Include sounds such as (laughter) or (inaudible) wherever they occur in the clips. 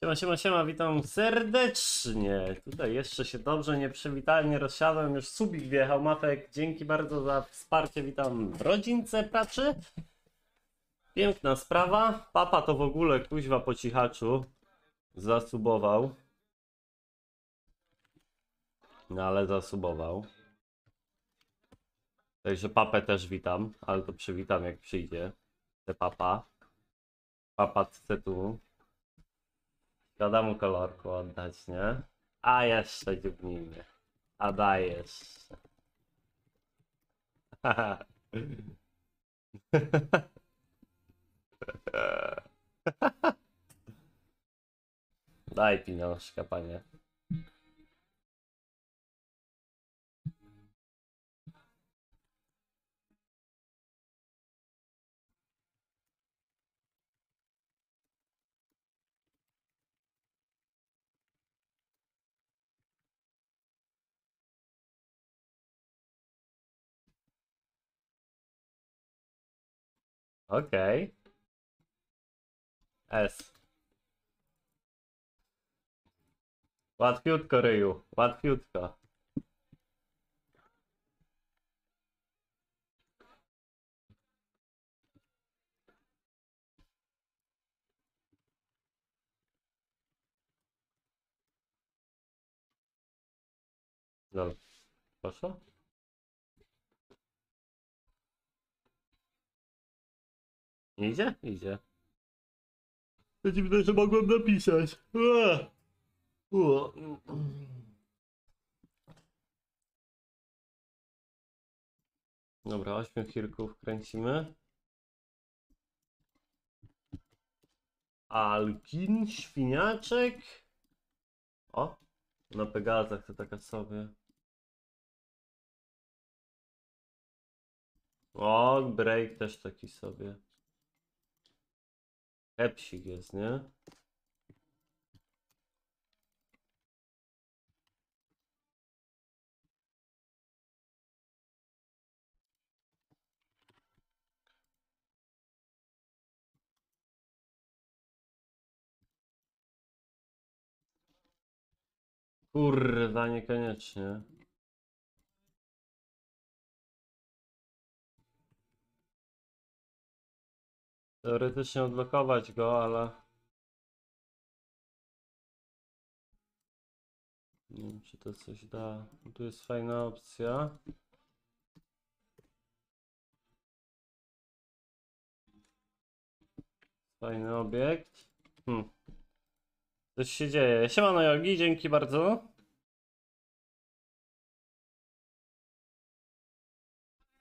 Siema, siema, siema, witam serdecznie. Tutaj jeszcze się dobrze, nie rozsiadłem, już subik wjechał, Mafek, dzięki bardzo za wsparcie, witam w rodzince pracy. Piękna sprawa, papa to w ogóle kuźwa po cichaczu zasubował. No ale zasubował. Także papę też witam, ale to przywitam jak przyjdzie. Te papa. Papa tu. Szkoda mu kolorku oddać, nie? A jeszcze dziubnijmy. A daj jeszcze. (laughs) Daj pieniążka, panie. Okej. S. Łatwiutko, Ryju. Łatwiutko. Dobra. Poszło? Nie idzie? Idzie. To dziwne, że mogłem napisać. Ua. Ua. Dobra, ośmiu chirków kręcimy. Alkin, świniaczek. O, na Pegazach to taka sobie. O, break też taki sobie. Pepsik jest, nie? Kurwa, niekoniecznie. Teoretycznie odblokować go, ale... Nie wiem, czy to coś da. Tu jest fajna opcja. Fajny obiekt. Hmm. Coś się dzieje. Siemano Jogi, dzięki bardzo.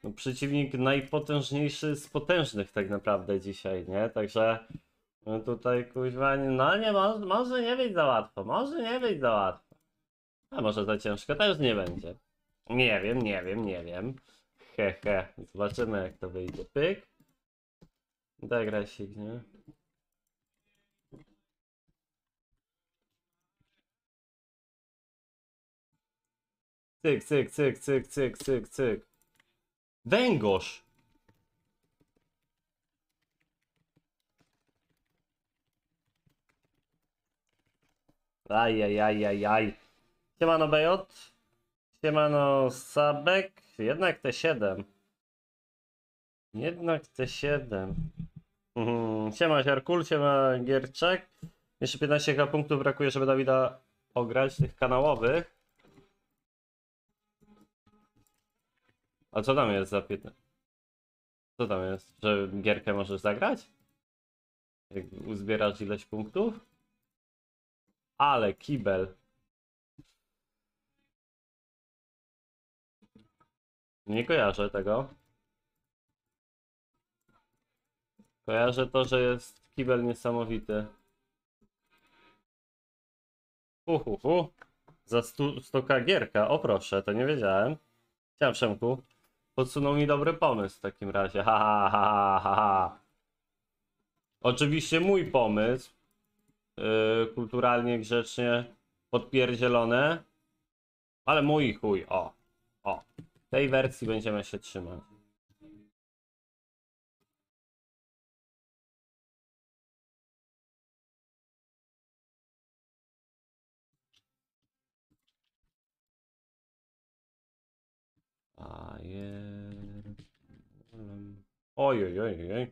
No, przeciwnik najpotężniejszy z potężnych tak naprawdę dzisiaj, nie? Także no tutaj kuźwa, no nie, może, może nie być za łatwo, może nie być za łatwo. A może za ciężko też nie będzie. Nie wiem, nie wiem, nie wiem. He, he. Zobaczymy jak to wyjdzie. Pyk. Degresik, nie? Cyk, cyk, cyk, cyk, cyk, cyk, cyk. Węgorz! Ajajajajaj. Siemano BJ. Siemano Sabek. Jednak te 7. Jednak te 7. Mhm. Siema Ziarkul, siema Gierczek. Jeszcze 15 chyba punktów brakuje, żeby Dawida ograć tych kanałowych. A co tam jest za 15? Co tam jest? Że gierkę możesz zagrać? Jak uzbierasz ileś punktów? Ale kibel. Nie kojarzę tego. Kojarzę to, że jest kibel niesamowity. Uhuhu. Za 100, 100 gierka. O proszę, to nie wiedziałem. Chciałem Przemku. Podsunął mi dobry pomysł w takim razie. Ha, ha, ha, ha, ha. Oczywiście mój pomysł. Yy, kulturalnie, grzecznie podpierdzielone. Ale mój chuj, o. O. Tej wersji będziemy się trzymać. A, yeah. Oj, oj, oj, oj.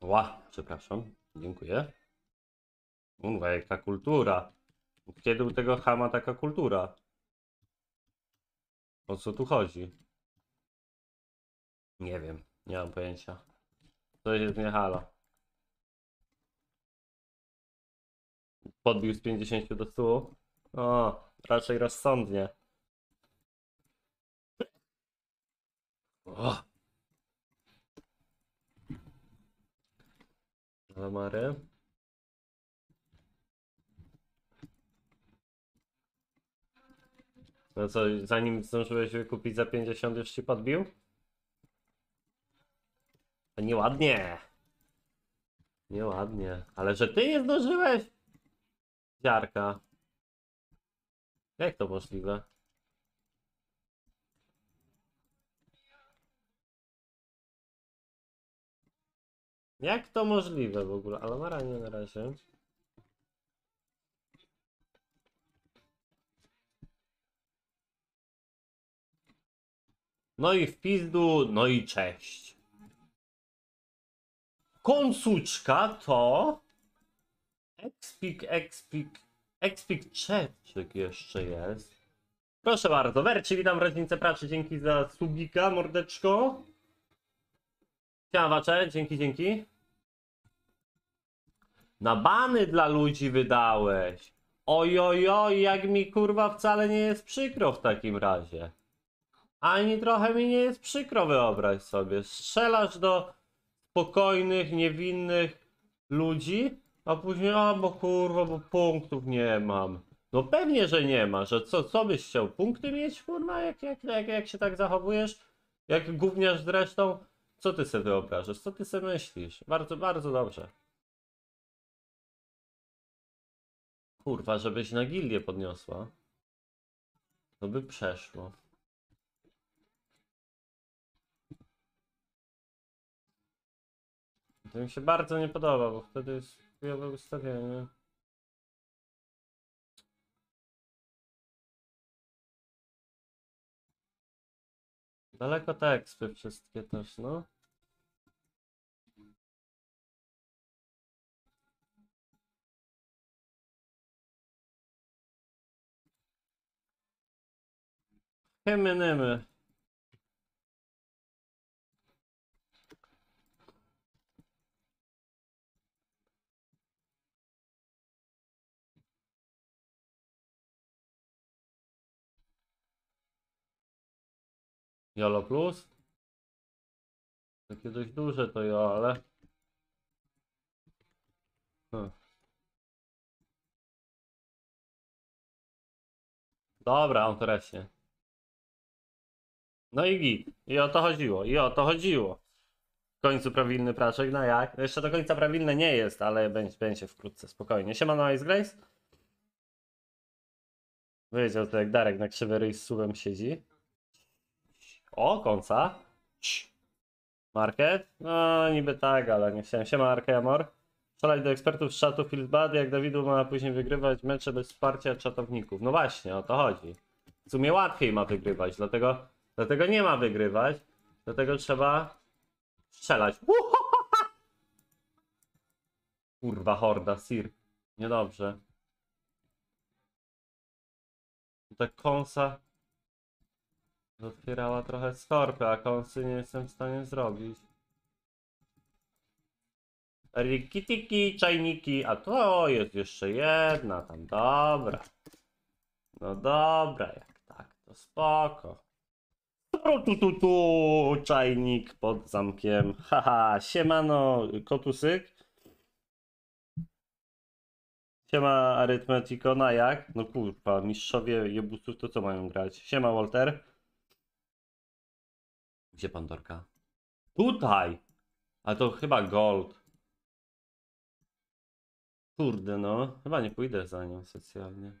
Ła, przepraszam. Dziękuję. Kurwa, jaka kultura. Kiedy u tego chama taka kultura? O co tu chodzi? Nie wiem, nie mam pojęcia. To jest nie halo. Podbił z 50 do 100. O, raczej rozsądnie. O. No co, zanim zdążyłeś wykupić za 50 już ci podbił? To nieładnie. Nieładnie. Ale że ty nie zdążyłeś? Ziarka. Jak to możliwe? Jak to możliwe w ogóle? Ale Mara nie na razie. No i w pizdu, no i cześć. Konsuczka to... Expik, expik, expik czepczyk jeszcze jest. Proszę bardzo, Werci, witam rodzince pracy, dzięki za subika, mordeczko. Siema Wacze, dzięki, dzięki. Na bany dla ludzi wydałeś. Oj, oj, oj, jak mi kurwa wcale nie jest przykro w takim razie. Ani trochę mi nie jest przykro, wyobraź sobie. Strzelasz do spokojnych, niewinnych ludzi, a później, a bo kurwa, bo punktów nie mam. No pewnie, że nie ma, że co, co byś chciał? Punkty mieć, kurwa, jak, jak, jak, jak się tak zachowujesz? Jak gówniarz zresztą? Co ty sobie wyobrażasz? Co ty sobie myślisz? Bardzo, bardzo dobrze. Kurwa, żebyś na gildię podniosła. To by przeszło. To mi się bardzo nie podoba, bo wtedy jest chujowe ustawienie. Daleko te ekspy wszystkie też, no. Hymy-nymy. Jolo Plus. Takie dość duże to jo, ale... Hm. Dobra, on to rośnie. No i git. I o to chodziło, i o to chodziło. W końcu prawilny praczek, no jak? No Jeszcze do końca prawilne nie jest, ale będzie, będzie wkrótce, spokojnie. Siemano Ice Grace. Wiedział to jak Darek na krzywy ryj z suwem siedzi. O, końca. Market? No, niby tak, ale nie chciałem. Siema, Arkejamor. Strzelać do ekspertów z czatu Feels jak Dawidu ma później wygrywać mecze bez wsparcia czatowników. No właśnie, o to chodzi. W sumie łatwiej ma wygrywać, dlatego, dlatego nie ma wygrywać. Dlatego trzeba strzelać. (laughs) Kurwa, horda, sir. Niedobrze. Ta kąsa otwierała trochę skorpy, a kąsy nie jestem w stanie zrobić. Rikitiki, czajniki, a to jest jeszcze jedna tam, dobra. No dobra, jak tak, to spoko. Tu, tu, tu, tu, czajnik pod zamkiem. Haha, siemano, kotusyk. Siema, arytmetiko, na jak? No kurwa, mistrzowie jebusów to co mają grać? Siema, Walter. Gdzie Pandorka? Tutaj! A to chyba gold. Kurde no, chyba nie pójdę za nią socjalnie.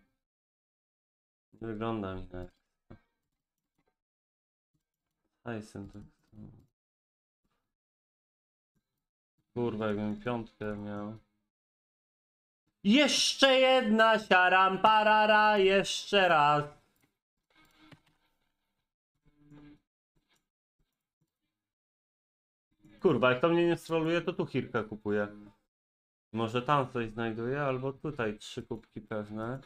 Nie wygląda mi na... Tyson to... Kurwa, jakbym piątkę miał. Jeszcze jedna siaram parara, jeszcze raz. Kurwa, jak to mnie nie stroluje, to tu chirkę kupuję. Może tam coś znajduję, albo tutaj trzy kubki pewne.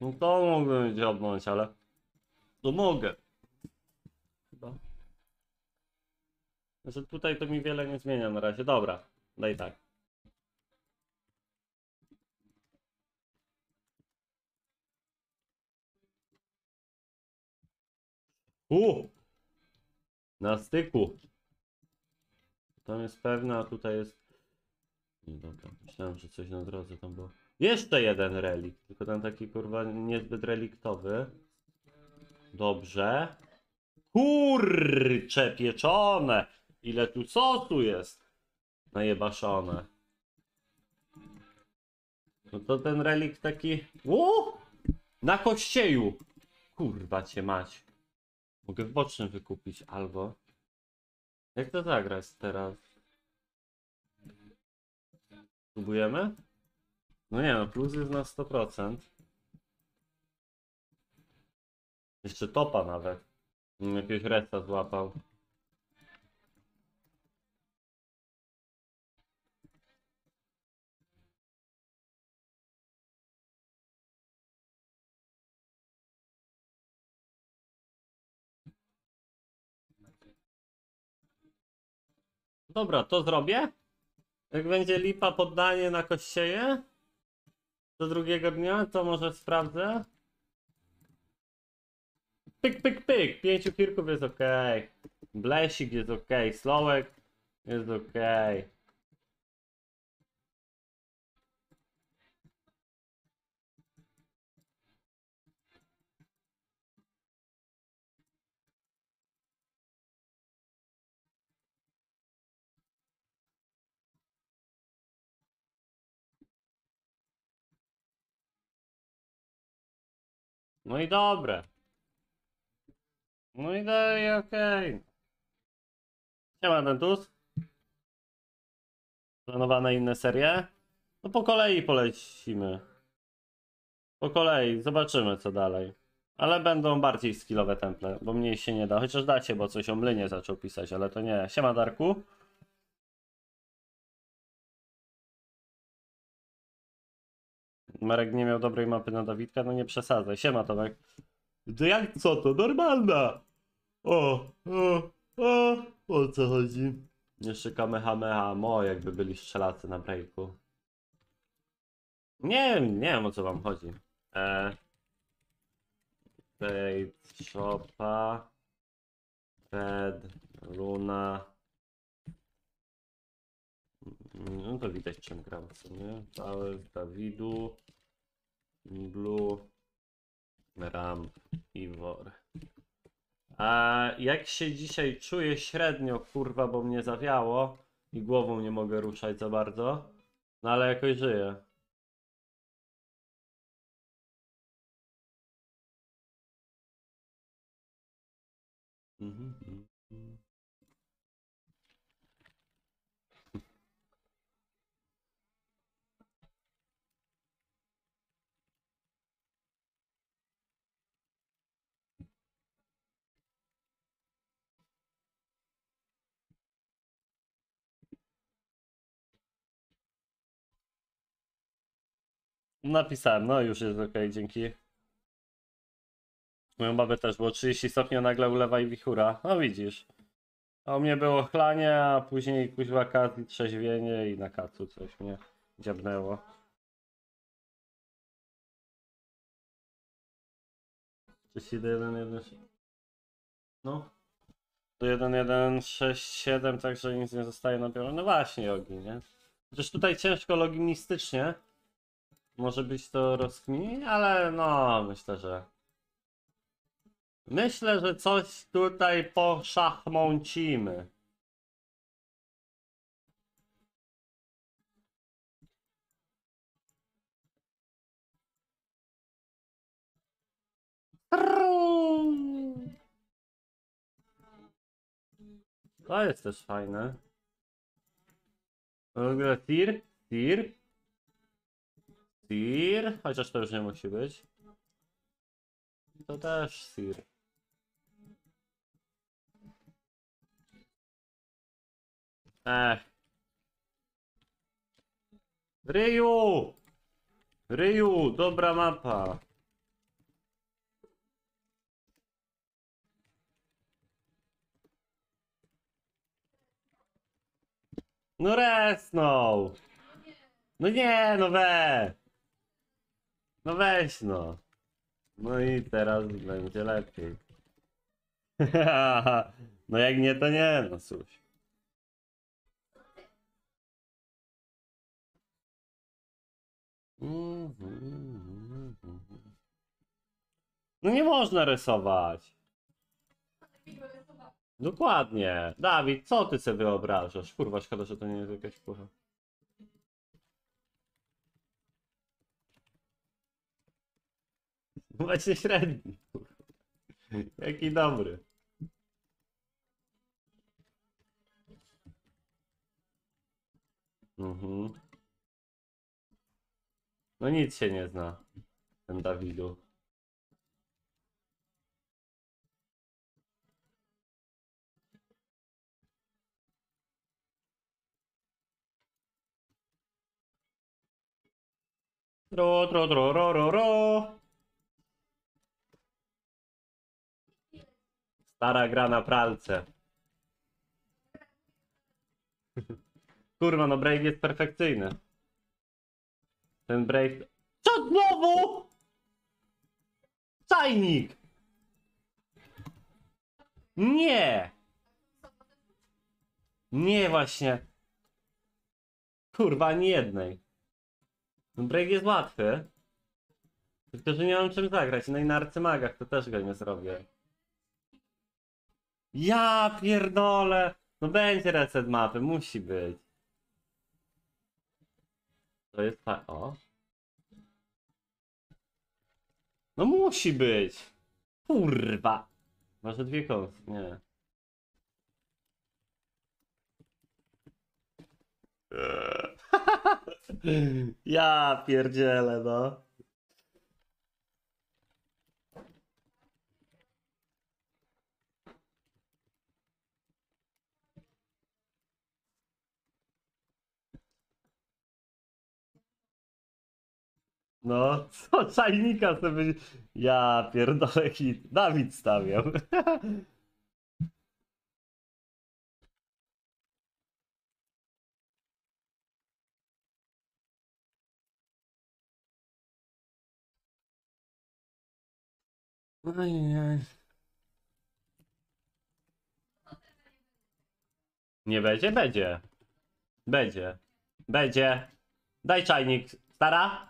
No to mógłbym dziobnąć, ale... To mogę. Chyba. Że tutaj to mi wiele nie zmienia na razie. Dobra, daj tak. U! Na styku. Tam jest pewna, a tutaj jest... Nie, dobra, myślałem, że coś na drodze tam było. Jeszcze jeden relikt, tylko ten taki kurwa niezbyt reliktowy. Dobrze. Kurcze pieczone! Ile tu sosu jest? Najebaszone. No to ten relikt taki... Uuu! Na kościeju! Kurwa cię mać. Mogę w bocznym wykupić, albo... Jak to zagrać teraz? Próbujemy? No nie no, plus jest na 100%. Jeszcze topa nawet. Jakiegoś resta złapał. Dobra, to zrobię. Jak będzie lipa poddanie na kościeje do drugiego dnia, to może sprawdzę. Pyk, pyk, pyk. Pięciu kirków jest ok. Blesik jest ok. Slołek jest ok. No i dobre. No i dalej, okej. Siema Dentus. Planowane inne serie? No po kolei polecimy. Po kolei, zobaczymy co dalej. Ale będą bardziej skillowe temple, bo mniej się nie da. Chociaż dacie, bo coś o mlynie zaczął pisać, ale to nie. Siema Darku. Marek nie miał dobrej mapy na Dawidka, no nie przesadzaj. Siema Tomek. To jak co to? Normalna! O, o, o, o co chodzi? Jeszcze kamehameha, mo, jakby byli strzelacy na breaku. Nie wiem, nie wiem o co wam chodzi. E, Fade, Shopa, Red, Luna. No to widać czym gram sumie. Power, Dawidu, Blue, Ram, Ivor. A jak się dzisiaj czuję średnio, kurwa, bo mnie zawiało i głową nie mogę ruszać za bardzo, no ale jakoś żyję. Mhm. Napisałem, no już jest ok, dzięki. Moją babę też było 30 stopni, a nagle ulewa i wichura. No widzisz. A u mnie było chlanie, a później kuźwa kat i trzeźwienie i na kacu coś mnie dziabnęło. Czy do 1.1.6? No. Do 1.1.6.7, także nic nie zostaje na biorę. No właśnie, Ogi, nie? Chociaż tutaj ciężko loginistycznie. Może być to rozkminienie, ale no, myślę, że... Myślę, że coś tutaj poszachmącimy. To jest też fajne. W ogóle tir, tir. Tir, chociaż to już nie musi być. To też sir. Ech. Ryju! Ryju, dobra mapa. No resnął! No nie, no we! No weź no. No i teraz będzie lepiej. (laughs) no jak nie, to nie, no cóż. No nie można rysować. Dokładnie. Dawid, co ty sobie wyobrażasz? Kurwa, szkoda, że to nie jest jakaś kurwa. Właśnie średni. Jaki dobry. Mhm. No nic się nie zna. Ten Dawidu. Tro, tro, tro, ro, ro, ro. Stara gra na pralce. Kurwa, no break jest perfekcyjny. Ten break... Co znowu? Czajnik! Nie! Nie właśnie. Kurwa, ani jednej. Ten break jest łatwy. Tylko, że nie mam czym zagrać. No i na arcymagach to też go nie zrobię. Ja pierdolę! No będzie reset mapy, musi być. To jest fa... O. No musi być! Kurwa! Może dwie kąsy, nie. (laughs) Ja pierdzielę, no. No, co czajnika sobie... Ja pierdolę hit. Dawid stawiał. Ojej. Nie będzie? Będzie. Będzie. Będzie. Daj czajnik. Stara?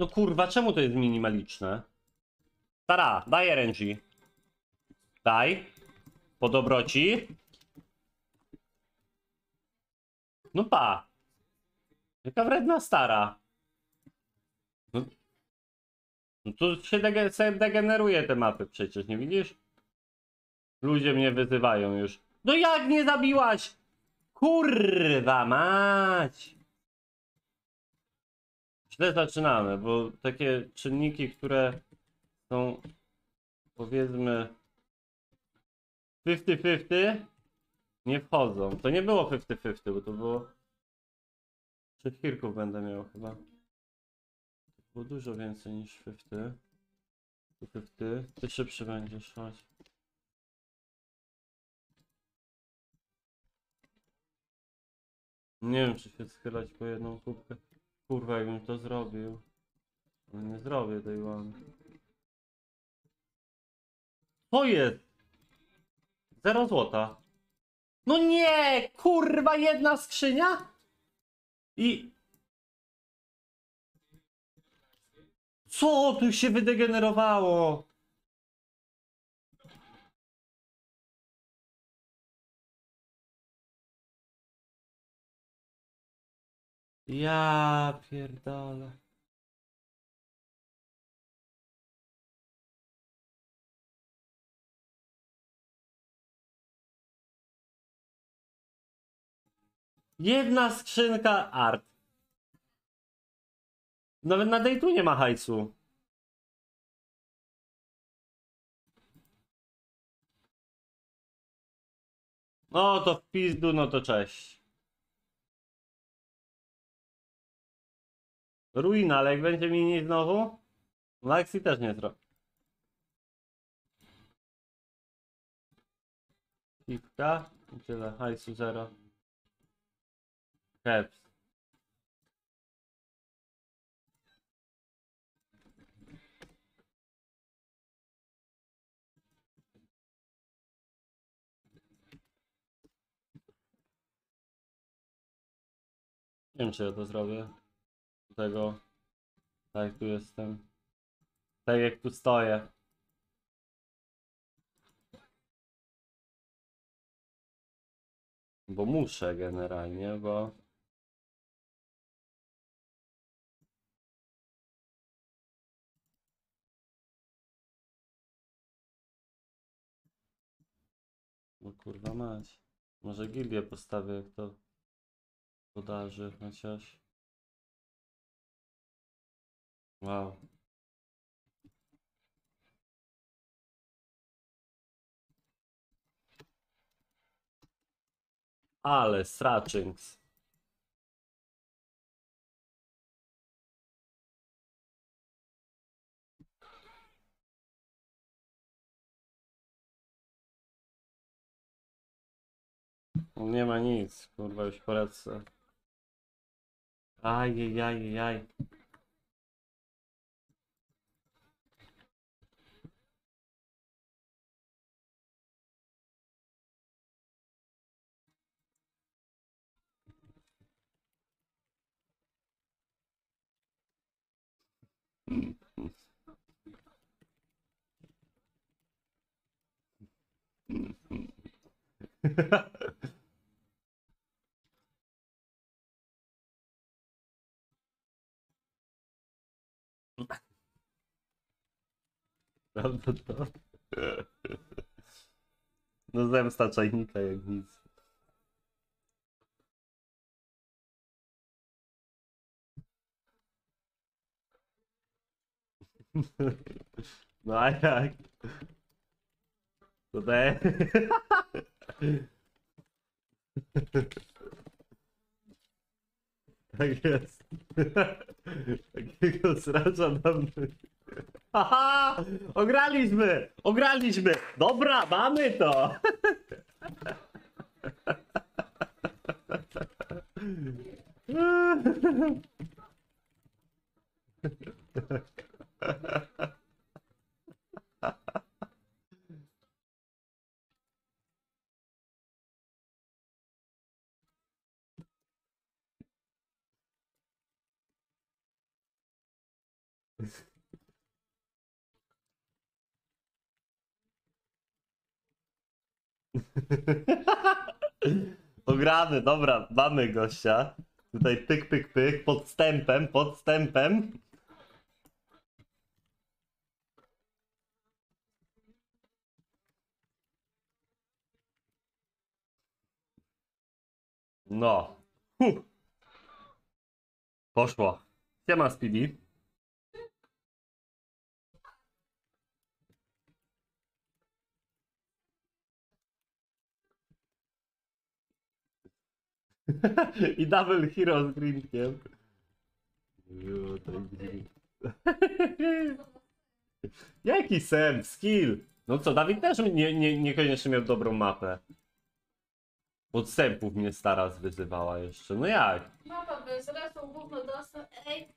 No kurwa, czemu to jest minimaliczne? Stara, daj RNG. Daj. Po dobroci. No pa. Jaka wredna stara. No, no to się dege degeneruje te mapy przecież, nie widzisz? Ludzie mnie wyzywają już. No jak nie zabiłaś? Kurwa mać! Źle zaczynamy, bo takie czynniki, które są powiedzmy 50-50 nie wchodzą. To nie było 50-50, bo to było Trzech kirków będę miał chyba. To było dużo więcej niż 50. Tu 50. Ty szybszy będziesz, chodź. Nie wiem, czy się schylać po jedną kubkę. Kurwa, jakbym to zrobił. No nie zrobię tej one. Co jest? Zero złota. No nie! Kurwa, jedna skrzynia? I... Co tu się wydegenerowało? Ja pierdolę. Jedna skrzynka art. Nawet na dejtu nie ma hajsu. No to w pizdu, no to cześć. Ruina, ale jak będzie mini znowu? Maxi też nie zrobi. Kipka i tyle, hajsu zero. Caps. Nie wiem czy ja to zrobię. Do Tego. Tak jak tu jestem. Tak jak tu stoję. Bo muszę generalnie, bo... No kurwa mać. Może gildię postawię jak to podarzy chociaż. Wow. Ale straczynks. Nie ma nic, kurwa, już polecę. Ajajajaj. Prawda to? No zemsta czajnika jak nic. No a jak? Tutaj. Tak jest. Takiego sracza nam. Haha! Ograliśmy! Ograliśmy! Dobra, mamy to! Ograny, dobra, mamy gościa. Tutaj pyk, pyk, pyk, podstępem, podstępem. No. Huh. Poszło. Siema Speedy. (laughs) I double hero z Green. (laughs) Jaki sem, skill. No co, Dawid też nie, nie, niekoniecznie miał dobrą mapę. Podstępów mnie stara wyzywała jeszcze. No jak? Mapa bez rasu, gówno dostał. Ej,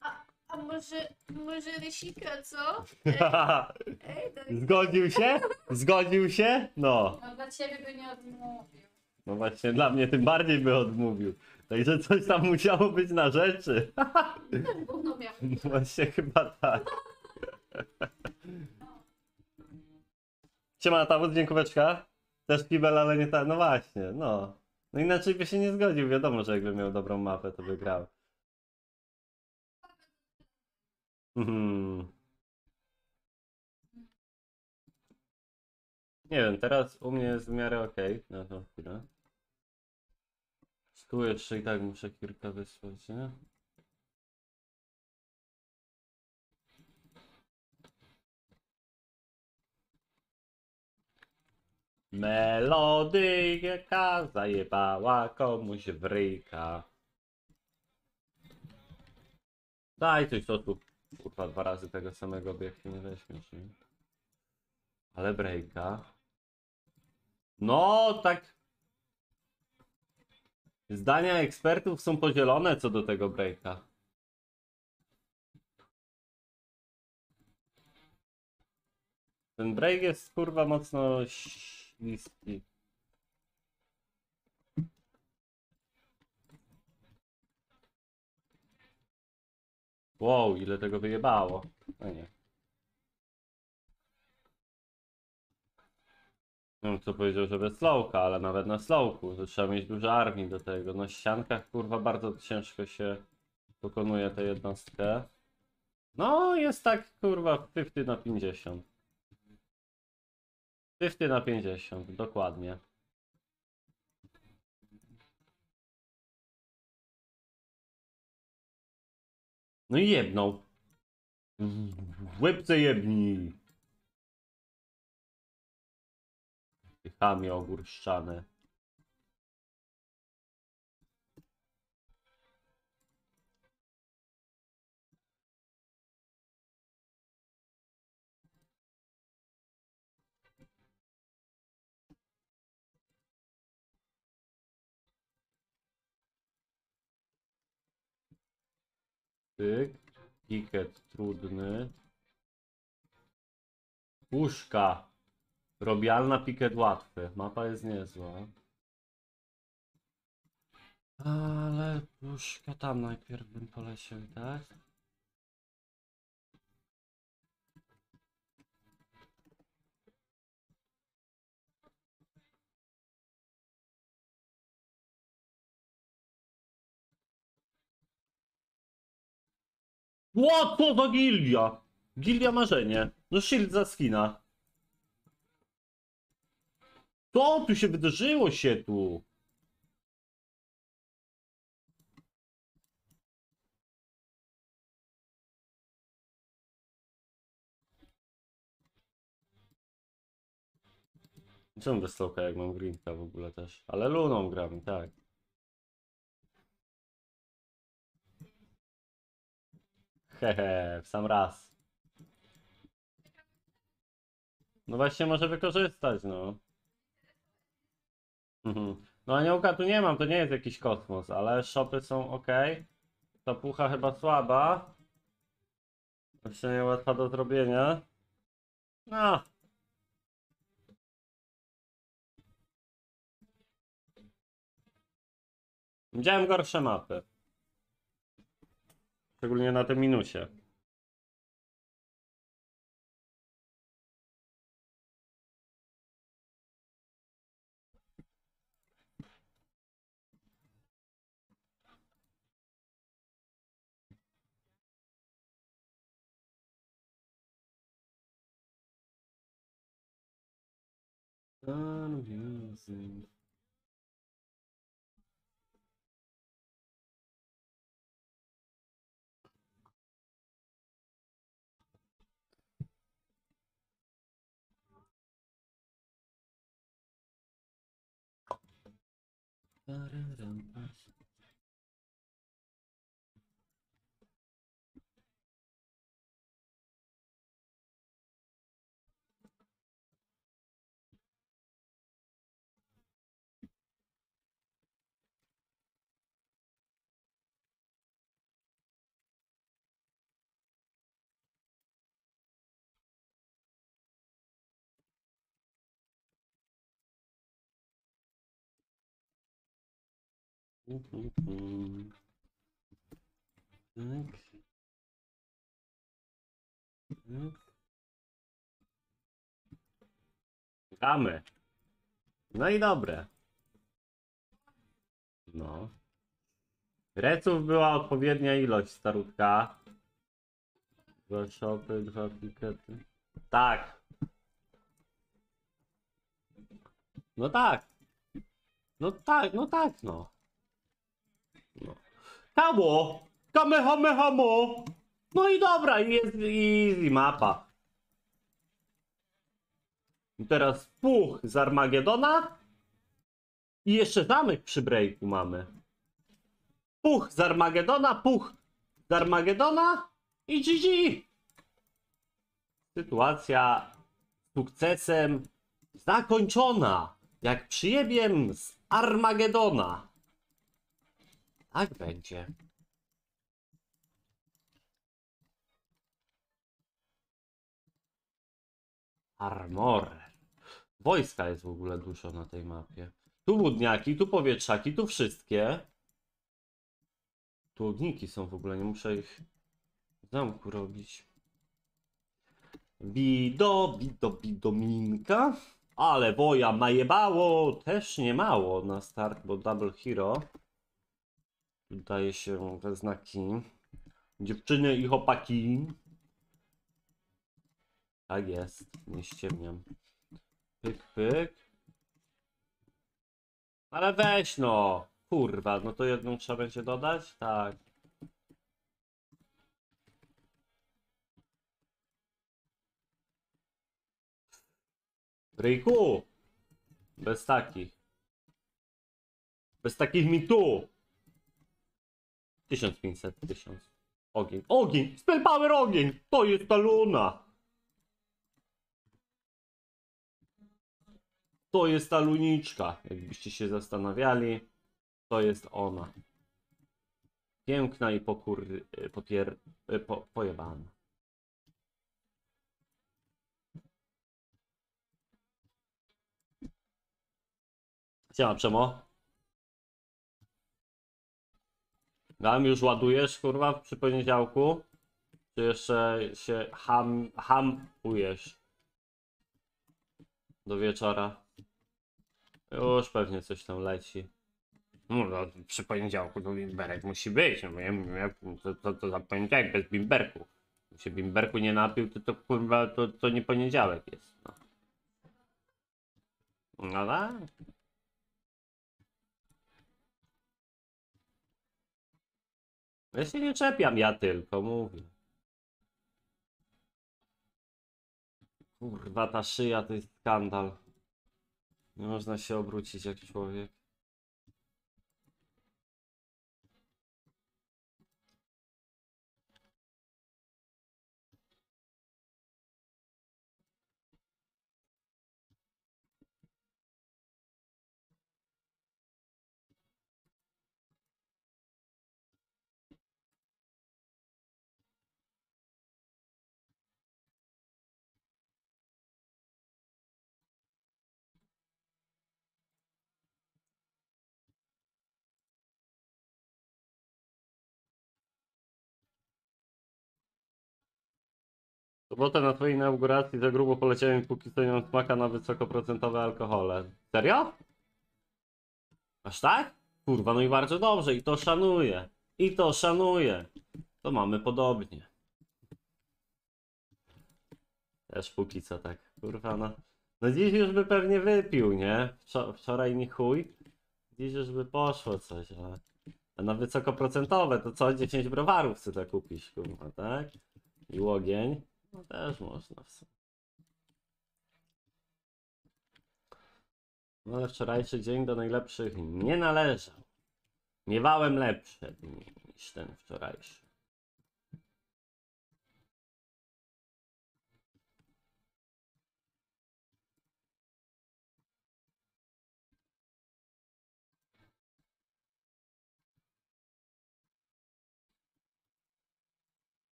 a, a może, może rysika, co? Ej, (laughs) ej, to Zgodził się? Zgodził się? No. no dla ciebie by nie odmówił. No właśnie, dla mnie tym bardziej by odmówił. Także coś tam musiało być na rzeczy. (laughs) Ten gówno miał. No właśnie chyba tak. (laughs) Siema Tawut, dziękóweczka. Też kibel, ale nie tak. No właśnie, no. No inaczej by się nie zgodził. Wiadomo, że jakby miał dobrą mapę, to by grał. Mhm. Nie wiem, teraz u mnie jest w miarę okej. No to chwilę. Tu jeszcze i tak muszę kilka wysłać, nie? Melodyjka zajebała komuś w ryjka. Daj coś co tu. Kurwa, dwa razy tego samego obiektu nie weźmiesz, nie? Ale breaka. No, tak. Zdania ekspertów są podzielone co do tego breaka. Ten break jest kurwa mocno śliski. Wow, ile tego wyjebało. No nie. Wiem kto powiedział, że bez slowka, ale nawet na slowku, to trzeba mieć dużo armii do tego. Na ściankach kurwa bardzo ciężko się pokonuje tę jednostkę. No jest tak kurwa 50 na 50. 50 na 50, dokładnie. No i jedną. W łebce jebni. Ty chamie ogórszczane. Tyk. Ticket trudny. Puszka. Robialna piket łatwy. Mapa jest niezła. Ale puszka tam najpierw bym poleciał, tak? Ło, co za gildia? Gildia marzenie. No shield za skina. Co tu się wydarzyło się tu? Bez sloka jak mam greenka w ogóle też? Ale luną gram, tak. Hehe, w sam raz. No właśnie może wykorzystać, no. Mhm. No aniołka tu nie mam, to nie jest jakiś kosmos, ale shopy są ok. Ta pucha chyba słaba. Jeszcze nie łatwa do zrobienia. No. Widziałem gorsze mapy. Szczególnie na tym minusie. Confusing. Mhm. Tak. Tak. Gramy. No i dobre. No. Reców była odpowiednia ilość, starutka. Dwa shopy, dwa pikety. Tak. No tak. No tak, no tak, no. Kało! Kamehamehamo! No i dobra, i jest easy mapa. I teraz puch z Armagedona. I jeszcze zamek przy breaku mamy. Puch z Armagedona, puch z Armagedona i GG. Sytuacja sukcesem zakończona. Jak przyjebiem z Armagedona. Tak będzie. Armor. Wojska jest w ogóle dużo na tej mapie. Tu wódniaki, tu powietrzaki, tu wszystkie. Tu ogniki są w ogóle, nie muszę ich w zamku robić. Bido, bido, bidominka. Ale woja najebało też nie mało na start, bo double hero. Daje się we znaki. Dziewczyny i chłopaki. Tak jest, nie ściemniam. Pyk, pyk. Ale weź no! Kurwa, no to jedną trzeba będzie dodać? Tak. Ryjku! Bez takich. Bez takich mi tu! 1500, 1000. Ogień, ogień! Spell power ogień! To jest ta luna! To jest ta luniczka, jakbyście się zastanawiali. To jest ona. Piękna i pokur... popier... Po, pojebana. Siema Przemo. Gam już ładujesz kurwa przy poniedziałku? Czy jeszcze się ham, hamujesz? Do wieczora. Już pewnie coś tam leci. No, no przy poniedziałku to bimberek musi być. No, ja, to, to, to za poniedziałek bez bimberku. Jak się bimberku nie napił, to, to kurwa to, to nie poniedziałek jest. No, no tak. Ja się nie czepiam, ja tylko mówię. Kurwa, ta szyja to jest skandal. Nie można się obrócić jak człowiek. Sobotę na twojej inauguracji za grubo poleciałem póki smaka na wysokoprocentowe alkohole. Serio? Aż tak? Kurwa, no i bardzo dobrze, i to szanuję. I to szanuję. To mamy podobnie. Też póki co tak. Kurwa, no. No dziś już by pewnie wypił, nie? Wczor- wczoraj nie chuj. Dziś już by poszło coś, ale... A na wysokoprocentowe to co? 10 browarów chcę to kupić, kurwa, tak? I łogień. No też można w sumie. No ale wczorajszy dzień do najlepszych nie należał. Miewałem lepsze dni niż ten wczorajszy.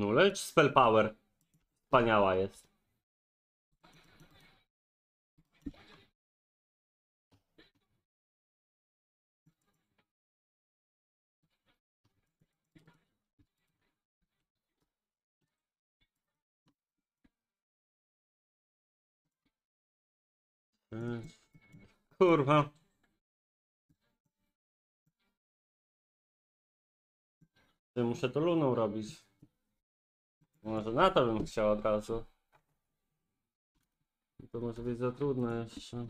No lecz spell power. Wspaniała jest. Kurwa. Muszę to luną robić. Może na to bym chciał od razu. To może być za trudne jeszcze.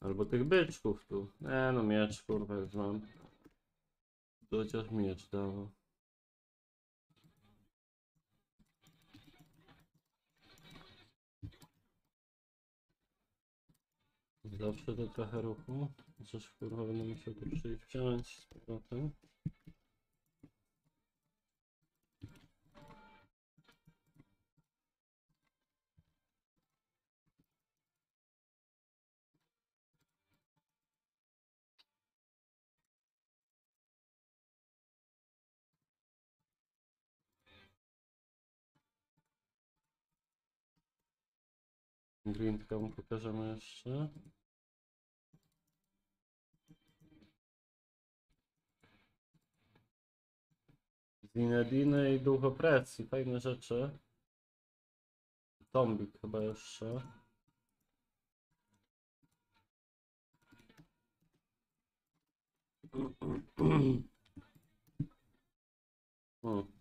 Albo tych byczków tu. Nie no, miecz kurwa już mam. Chociaż miecz dawał. Zawsze to trochę ruchu. Chociaż kurwa będę musiał tu przyjść wziąć z powrotem. Greenka mu pokażemy jeszcze. Zinedine i duch opresji, fajne rzeczy. Tombik chyba jeszcze. (clears throat) Hmm.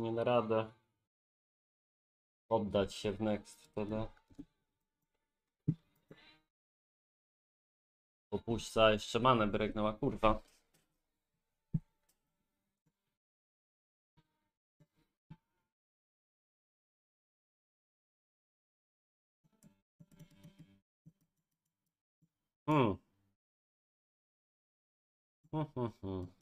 Nie da radę oddać się w next wtedy. Opuszcza jeszcze manę bregnęła, kurwa. Hmm. Hmm, hmm, hmm.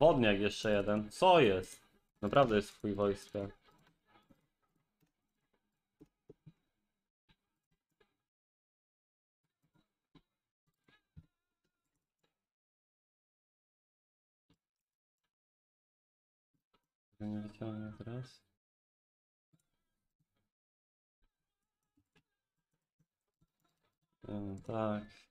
Wodniak jeszcze jeden. Co jest? Naprawdę jest chuj wojska. Nie wyciągnę teraz. No, tak.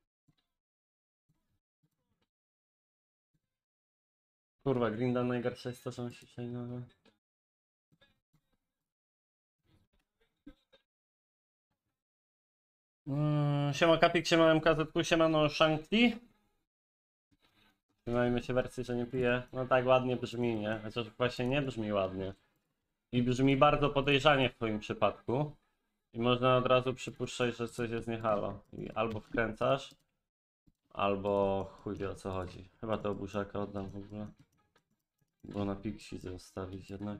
Kurwa, Grinda najgorsza jest to, że on się przejmuje. Mm, siema Kapik, siema MKZ, siemano Shankli. Trzymajmy się wersji, że nie piję. No tak ładnie brzmi, nie? Chociaż właśnie nie brzmi ładnie. I brzmi bardzo podejrzanie w twoim przypadku. I można od razu przypuszczać, że coś jest nie halo. I albo wkręcasz, albo chuj wie o co chodzi. Chyba to burzaka oddam w ogóle. Bo na Pixie zostawić jednak.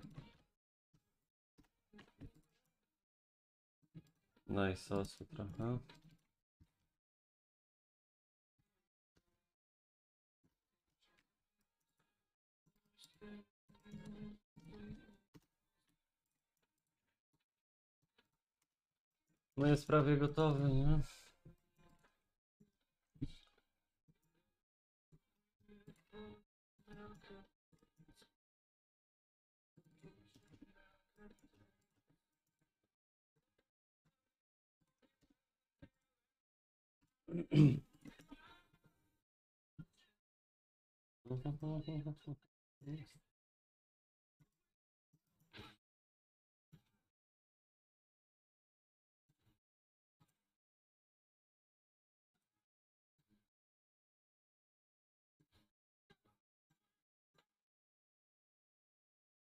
Daj sosu trochę. No jest prawie gotowy, nie?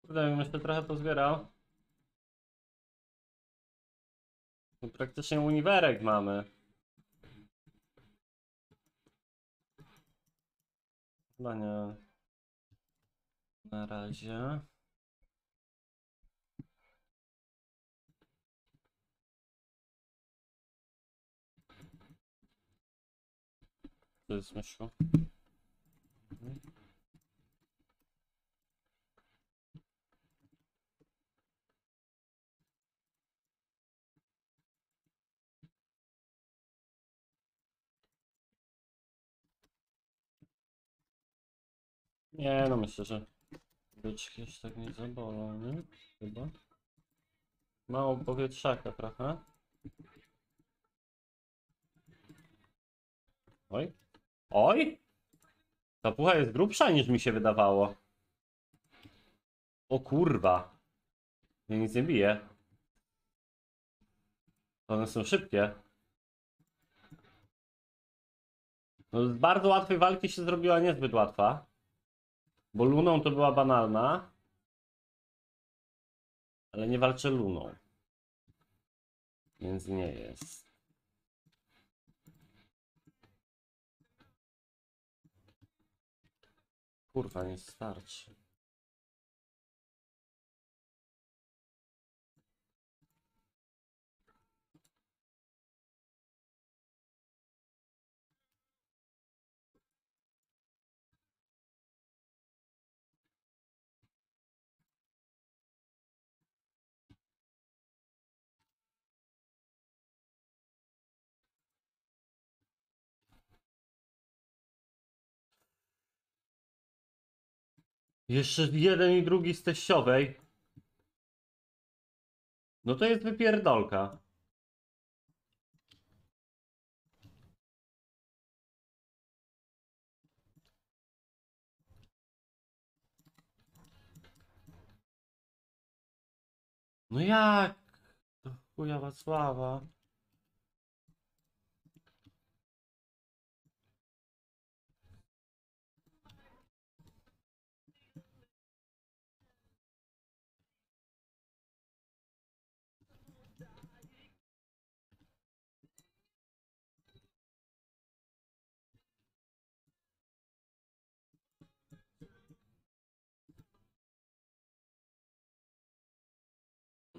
Kurde, bym jeszcze trochę pozbierał. No praktycznie uniwerek mamy. Chyba nie. Na razie. To jest myszko. Nie, no myślę, że byczki już tak nie zabolą, nie? Chyba. Mało powietrzaka trochę. Oj. Oj! Ta pucha jest grubsza niż mi się wydawało. O kurwa. Ja nic nie bije. One są szybkie. No, z bardzo łatwej walki się zrobiła niezbyt łatwa. Bo luną to była banalna. Ale nie walczę luną. Więc nie jest. Kurwa, nie starczy. Jeszcze jeden i drugi z teściowej. No to jest wypierdolka. No jak? To chuja Wacława.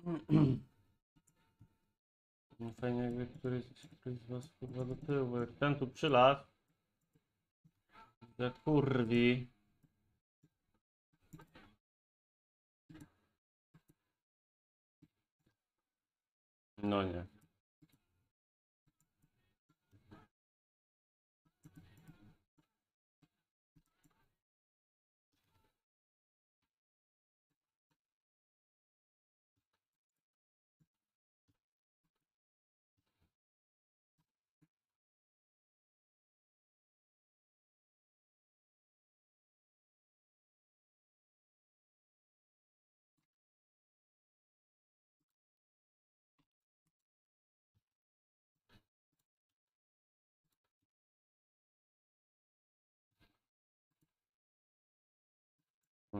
(clears throat) No fajnie jakby któryś, któryś z was kurwa do tyłu. Jak ten tu przylazł. Jak kurwi. No nie.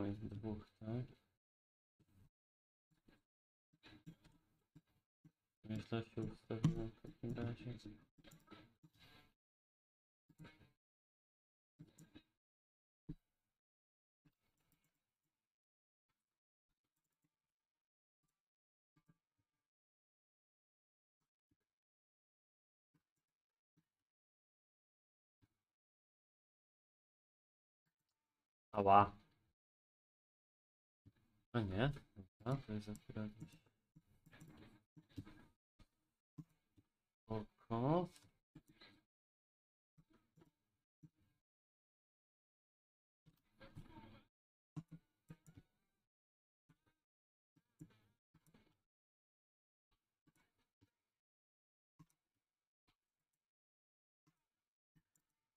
No jest dwóch, tak? Źle się ustawiłem w takim razie. A nie? Dobra, to jest akurat. Spoko.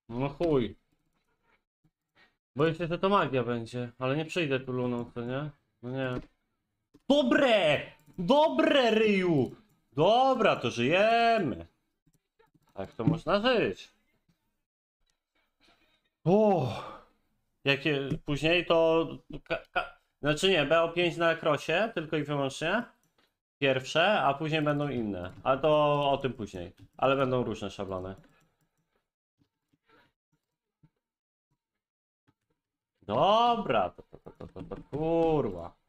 No chuj. Boję się, że to magia będzie, ale nie przyjdę tu luną, co nie? No nie. Dobre! Dobre, Ryju! Dobra, to żyjemy. Tak to można żyć. O! Jakie później to ka, ka, Znaczy nie, BO5 na krosie, tylko i wyłącznie. Pierwsze, a później będą inne. Ale to o tym później. Ale będą różne szablony. Dobra, to, to, to, to, to, kurwa.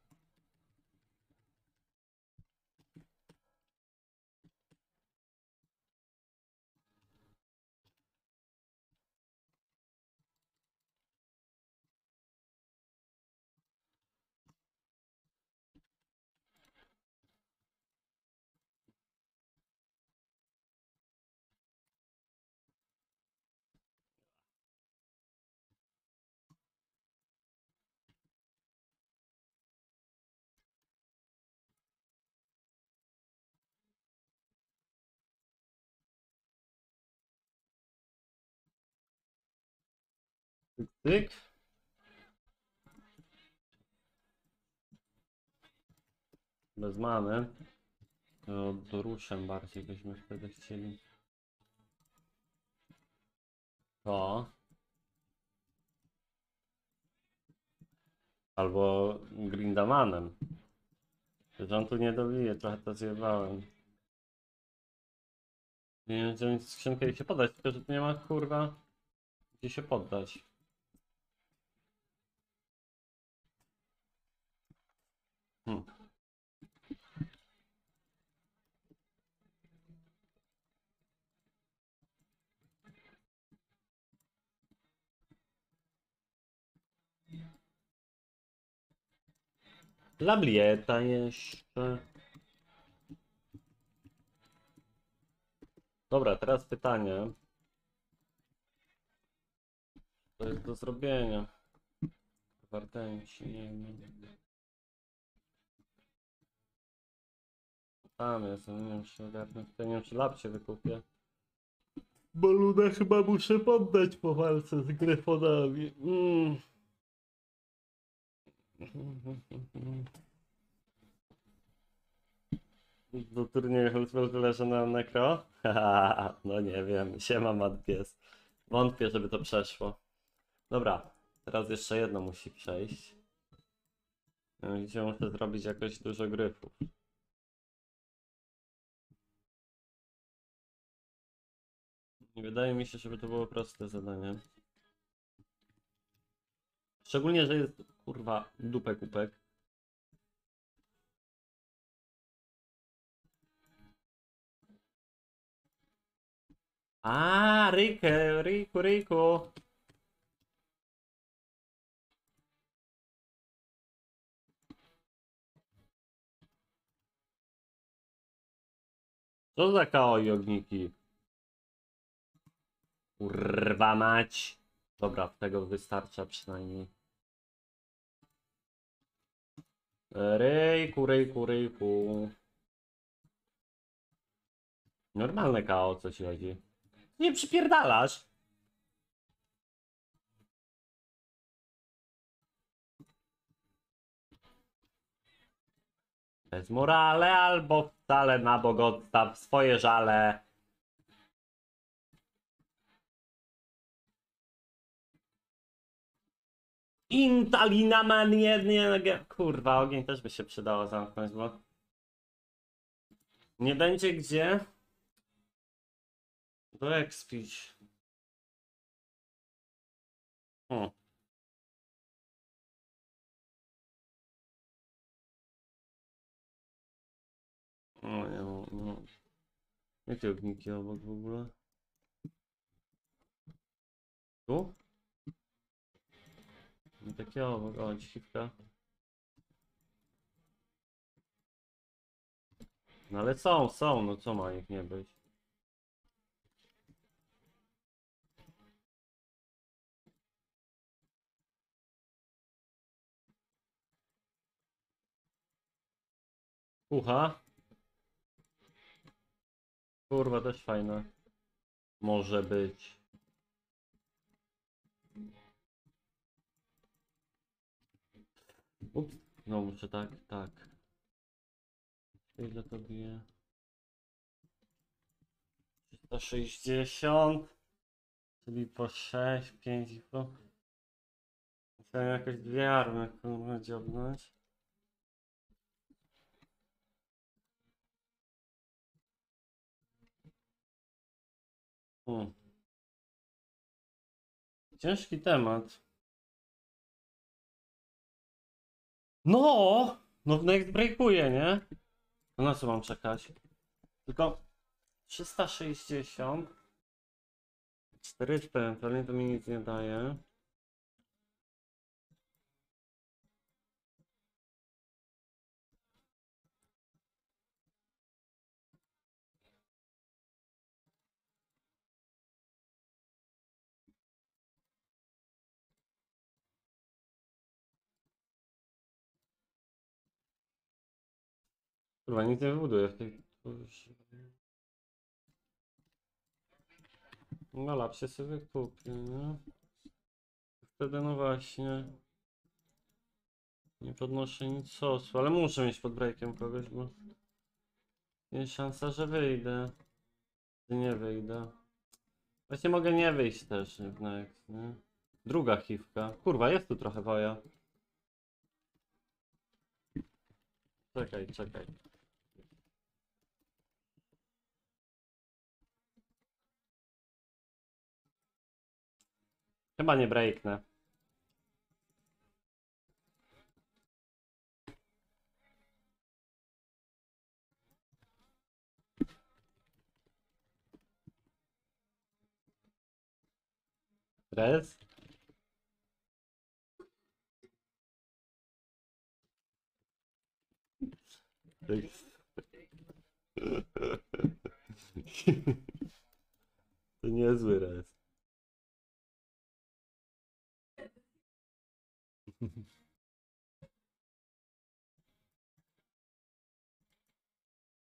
Tyk. Bez many. To doruszem bardziej byśmy wtedy chcieli. To. Albo Grindamanem. Że on tu nie dobije, trochę to zjebałem. Nie wiem, wziąć skrzynkę i się podać, tylko że tu nie ma kurwa gdzie się poddać. Hmm. Lablieta jeszcze. Dobra, teraz pytanie. To jest do zrobienia. Wartęci, nie wiem. Tam jest, no nie wiem czy ogarnę. Tutaj nie wiem czy lapcie wykupię. Bo Luna chyba muszę poddać po walce z gryfonami. Mm. (laughs) Do turnieju Hultwell leży na nekro? (laughs) No nie wiem, siema mat pies. Wątpię, żeby to przeszło. Dobra, teraz jeszcze jedno musi przejść. Gdzie muszę zrobić jakoś dużo gryfów. Wydaje mi się, żeby to było proste zadanie. Szczególnie, że jest kurwa dupek kupek. A, Rikę, Riku, Riku. Co za KO i ogniki? Kurwa mać. Dobra, tego wystarcza przynajmniej. Ryjku, ryjku, ryjku. Normalne KO, co ci chodzi? Nie przypierdalasz. Bez morale albo wcale na odstaw swoje żale. Intalina man nie, nie, kurwa, ogień też by się przydało zamknąć, bo nie będzie gdzie do expić. Hmm. O, nie nie mam. Jakie ogniki obok w ogóle? Tu? Nie takie obok, o, dziwka. No ale są, są, no co ma ich nie być? Ucha. Kurwa, też fajne. Może być. Ups, no muszę tak, tak. Ile to bije? 360, czyli po 6, 5 i po... Chciałem jakoś dwie army kurwa dziobnąć. Hmm. Ciężki temat. No! No next breakuje, nie? To na co mam czekać? Tylko 360 4 pewnie to mi nic nie daje. Kurwa, nic nie wybuduję w tej... No lapsie sobie kupię, nie? Wtedy no właśnie... Nie podnoszę nic sosu, ale muszę mieć pod breakiem kogoś, bo... Jest szansa, że wyjdę. Nie wyjdę. Właśnie mogę nie wyjść też w next, nie? Druga chiwka. Kurwa, jest tu trochę woja. Czekaj, czekaj. Chyba nie breaknę. Res? (laughs) To niezły res.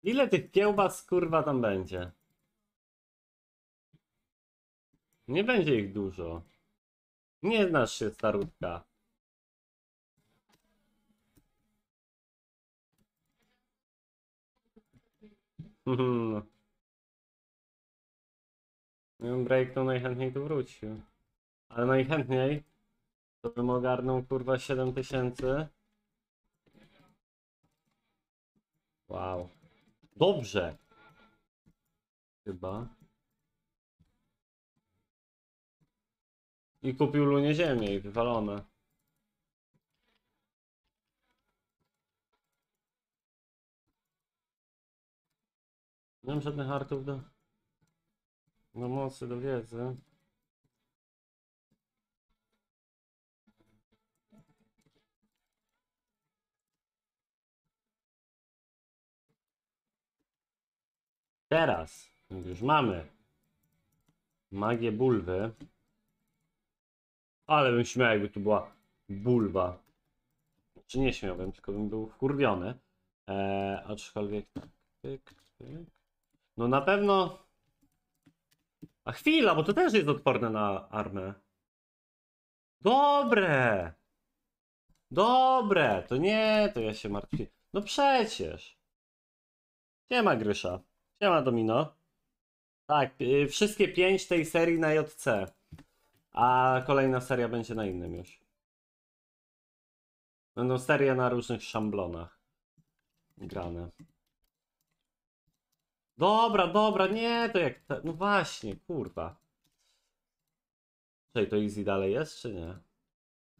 Ile tych kiełbas kurwa tam będzie? Nie będzie ich dużo. Nie znasz się starutka. Mhm. Gdybym breaknął najchętniej tu wrócił. Ale najchętniej to bym ogarnął kurwa 7000. Wow. Dobrze. Chyba. I kupił lunie ziemię i wywalone. Nie mam żadnych artów do... Do mocy, do wiedzy. Teraz już mamy magię bulwy. Ale bym śmiał, jakby tu była bulwa. Czy nie śmiałbym, tylko bym był wkurwiony. Eee, aczkolwiek tak. Pyk, pyk. No na pewno. A chwila, bo to też jest odporne na armę. Dobre! Dobre! To nie, to ja się martwię. No przecież. Siema Grysza. Siema Domino. Tak, y, wszystkie pięć tej serii na JC. A kolejna seria będzie na innym już. Będą serie na różnych szamblonach grane. Dobra, dobra, nie, to jak. Te... No właśnie, kurwa. Czyli to easy dalej jest, czy nie?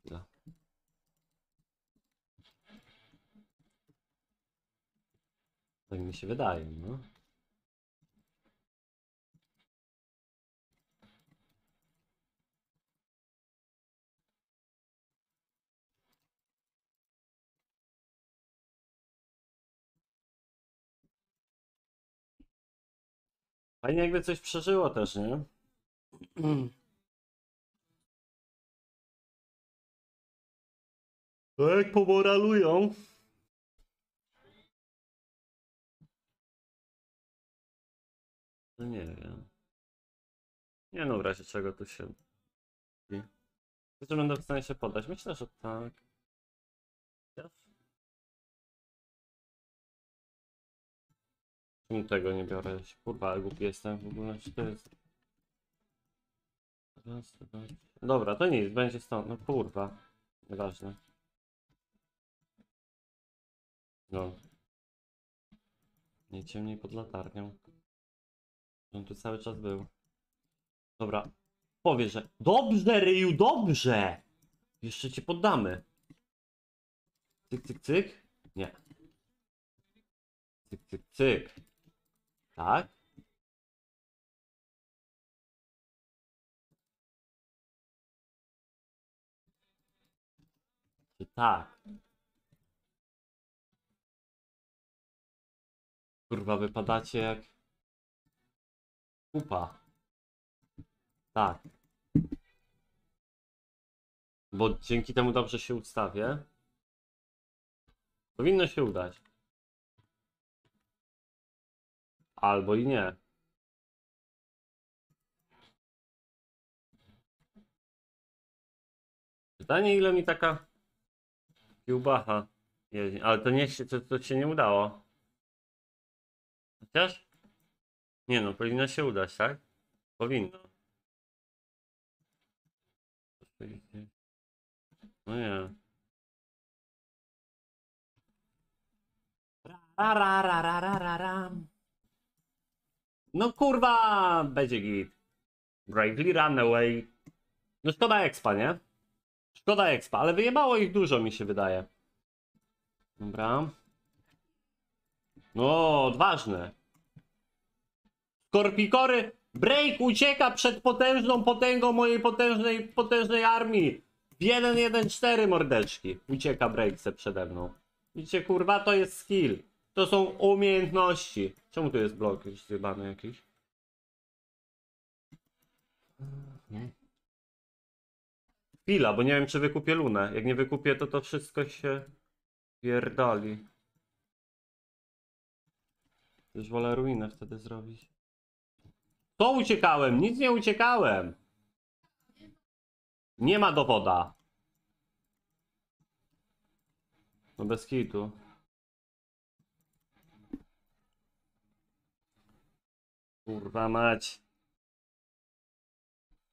No. Tak mi się wydaje, no. Fajnie jakby coś przeżyło też, nie? To jak pomoralują. No nie wiem. Nie no, w razie czego tu się... Czy będę w stanie się poddać? Myślę, że tak. Czemu tego nie biorę? Kurwa, ale głupi jestem w ogóle. Czy to jest... Dobra, to nic, będzie stąd. No kurwa. Nieważne. No. Nie ciemniej pod latarnią. On tu cały czas był. Dobra. Powie, że. Dobrze, Ryju, dobrze! Jeszcze cię poddamy. Cyk, cyk, cyk. Nie. Cyk, cyk, cyk. Tak? Czy tak? Kurwa, wypadacie jak... Kupa. Tak. Bo dzięki temu dobrze się ustawię. Powinno się udać. Albo i nie. Pytanie, ile mi taka kiełbacha jedzie. Ale to nie się, to, to się nie udało. Chociaż? Nie no, powinno się udać, tak? Powinno. No nie. Ra, ra, ra, ra, ra, ra, ra. No kurwa, będzie git. Bravely Runaway. No szkoda expa, nie? Szkoda expa, ale wyjebało ich dużo mi się wydaje. Dobra. No, odważne. Skorpikory, break ucieka przed potężną potęgą mojej potężnej, potężnej armii. W 1-1-4 mordeczki. Ucieka breakse przede mną. Widzicie, kurwa, to jest skill. To są umiejętności. Czemu tu jest blok jakiś zjebany jakiś? Chwila, bo nie wiem, czy wykupię lunę. Jak nie wykupię, to to wszystko się pierdoli. Już wolę ruinę wtedy zrobić. To uciekałem, nic nie uciekałem. Nie ma dowoda. No bez kitu. Kurwa mać.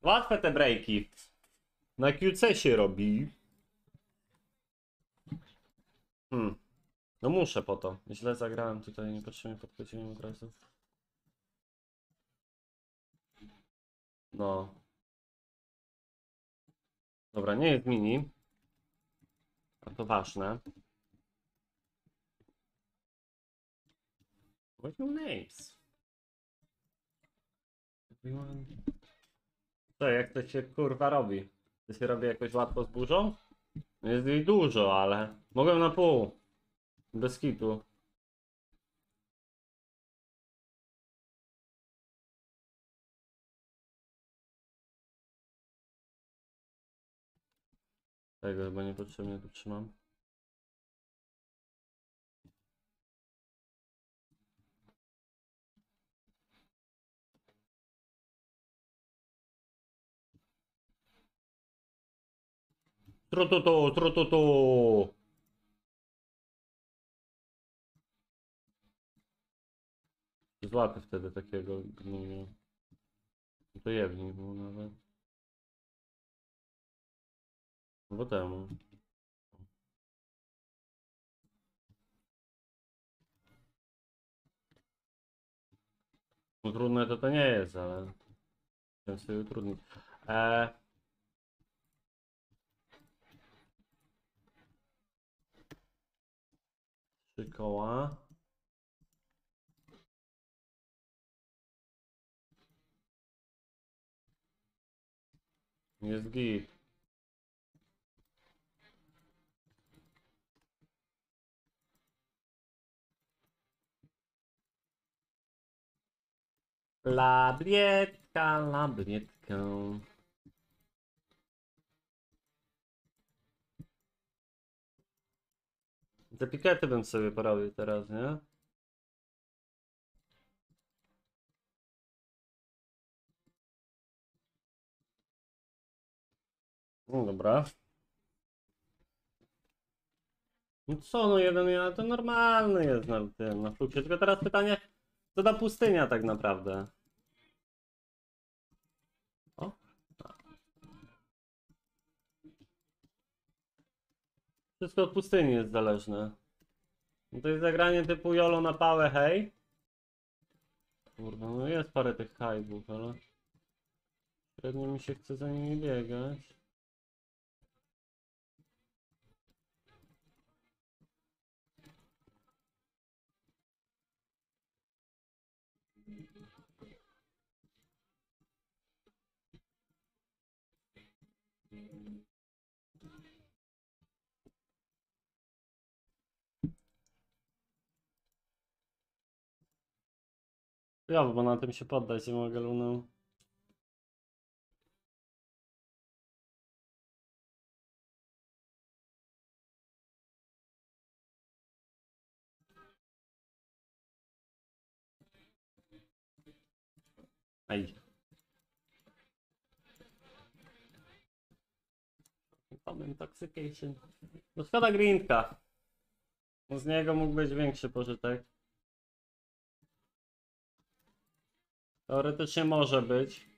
Łatwe te breaki. Na QC się robi. Hmm. No muszę po to. Źle zagrałem tutaj, niepotrzebnie podchodziłem od razu. No. Dobra, nie jest mini. A to ważne. What your names? Co, jak to się kurwa robi? To się robi jakoś łatwo z burzą? Jest jej dużo, ale mogłem na pół. Bez kitu. Tego chyba niepotrzebnie tu trzymam. Trututu, trututu. Złapy wtedy takiego gnoju. To jewnik był nawet. Bo temu. No trudne to to nie jest, ale chciałem sobie utrudnić. Eee, trzy koła. Jest git. Lablietka, lablietkę. Te pikety bym sobie porobił teraz, nie? No dobra. No co, no jeden ja to normalny jest na tym, na fluksie. Tylko teraz pytanie, co ta pustynia tak naprawdę? Wszystko od pustyni jest zależne. No to jest zagranie typu YOLO na pałę, hej. Kurwa, no jest parę tych hajbów, ale... Średnio mi się chce za nimi biegać. Ja, bo na tym się poddać nie mogę, Lunę. Ej. Tam intoxication. No szkoda grinka. No z niego mógł być większy pożytek. Teoretycznie może być.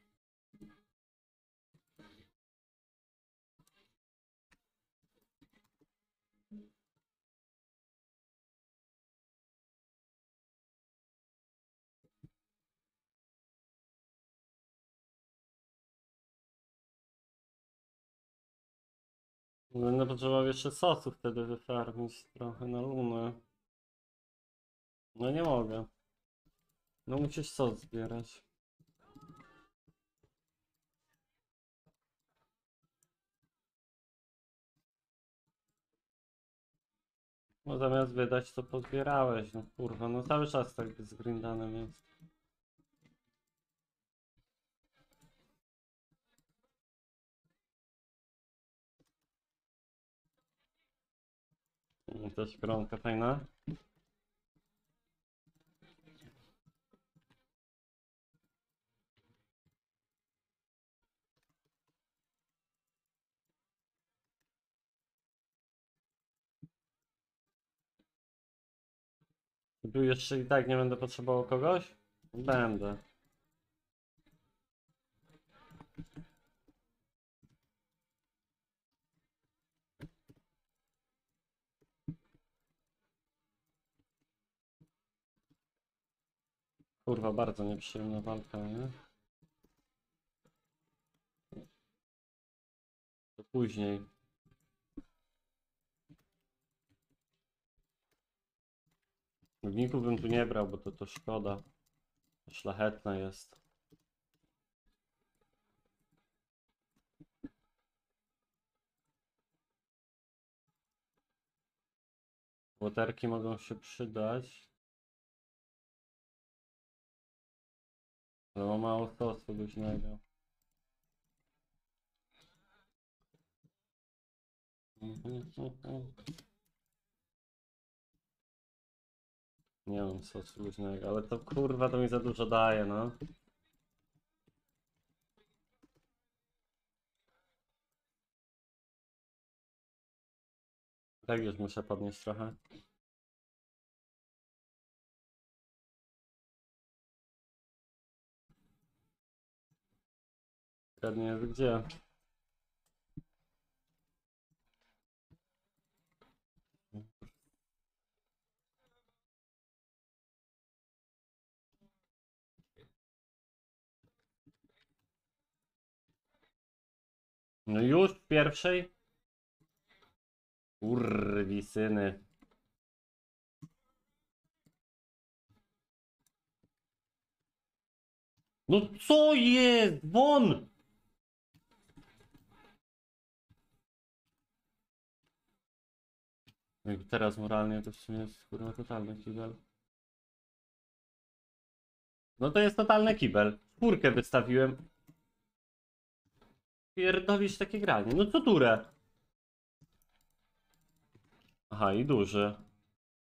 Będę potrzebował jeszcze sosu wtedy wyfarmić trochę na lunę. No nie mogę. No musisz sos zbierać. No zamiast wydać to pozbierałeś, no kurwa, no cały czas tak z Grindanem jest. Mm, Też koronka fajna. Tu jeszcze i tak nie będę potrzebował kogoś? Będę. Kurwa, bardzo nieprzyjemna walka, nie? To później. Ogników bym tu nie brał, bo to, to szkoda. Szlachetna jest. Łoterki mogą się przydać. Ale ma mało sosu luźnego. Mhm, mhm. Nie mam sosu luźnego, ale to kurwa to mi za dużo daje, no. Tak już muszę podnieść trochę. Jest gdzie. No już w pierwszej? Kurwi syny. No co jest? Won! Jak teraz moralnie to w sumie jest kurwa totalny kibel. No to jest totalny kibel. Czwórkę wystawiłem. Pierdolisz takie granie. No co turę? Aha, i duży.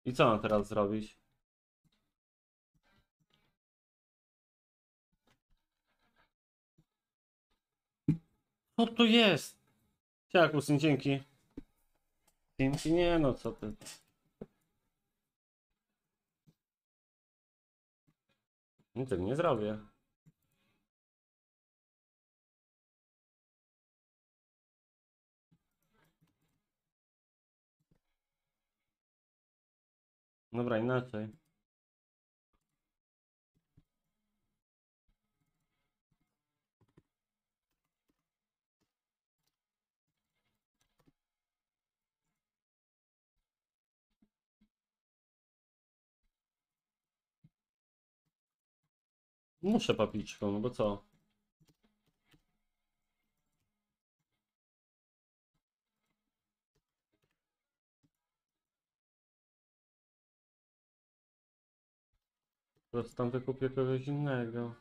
I co mam teraz zrobić? Co to jest? Siakusyn, dzięki. Dzięki, nie no, co ty. No tego nie zrobię. Dobra, inaczej. Muszę papiczką, no bo co? To tam wykupię kogoś innego.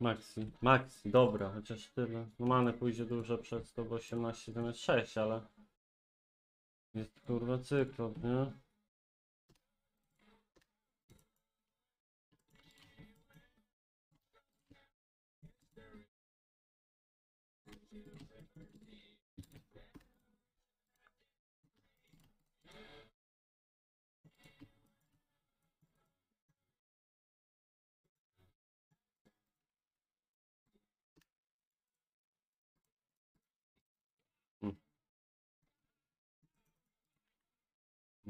Maxi, Maxi, dobra, chociaż tyle. No mane pójdzie dużo przez to, bo 18 zamiast 6, ale... Jest kurwa cyklop, nie?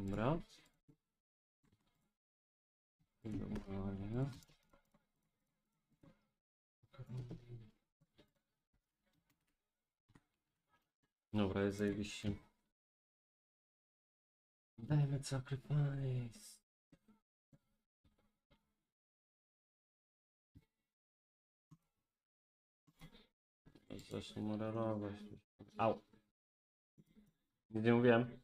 Dobra. Dobra. Dobra, jest zajebiście. Dajmy sacrifice. Zacznę moderować. Au. Nie mówiłem.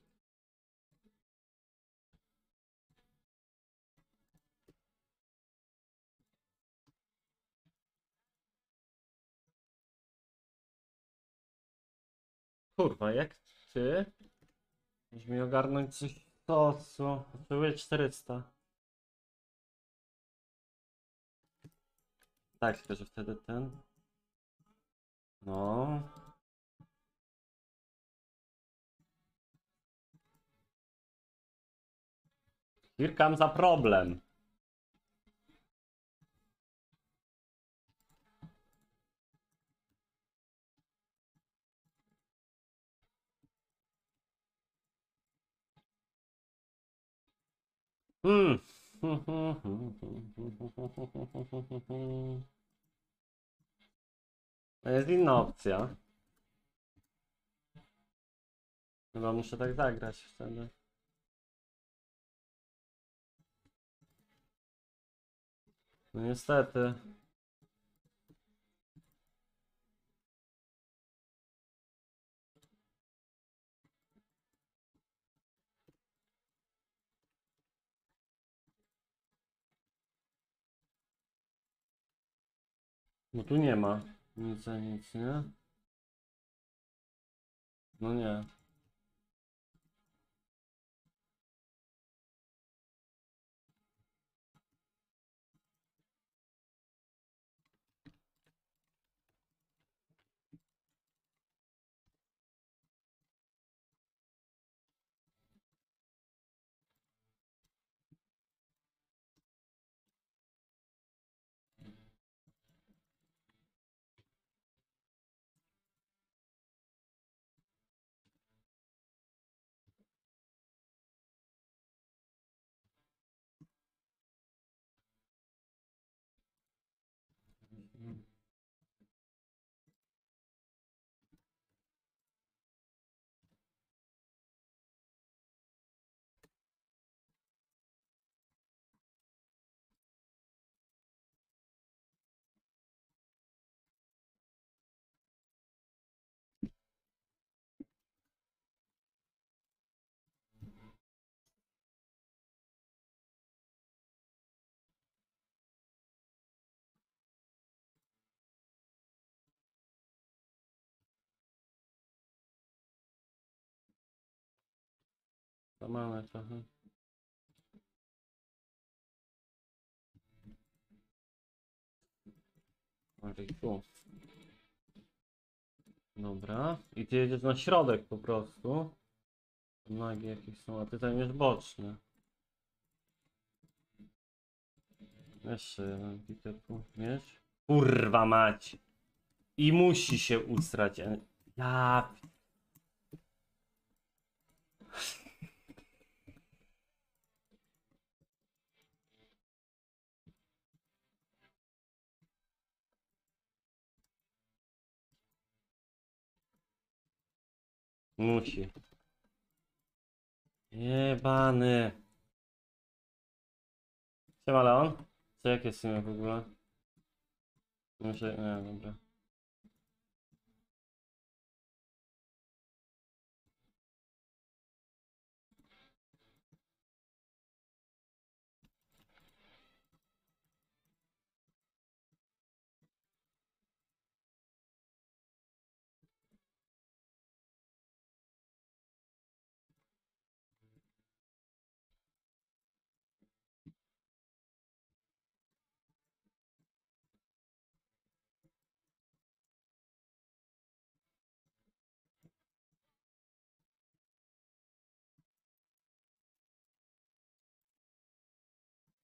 Kurwa, jak ty? Mi ogarnąć coś to, co? Potrzebuję 400. Tak, tylko że wtedy ten. No. Here comes a problem. Hmm. To jest inna opcja. Chyba muszę tak zagrać wtedy. No niestety. No tu nie ma. Nic nic, nie? No nie. Za małe trochę. Bardziej tu. Dobra. I ty jedziesz na środek po prostu. Nagi jakieś są, a ty zajmiesz boczne. Jeszcze jeden bitepu. Wiesz? Kurwa mać. I musi się ustrać. e- Ja Musi. Jebany. Siema Leon. Co jakie jest w ogóle? Myślę, nie, dobra.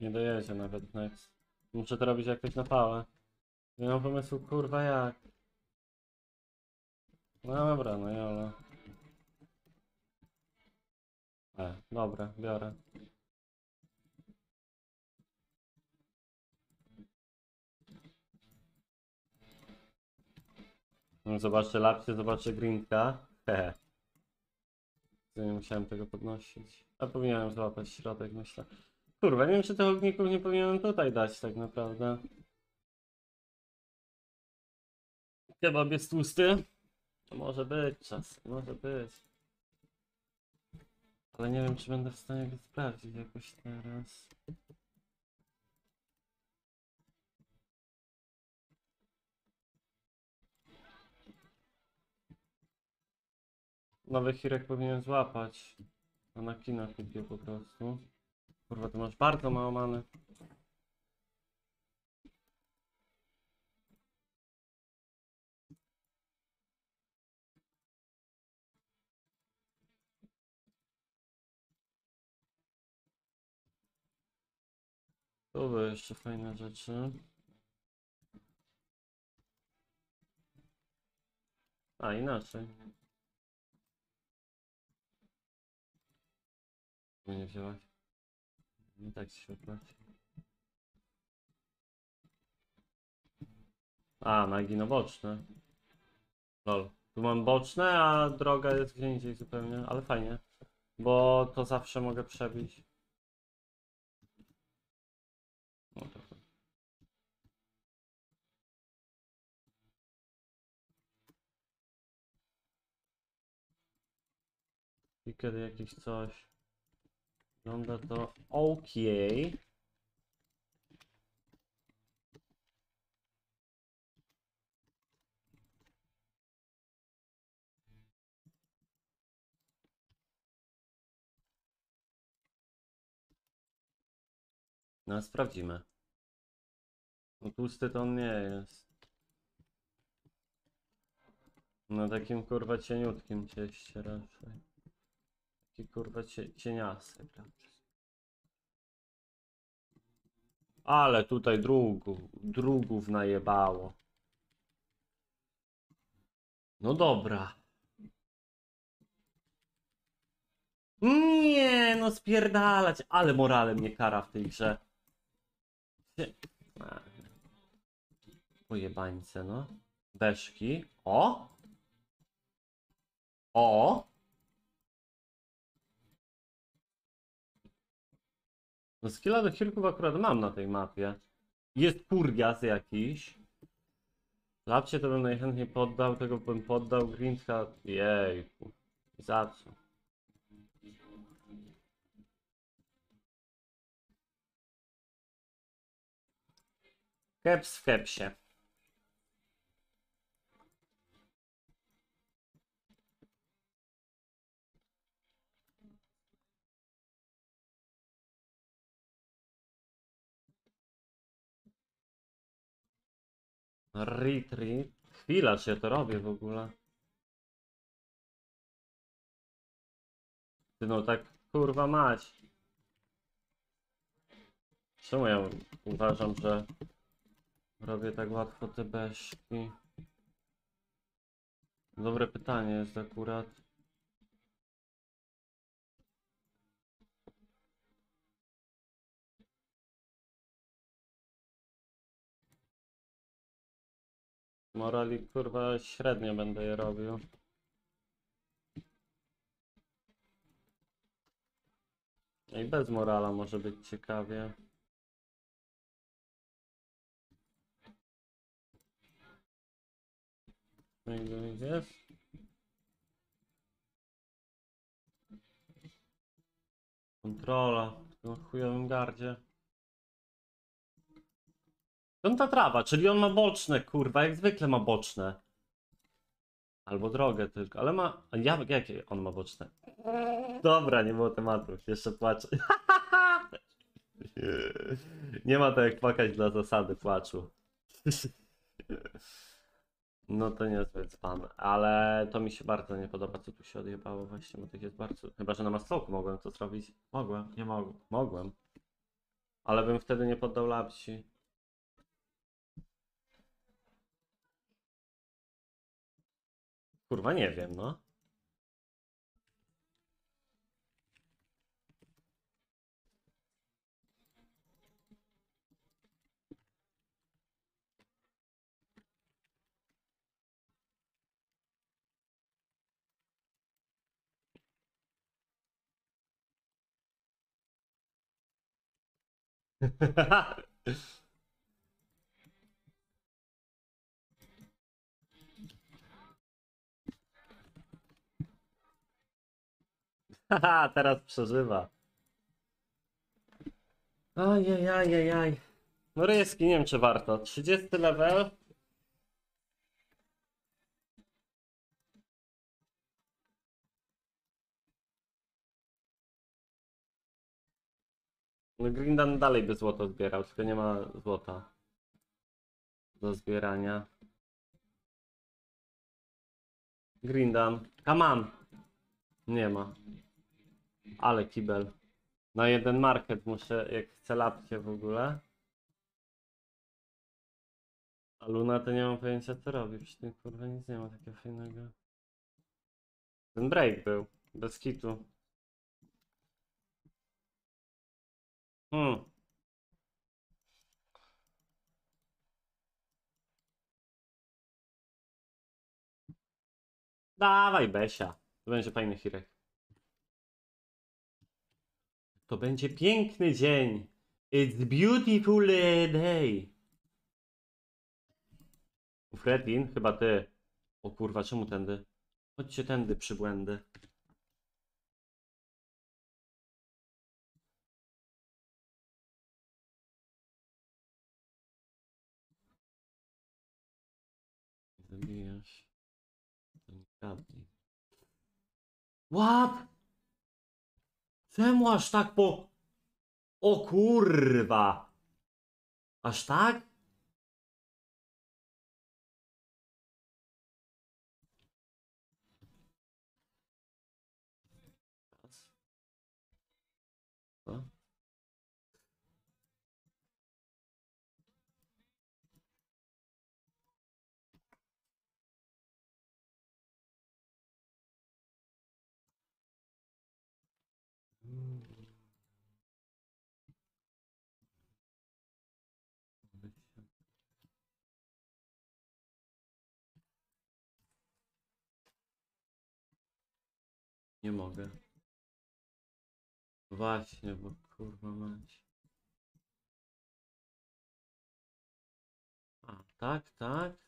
Nie dojedzie nawet next. Muszę to robić jakoś na pałę. Nie mam pomysłu kurwa jak. No dobra, no jolo. E, dobra, biorę. No, Zobaczcie lapcie, zobaczcie grinka. Hehe. Nie musiałem tego podnosić. A powinienem złapać środek, myślę. Kurwa, nie wiem czy tych ogników nie powinienem tutaj dać tak naprawdę. Kebab jest tłusty? Może być czas, może być. Ale nie wiem czy będę w stanie go sprawdzić jakoś teraz. Nowy chirek powinien złapać. A na kina kupię po prostu. Kurwa, ty masz bardzo mało many. Tu były jeszcze fajne rzeczy. A, inaczej. Mnie nie wzięłaś. Nie tak się opłaci. A, nagi no boczne. Lol. Tu mam boczne, a droga jest gdzie indziej zupełnie, ale fajnie. Bo to zawsze mogę przebić. No to I kiedy jakieś coś. Wygląda to ok. No sprawdzimy. No tłusty to on nie jest. Na takim kurwa cieniutkim cieście raczej. Taki kurwa cie, cieniasek raczej. Ale tutaj drugów, drugów najebało. No dobra. Nie, no spierdalać, ale morale mnie kara w tej grze. Pojebańce, no. Beszki. O! O! No skilla do kilków akurat mam na tej mapie. Jest purgas jakiś. Lapcie to bym najchętniej poddał, tego bym poddał. Grindka, jejku. Za co? Keps w kepsie. Retreat. Chwila, czy ja to robię w ogóle? Ty no tak kurwa mać. Czemu ja uważam, że robię tak łatwo te beszki? Dobre pytanie jest akurat. Morali kurwa średnio będę je robił. No I bez morala może być ciekawie. No Jak jest? Kontrola w tym chujowym gardzie. Piąta trawa, czyli on ma boczne, kurwa, jak zwykle ma boczne. Albo drogę tylko, ale ma... A ja, jakie on ma boczne? Dobra, nie było tematu, jeszcze płaczę. (laughs) Nie ma to jak płakać dla zasady płaczu. (laughs) No to niezły dzban, ale to mi się bardzo nie podoba, co tu się odjebało właśnie, bo tak jest bardzo... Chyba, że na mastołku mogłem to zrobić. Mogłem, nie mogłem, mogłem. Ale bym wtedy nie poddał lapsi. Kurwa, nie wiem, no. (laughs) (laughs) Haha, (laughs) teraz przeżywa. Ajajajajaj. No ryski, nie wiem czy warto. 30 level. No Grindan dalej by złoto zbierał, tylko nie ma złota do zbierania. Grindan, on! Nie ma. Ale kibel. Na jeden market muszę, jak chcę lapcie w ogóle. A Luna to nie mam pojęcia co robi, przy tym kurwa nic nie ma takiego fajnego. Ten break był, bez kitu. Hmm. Dawaj Besia. To będzie fajny chirek. To będzie piękny dzień. It's beautiful day. Fredin, chyba ty. O kurwa, czemu tędy? Chodźcie tędy, przybłędy. Zabijasz. To nie. What? Czemu aż tak po... O kurwa! Aż tak? Nie mogę. Właśnie, bo kurwa mać. A, tak, tak.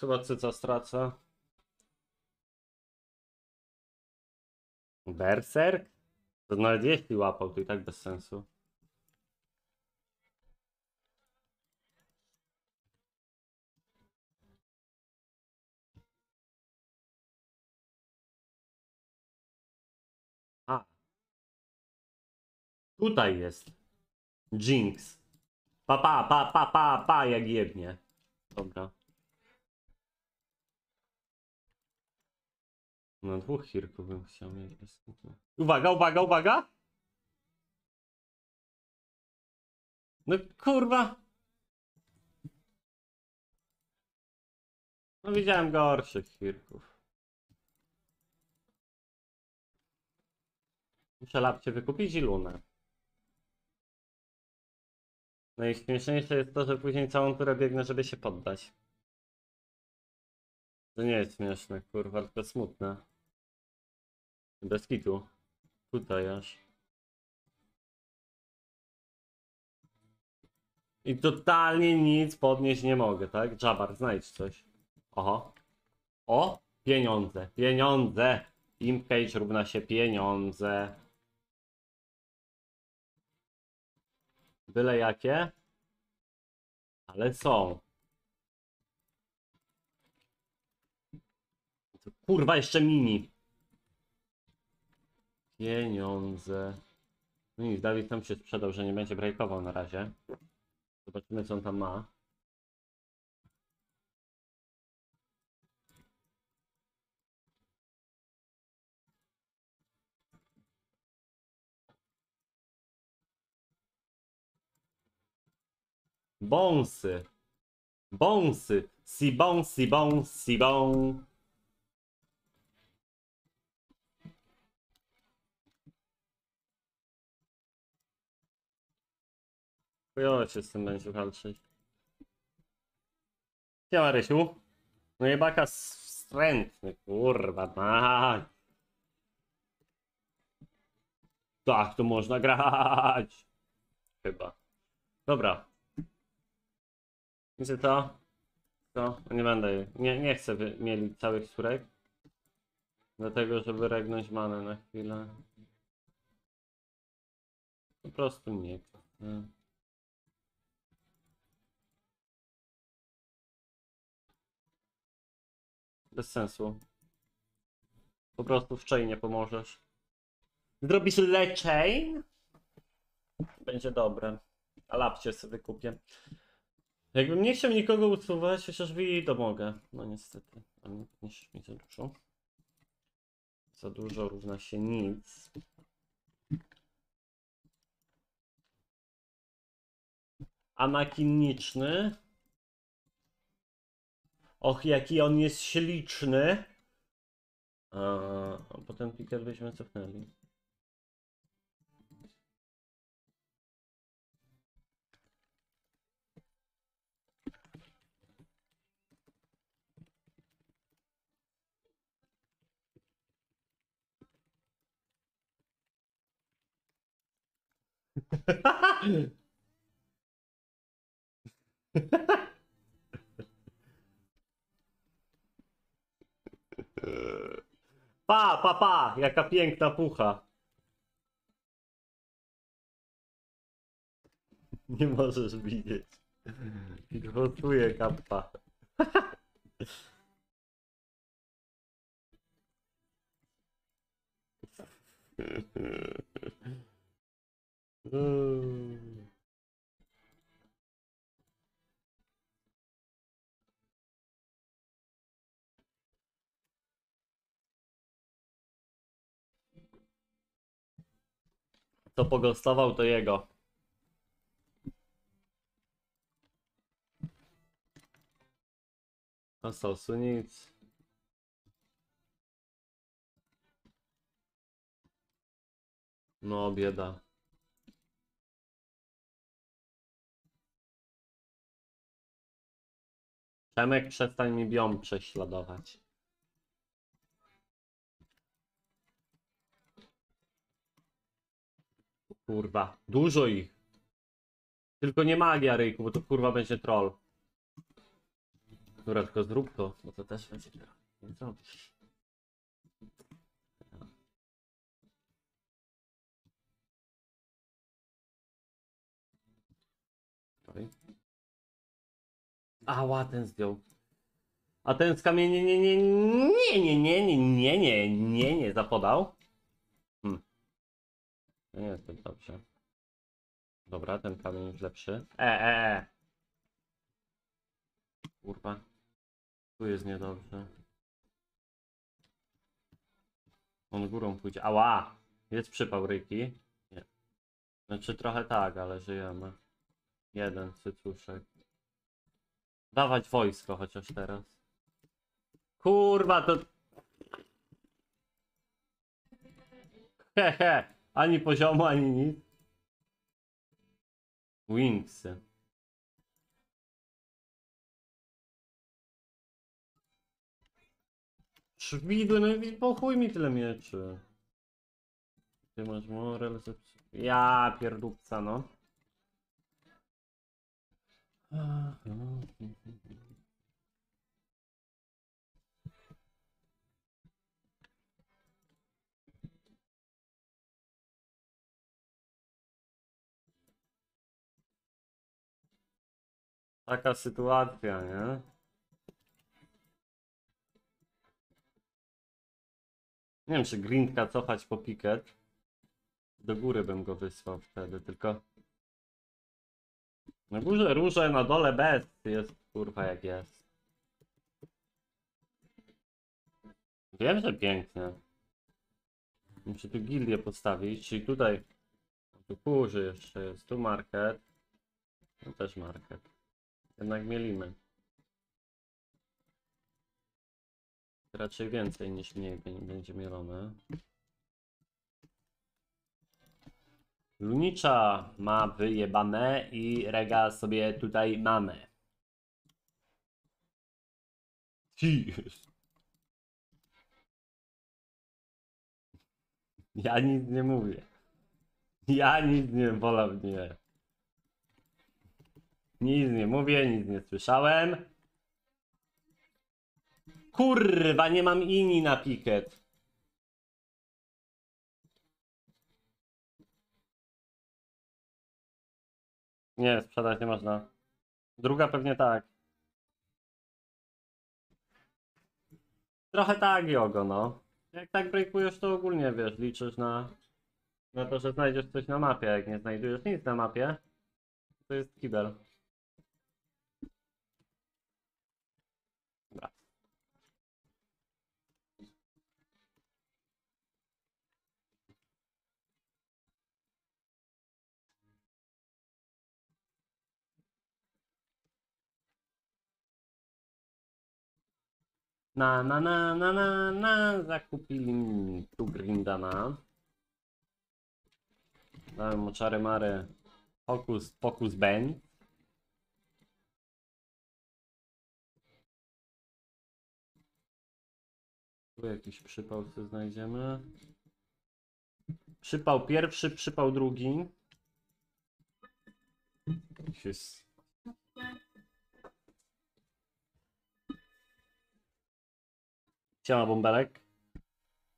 Chyba cyca stracę. Berserk? To nawet jeśli łapał, to i tak bez sensu. A. Tutaj jest. Jinx. Pa, pa, pa, pa, pa, pa, jak jebnie. Dobra. Na dwóch hirków bym chciał mieć. bez kitu. Uwaga, uwaga, uwaga! No kurwa. No widziałem gorszych chwirków. Muszę lapcie wykupić i lunę. No i śmieszniejsze jest to, że później całą turę biegnę, żeby się poddać. To nie jest śmieszne, kurwa, tylko smutne. Bez kitu. Tutaj aż. I totalnie nic podnieść nie mogę, tak? Jabar, znajdź coś. Oho. O! Pieniądze, pieniądze! Imcage równa się pieniądze. Byle jakie. Ale są. Kurwa, jeszcze mini. Pieniądze. No nic, Dawid tam się sprzedał, że nie będzie breakował na razie. Zobaczymy, co on tam ma. Bąsy. Bąsy. Sibon, sibon, sibon. Chujowo się z tym będzie walczyć. Siema Rysiu. No jebaka wstrętny, kurwa, mać. Tak, to można grać. Chyba. Dobra. Wiecie to? To? Nie będę, nie, nie chcę mieli całych surek. Dlatego, żeby regnąć manę na chwilę. Po prostu nie chcę. Bez sensu. Po prostu w chain nie pomożesz. Zrobisz leczeń? Będzie dobre. A lapcie sobie kupię. Jakbym nie chciał nikogo usuwać, chociaż Wido mogę. No niestety. Nie podniesiesz mi za dużo. Za dużo równa się nic. Anakiniczny. Och, jaki on jest śliczny. A, potem piker byśmy cofnęli. (laughs) (laughs) (laughs) Pa, pa, pa, jaka piękna pucha. (laughs) Nie możesz widzieć. Gwałtuje kappa. (laughs) (laughs) Mm. Kto pogostował, to jego. A sosu nic. No, bieda. Przemek, przestań mi biom prześladować. Kurwa, dużo ich. Tylko nie magia, Ryjku, bo to kurwa będzie troll. Dobra, tylko zrób to, bo to też będzie troll. Nie zrobisz. Oj. Ała, ten zdjął. A ten z kamienia nie, nie, nie, nie, nie, nie, nie, nie, nie, nie, zapodał. No nie jest to dobrze. Dobra, ten kamień jest lepszy. E, e, e. Kurwa. Tu jest niedobrze. On górą pójdzie. Ała! Jest przypał ryki. Nie. Znaczy trochę tak, ale żyjemy. Jeden cycuszek. Dawać wojsko chociaż teraz. Kurwa, to... (laughs) Hehe, ani poziomu, ani nic. Wingsy. Szwidły, no i po chuj mi tyle mieczy. Ty masz morel, zepsu- Ja pierdupca, no. Taka sytuacja, nie? Nie wiem, czy Grindka cofać po piket. Do góry bym go wysłał wtedy, tylko... Na górze róże, na dole bez. Jest kurwa jak jest. Wiem, że pięknie. Muszę tu gildię postawić, czyli tutaj... Tu kurzy jeszcze jest, tu market. Tu też market. Jednak mielimy. Raczej więcej niż mniej bę- będzie mielone. Lunicza ma wyjebane i Rega sobie tutaj mamy. Ja nic nie mówię. Ja nic nie wolę, nie. Nic nie mówię, nic nie słyszałem. Kurwa, nie mam inni na piket. Nie, sprzedać nie można. Druga pewnie tak. Trochę tak, Jogo, no. Jak tak breakujesz, to ogólnie wiesz, liczysz na, na to, że znajdziesz coś na mapie. Jak nie znajdujesz nic na mapie, to jest kibel. Na na na na na na zakupili mi tu Grindana. Dałem mu czary mary Focus, Focus Ben. Tu jakiś przypał sobie znajdziemy. Przypał pierwszy, przypał drugi. Jest. Siema bąbelek.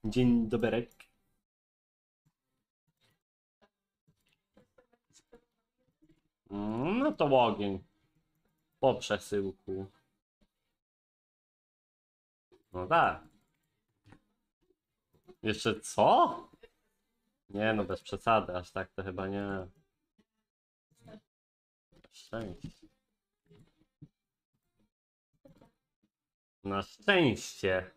Dzień doberek. Mm, No to ogień. Po przesyłku. No tak. Jeszcze co? Nie no, bez przesady, aż tak to chyba nie. Szczęście. Na szczęście.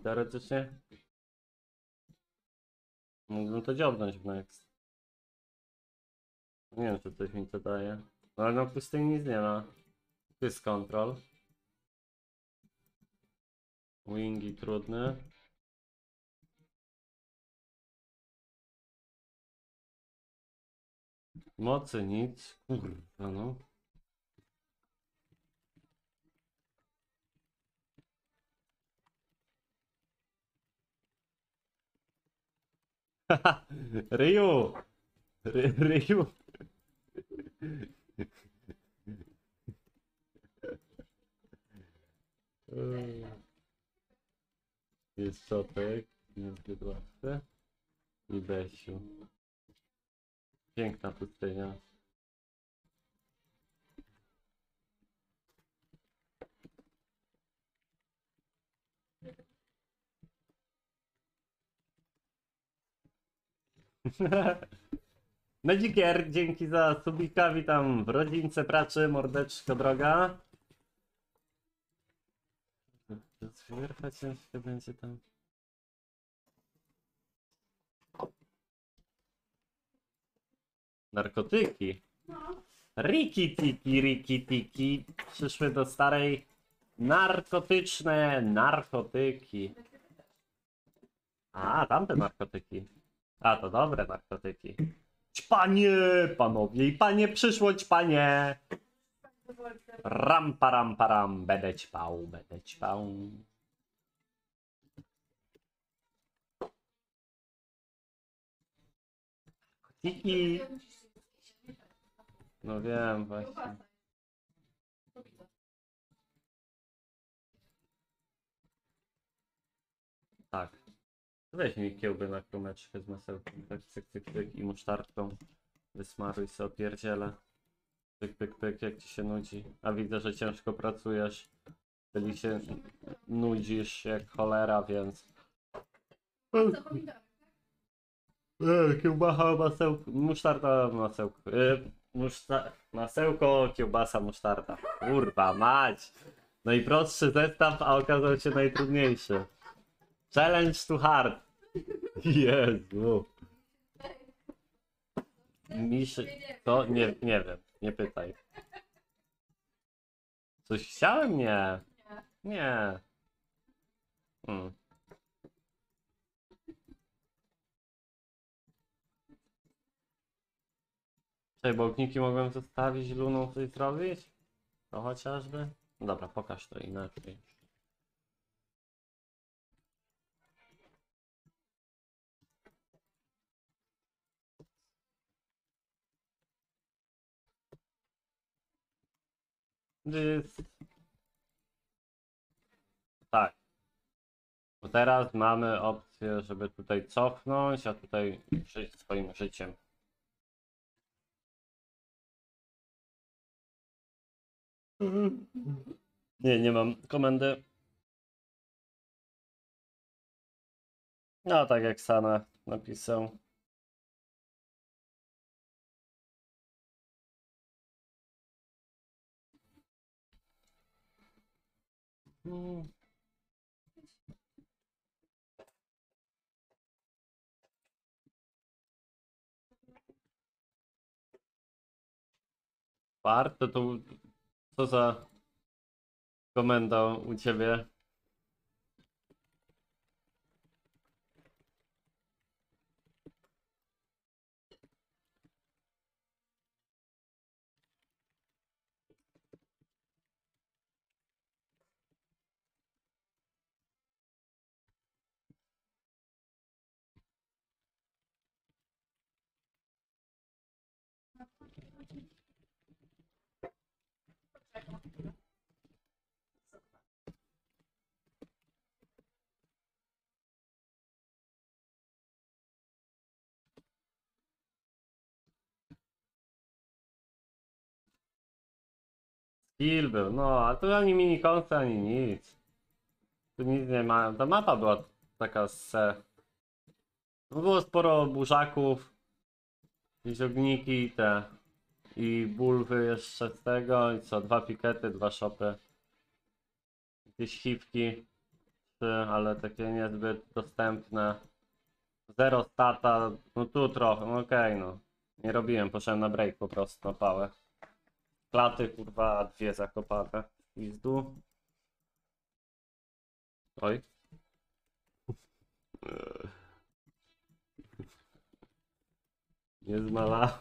Teoretycznie mógłbym to dziobnąć w next. Nie wiem, czy coś mi to daje. No ale na pustyni nic nie ma. Tu jest. Wingi trudny. Mocy nic. Kurwa no. Ryu! Ry, Ryu! Eee. Jest Szotek, niezbyt łatwe. I Besiu. Piękna pustynia. (laughs) No dziękier, dzięki za subika, witam w rodzince pracy, mordeczko droga. Zwierfa ciężko będzie tam. Narkotyki. Riki tiki, riki tiki. Przyszły do starej narkotyczne narkotyki. A, tamte narkotyki. A, to dobre narkotyki. Ćpanie, panowie i panie, przyszło ćpanie. Ram, param, param, będę ćpał, będę ćpał. Narkotyki. No wiem, właśnie. Tak. Weź mi kiełby na krumeczkę z masełkiem, tak cyk, cyk, cyk i musztardką. Wysmaruj sobie opierdziele. Pyk, pyk, pyk, jak ci się nudzi. A widzę, że ciężko pracujesz. Czyli się nudzisz jak cholera, więc... E, kiełbacha, masełko, musztarda, masełko. E, muszta, masełko, kiełbasa, musztarda. Kurwa, mać! Najprostszy zestaw, a okazał się najtrudniejszy. Challenge to hard. Jezu. Miszy... To nie, nie wiem, nie pytaj. Coś chciałem? Nie. Nie. Hmm. Czekaj, bołkniki mogłem zostawić, luną coś zrobić? To chociażby? Dobra, pokaż to inaczej. Tak. Bo teraz mamy opcję, żeby tutaj cofnąć, a tutaj żyć swoim życiem. Nie, nie mam komendy. No, tak jak Sana napisał. Mm. Bart, to, to co za komenda u ciebie? Skill był, no, a tu ani minikonce, ani nic. Tu nic nie ma. Ta mapa była taka se. No było sporo burzaków, jakieś ogniki te. I bulwy jeszcze z tego. I co, dwa pikety, dwa shopy. Jakieś. Trzy, ale takie niezbyt dostępne. Zero stata. No tu trochę, no okej no. Nie robiłem, poszedłem na break po prostu na. Klaty, kurwa, dwie zakopane. Pizdu. Oj. Nie zmalało.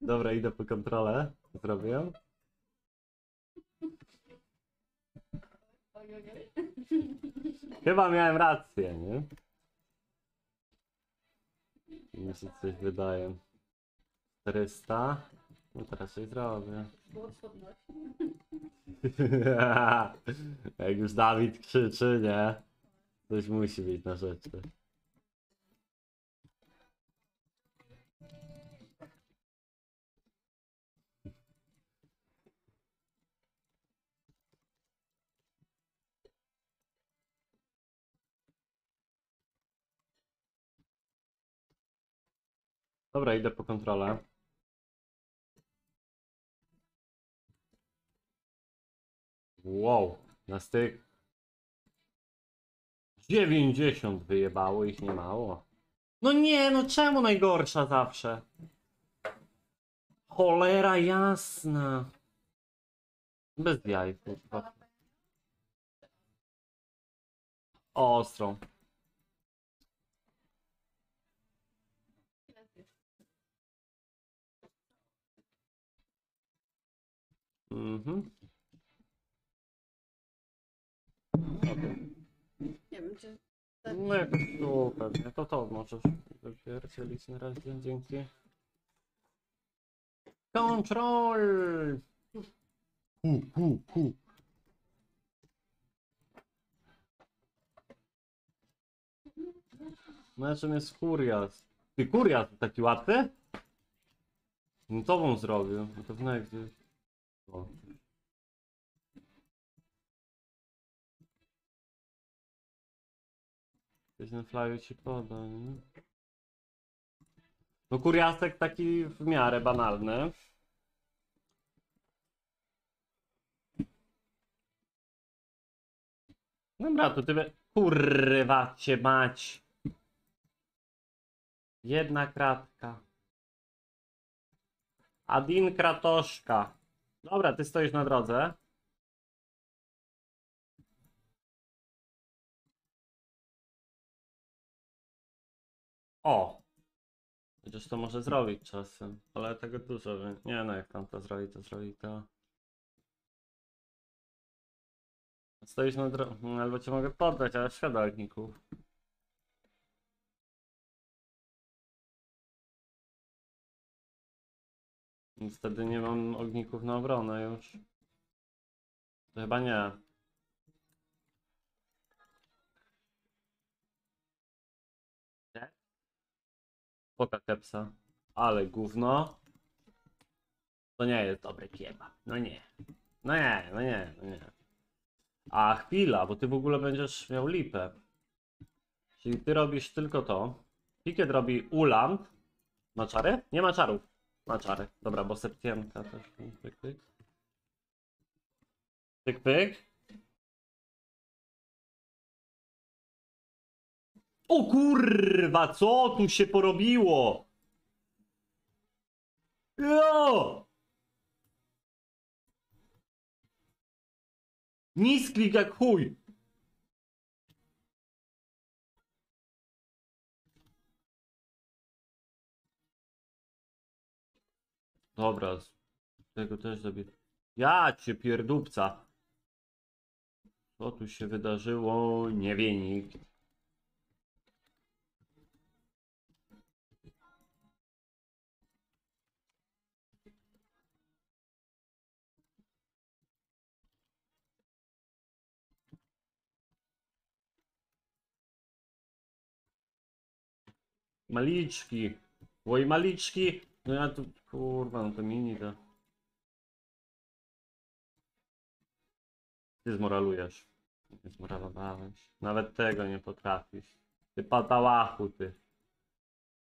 Dobra, idę po kontrolę. Zrobię. Chyba miałem rację, nie? Mi się coś wydaje. 400. No teraz coś zrobię. (laughs) Jak już Dawid krzyczy, nie? Coś musi być na rzeczy. Dobra, idę po kontrolę. Wow, na styk. 90 wyjebało, ich nie mało. No nie, no czemu najgorsza zawsze? Cholera jasna. Bez jaj, kurwa. Ostrą. Mhm. Nie wiem, czy... No jakoś tu pewnie. To to możesz wypierdzielić na razie, dzięki. Control! Hu, hu, hu. Na czym jest Kurias? Ty Kurias taki łatwy? No to bym zrobił. No to w gdzieś. O. Gdzieś na flyu ci poda, nie? No kuriasek taki w miarę banalny. Dobra, to ty... Kurwa cię mać. Jedna kratka. Adin kratoszka. Dobra, ty stoisz na drodze. O! Chociaż to może zrobić czasem, ale tego dużo, więc nie no, jak tam to zrobi, to zrobi to. Stoisz na drodze, albo cię mogę poddać, ale szkoda ogników. Wtedy nie mam ogników na obronę już. To chyba. Nie? Poka kepsa. Ale gówno. To nie jest dobry kebab. No nie. No nie, no nie, no nie. A chwila, bo ty w ogóle będziesz miał lipę. Czyli ty robisz tylko to. Piket robi ulant. Ma czary? Nie ma czarów. Ma czary. Dobra, bo septiemka też. Pyk, pyk. Pyk, pyk. O kurwa, co tu się porobiło? Jo! Nisklik jak chuj. Dobra, tego też zrobię. Ja cię pierdupca. Co tu się wydarzyło? Nie wie nikt. Maliczki. Oj, maliczki. No ja tu, kurwa, no to mini to. Ty zmoralujesz. Nie zmoralowałeś. Nawet tego nie potrafisz. Ty patałachu, ty.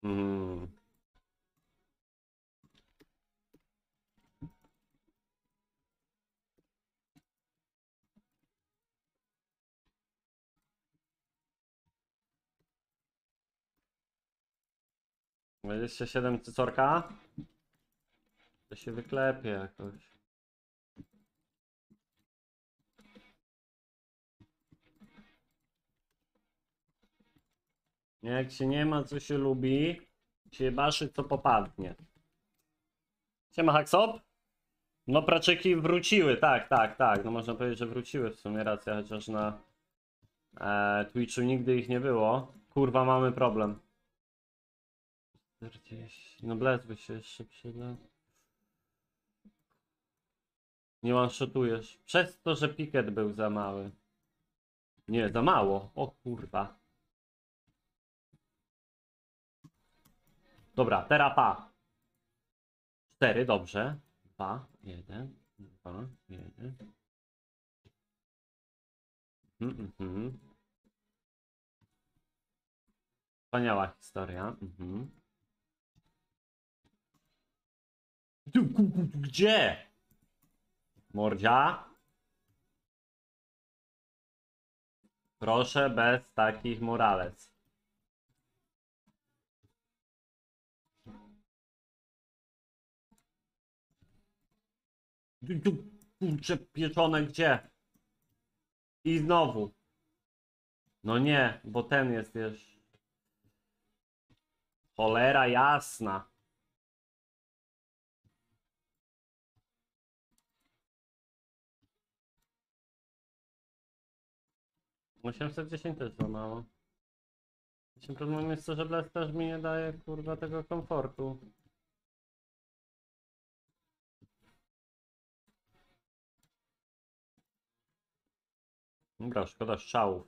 Mm. Będziesz 7 cycorka? To się wyklepie jakoś. Jak się nie ma, co się lubi, się baszy, co popadnie. Siema, Haksop? No, praczyki wróciły, tak, tak, tak. No można powiedzieć, że wróciły w sumie, racja, chociaż na e, Twitchu nigdy ich nie było. Kurwa, mamy problem. 40. No blez by się jeszcze przyda. Nie one-shotujesz. Przez to, że piket był za mały. Nie, za mało. O kurwa. Dobra, terapa. 4, dobrze. 2, 1, 2, 1. Mhm, mhm. Wspaniała historia. Mhm. Gdzie? Mordzia? Proszę bez takich tu, Kurczę, pieczone gdzie? I znowu. No nie, bo ten jest, wiesz... Cholera jasna. Osiemset dziesięć też za mało. Właśnie Problem jest to, że Blast mi nie daje kurwa tego komfortu. Dobra, szkoda strzałów.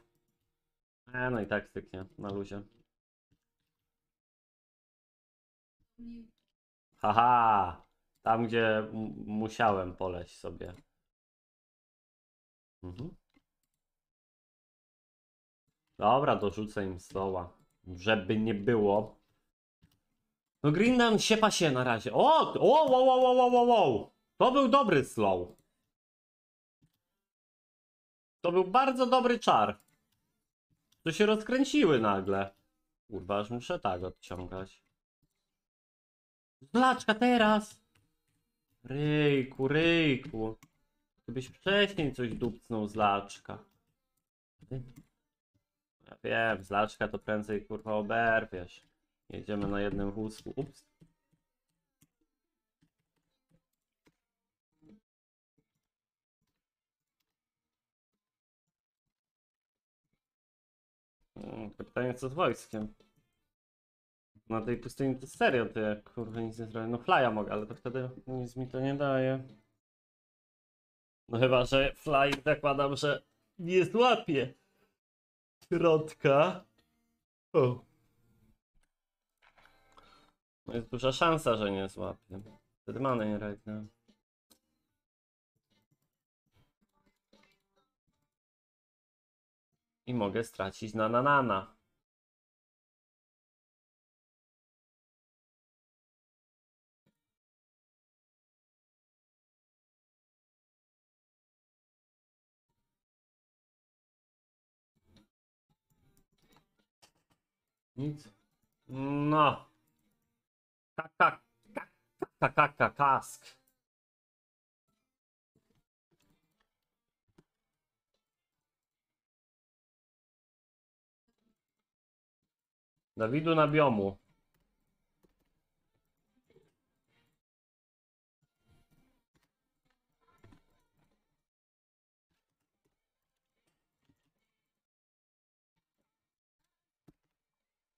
E, no i tak styknie, na luzie. Haha! Tam, gdzie musiałem poleść sobie. Mhm. Dobra, dorzucę im stoła. Żeby nie było. No Greenland się pasie na razie. O! O! Wow, wow, wow, wow, wow! To był dobry slow. To był bardzo dobry czar. To się rozkręciły nagle. Kurwa, aż muszę tak odciągać. Zlaczka teraz! Ryjku, ryjku. Gdybyś wcześniej coś dupcnął z laczka. Ja wiem, z laczka to prędzej kurwa oberwiesz. Jedziemy na jednym wózku. Ups. Mm, to Pytanie co z wojskiem. Na tej pustyni to serio, to jak kurwa nic nie zrobię. No flya mogę, ale to wtedy nic mi to nie daje. No chyba, że fly zakładam, że nie złapie środka. O. Jest duża szansa, że nie złapie. Wtedy manę nie regnę. I mogę stracić na nanana. Nic. No. Kaka. Kaka, kaka, kask. Dawidu na biomu.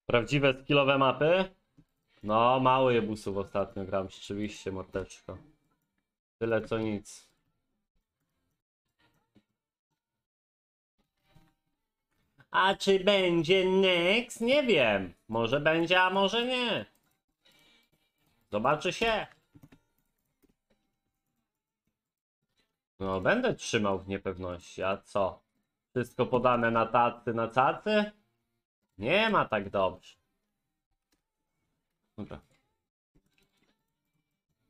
Prawdziwe skillowe mapy? No, mało jebusów ostatnio gram, rzeczywiście, mordeczko. Tyle co nic. A czy będzie next? Nie wiem. Może będzie, a może nie. Zobaczy się. No, będę trzymał w niepewności. A co? Wszystko podane na tacy, na cacy? Nie ma tak dobrze. Dobra.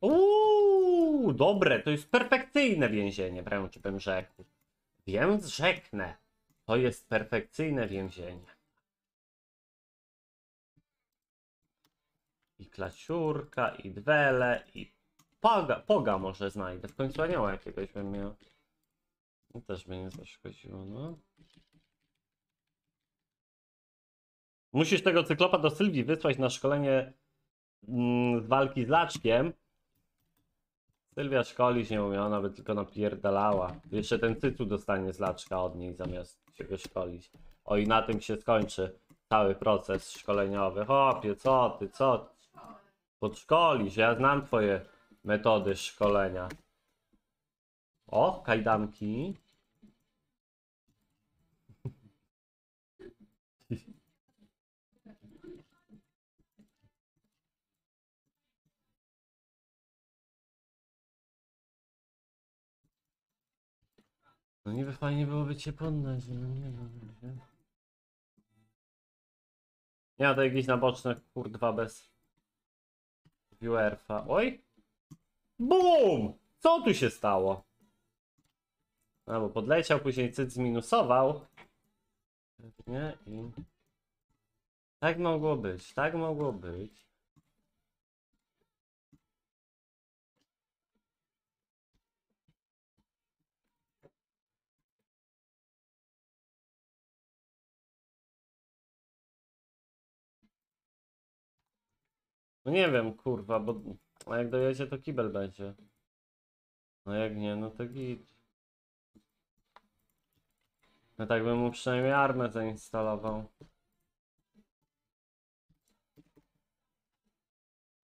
Uuu, dobre, to jest perfekcyjne więzienie, wręcz bym rzekł. Więc rzeknę, to jest perfekcyjne więzienie. I klaciurka, i dwele, i poga, poga może znajdę. W końcu anioła jakiegoś bym miał. No też by nie zaszkodziło, no. Musisz tego cyklopa do Sylwii wysłać na szkolenie mm, z walki z Laczkiem. Sylwia szkolić nie umie, ona by tylko napierdalała. Jeszcze ten cycu dostanie z Laczka od niej zamiast się go szkolić. O i na tym się skończy cały proces szkoleniowy. Chopie, co ty, co ty? Podszkolisz, ja znam twoje metody szkolenia. O, kajdanki. No niby fajnie byłoby cię poddać, no nie no. Nie, nie to jakieś naboczne kurwa bez viewerfa. Oj! BUM! Co tu się stało? A, bo podleciał, później cyt zminusował. Nie, i... Tak mogło być, tak mogło być. No nie wiem, kurwa, bo a jak dojedzie, to kibel będzie. No jak nie, no to git. No tak bym mu przynajmniej armę zainstalował.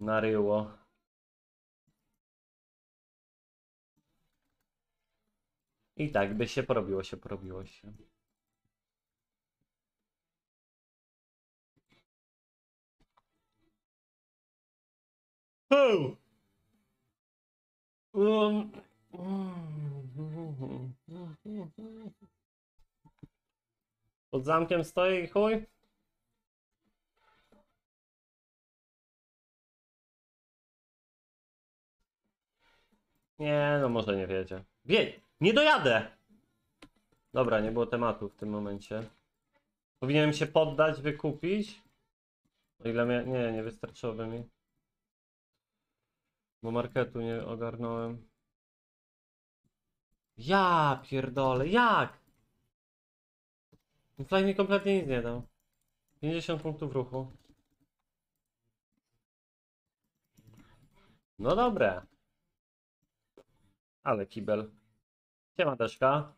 Na ryło. I tak by się porobiło się, porobiło się. Um. Pod zamkiem stoi chuj? Nie, no może nie wiedzie. Wie, nie dojadę! Dobra, nie było tematu w tym momencie. Powinienem się poddać, wykupić? O ile mnie... Nie, nie wystarczyłoby mi. Bo marketu nie ogarnąłem. Ja pierdolę, jak? Fly mi kompletnie nic nie dał. 50 punktów ruchu. No dobra. Ale kibel. Siema deszka.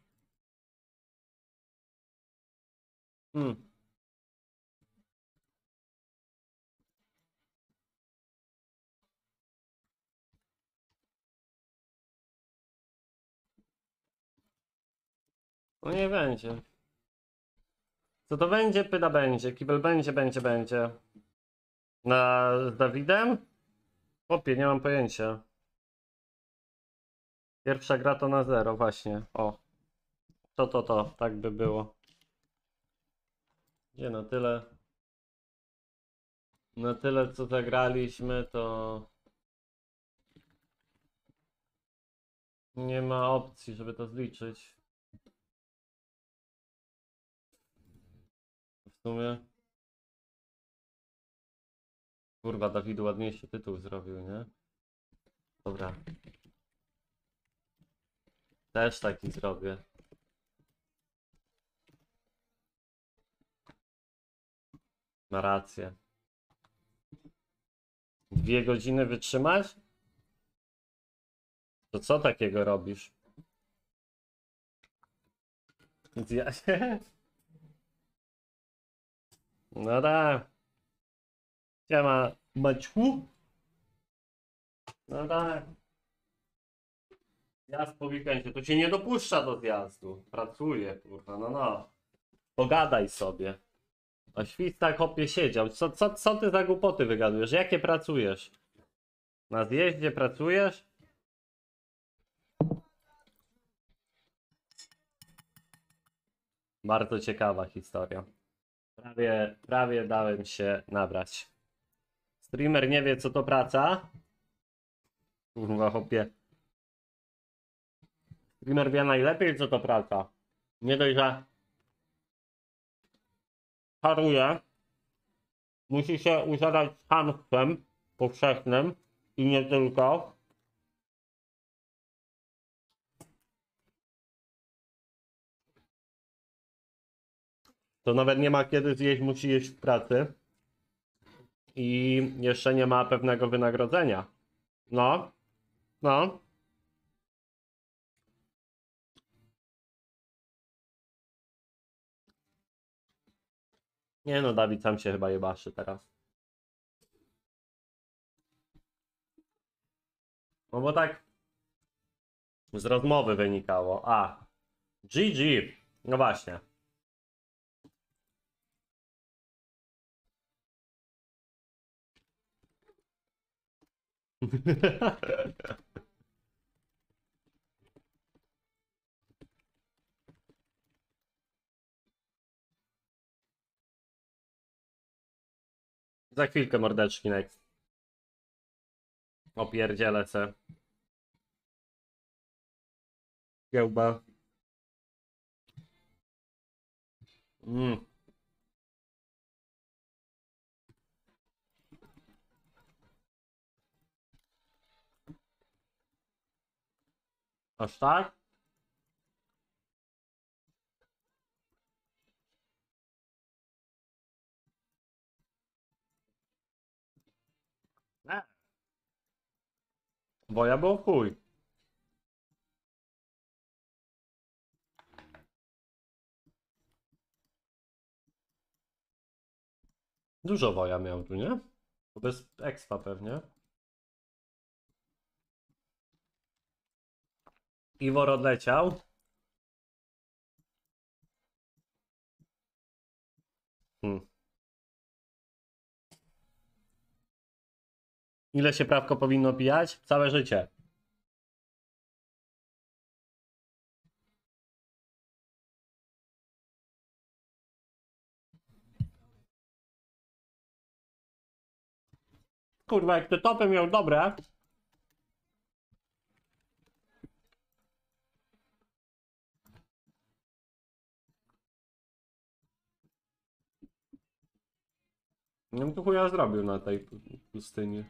Hmm. No nie będzie. Co to będzie? Pyta będzie. Kibel będzie, będzie, będzie. Na z Dawidem? Chłopie, nie mam pojęcia. Pierwsza gra to na zero, właśnie. O. To, to, to. Tak by było. Nie, na tyle. Na tyle, co zagraliśmy, to. Nie ma opcji, żeby to zliczyć. Sumie. Kurwa, Dawid ładniejszy tytuł zrobił, nie? Dobra. Też taki zrobię. Ma rację. Dwie godziny wytrzymać? To co takiego robisz? Ja się... (laughs) No tak. Siema, Maćku. No tak. Zjazd po weekendzie, to cię nie dopuszcza do zjazdu. Pracuje, kurwa, no no. Pogadaj sobie. A świstak hopie siedział. Co, co, co ty za głupoty wygadujesz? Jakie pracujesz? Na zjeździe pracujesz? Bardzo ciekawa historia. Prawie, prawie dałem się nabrać. Streamer nie wie co to praca. Kurwa hopie. Streamer wie najlepiej co to praca. Nie dość, że haruje. Musi się użerać z chamstwem powszechnym i nie tylko. To nawet nie ma kiedy zjeść, musi jeść w pracy. I jeszcze nie ma pewnego wynagrodzenia. No, no. Nie no, Dawid sam się chyba jebaszy teraz. No bo tak z rozmowy wynikało. A, GG. No właśnie. Za chwilkę mordeczki next. Opierdzielę se. Kiełba. Mm. Aż tak? Nie. Bo ja był chuj. Dużo woja miał tu, nie? Bez expa pewnie. Iwor odleciał. Hmm. Ile się prawko powinno pijać? Całe życie. Kurwa, jak te topy miał dobre. Nie wiem, to chuja zrobił na tej pu- pustyni.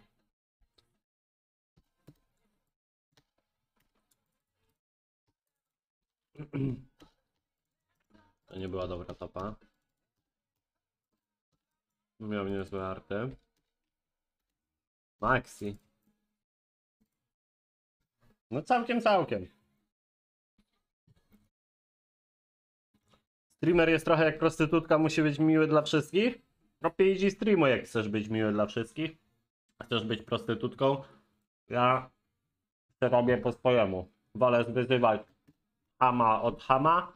To nie była dobra topa. Miał niezłe arty. Maxi. No całkiem, całkiem. Streamer jest trochę jak prostytutka, musi być miły dla wszystkich. No PG streamu jak chcesz być miły dla wszystkich. Chcesz być prostytutką. Ja to robię po swojemu. Wolę wyzywać Hama od Hama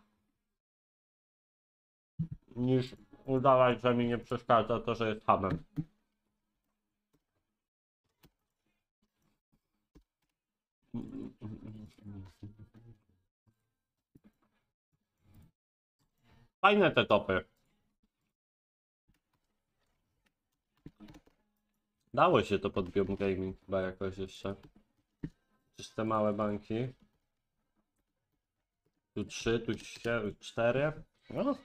niż udawać, że mi nie przeszkadza to, że jest Hamem. Fajne te topy. Dało się to pod Biom Gaming chyba jakoś jeszcze. Czyż te małe banki. Tu trzy, tu cztery. No.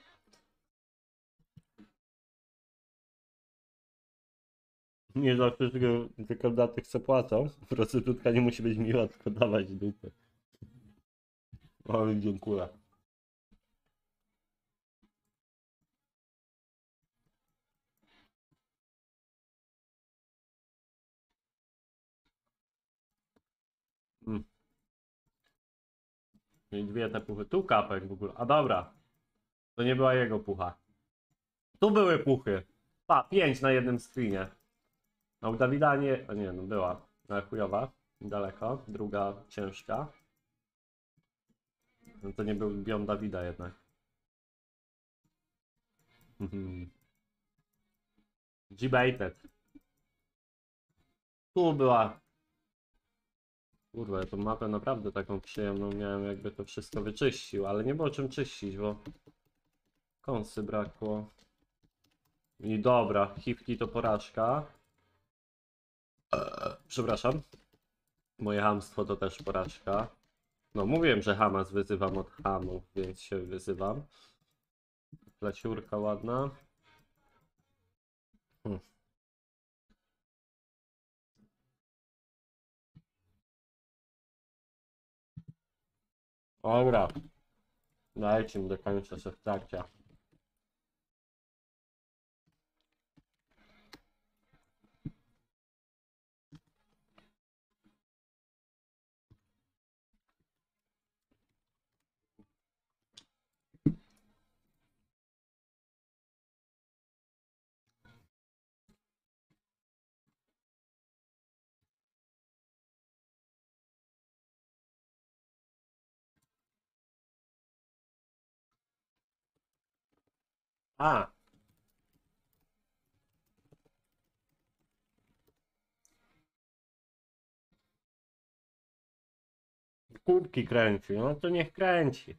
Nie dla wszystkiego, tylko dla tych co płacą. Prostytutka nie musi być miła, tylko dawać dupę. Oj, dziękuję. I dwie te puchy. Tu kapek w ogóle. A dobra. To nie była jego pucha. Tu były puchy. Pa, pięć na jednym screenie. U Dawida nie. A nie, no była. Ale chujowa. Daleko. Druga ciężka. No to nie był biom Dawida jednak. (laughs) G-baited. Tu była. Kurwa, ja tą mapę naprawdę taką przyjemną miałem, jakby to wszystko wyczyścił, ale nie było czym czyścić, bo kąsy brakło. I dobra, hipki to porażka. Przepraszam. Moje hamstwo to też porażka. No, mówiłem, że Hamas wyzywam od hamów, więc się wyzywam. Pleciurka ładna. Hmm. Dobra. Dajcie mi do końca się w trakcie. A. Kurki kręci, no to niech kręci.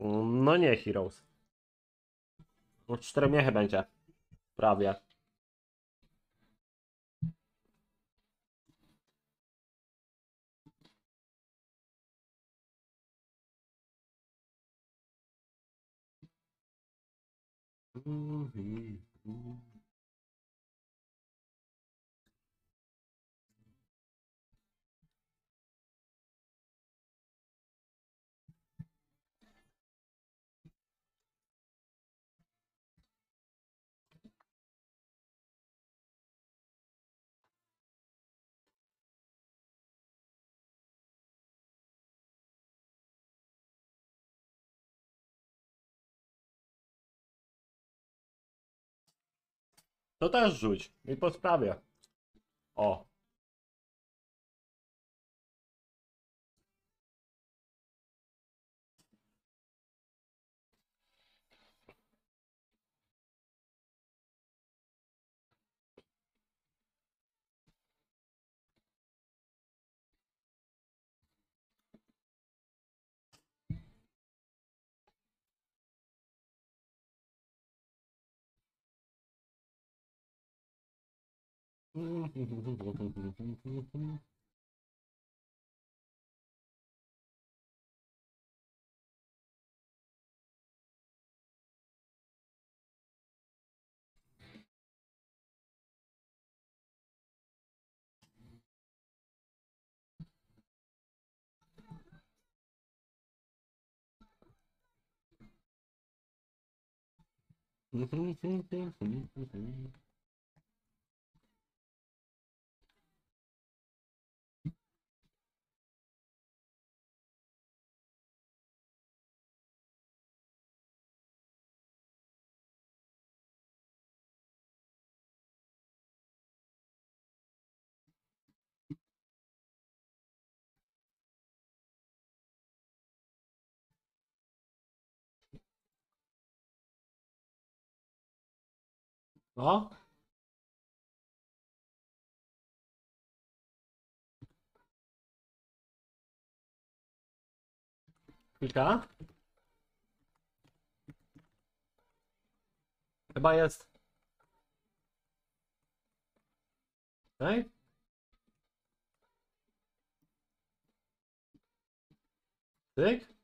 No nie Heroes. No cztery miechy będzie. Prawie. To też rzuć. I po sprawie. O. 嗯嗯嗯嗯嗯嗯嗯嗯嗯 Kilka? Chyba jest. Okej. Tyk. Tak?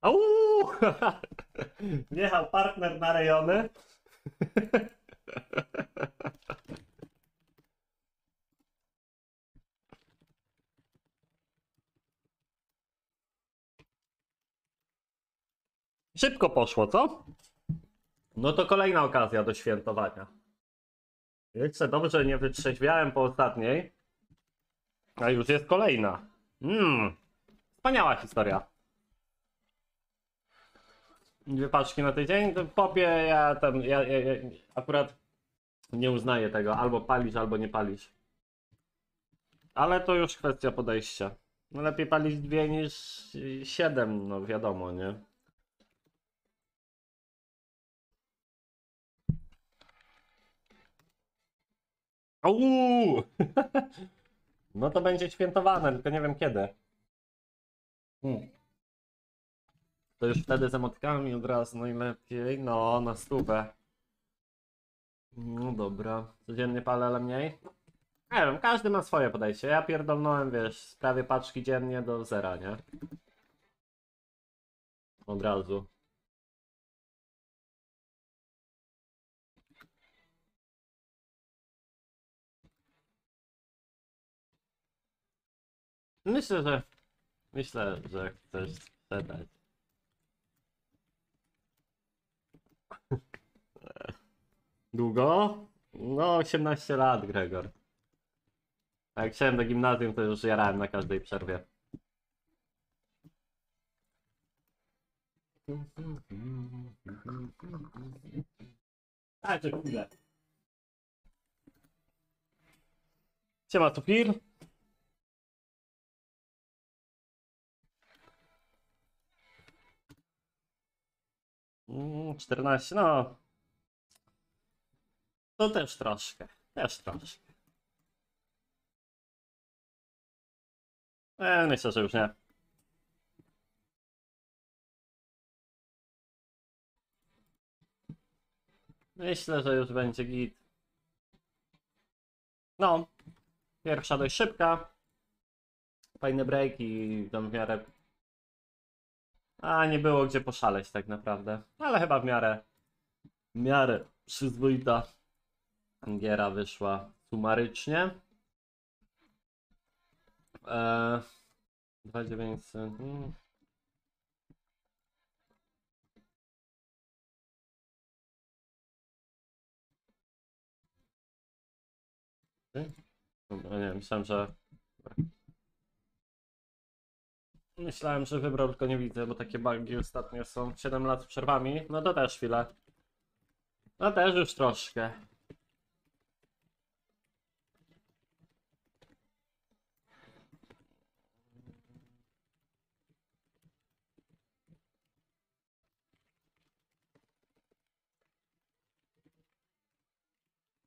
Au! (laughs) Wjechał partner na rejony. Szybko poszło, co? No to kolejna okazja do świętowania. Jeszcze dobrze nie wytrzeźwiałem po ostatniej. A już jest kolejna. Mmm. Wspaniała historia. Dwie paczki na tydzień? To popie, ja tam, ja, ja, ja akurat nie uznaję tego. Albo palisz, albo nie palisz. Ale to już kwestia podejścia. No lepiej palić dwie niż siedem, no wiadomo, nie? Uuu! (laughs) No to będzie świętowane, tylko nie wiem kiedy. Hmm. To już wtedy z emotkami od razu najlepiej. No, na stówę. No dobra. Codziennie palę, ale mniej. Nie wiem, każdy ma swoje podejście. Ja pierdolnąłem, wiesz, prawie paczki dziennie do zera, nie? Od razu. Myślę, że. Myślę, że chcesz sprzedać. (laughs) Długo? No, 18 lat, Gregor. Jak chciałem do gimnazjum, to już jarałem na każdej przerwie. A, czy chwilę. Siema, Tufir. 14, no. To też troszkę. Też troszkę. E, myślę, że już nie. Myślę, że już będzie git. No. Pierwsza dość szybka. Fajny break i tam w miarę. A nie było gdzie poszaleć tak naprawdę. Ale chyba w miarę. W miarę przyzwoita. Giera wyszła sumarycznie. Eee, 2900. Hmm. Nie, myślałem, że. Myślałem, że wybrał, tylko nie widzę, bo takie bugi ostatnio są 7 lat przerwami. No to też chwilę. No też już troszkę.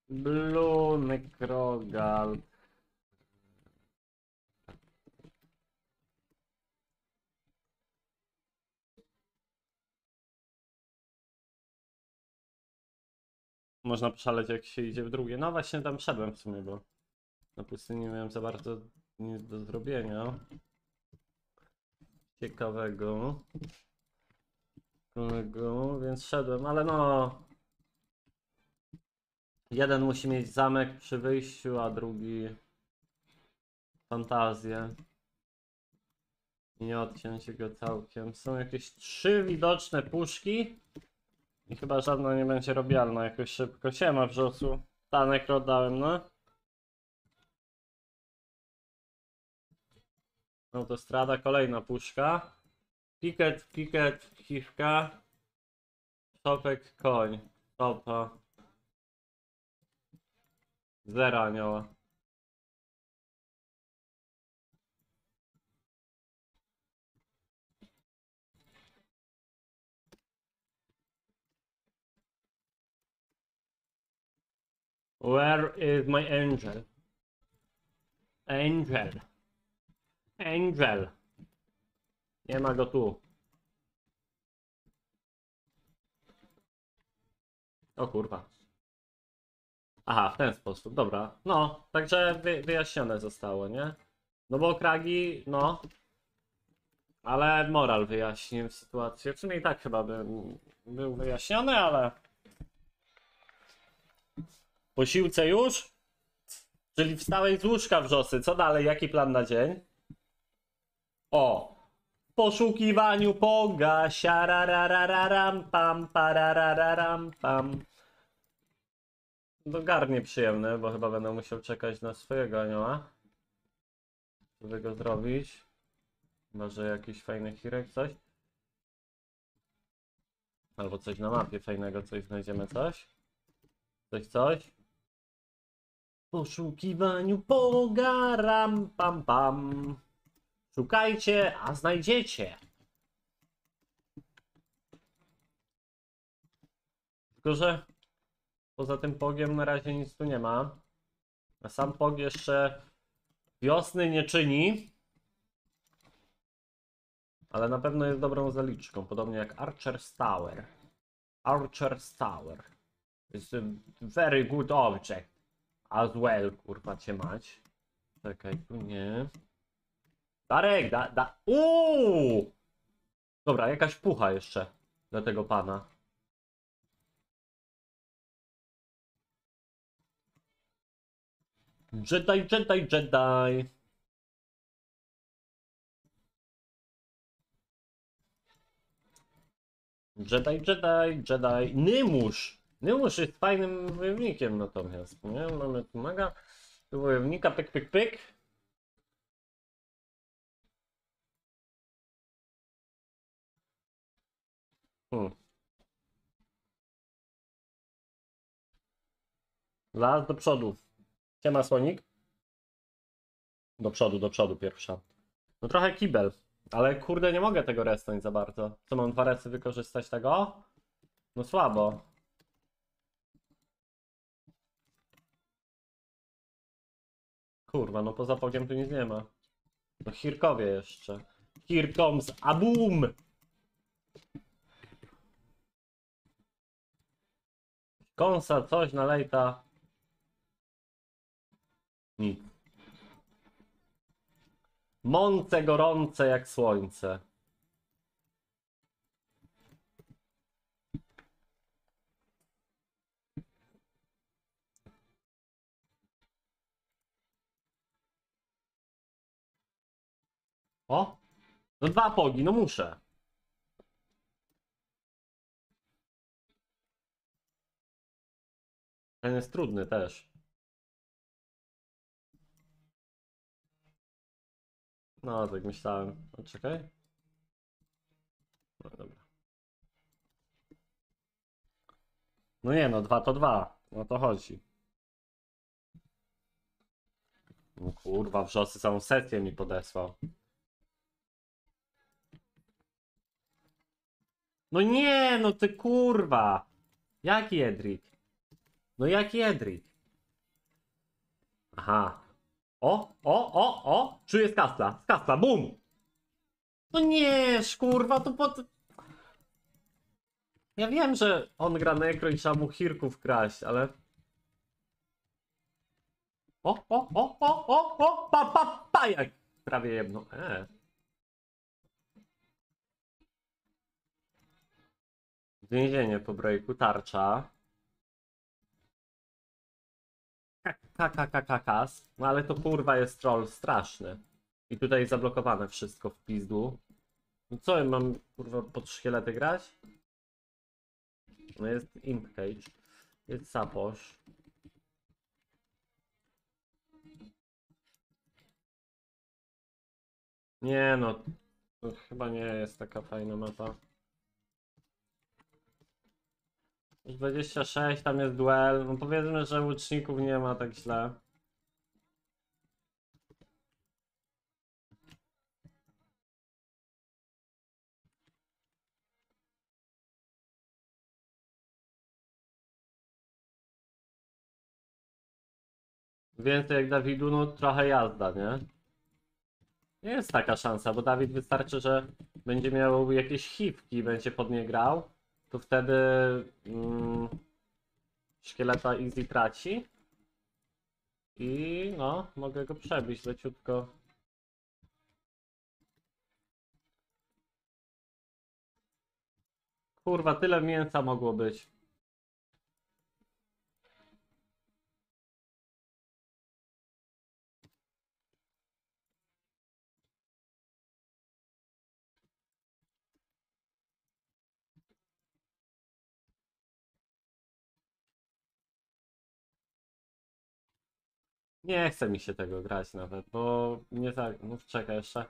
Blue Necrogal. Można poszaleć jak się idzie w drugie. No właśnie tam szedłem w sumie, bo na pustyni nie miałem za bardzo nic do zrobienia. Ciekawego. Ciekawego, więc szedłem, ale no Jeden musi mieć zamek przy wyjściu, a drugi fantazję. I nie odciąć go całkiem. Są jakieś trzy widoczne puszki. I chyba żadna nie będzie robialna jakoś szybko. Siema wrzosu. Tanek oddałem, no. Autostrada, kolejna puszka. Piket, piket, kiwka. Szopek, koń. Topa. Zero anioła. Where is my angel? Angel. Angel. Nie ma go tu. O kurwa. Aha, w ten sposób, dobra. No, także wy, wyjaśnione zostało, nie? No bo Kragi, no. Ale moral wyjaśnił sytuację. W sumie i tak chyba by, był wyjaśniony, ale. Po już? Czyli wstałeś z łóżka wrzosy. Co dalej? Jaki plan na dzień? O! W poszukiwaniu poga, siararararam, pam, pararararam, pam. No garnie przyjemne, bo chyba będę musiał czekać na swojego anioła. Żeby go zrobić. Może jakiś fajny hirek, coś. Albo coś na mapie fajnego, coś znajdziemy, coś. Coś, coś. Poszukiwaniu Boga, ram, pam, pam. Szukajcie, a znajdziecie. Tylko, że Poza tym pogiem na razie nic tu nie ma. A sam pog jeszcze wiosny nie czyni. Ale na pewno jest dobrą zaliczką, podobnie jak Archer's Tower. Archer's Tower. Jest a very good object. As well, kurwa cię mać. Czekaj, tu nie. Darek, da, da. Uuu! Dobra, jakaś pucha jeszcze dla tego pana. Jedi, Jedi, Jedi. Jedi, Jedi, Jedi. Nymusz. Nymusz jest fajnym wojownikiem natomiast, nie? Mamy tu maga, tu wojownika, pyk, pyk, pyk. Hmm. Las do przodu. Siema słonik. Do przodu, do przodu pierwsza. No trochę kibel, ale kurde nie mogę tego resnąć za bardzo. Co mam dwa resy wykorzystać tego? No słabo. Kurwa, no poza pogiem tu nic nie ma. No Hirkowie jeszcze. Here comes a boom! Kąsa, coś na. Nic. Mące gorące jak słońce. O! No dwa pogi, no muszę. Ten jest trudny też. No, tak myślałem. No, czekaj. No dobra. No nie no, dwa to dwa. No to chodzi. No kurwa, wrzosy całą sesję mi podesłał. No nie, no ty kurwa. Jaki Edrik? No jaki Edrik? Aha. O, o, o, o! Czuję z kasla, z kasla, bum! No nie, kurwa, to pod... Ja wiem, że on gra nekro i trzeba mu hirków kraść, ale... O, o, o, o, o, o, pa, pa, pa, jak prawie jedno. E. Więzienie po breaku, tarcza. Kakakakakas. No ale to kurwa jest troll straszny. I tutaj zablokowane wszystko w pizdu. No co, ja mam kurwa pod szkielety grać? No jest Imp Cage. Jest Saposz. Nie no, chyba nie jest taka fajna mapa. 26, tam jest duel. No powiedzmy, że łuczników nie ma tak źle. Więcej jak Dawidu, no trochę jazda, nie? Jest taka szansa, bo Dawid wystarczy, że będzie miał jakieś hiwki i będzie pod nie grał, to wtedy mm, szkieleta easy traci. I no, mogę go przebić leciutko. Kurwa, tyle mięsa mogło być. Nie chce mi się tego grać nawet, bo nie tak. No czekaj jeszcze.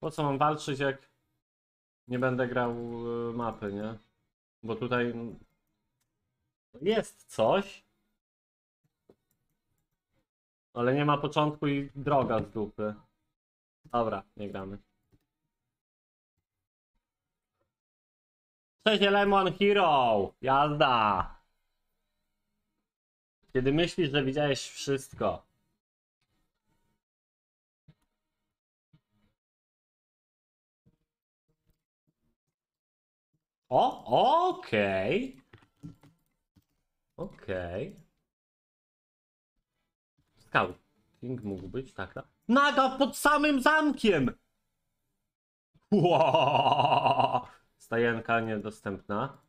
Po co mam walczyć, jak nie będę grał y, mapy, nie? Bo tutaj jest coś, ale nie ma początku i droga z dupy. Dobra, nie gramy. Cześć Lemon Hero! Jazda! Kiedy myślisz, że widziałeś wszystko. O, okej. Okej. Scouting mógł być, tak, tak. Naga pod samym zamkiem! Wow. Stajenka niedostępna.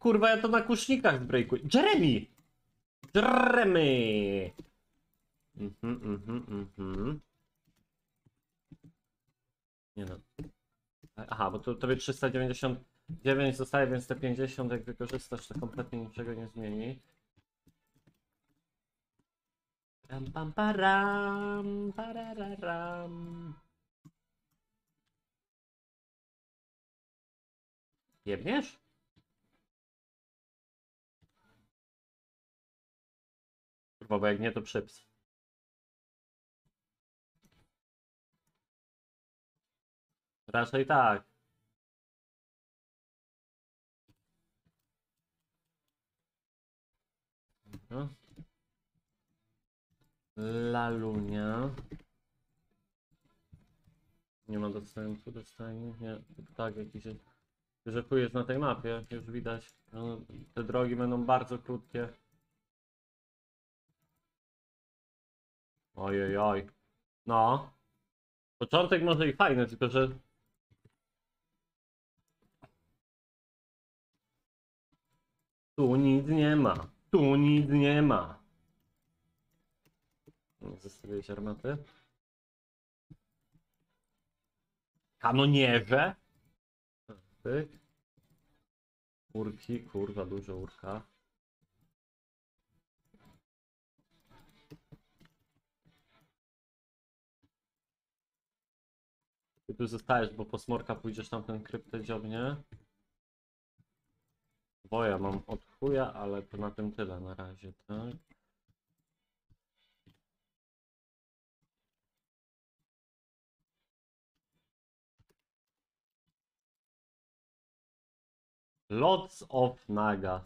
Kurwa, ja to na kusznikach zbrejkuję. Jeremy! Jeremy! Mhm, mhm, mhm. Nie no. Aha, bo to tobie 399 zostaje, więc te 50 jak wykorzystasz, to kompletnie niczego nie zmieni. Ram, pam, param, parararam. Jebniesz? Bo jak nie, to przyps. Raczej tak. Dobra. Lalunia. Nie ma dostępu do stajni? Nie, tak, jakiś tu jest na tej mapie, już widać. No, te drogi będą bardzo krótkie. Ojej, oj. No. Początek może i fajny, tylko że... Tu nic nie ma. Tu nic nie ma. Nie Zostawiłeś armaty? Kanonierze? Pyk. Urki, kurwa, dużo urka. Tu zostajesz, bo po smorka pójdziesz tam ten kryptę dziobnie. Boja mam od chuja, ale to na tym tyle na razie, tak? Lots of Naga.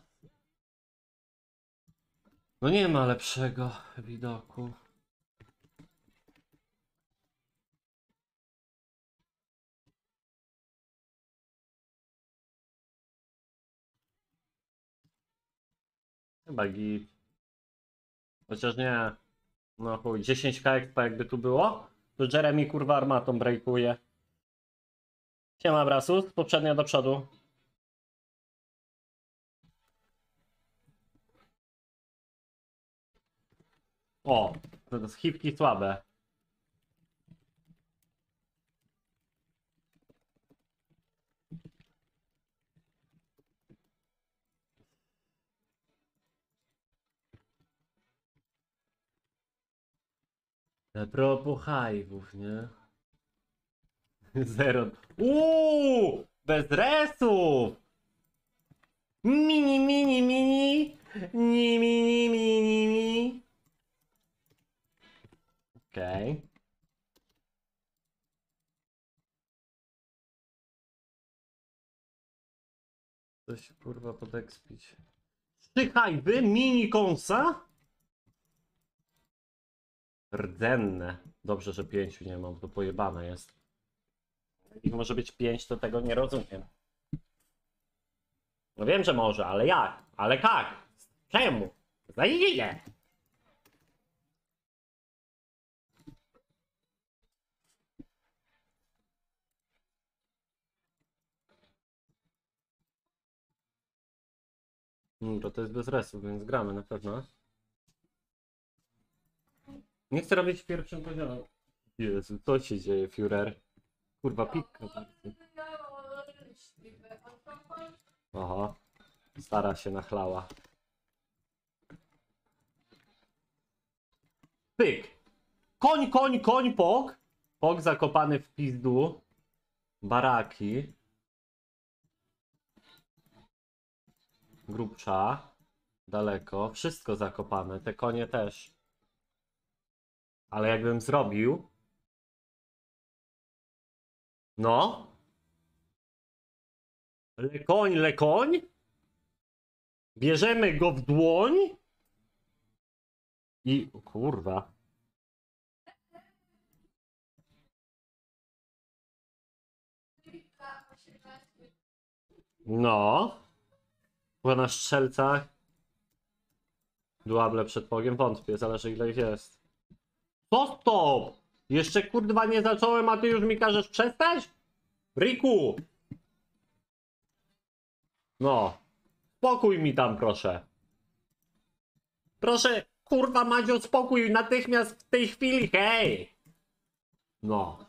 No nie ma lepszego widoku. Chyba git. Chociaż nie. No chuj, 10k expa jakby tu było, to Jeremy kurwa armatą breakuje. Siema Brasus, poprzednia do przodu. O, to schipki słabe. A propos hajwów, nie? Zero. Uuu! Bez resów! Mini, mini, mini! Ni, mini, mini, mini! Okej. Coś kurwa podekspić. Trzy hajwy, mini kąsa? Rdzenne. Dobrze, że pięciu nie mam, to pojebane jest. Ich może być pięć, to tego nie rozumiem. No wiem, że może, ale jak? Ale jak? Czemu? Za ile? Dobra, to jest bez resu, więc gramy na pewno. Nie chcę robić pierwszym poziomie. Jezu, co się dzieje, Führer? Kurwa, pikka. Aha, stara się nachlała. Pyk! Koń, koń, koń, pok! Pok zakopany w pizdu. Baraki. Grubcza. Daleko. Wszystko zakopane. Te konie też. Ale jakbym zrobił. No. Lekoń, lekoń. Bierzemy go w dłoń. I. O kurwa. No. Była na strzelcach. Duable przed pogiem wątpię, zależy ile ich jest. Co stop? Jeszcze kurwa nie zacząłem, a ty już mi każesz przestać? Riku! No. Spokój mi tam proszę. Proszę, kurwa Madzio, spokój natychmiast w tej chwili, hej! No.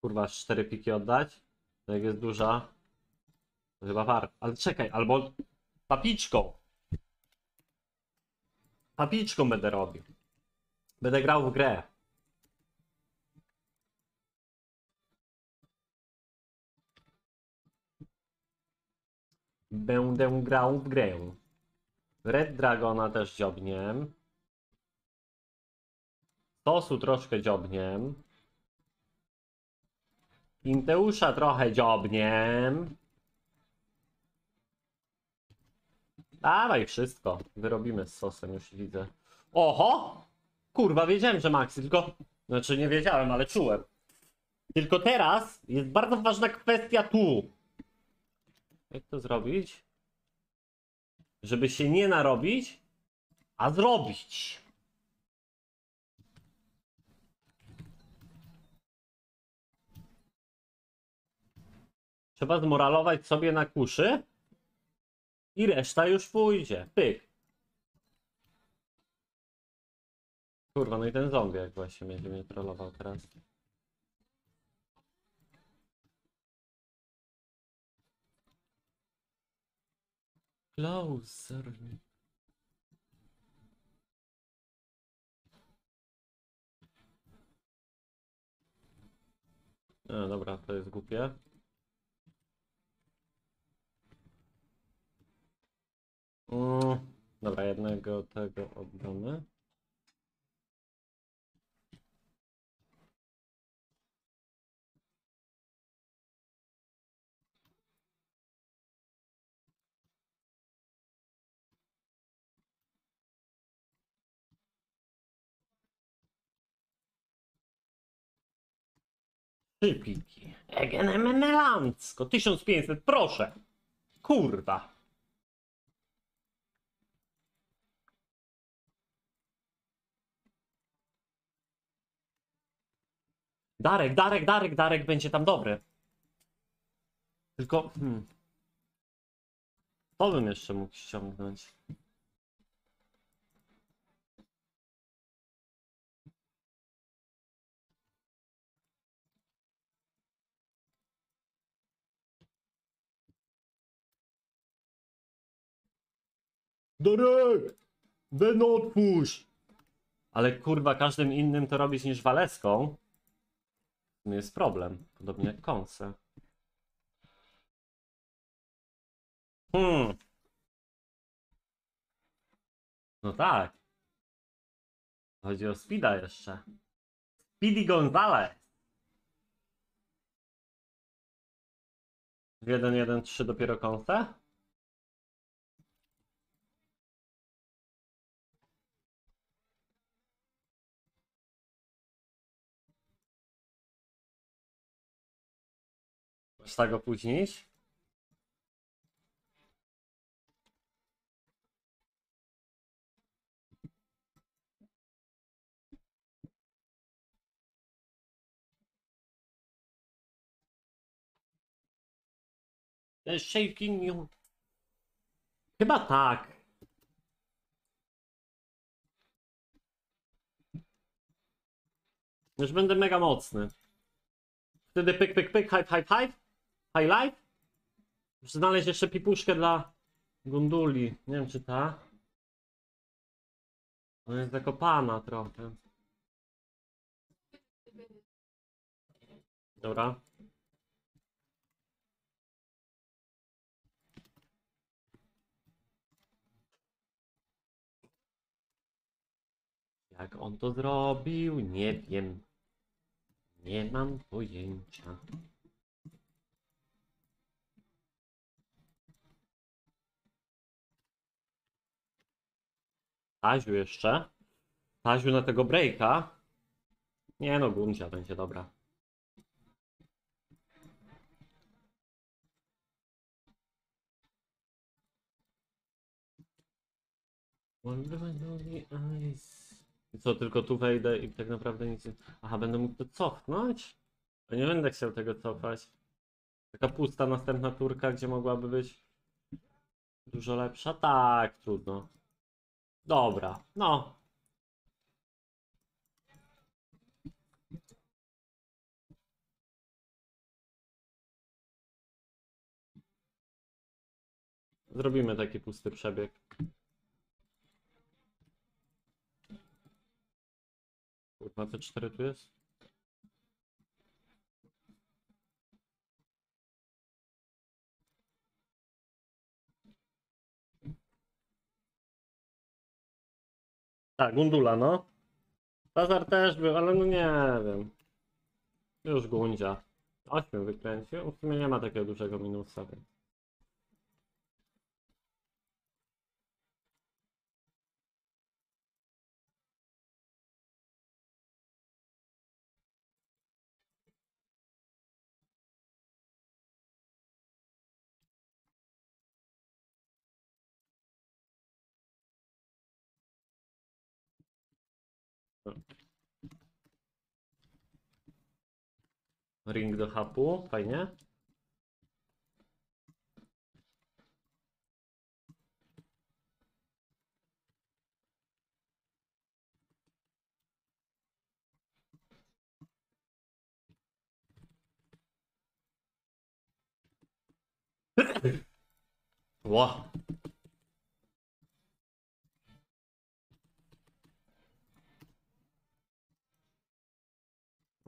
Kurwa, cztery piki oddać? To Jak jest duża? Chyba war. Ale czekaj, albo papiczką. Papiczką będę robił. Będę grał w grę. Będę grał w grę. Red Dragona też dziobniem. Sosu troszkę dziobniem. Inteusza trochę dziobniem. Dawaj wszystko. Wyrobimy z sosem, już widzę. Oho! Kurwa, wiedziałem, że Maxi, tylko... Znaczy nie wiedziałem, ale czułem. Tylko teraz jest bardzo ważna kwestia tu. Jak to zrobić? Żeby się nie narobić, a zrobić. Trzeba zmoralować sobie na kuszy i reszta już pójdzie. Pyk. Kurwa, no i ten zombie jak właśnie będzie mnie trollował teraz. Closer. No dobra, to jest głupie. Mm, dobra, jednego tego oddamy. Szybki. Egenemenelancko. 1500, proszę. Kurwa. Darek, Darek, Darek, Darek będzie tam dobry. Tylko, hmm. To bym jeszcze mógł ściągnąć. Darek! Ben otwórz! Ale kurwa, każdym innym to robić niż Waleską. To jest problem. Podobnie jak kąsę. Hmm. No tak. Chodzi o Speeda jeszcze. Speedy Gonzales. 1-1-3 dopiero kąsę? Można go później? Shaking you. Chyba tak. Już będę mega mocny. Wtedy pyk, pyk, pyk, hype, hype, hype. High life. Muszę znaleźć jeszcze pipuszkę dla Gunduli. Nie wiem czy ta. Ona jest zakopana trochę. Dobra. Jak on to zrobił? Nie wiem. Nie mam pojęcia. Taziu jeszcze. Taziu na tego breaka. Nie no, Guncia będzie dobra. Co, tylko tu wejdę i tak naprawdę nic. Aha, będę mógł to cofnąć? Nie będę chciał tego cofać. Taka pusta następna turka, gdzie mogłaby być dużo lepsza? Tak, trudno. Dobra, no. Zrobimy taki pusty przebieg. Kurwa, te cztery tu jest? Tak, Gundula, no. Lazar też był, ale no nie wiem. Już Gundzia. Ośmiu wykręcił. W sumie nie ma takiego dużego minusa. Więc. Ring do hapu, fajnie. Ła. (coughs)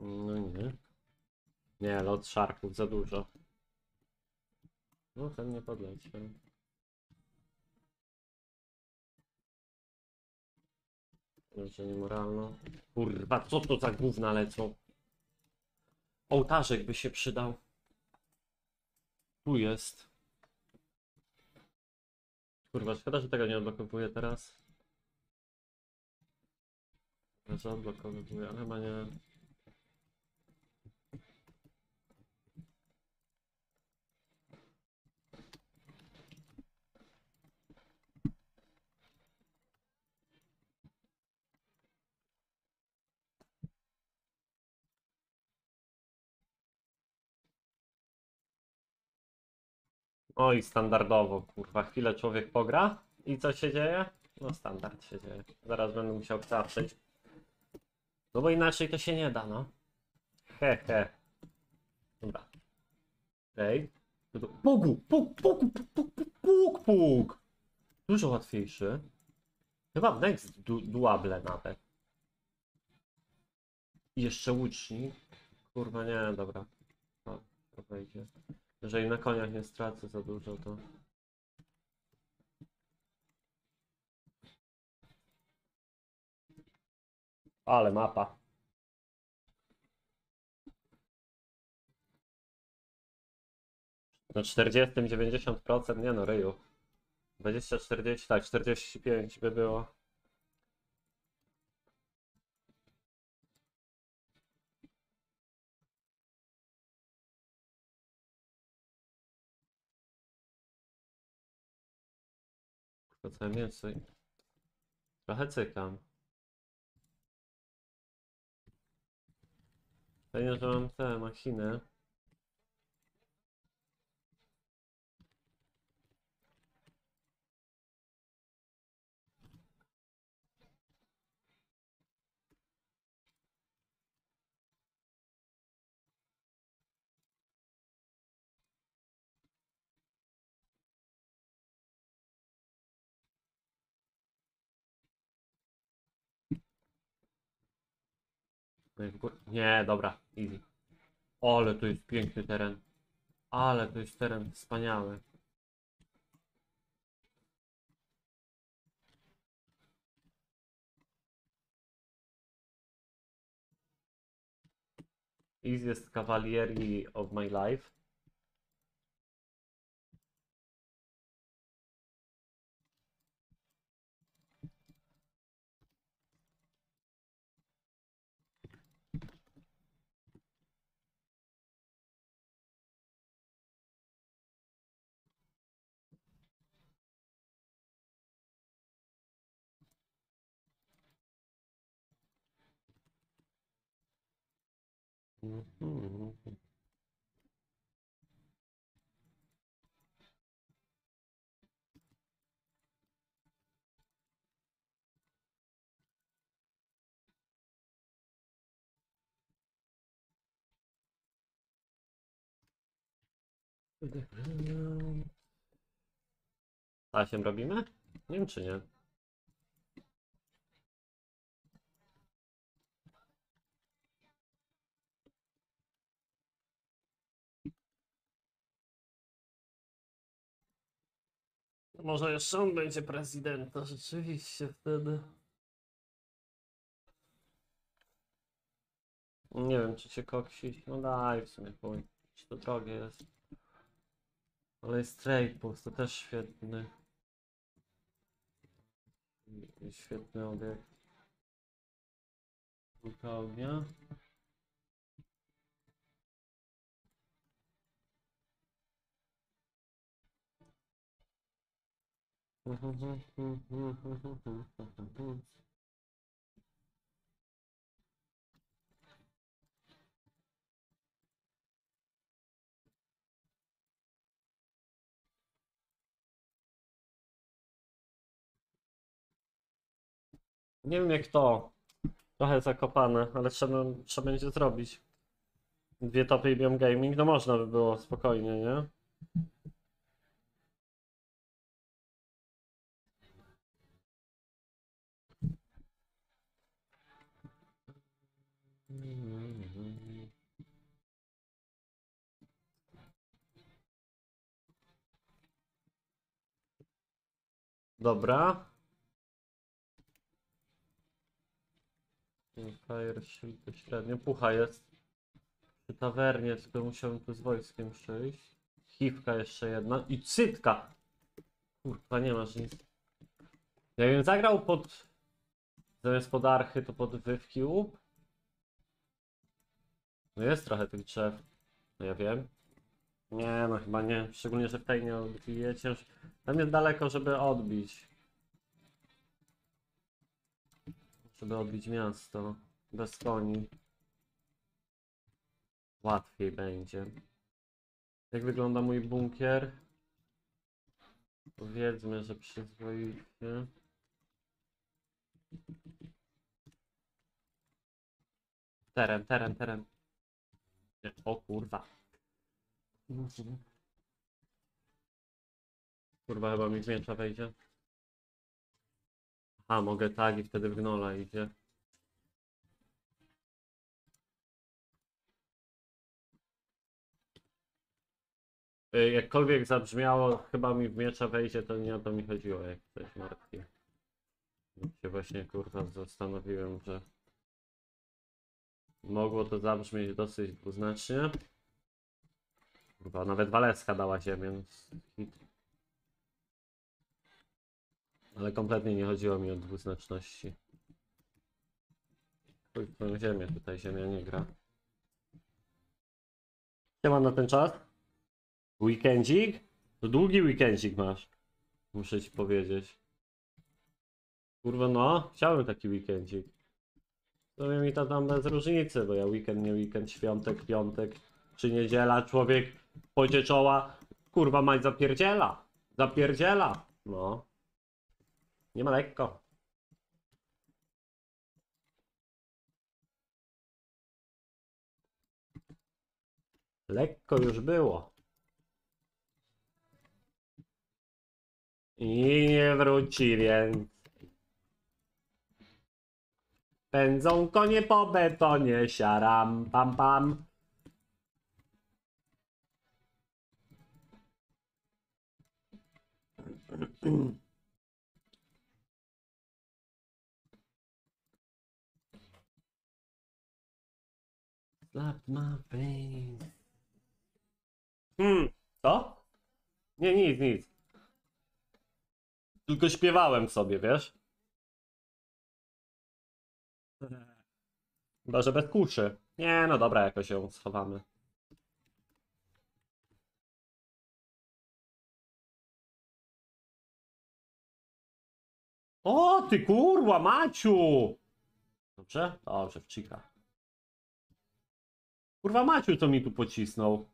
No nie. Nie, lot szarków za dużo. No ten nie podleciał. Rzeczy niemoralno. Kurwa, co to za gówna lecą? Ołtarzek by się przydał. Tu jest. Kurwa, szkoda, że tego nie odblokowuję teraz. Że odblokowuję, ale chyba nie. Oj, No standardowo, kurwa, chwilę człowiek pogra i co się dzieje? No standard się dzieje. Zaraz będę musiał krzapszyć. No bo inaczej to się nie da, no. He, he. Dobra. Okej. Okay. Puk, puk, puk, puk, puk, puk. Dużo łatwiejszy. Chyba w Next du Duable nawet. I jeszcze łucznik. Kurwa, nie, dobra. O, to wejdzie. Jeżeli na koniach nie stracę za dużo, to... Ale mapa. Na 40, 90% nie no, ryju. 20, 40, tak, 45 by było. To co więcej. Trochę cykam. Fajnie, że mam te machiny. Nie, dobra, easy. Ale to jest piękny teren. Ale to jest teren wspaniały. Easiest cavalry of my life. Asiem robimy? Nie wiem czy nie. Może jeszcze on będzie prezydenta, rzeczywiście wtedy. Nie wiem, czy się koksić. No daj w sumie, chuj. To drogie jest. Ale jest Trapus, to też świetny. Świetny obiekt. Tylko ognia. Nie wiem jak to. Trochę zakopane, ale trzeba, trzeba będzie zrobić. Dwie topy i biom gaming, no można by było spokojnie, nie? Dobra. Fire Shield to średnio. Pucha jest. Przy tawernie, tylko musiałem tu z wojskiem przyjść. Chiwka jeszcze jedna. I cytka! Kurwa, nie masz nic. Jakbym zagrał pod... Zamiast pod archy, to pod wywki łup. No jest trochę tych drzew. No ja wiem. Nie, no chyba nie. Szczególnie, że w tej nie odbijecie. Tam jest daleko, żeby odbić. Żeby odbić miasto. Bez koni. Łatwiej będzie. Jak wygląda mój bunkier? Powiedzmy, że przyzwoicie. Teren, teren, teren. O kurwa. Kurwa, chyba mi z miecza wejdzie. A, mogę tak i wtedy w gnola idzie. Y, Jakkolwiek zabrzmiało, chyba mi w miecza wejdzie, to nie o to mi chodziło, jak coś martwi. Się właśnie kurwa zastanowiłem, że mogło to zabrzmieć dosyć dwuznacznie. Kurwa, nawet Waleska dała ziemię, więc hit. Ale kompletnie nie chodziło mi o dwuznaczności. Chuj twoją ziemię, tutaj ziemia nie gra. Siema na ten czas? Weekendzik? To długi weekendzik masz. Muszę ci powiedzieć. Kurwa no, chciałbym taki weekendzik. To mi to tam bez różnicy, bo ja weekend, nie weekend, świątek, piątek czy niedziela, człowiek pocie czoła, kurwa mać zapierdziela. Zapierdziela. No. Nie ma lekko. Lekko już było. I nie wróci więcej. Pędzą konie po betonie, siaram, pam, pam. Slap my face. Hmm, co? Nie, nic, nic. Tylko śpiewałem sobie, wiesz? Chyba, że bez kuszy. Nie, no dobra, jakoś ją schowamy. O, ty kurwa, Maciu! Dobrze? Dobrze, wcika. Kurwa, Maciu, co mi tu pocisnął.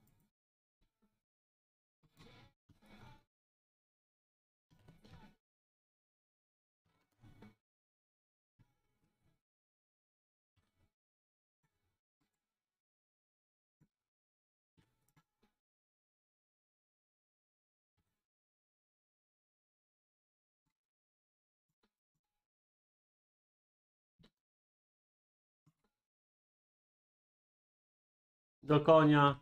Do konia.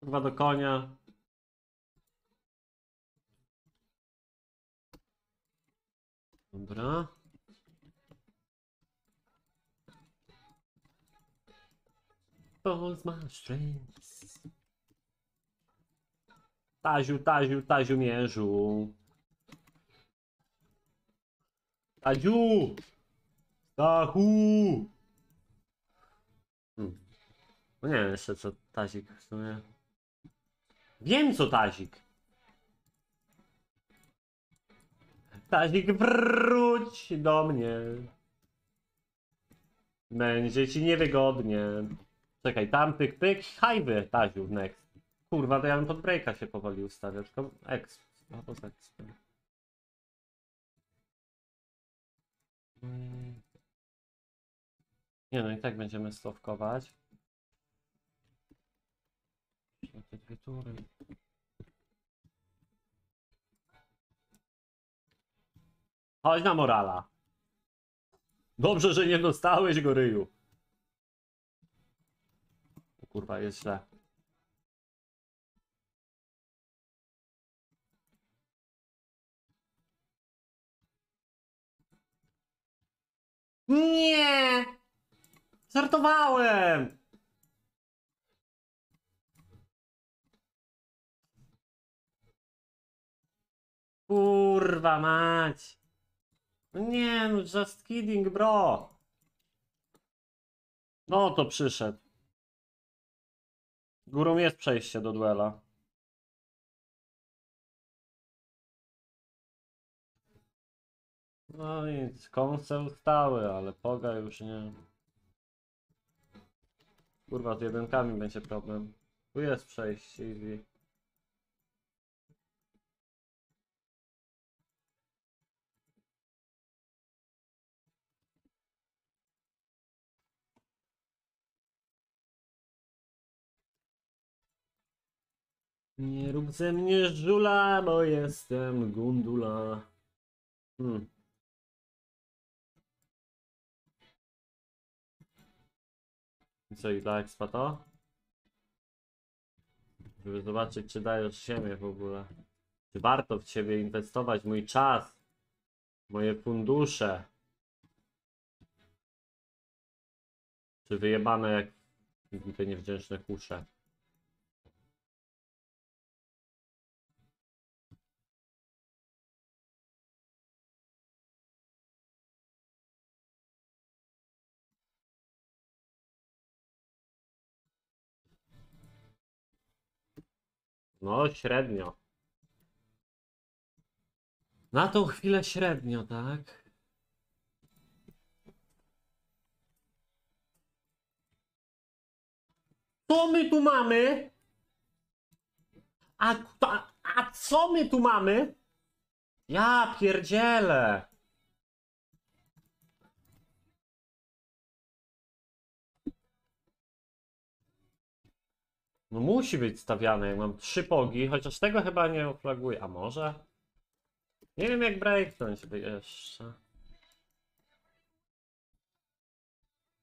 Kurwa do konia. Dobra. pulls my strings. Taziu, Taziu, Taziu mierzu. Taziu! Stachu! Hmm. No nie wiem jeszcze co Tazik w sumie. Wiem co Tazik. Tazik wróć do mnie. Będzie ci niewygodnie. Czekaj, tam pyk pyk, hajwy, Taziu, next. Kurwa, to ja bym pod breaka się powoli ustawiał, tylko exp. To z. Mm. Nie no i tak będziemy stawkować. Na te. Chodź na morala. Dobrze, że nie dostałeś go ryju. Kurwa, jest źle. Nie! Żartowałem! Kurwa mać! No nie, no just kidding, bro! No to przyszedł. Górą jest przejście do duela. No i koncept stały, ale poga już nie. Kurwa, z jedynkami będzie problem. Tu jest przejście, easy. Nie rób ze mnie żula, bo jestem gundula. Hmm. I co, i dla expa to? Żeby zobaczyć, czy dajesz ziemię w ogóle. Czy warto w ciebie inwestować mój czas, moje fundusze. Czy wyjebane jak te niewdzięczne kusze. No, średnio. Na tą chwilę średnio, tak? Co my tu mamy? A, a, a co my tu mamy? Ja pierdzielę. No musi być stawiane, jak mam trzy pogi, chociaż tego chyba nie oflaguję, a może? Nie wiem jak breaknąć by jeszcze.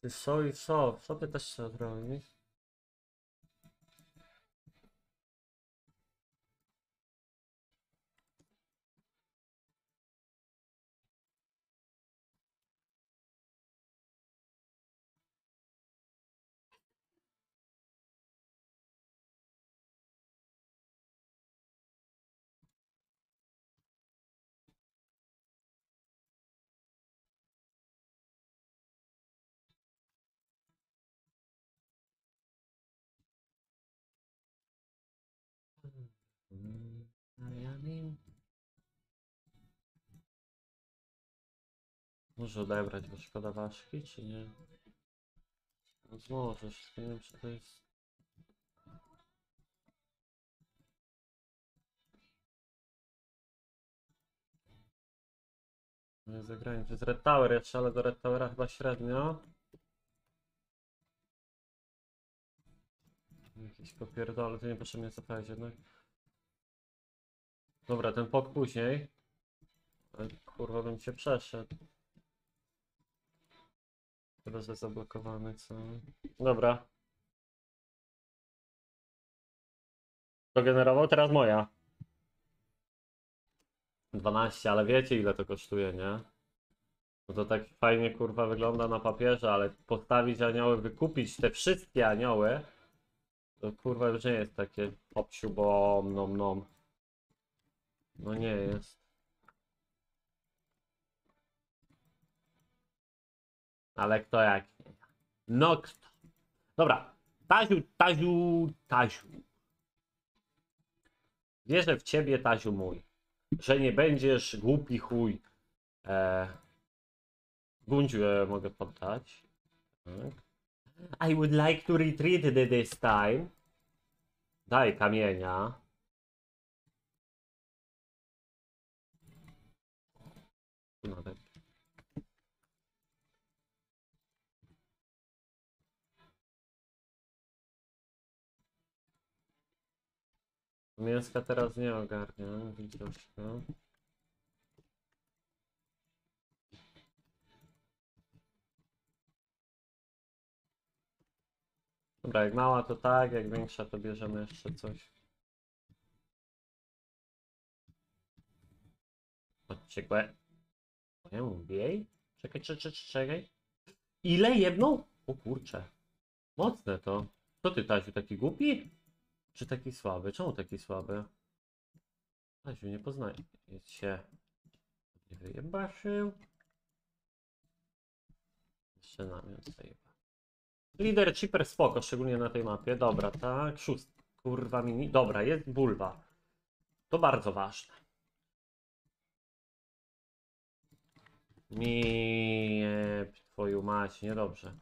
Ty i co? Co ty też trzeba zrobić? Może odebrać, bo szkoda ważki, czy nie? No możesz, nie wiem czy to jest... Nie zagrałem, jest Red Tower jeszcze, ale do Red Towera chyba średnio. Jakiś popierdol, to nie proszę mnie cofać jednak. Dobra, ten pok później. Kurwa bym cię przeszedł. Teraz jest zablokowany, co? Dobra. To generował, teraz moja. 12, ale wiecie ile to kosztuje, nie? No to tak fajnie kurwa wygląda na papierze, ale postawić anioły, wykupić te wszystkie anioły, to kurwa już nie jest takie opsiu, bo nom nom. No nie jest. Ale kto jak. No kto. Dobra. Taziu, Taziu, Taziu. Wierzę w ciebie, Taziu mój, że nie będziesz głupi chuj. E, Gundziu mogę poddać. Tak. I would like to retreat this time. Daj kamienia. Tak. Mięska teraz nie ogarniam, troszkę. Dobra, jak mała to tak, jak większa to bierzemy jeszcze coś. Chodźcie, kłe. Nie mówię. Czekaj, czekaj, czekaj, czekaj. Ile jedną? O kurcze. Mocne to. Co ty, Tasiu, taki głupi? Czy taki słaby? Czemu taki słaby? Tasiu, nie poznaję się. Nie wyjebaszył. Jeszcze namiot zajeba. Lider Chipper spoko, szczególnie na tej mapie. Dobra, tak. Szóst. Kurwa mini. Dobra, jest bulwa. To bardzo ważne. Mi twoją mać, niedobrze.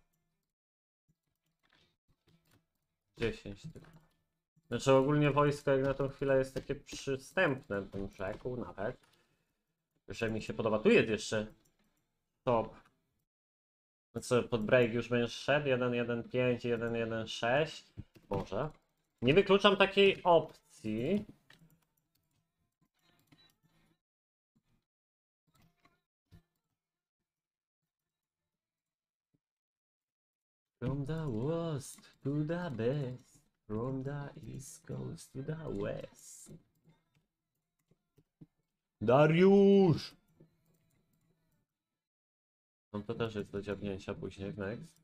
10 tylko. Znaczy ogólnie wojsko jak na tą chwilę jest takie przystępne, bym rzekł nawet. Że mi się podoba. Tu jest jeszcze top. Co, pod break już będziesz szedł? 1-1-5, 1-1-6. Może. Nie wykluczam takiej opcji. From the west to the best, from the east coast to the west. Dariusz! No to też jest do dziabnięcia później, next.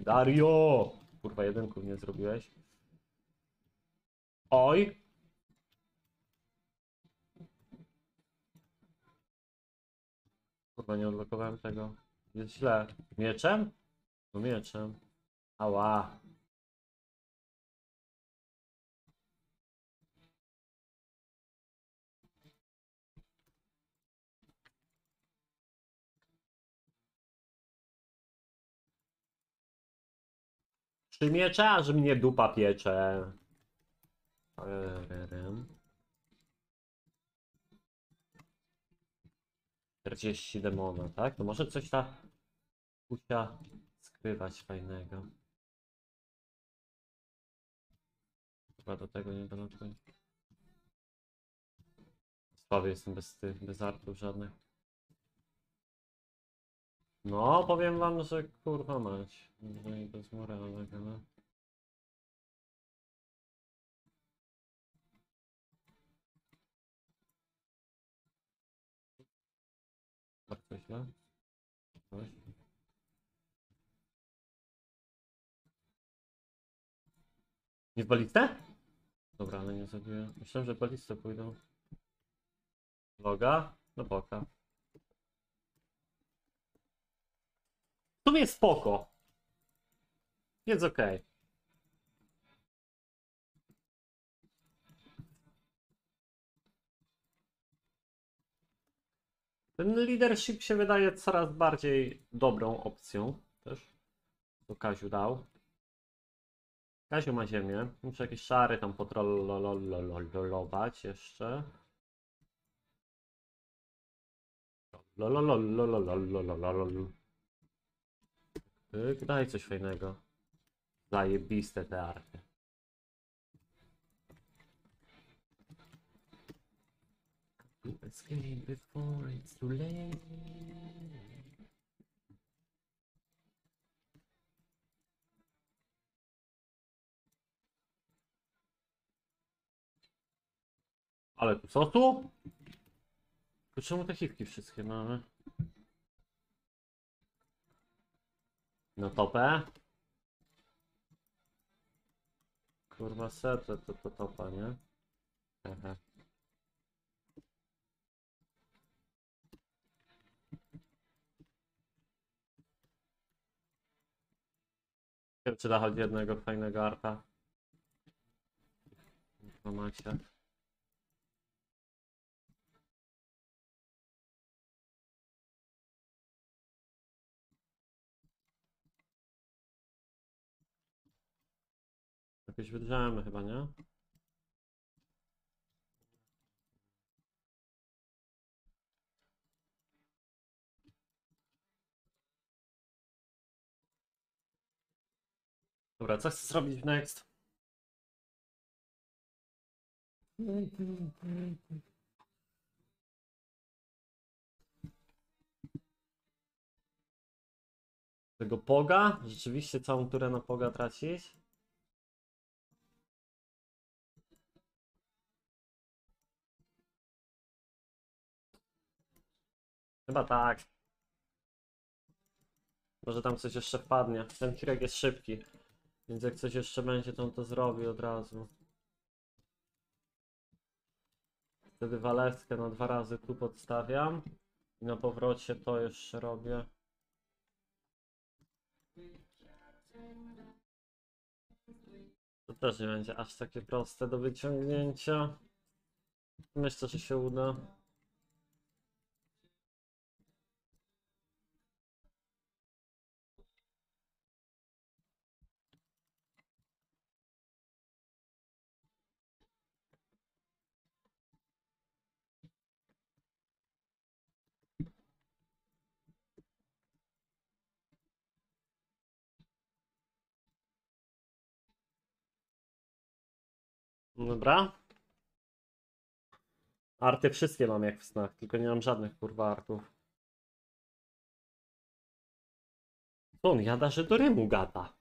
Dario! Kurwa, jedynków nie zrobiłeś. Oj! Kurwa, nie odblokowałem tego. Jest źle. Mieczem? Mieczem. Ała. Trzy miecze, aż mnie dupa piecze. 40 demona, tak? To może coś ta kusia skrywać fajnego. Chyba do tego nie tutaj. Słaby jestem bez tych, bez artów żadnych. No, powiem wam, że kurwa mać. No i bez moralek, ale... Bardzo źle. Nie w balistę? Dobra, ale nie zabiję. Myślałem, że balistę pójdą. Loga? No boka. W sumie spoko. Jest okej. Ten leadership się wydaje coraz bardziej dobrą opcją też. To Kaziu dał. Kaziu ma ziemię. Muszę jakieś szary tam potrololować jeszcze. Lolololololololololol. Tyk, Daj coś fajnego. Zajebiste te arty. Before it's too late. Ale tu co tu? Czemu te hipki wszystkie mamy? No topę. Kurwa serce to, to topa, nie? Aha. Wiem, czy da choć jednego fajnego arta. No macie. Jakoś wydrzemy chyba, nie? Dobra, co chcę zrobić w next? Tego poga? Rzeczywiście całą turę na poga tracić? Chyba tak. Może tam coś jeszcze wpadnie. Ten Kirek jest szybki. Więc jak coś jeszcze będzie, to on to zrobi od razu. Wtedy walewskę na dwa razy tu podstawiam. I na powrocie to jeszcze robię. To też nie będzie aż takie proste do wyciągnięcia. Myślę, że się uda. Dobra. Arty wszystkie mam jak w snach, tylko nie mam żadnych kurwa artów. Co on jada, że do rymu gada?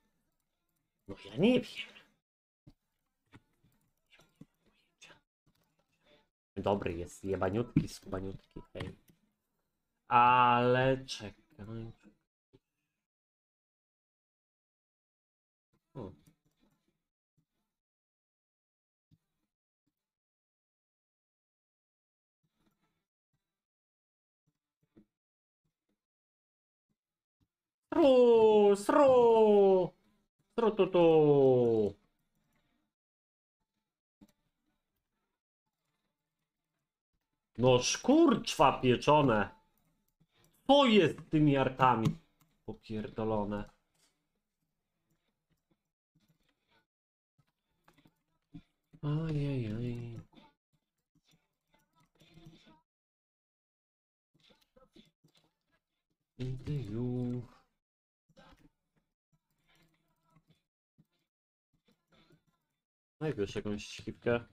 No ja nie wiem. Dobry jest, jebaniutki, skubaniutki, hej. Ale czekaj. Sru, sru, sru tu tu. No szkurczwa pieczone. Co jest z tymi artami? Popierdolone. Ajajaj. Interview. Najpierw jakąś śliwkę.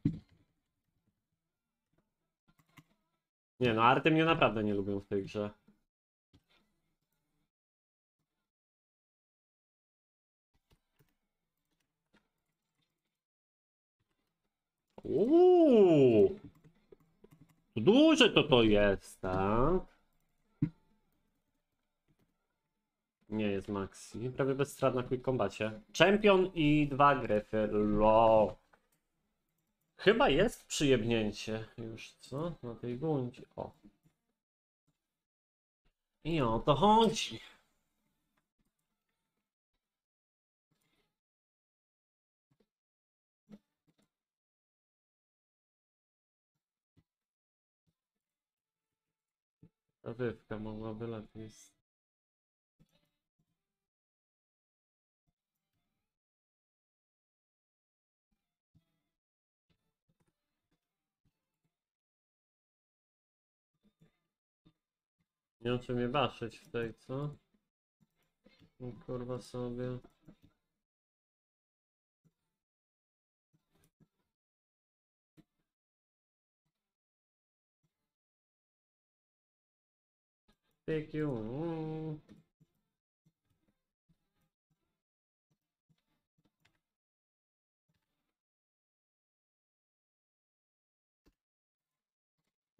Nie no, arty mnie naprawdę nie lubią w tej grze. Uuu, duże to to jest, tak? Nie jest Maxi. Prawie bez strat na quick combacie. Champion i dwa gryfy. Lo. Chyba jest przyjemnięcie już, co? Na tej gundzie. O. I o to chodzi. Ta wywka mogłaby lepiej. Nie o czym mnie baszyć w tej, co? No, kurwa sobie. Thank you.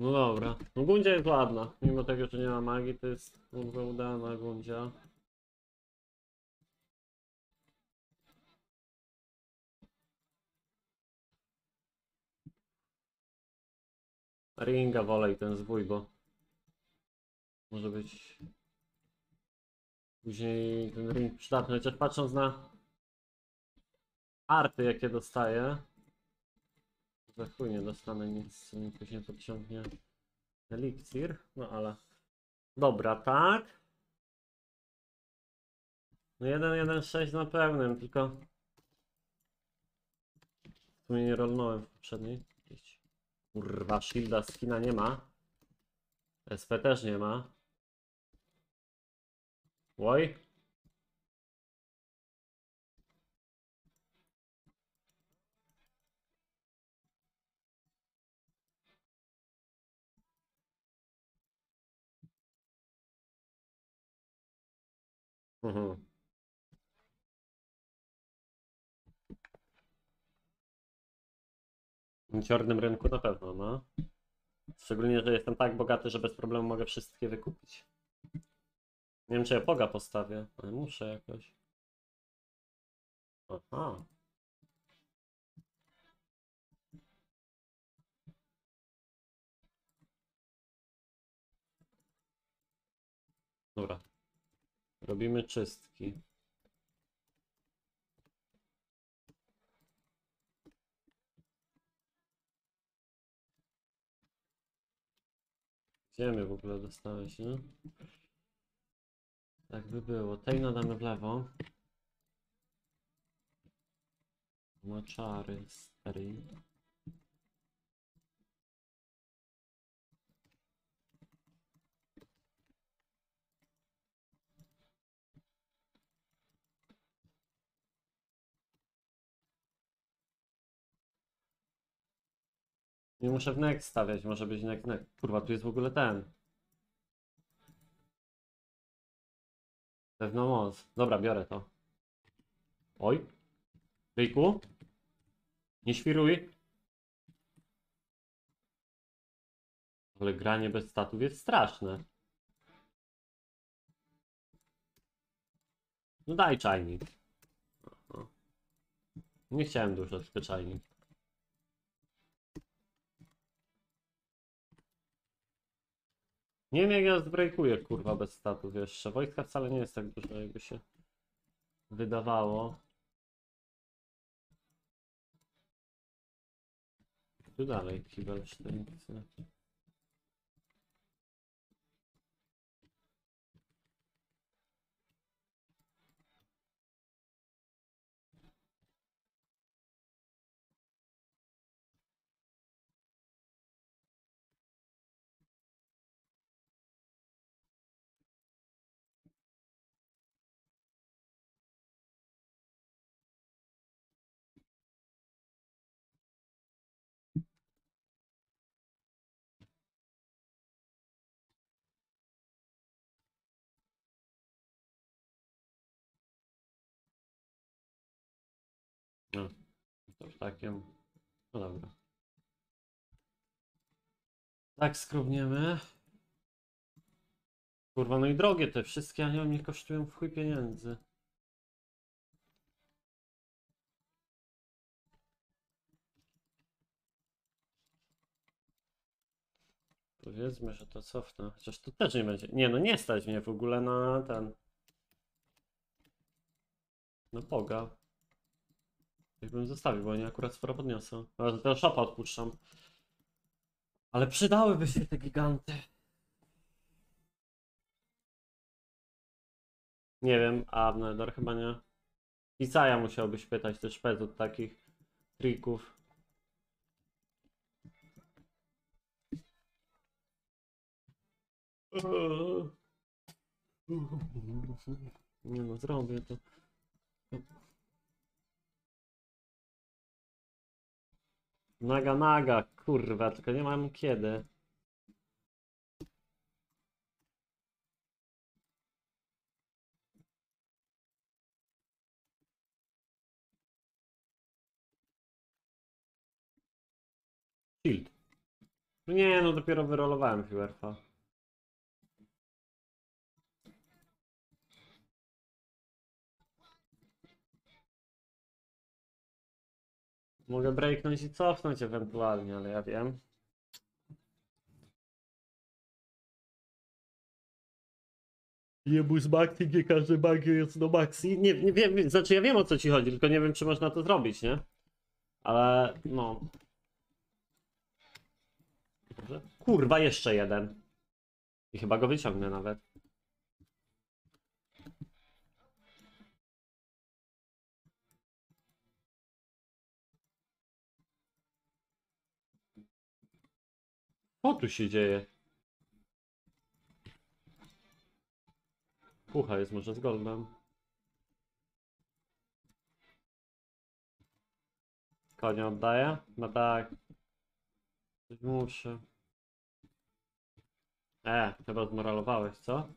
No dobra. No Gundzia jest ładna. Mimo tego, że nie ma magii, to jest kurwa udana Gundzia. Ringa wolej ten zwój, bo może być później ten ring przydatny, chociaż patrząc na arty jakie dostaje za chuj nie dostanę nic, mi później podciągnie eliksir, no ale dobra, tak. No 1.1.6 na pewnym, tylko w sumie nie rolnąłem w poprzedniej. Kurwa, shielda skina nie ma. SP też nie ma. Oj. Mhm. Na czarnym rynku na pewno, no. Szczególnie, że jestem tak bogaty, że bez problemu mogę wszystkie wykupić. Nie wiem, czy ja poga postawię, ale muszę jakoś. Aha. Dobra. Robimy czystki. Gdzie mnie w ogóle dostałeś, nie? Tak by było. Tej nadamy w lewo. Moczary, stary. Nie muszę w next stawiać, może być next, next. Kurwa, tu jest w ogóle ten. Pewno moc. Dobra, biorę to. Oj. Ryjku. Nie świruj. Ale granie bez statów jest straszne. No daj czajnik. Nie chciałem dużo, tylko czajnik. Niemniej ja zbrejkuję kurwa bez statów jeszcze. Wojska wcale nie jest tak dużo jakby się wydawało. Tu dalej kibel 4. takim. No dobra. Tak skrówniemy. Kurwa, no i drogie te wszystkie anioły mnie kosztują w chuj pieniędzy. Powiedzmy, że to cofnę. Chociaż to też nie będzie. Nie, no nie stać mnie w ogóle na ten. Na poga. Jakbym zostawił, bo oni akurat sporo podniosą. Ale tego szopa odpuszczam. Ale przydałyby się te giganty. Nie wiem, a Abnedor chyba nie. Isaja musiałbyś pytać też pet od takich trików. Nie no, zrobię to. Naga naga, kurwa, tylko nie mam kiedy. Shield. No nie, no dopiero wyrolowałem Fiwerfa. Mogę breaknąć i cofnąć ewentualnie, ale ja wiem. Jebus Maxi, nie każdy Maxi jest do Maxi. Nie, nie wiem, znaczy ja wiem o co ci chodzi, tylko nie wiem czy można to zrobić, nie? Ale no. Dobrze. Kurwa, jeszcze jeden. I chyba go wyciągnę nawet. Co tu się dzieje? Pucha jest może z goldem. Konia oddaję? No tak. Coś Muszę. E, chyba zmoralowałeś, co?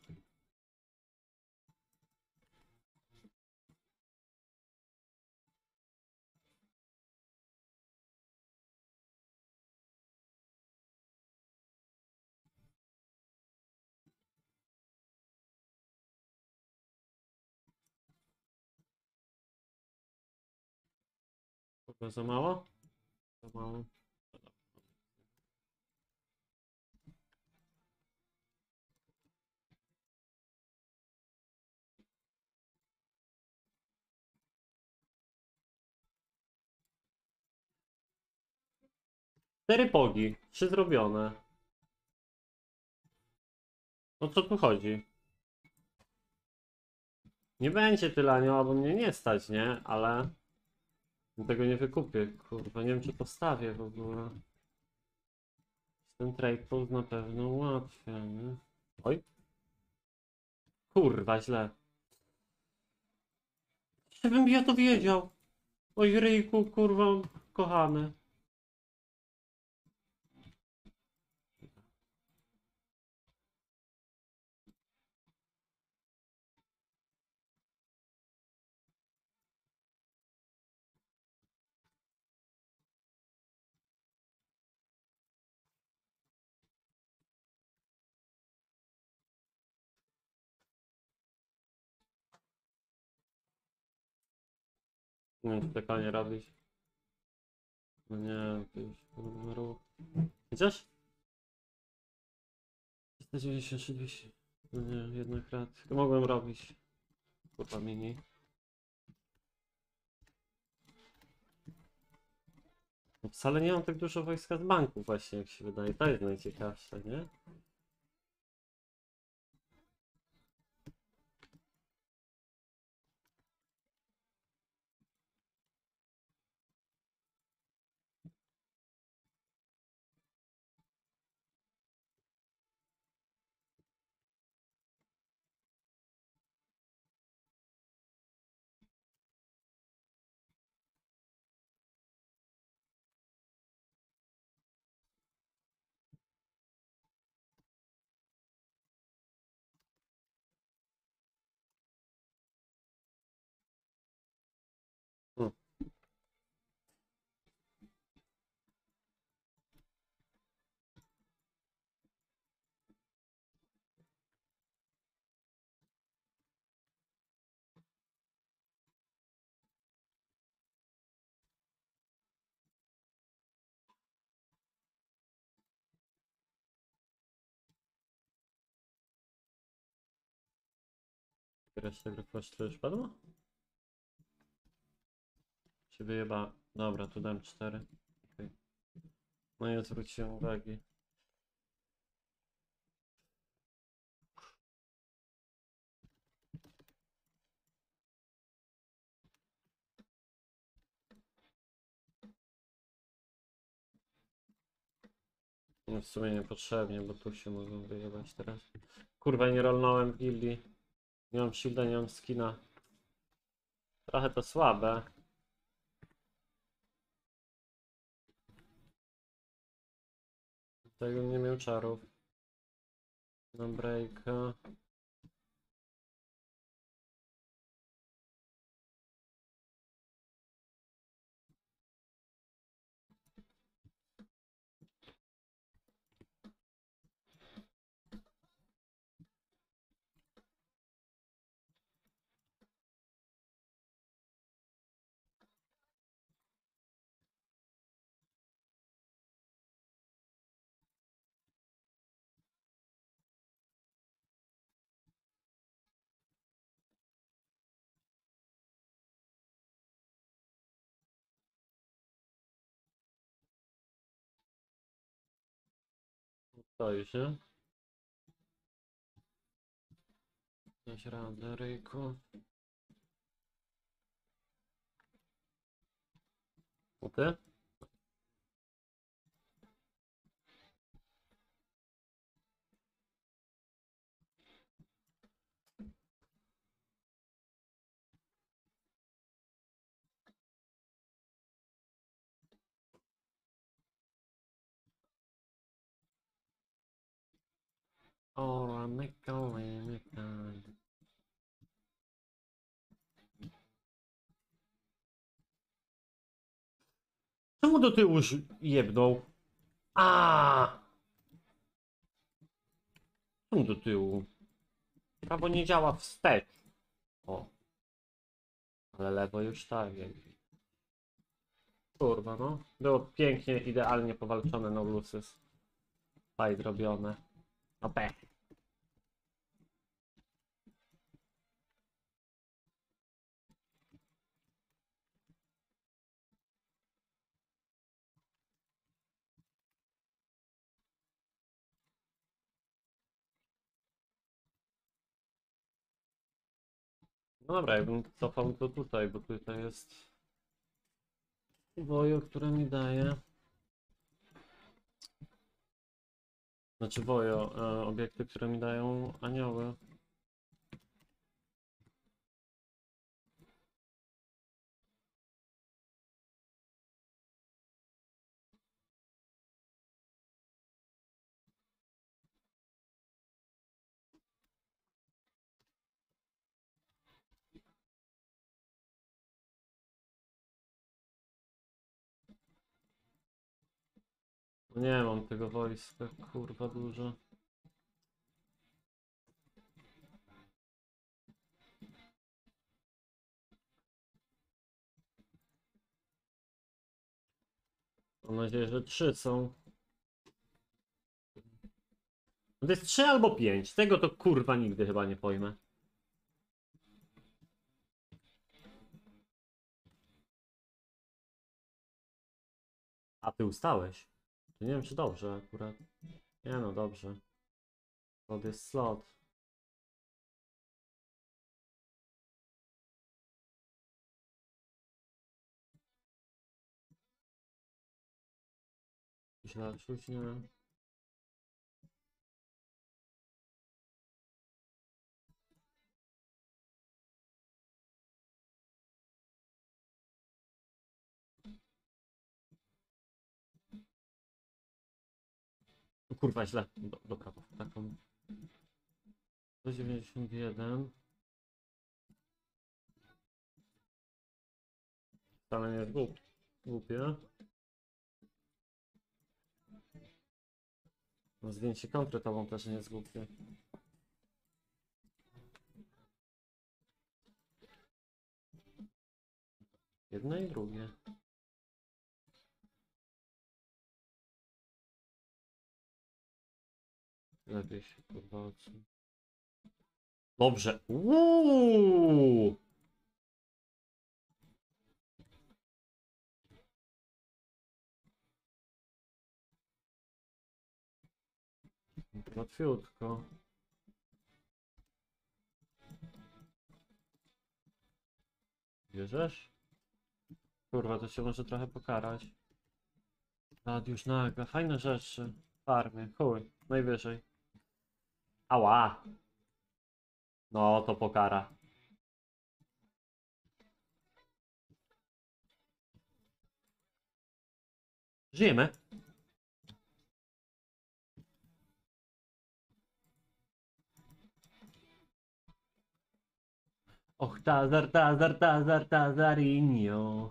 Chyba za mało? Za mało. Cztery pogi, trzy zrobione. O co tu chodzi? Nie będzie tyle anioła, bo mnie nie stać, nie? Ale... Tego nie wykupię, kurwa, nie wiem czy postawię w ogóle. Ten trade na pewno ułatwia, nie? Oj. Kurwa, źle. Żebym ja to wiedział. Oj, ryjku, kurwa, kochany. Nie wiem, czy tego nie robić. No nie, to już kurwa ruch. Widzisz? 393, 200. No nie, jednak rad. To mogłem robić. Kurwa mini. No wcale nie mam tak dużo wojska z banku właśnie, jak się wydaje. To jest najciekawsze, nie? Reszta gry kosztuje już padła? Się wyjeba. Dobra, tu dam 4. Okay. No nie zwróciłem uwagi. No w sumie niepotrzebnie, bo tu się mogą wyjebać teraz. Kurwa, nie rolnąłem w gildii. Nie mam shielda, nie mam skina. Trochę to słabe. Tego nie miał czarów. Na breaka. Się. Dasz radę, Ryjku. O ty? Ora, nickel, nickel. Czemu do tyłu jebnął? A! Czemu do tyłu? Prawo nie działa wstecz. O. Ale lewo już tak jak. Kurwa no. Było pięknie, idealnie powalczone no luces. Fight robione. No pech. No dobra, ja bym cofał to tutaj, bo tutaj jest wojo, które mi daje. Znaczy wojo, e, obiekty, które mi dają anioły. Nie mam tego wojska, kurwa dużo. Mam nadzieję, że trzy są. No to jest trzy albo pięć. Tego to kurwa nigdy chyba nie pojmę. A ty ustałeś? Nie wiem czy dobrze akurat. Nie no dobrze. To jest slot. Źle nie wiem. Kurwa, źle. Do, dobra, taką. 191. Wcale nie jest głup, głupie. No, zdjęcie kontry też nie jest głupie. Jedno i drugie. Lepiej się odsuń. Dobrze. Uuu! Łatwiutko. Bierzesz? Kurwa, to się może trochę pokarać. Radiusz nagle, fajne rzeczy. W farmie, chuj, najwyżej. Ała! No, to pokara. Żyjemy. Och, tazar, tazar, tazar, tazarinho.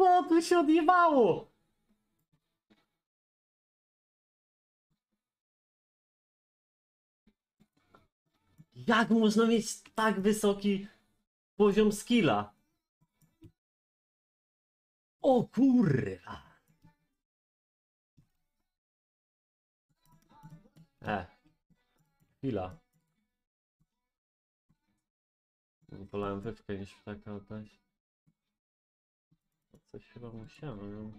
Co tu się odjebało? Jak można mieć tak wysoki poziom skilla? O kurwa! E. Chwila. Wolałem wywkę niż ptaka oddać. Coś chyba musiałem.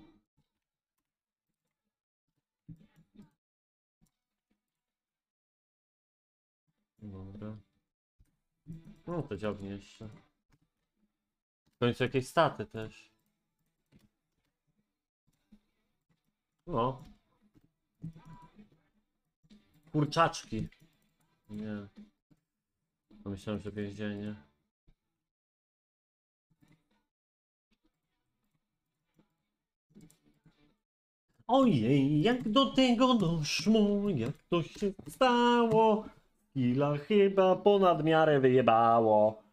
Dobra. No to dziobnie jeszcze. W końcu jakieś staty też. No. Kurczaczki. Nie. Myślałem, że więzienie. Ojej, jak do tego doszło, jak to się stało? Ila chyba ponad miarę wyjebało.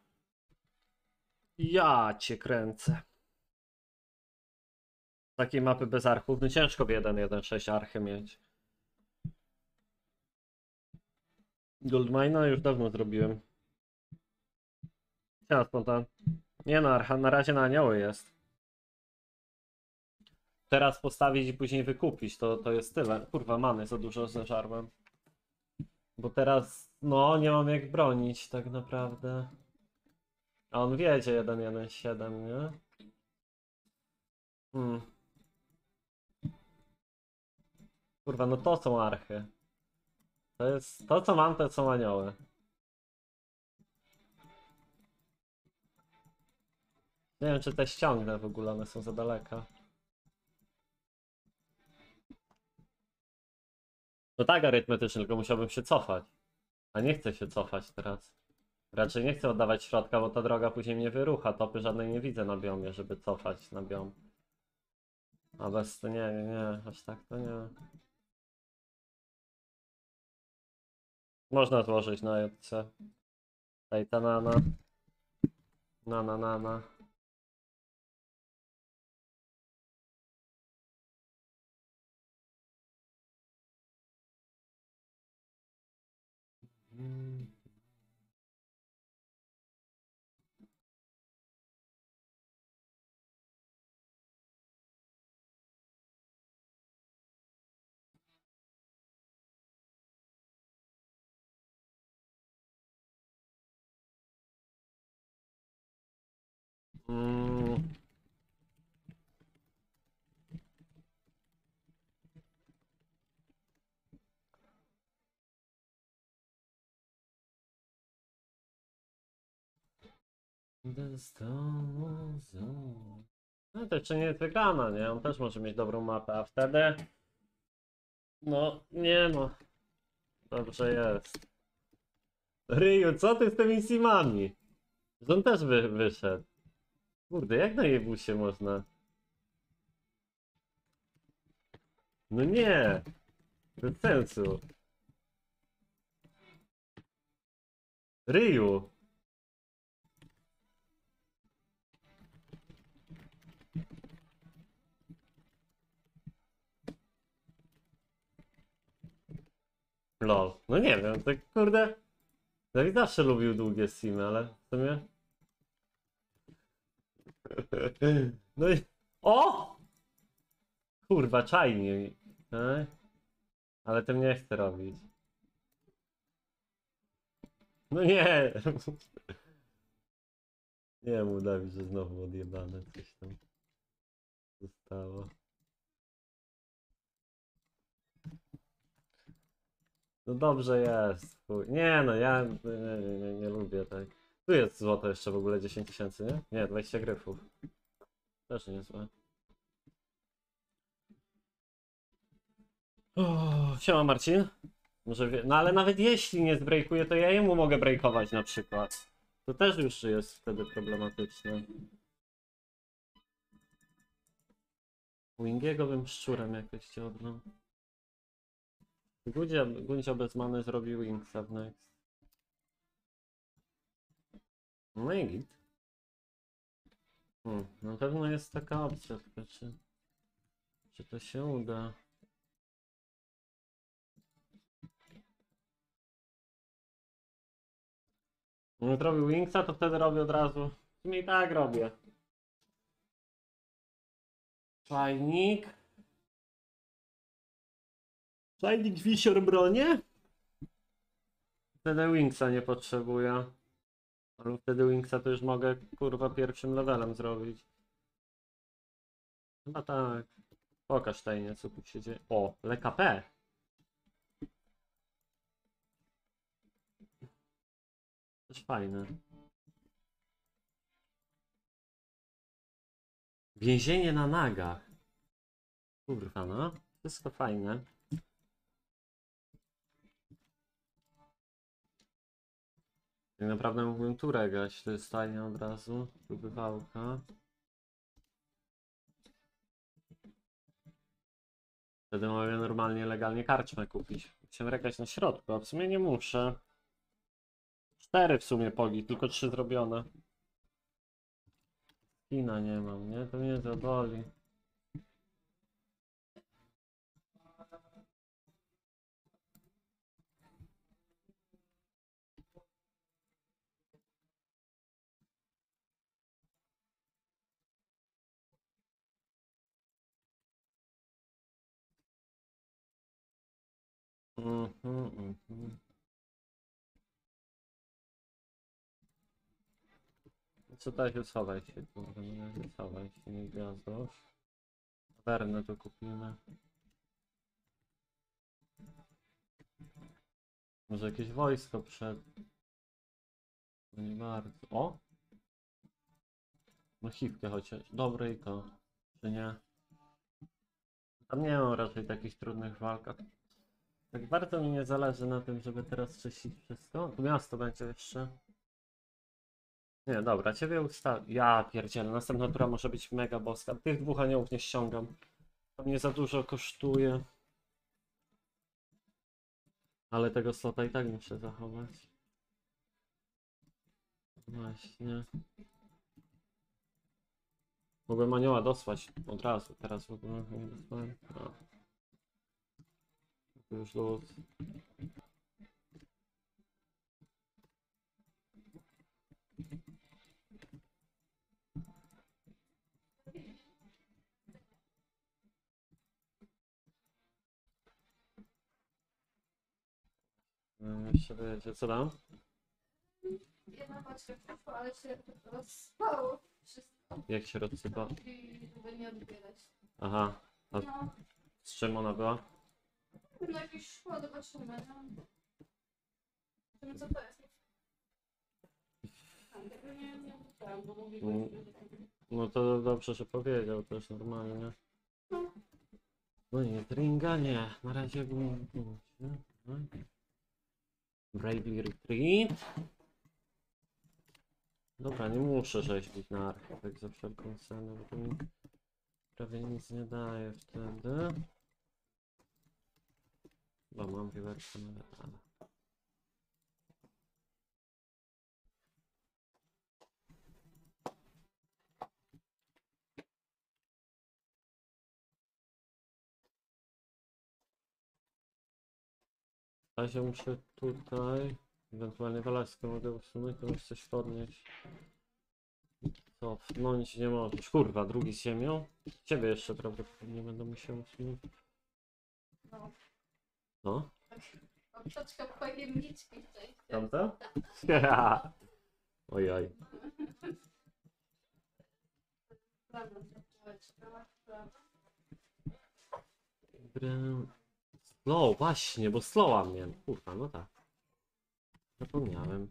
Ja cię kręcę. Takiej mapy bez archów, no ciężko w 1.1.6 archy mieć. Goldmina już dawno zrobiłem. Siema spontan. Nie no, archa na razie na anioły jest. Teraz postawić i później wykupić, to, to jest tyle. Kurwa, mamy za dużo zeżarłem. Bo teraz, no, nie mam jak bronić tak naprawdę. A on wiedzie 1.1.7, nie? Hmm. Kurwa, no to są archy. To jest, to co mam, to są anioły. Nie wiem, czy te ściągnę w ogóle, one są za daleka. No tak, arytmetycznie, tylko musiałbym się cofać. A nie chcę się cofać teraz. Raczej nie chcę oddawać środka, bo ta droga później mnie wyrucha. Topy żadnej nie widzę na biomie, żeby cofać na biom. A bez to nie, nie, nie, aż tak to nie. Można złożyć na JC. Titanana. Na, na, na, na. Mm. No to jeszcze nie jest wygrana, nie? On też może mieć dobrą mapę, a wtedy... No, nie no. Dobrze jest. Ryju, co ty z tymi simami? Że on też wy, wyszedł. Kurde, jak na jebusie można? No nie! Bez sensu. Ryju! Lol. No nie wiem, tak kurde. Dawid zawsze lubił długie simy, ale w sumie... (laughs) No i... O! Kurwa, czajnie. Ale tym nie chcę robić. No nie! (laughs) Nie mów Dawid, że znowu odjebane coś tam zostało. No dobrze jest. Nie no, ja nie, nie, nie, nie lubię tak. Tu jest złoto jeszcze w ogóle 10 tysięcy, nie? Nie, 20 gryfów. Też niezłe. O, siema Marcin. Może wie... No ale nawet jeśli nie zbrejkuje, to ja jemu mogę breakować na przykład. To też już jest wtedy problematyczne. Wingiego bym szczurem jakoś ciągnął. Guncia, Guncia bez many zrobił Wingsa w next. No i git. Hmm, na pewno jest taka opcja, tylko czy, czy to się uda? Jak robił Wingsa, to wtedy robię od razu. W sumie i tak robię. Czajnik. Czajnik wisior bronie? Wtedy Wingsa nie potrzebuję. Ale wtedy Wingsa to już mogę kurwa pierwszym levelem zrobić. Chyba tak. Pokaż tajnie co tu się dzieje. O, LKP. Też fajne. Więzienie na nagach. Kurwa no. Wszystko fajne. Tak naprawdę mógłbym tu regać, to jest fajnie od razu. Tu bywałka. Wtedy mogę normalnie, legalnie karczmę kupić. Chciałem regać na środku, a w sumie nie muszę. Cztery w sumie pogi, tylko trzy zrobione. Kina nie mam, nie? To mnie to boli. Mhm, mhm. Co tak się nie schowaj się, nie gwiazdosz. Wernę tu kupimy. Może jakieś wojsko przed. No nie bardzo. O! No chipkę chociaż. Dobre i to. Czy nie? Tam nie mam raczej takich trudnych walk. Tak bardzo mi nie zależy na tym, żeby teraz czyścić wszystko. Tu miasto będzie jeszcze. Nie, dobra, ciebie ustawię. Ja pierdzielę, następna tura może być mega boska. Tych dwóch aniołów nie ściągam. To mnie za dużo kosztuje. Ale tego slota i tak muszę zachować. Właśnie. Mogłem anioła dosłać od razu, teraz w ogóle nie dosłałem. No. Już luz. No, Jeszcze wiecie, co tam? Jedna paczka poszła, ale się rozspało wszystko. Jak się rozsypa? I nie odbierać. Aha, A- No, z czym ona była? No jakieś szkło, zobaczymy. No. Zobaczymy co to jest. A, tego nie, nie pytałam, bo że tak. No to dobrze, że powiedział, też normalnie. No nie, Tringa nie. Na razie bym... Bravely Retreat. Dobra, nie muszę rzeźbić na architek za wszelką cenę, bo to mi prawie nic nie daje wtedy. Bo mam wiwerkę na ale... W razie muszę tutaj, ewentualnie Walaskę mogę usunąć, to muszę coś podnieść. Cofnąć nie możesz. Kurwa, drugi z ziemią. Ciebie jeszcze prawdopodobnie będę musiał usunąć. No, No, apteczka pojemniczki tutaj. tamta? (laughs) Ojoj. Prawda, apteczka, prawda. Brę- Slow, właśnie, bo slowa mnie. Kurwa, no tak. Zapomniałem.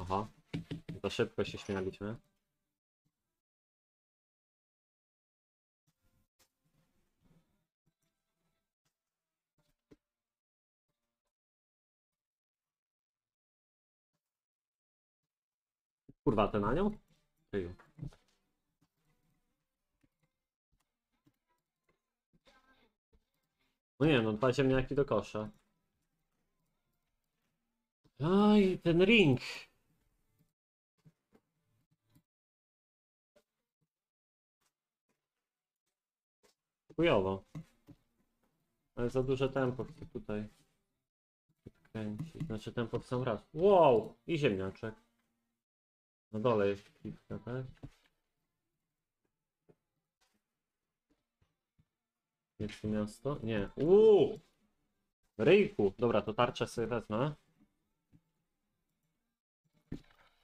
Aha. To szybko się śmialiśmy. Kurwa, ten anioł? Tyju. No nie no, dwa ziemniaki do kosza. Aj, ten ring. Chujowo. Ale za duże tempo chcę tutaj kręcić. Znaczy tempo w sam raz. Wow! I ziemniaczek. Na dole jest klitka, tak? Tu miasto? Nie. Uuu! Ryjku! Dobra, to tarczę sobie wezmę.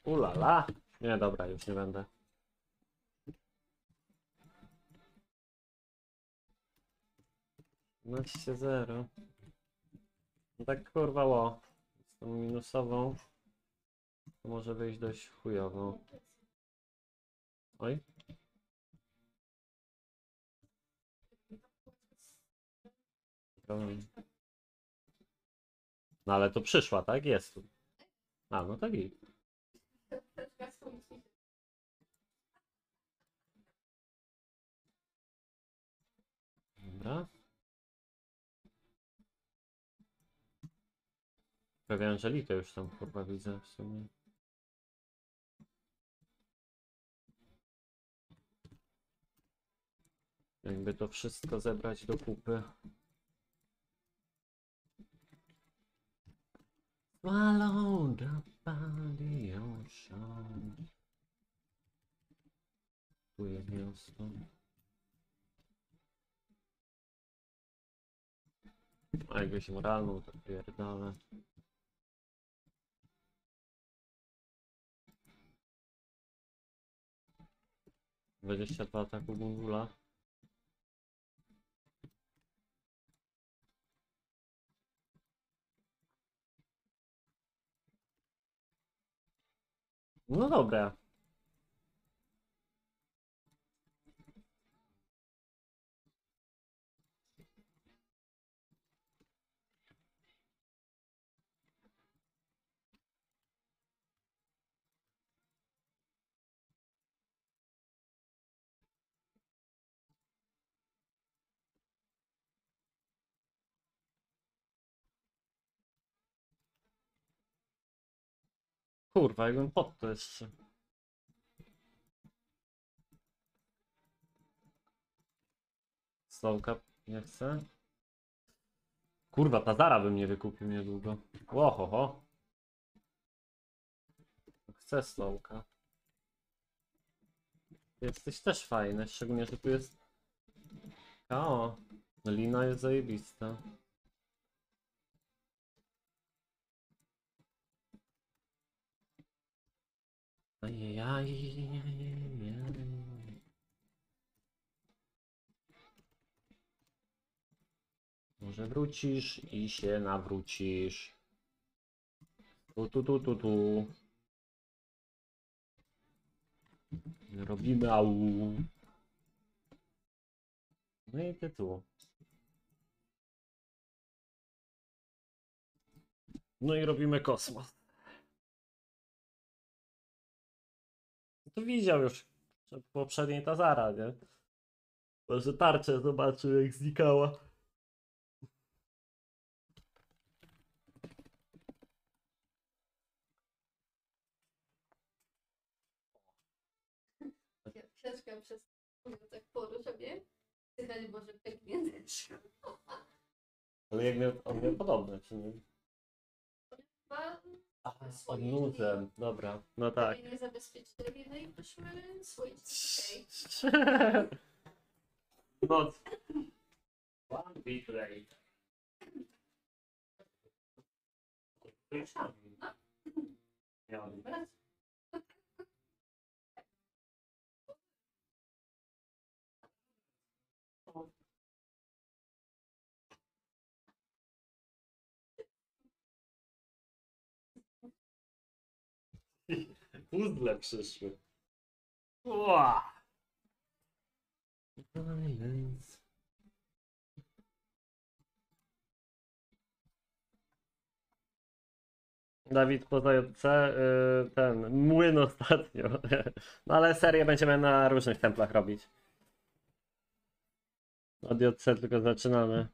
Ulala! Nie, dobra, już nie będę. Naście zero. No tak kurwa. Z tą minusową. Może wyjść dość chujowo. Oj. No ale to przyszła, tak? Jest tu. A, no tak i. Dobra. Prawie Angelikę już tam kurwa widzę w sumie. Jakby to wszystko zebrać do kupy. Swallow the body ocean. Tu jest miasto. A jakbyś moralną, to pierdolę. Dwadzieścia dwa ataku Gungula. No dobra. Kurwa, jakbym pod to jeszcze. Stołka nie chcę. Kurwa, Tazara bym nie wykupił niedługo. Łohoho. Chcę stołka. Jesteś też fajny, szczególnie, że tu jest... O, lina jest zajebista. Ajajaj. Może wrócisz i się nawrócisz. Tu, tu, tu, tu, tu. Robimy au. No i ty tu. No i robimy kosmos. To widział już w poprzedniej Tazara, nie? Może tarczę zobaczył jak znikała. Książka przez tak porusza mnie. Słychać może pęknie deszcz. Ale jak miał, on miał podobne, czy nie? Chyba A, Swoje nuzem, dobra. No tak. nie zabezpieczyli, no i poszły swoje dzisiaj. Noc. One bit late. Miałem. Puzzle przyszły. Ła! Violence. Dawid poza JC, y, ten młyn ostatnio. (laughs) No ale serię będziemy na różnych templach robić. Od JC tylko zaczynamy.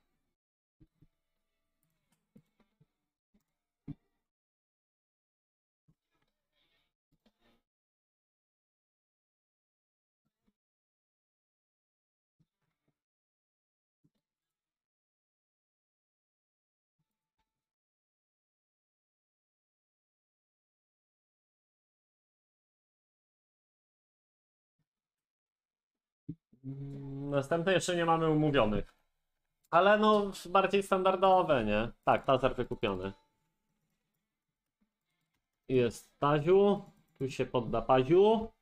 Następne jeszcze nie mamy umówionych. Ale no, bardziej standardowe, nie? Tak, tazer wykupiony. Jest Taziu. Tu się podda Paziu.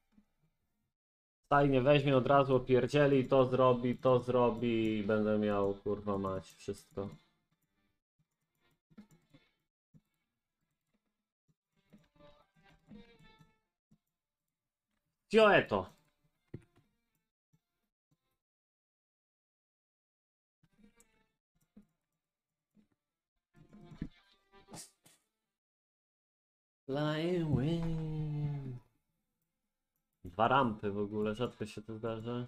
Stajnie weźmie od razu, opierdzieli, to zrobi, to zrobi i będę miał, kurwa mać, wszystko. Fioeto. Fly away. Dwa rampy w ogóle, rzadko się to zdarza.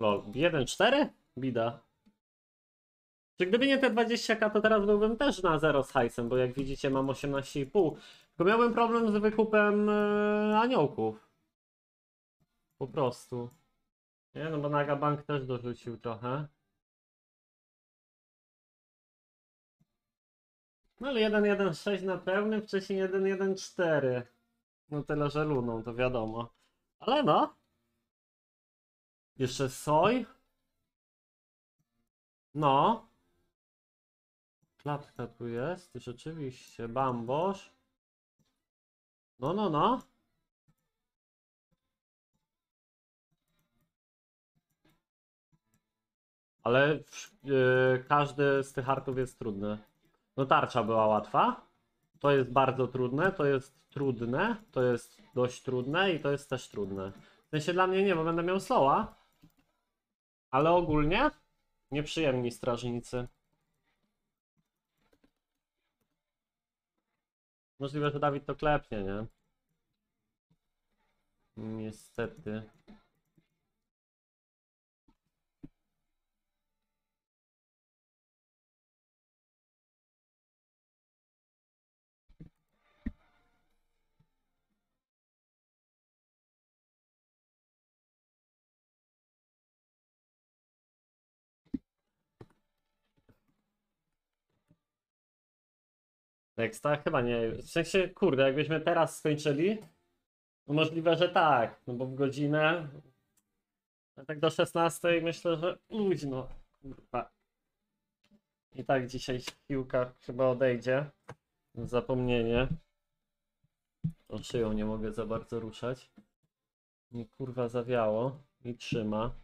Lol, 1-4? Bida. Czy gdyby nie te 20k, to teraz byłbym też na zero z hajsem, bo jak widzicie mam 18,5. Tylko miałbym problem z wykupem e, aniołków. Po prostu. Nie, no bo Naga Bank też dorzucił trochę. No ale 1.1.6 na pełnym, wcześniej 1.1.4. No tyle, że luną, to wiadomo. Ale no. Jeszcze soj. No. Klatka tu jest, rzeczywiście. Bambosz. No, no, no. Ale yy, każdy z tych artów jest trudny. No tarcza była łatwa. To jest bardzo trudne, to jest trudne, to jest dość trudne i to jest też trudne. W sensie dla mnie nie, bo będę miał slowa. Ale ogólnie nieprzyjemni strażnicy. Możliwe, że Dawid to klepnie, nie? Niestety. Nexta? Chyba nie. W sensie, kurde, jakbyśmy teraz skończyli, no możliwe, że tak, no bo w godzinę, a tak do 16 myślę, że luźno, kurwa. I tak dzisiaj piłka chyba odejdzie zapomnienie. O szyją nie mogę za bardzo ruszać. Nie kurwa zawiało i trzyma.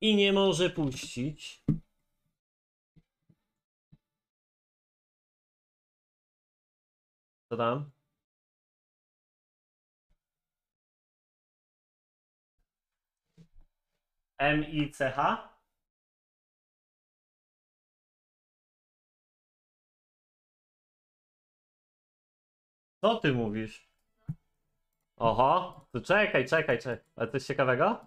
I nie może puścić. Co tam? M-I-C-H? Co ty mówisz? Oho, to czekaj, czekaj, czekaj. Ale coś ciekawego?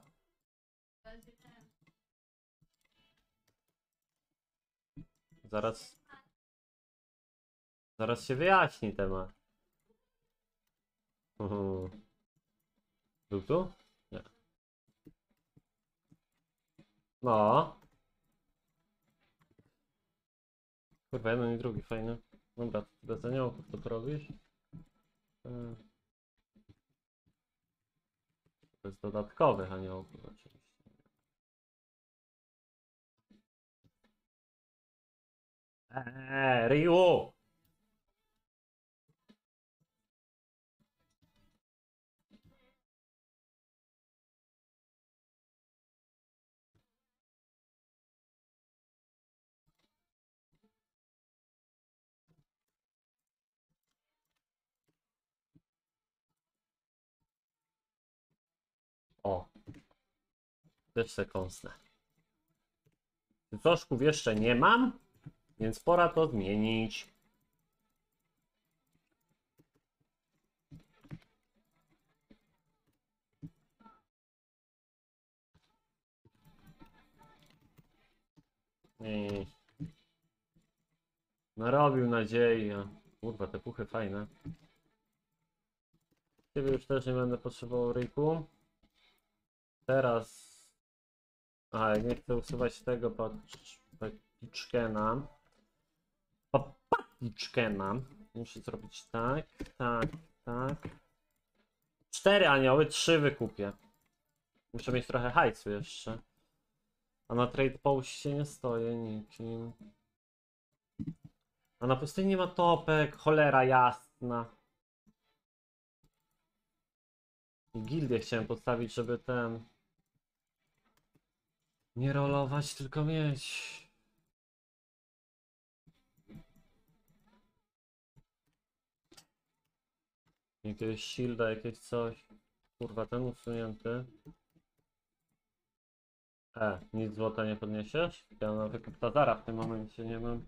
Zaraz. Zaraz się wyjaśni temat. Był tu? Nie. No. Kurwa, jeden i drugi, fajny. Dobra, to ty bez aniołków to porobisz? Hmm. Bez dodatkowych aniołków oczywiście. Eee, Ryu! Też se kąsnę. Zoszków jeszcze nie mam, więc pora to zmienić. Narobił nadziei. Kurwa, te puchy fajne. Ciebie już też nie będę potrzebował ryku. Teraz. A, nie chcę usuwać tego papiczkena. Pa- Papiczkena. Muszę zrobić tak, tak, tak. Cztery anioły, trzy wykupię. Muszę mieć trochę hajsu jeszcze. A na trade postie nie stoję nikim. A na pustyni ma topek, cholera jasna. I gildię chciałem postawić, żeby ten... Nie rolować, tylko mieć. Jakiegoś shielda, jakieś coś. Kurwa, ten usunięty. E, nic złota nie podniesiesz? Ja nawet Tazara w tym momencie nie mam.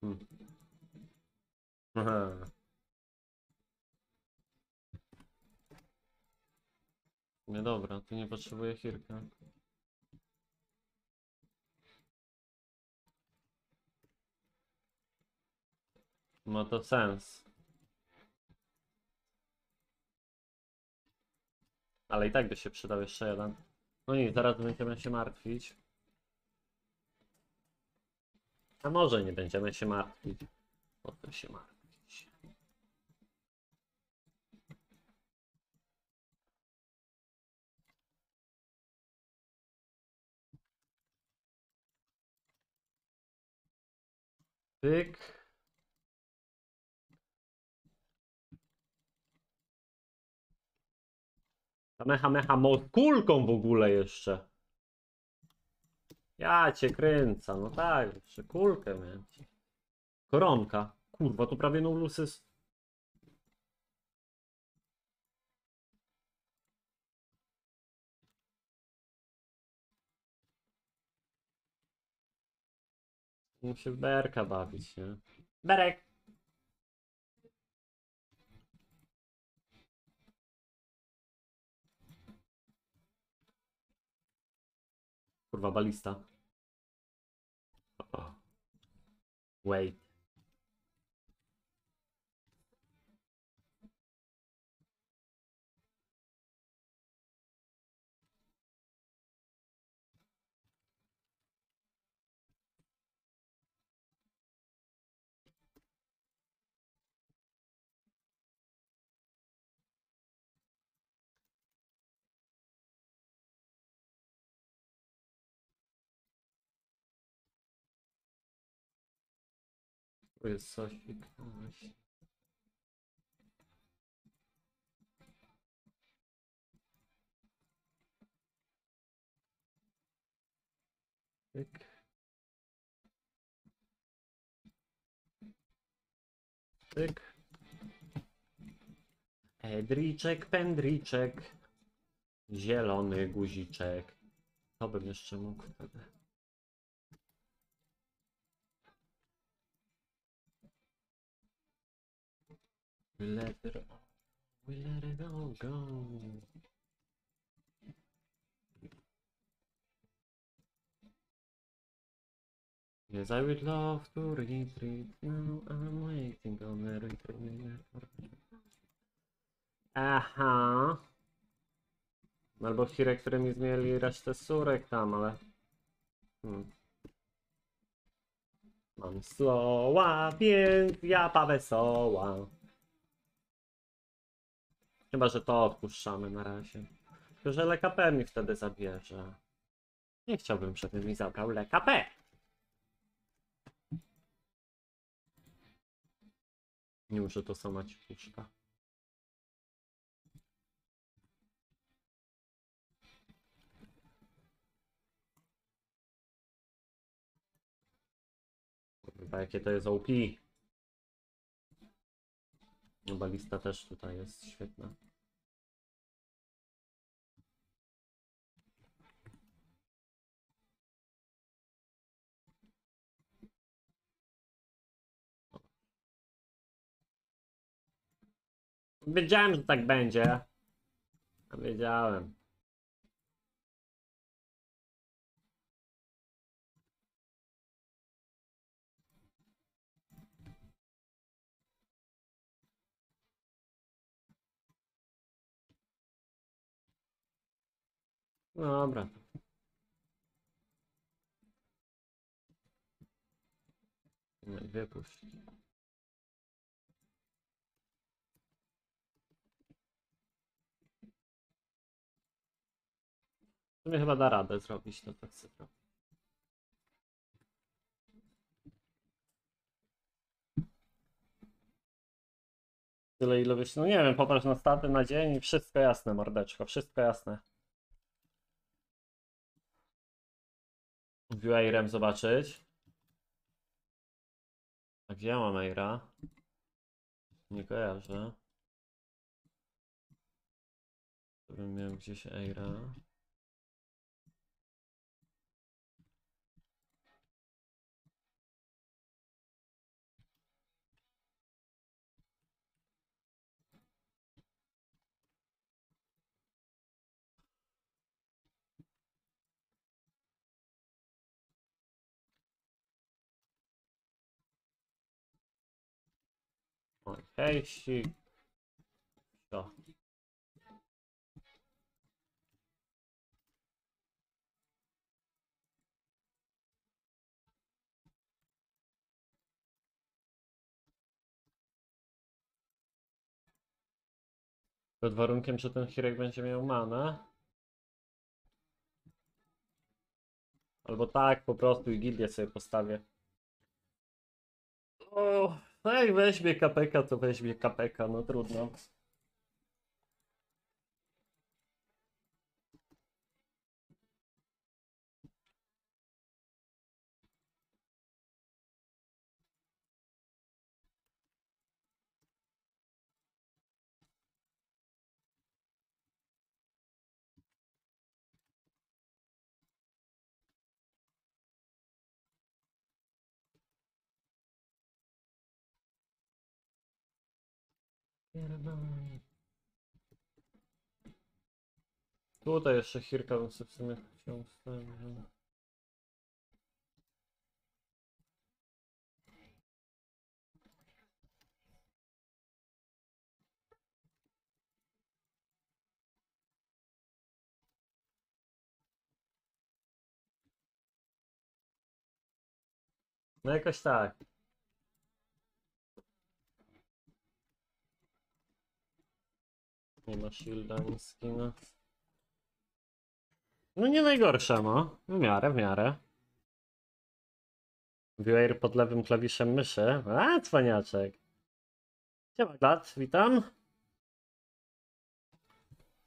Hmm. (laughs) Nie dobra, tu nie potrzebuję chwilkę. Ma to sens. Ale i tak by się przydał jeszcze jeden. No nic, zaraz będziemy się martwić. A może nie będziemy się martwić. O tym się martwić. Pyk. Mo kulką w ogóle jeszcze. Ja cię kręcę, no tak, jeszcze kulkę mieć. Koronka. Kurwa, to prawie no Muszę berka bawić, nie? Berek! Kurwa, balista. Wait. Coś. Właśnie. Pyk. Edriczek, pędriczek. Zielony guziczek. To bym jeszcze mógł wtedy. We let it all, we let it all go. Yes, I would love to retreat. Now I'm waiting on the retreat. Aha. Albo chwilę, które mi zmieli resztę surek tam, ale... Hmm. Mam sloła, więc japa wesoła. Chyba, że to odpuszczamy na razie. Tylko, że LKP mi wtedy zabierze. Nie chciałbym, żeby mi zabrał LKP. Nie muszę to sama ci puszka. Kurwa, jakie to jest OP. No, balista też tutaj jest świetna. Wiedziałem, że tak będzie. Wiedziałem. Dobra. No i wypuść. W sumie chyba da radę zrobić to, tak chcę zrobić. Tyle ile byś, no nie wiem, popatrz na staty na dzień i wszystko jasne, mordeczko, wszystko jasne. Viewerem zobaczyć. A gdzie ja mam Eira? Nie kojarzę. Bym miał gdzieś Eira. Oj, hejścik. Co? Pod warunkiem, że ten Hirek będzie miał manę. Albo tak, po prostu i gildię sobie postawię. No jak weźmie KPK, to weźmie KPK, no trudno. Jeszcze chwilkę bym sobie w sumie chciał ustawić. ale- No jakoś tak. Nie ma shielda, ani skina. No nie najgorsza, no. W miarę, w miarę. Viewer pod lewym klawiszem myszy. A, cwaniaczek. Siema, Glad, witam.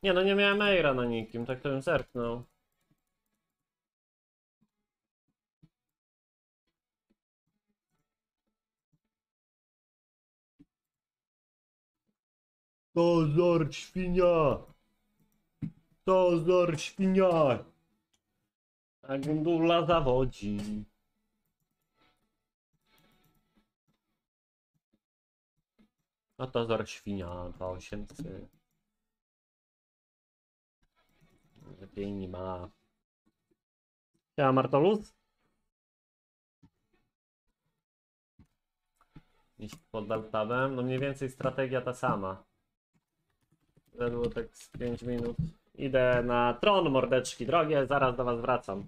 Nie no, nie miałem Eira na nikim, tak to bym zerknął. To zor świnia! To zor świnia! A gundula zawodzi. No to zor świnia, 2800. Lepiej nie ma. Ja Martolus? Iść pod Beltawem, no mniej więcej strategia ta sama. Zedło tak z 5 minut. Idę na tron, mordeczki drogie, zaraz do was wracam.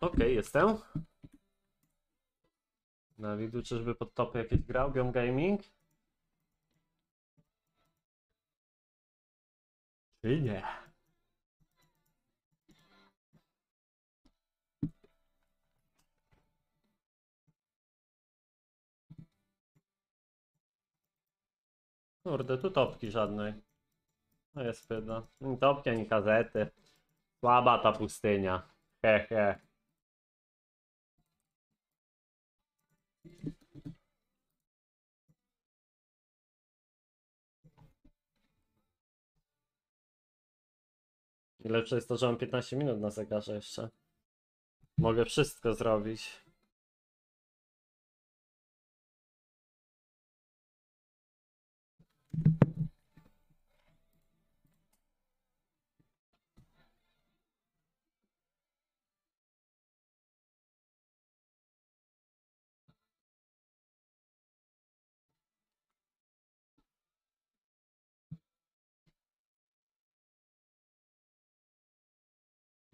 Okej, jestem. Dawidu, czyżby pod topy jakieś grał? Biom Gaming? Czy nie? Kurde, tu topki żadnej. No jest. Ani topki, ani gazety. Słaba ta pustynia. He, he. Lepsze jest to, że mam 15 minut na zegarze jeszcze. Mogę wszystko zrobić.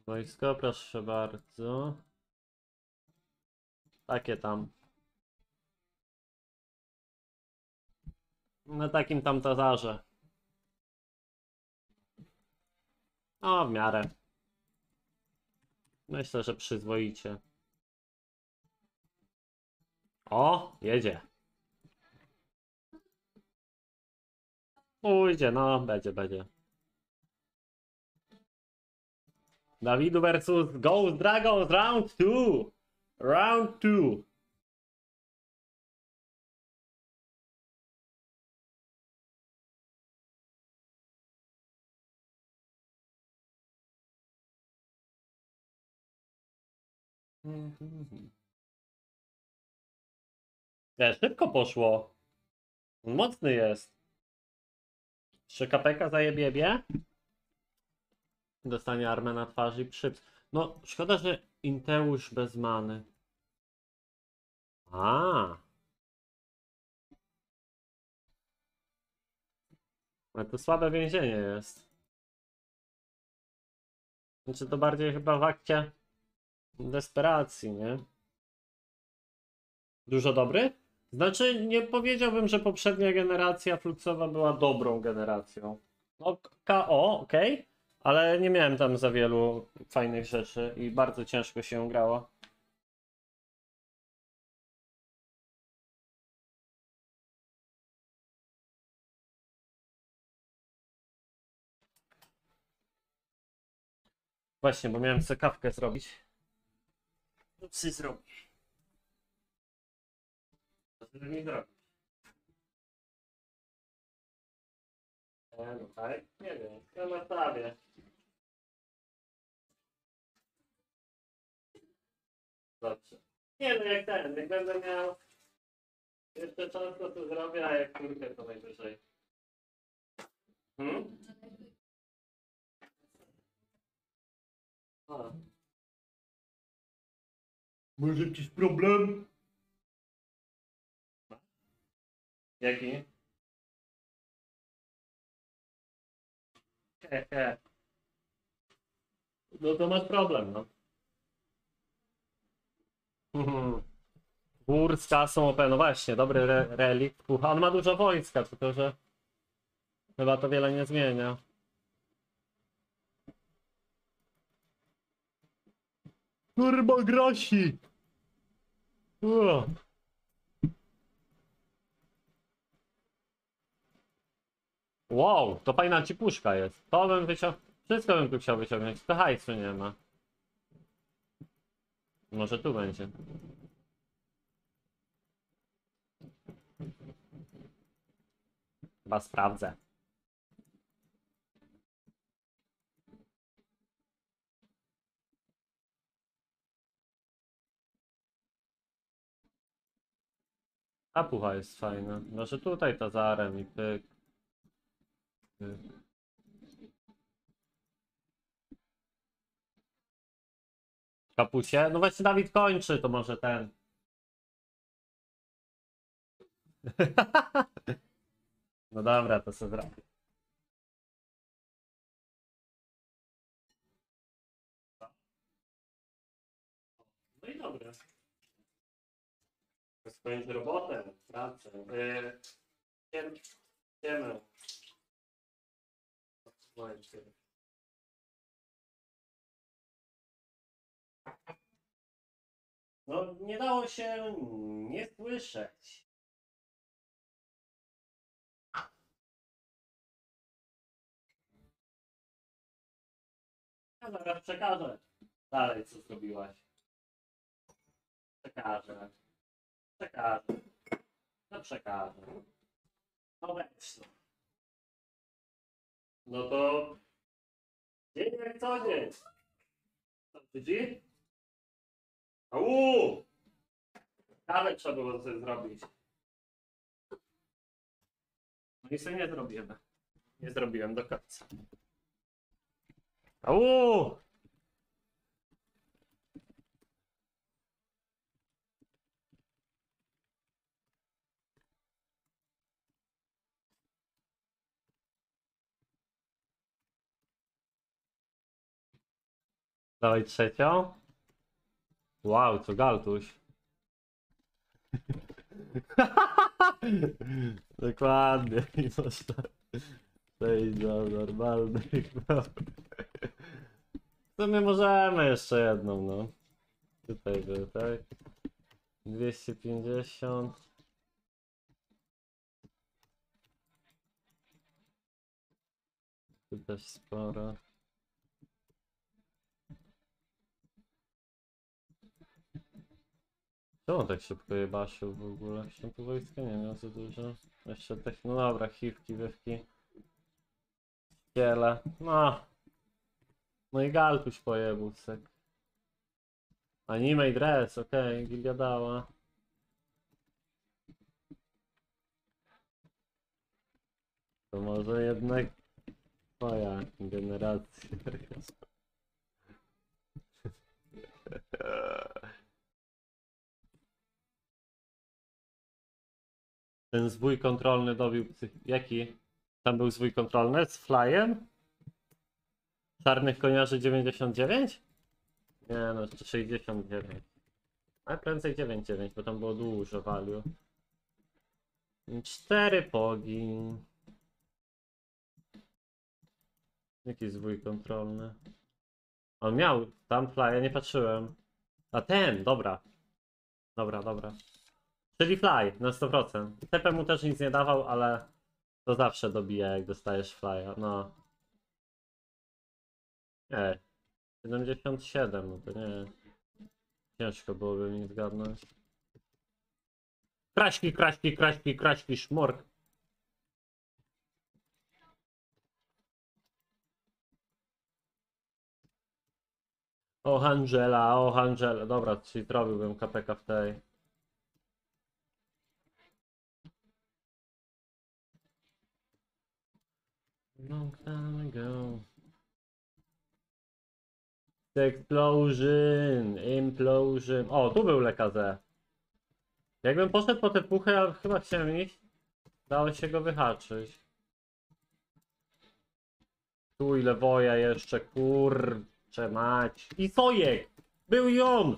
Wojsko, proszę bardzo. Takie tam. Na takim tam tazarze. O, w miarę. Myślę, że przyzwoicie. O, jedzie. Ujdzie, no, będzie, będzie. Dawidu versus Ghost Dragons round 2. Round 2. Nie, szybko poszło. Mocny jest. Jeszcze kapeka zajebiebie. Dostanie armę na twarzy i przyps. No, szkoda, że Inteusz bez many. A. Ale to słabe więzienie jest. Znaczy to bardziej chyba w akcie desperacji, nie? Dużo dobry? Znaczy nie powiedziałbym, że poprzednia generacja Fluxowa była dobrą generacją. No KO, okej. Ale nie miałem tam za wielu fajnych rzeczy i bardzo ciężko się grało. Właśnie, bo miałem sobie kawkę zrobić. Psy zrobić. Co ty mi zrobić? E, no tak, nie wiem, na prawie. Dobrze. Nie no, jak ten, jak będę miał jeszcze czas, to to zrobię, a jak kurkę to najwyżej. Hmm? A. Może jakiś problem? Jaki? He, he. No to masz problem, no. Mhm. Gór z kasą OP, no właśnie, dobry re relikt. Uch, On ma dużo wojska, tylko że chyba to wiele nie zmienia. Kurwa grosi! Uo. Wow, to fajna ci puszka jest. To bym wyciągnął. Wszystko bym tu chciał wyciągnąć. To hajsu nie ma. Może tu będzie. Chyba sprawdzę. Ta pucha jest fajna. Może tutaj to zarem i pyk. Pyk. Kapusie? No właśnie Dawid kończy, to może ten. (laughs) No dobra, to sobie zrobię. dobre. Skończ robotę, pracę. Yy, No, nie dało się nie słyszeć. Ja zaraz przekażę dalej, co zrobiłaś. Przekażę. Przekażę. No przekażę. No. No to dzień jak co dzień. Co widzi? Au! Kawę trzeba było sobie zrobić. No i sobie nie zrobiłem. Nie zrobiłem do końca. Au! Dawaj trzecią. Wow, co galtuś. (laughs) Dokładnie. I można przejść do normalnych. No. W sumie możemy jeszcze jedną, no. Tutaj by, tak? 250. Tu też sporo. Czemu tak szybko jebasił w ogóle? Się tu wojska nie miał za dużo. Jeszcze tak, no dobra, chiwki, wywki. Kiele, no. No i Galtuś pojebusek. Anime i dress, okej, okay, Gilia dała. To może jednak twoja generacja. (laughs) Ten zwój kontrolny dobił. Jaki? Tam był zwój kontrolny z flyem? Czarnych koniarzy 99? Nie no, jeszcze 69. Ale prędzej 99, bo tam było dużo value. Cztery pogi. Jaki zwój kontrolny? On miał, tam flya nie patrzyłem. A ten, dobra. Dobra, dobra. Czyli fly, na 100%. TP mu też nic nie dawał, ale to zawsze dobija, jak dostajesz flya. No. Nie. 77, no to nie. Ciężko byłoby mi zgadnąć. Kraśki, kraśki, kraśki, kraśki, szmork. O Angela, o Angela. Dobra, czyli zrobiłbym KPK w tej. Long time ago. Explosion, implosion. O, tu był lekaze. Jakbym poszedł po te puchy, ale chyba chciałem iść, dało się go wyhaczyć. Tu ile woja jeszcze, kurcze mać. I sojek! Był i on!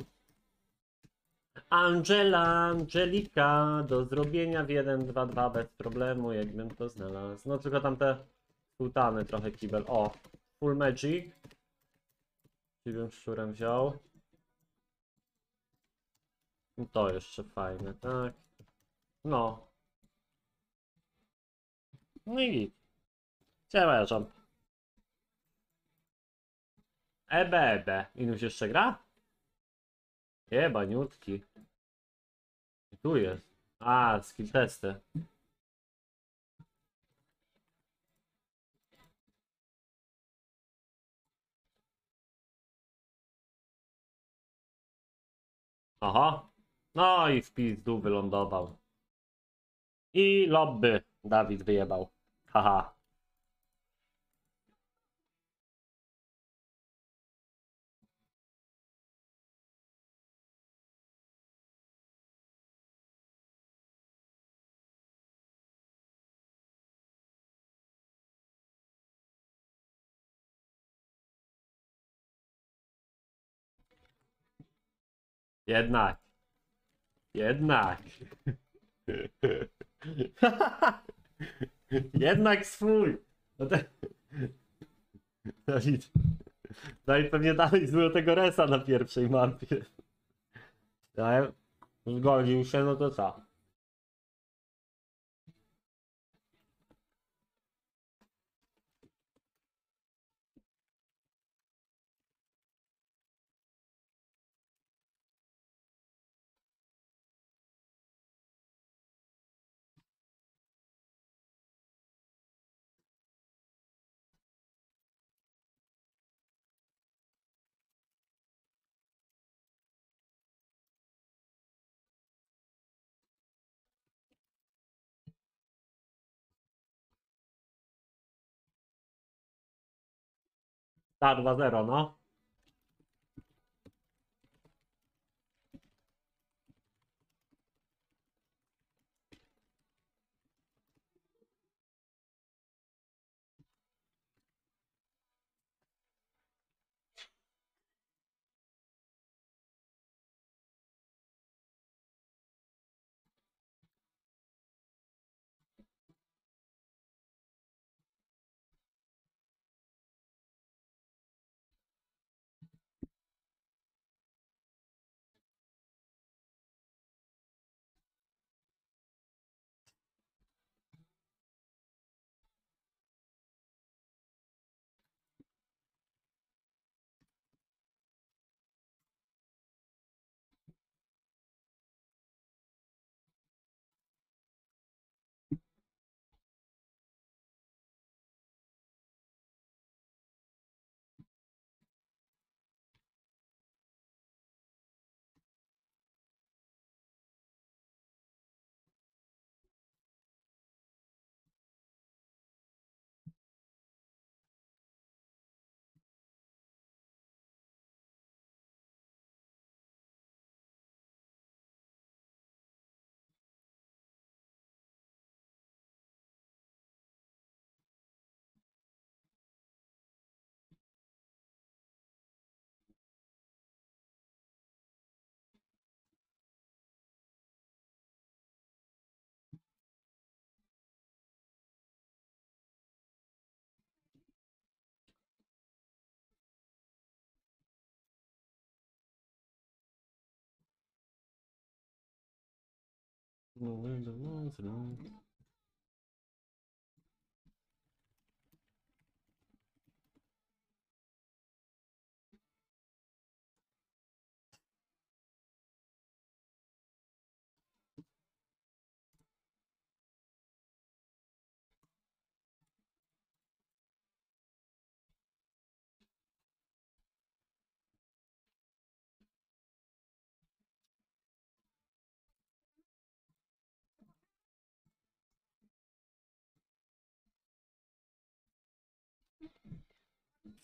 Angela, Angelika, do zrobienia w 1, 2, 2 bez problemu, jakbym to znalazł. No tylko tamte sultany trochę kibel. O, full magic. Czyli bym szczurem wziął. I To jeszcze fajne, tak. No. No i git. Przepraszam. Ebe, ebe. Inuś jeszcze gra? Jebaniutki. I tu jest. A, skill testy. Aha. No i w pizdu wylądował. I lobby Dawid wyjebał. Haha. Jednak. Jednak. (laughs) Jednak swój. No te... Dawid. Dawid pewnie dalej zły tego resa na pierwszej mapie. Zgodził się, no to co? Tak, 2-0, no. Gonna learn the rules and.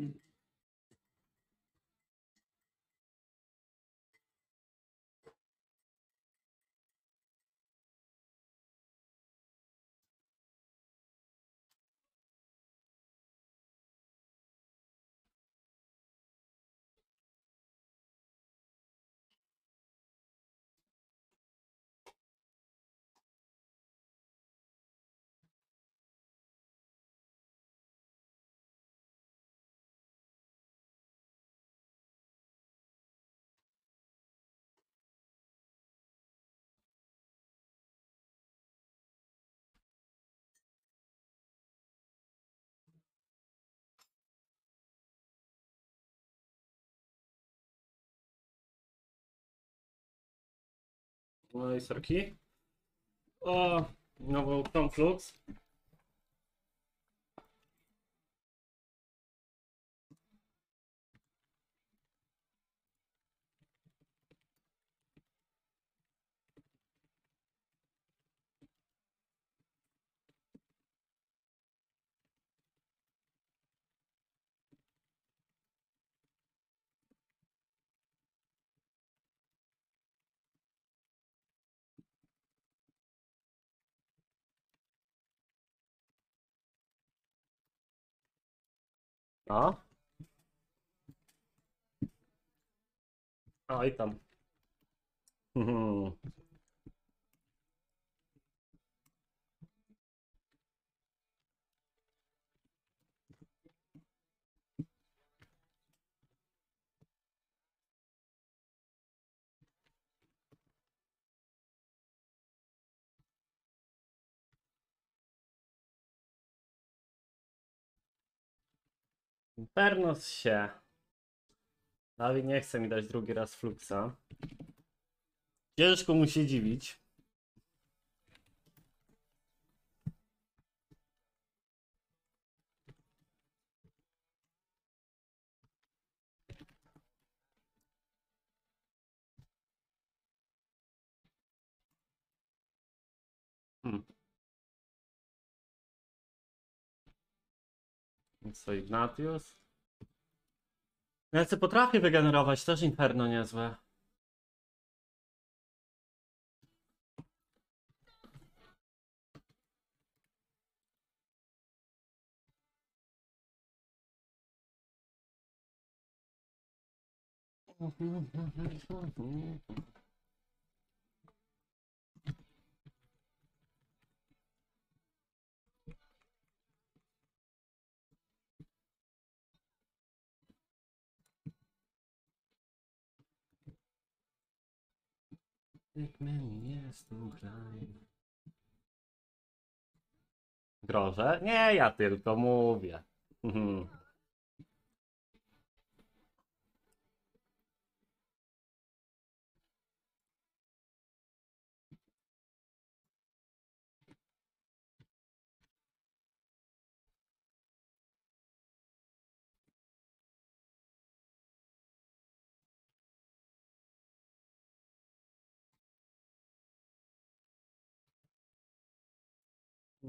Mm. No i sorki. O, nową Conflux. No. Oj tam. Mhm. Pernos się. Dawid nie chce mi dać drugi raz fluksa. Ciężko mu się dziwić. Co, Ignatius? Ja chcę potrafię wygenerować, też Inferno niezłe. (laughs) Pikmin jest. Grożę? Nie, ja tylko mówię. Mhm.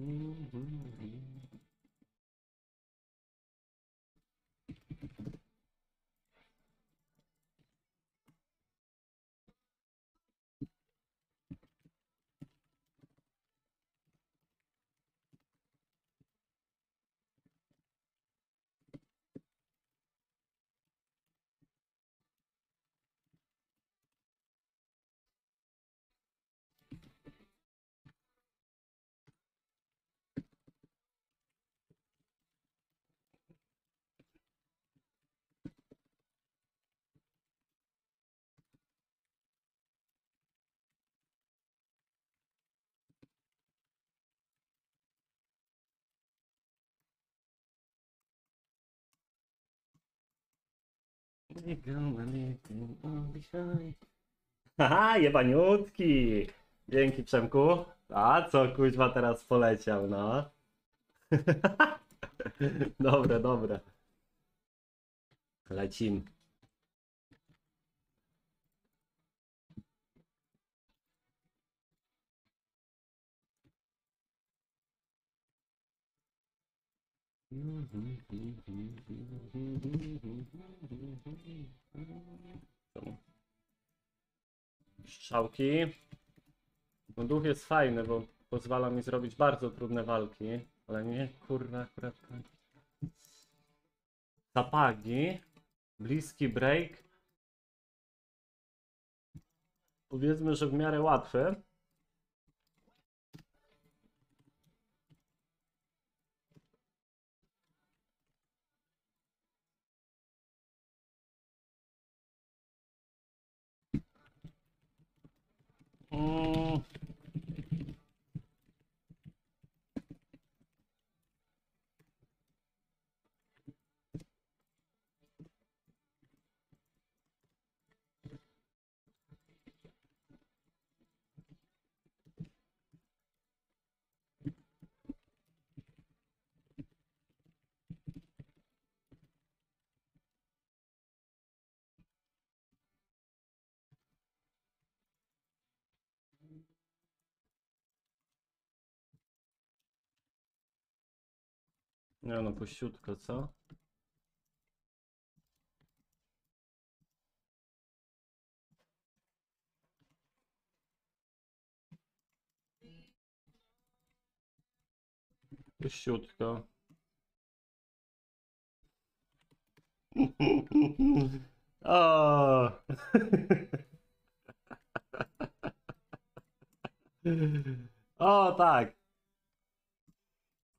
Uhum. Haha, jebaniutki! Dzięki Przemku. A co kuźwa teraz poleciał, no. (laughs) dobre, dobre. Lecim. Strzałki. No duch jest fajny, bo pozwala mi zrobić bardzo trudne walki, ale nie kurwa akurat tak. Zapagi. Bliski break. Powiedzmy, że w miarę łatwy. Mm. Nie no, puściutko, co? Puściutko. O. (laughs) (laughs) O, tak.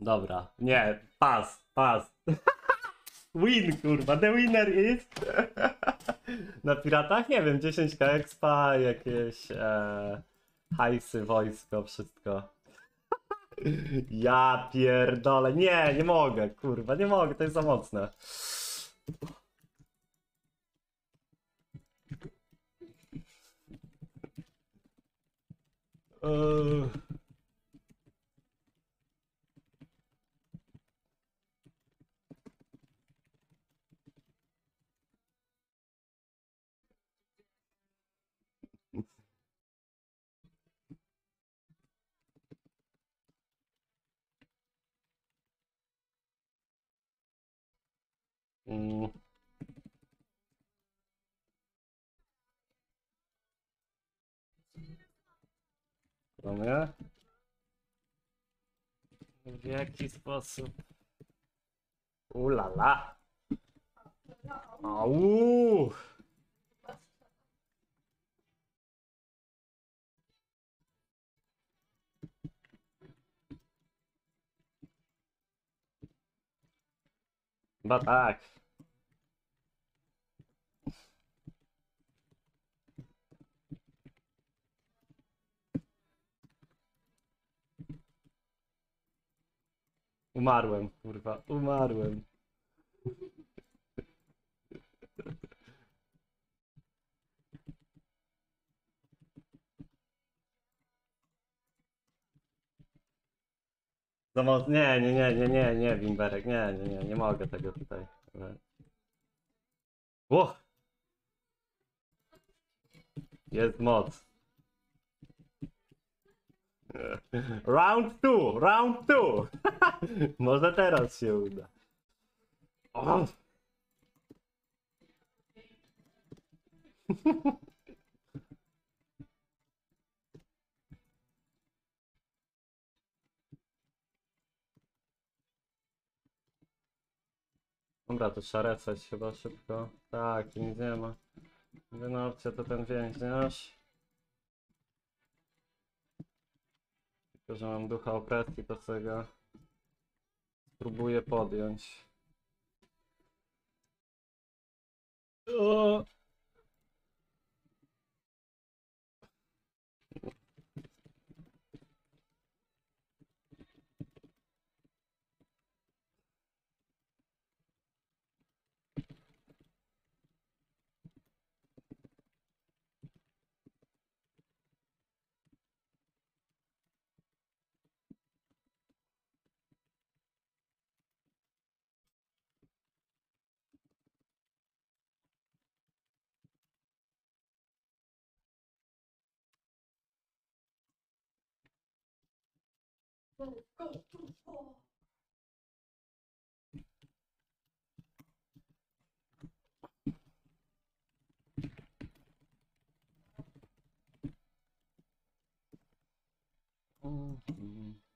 Dobra, nie, pas, pas. (laughs) Win, kurwa, the winner is. (laughs) Na piratach nie wiem, 10k expa, jakieś e, hajsy, wojsko, wszystko. (laughs) Ja pierdolę, nie, nie mogę, kurwa, nie mogę, to jest za mocne. Eee. Mm. Rozumiem. W jaki sposób? Ulala. Au. Chyba Umarłem, kurwa, umarłem. Za moc- Nie, nie, nie, nie, nie, nie, Wimberek, nie, nie, nie, nie mogę tego tutaj. Ale- O! Jest moc. (laughs) Round two, round two. (laughs) Może teraz się uda. O! (laughs) Dobra, to trzeba chyba szybko. Tak, nic nie ma. Jedyna opcja to ten więźniarz. Tylko, że mam ducha opresji, to sobie spróbuję podjąć. O!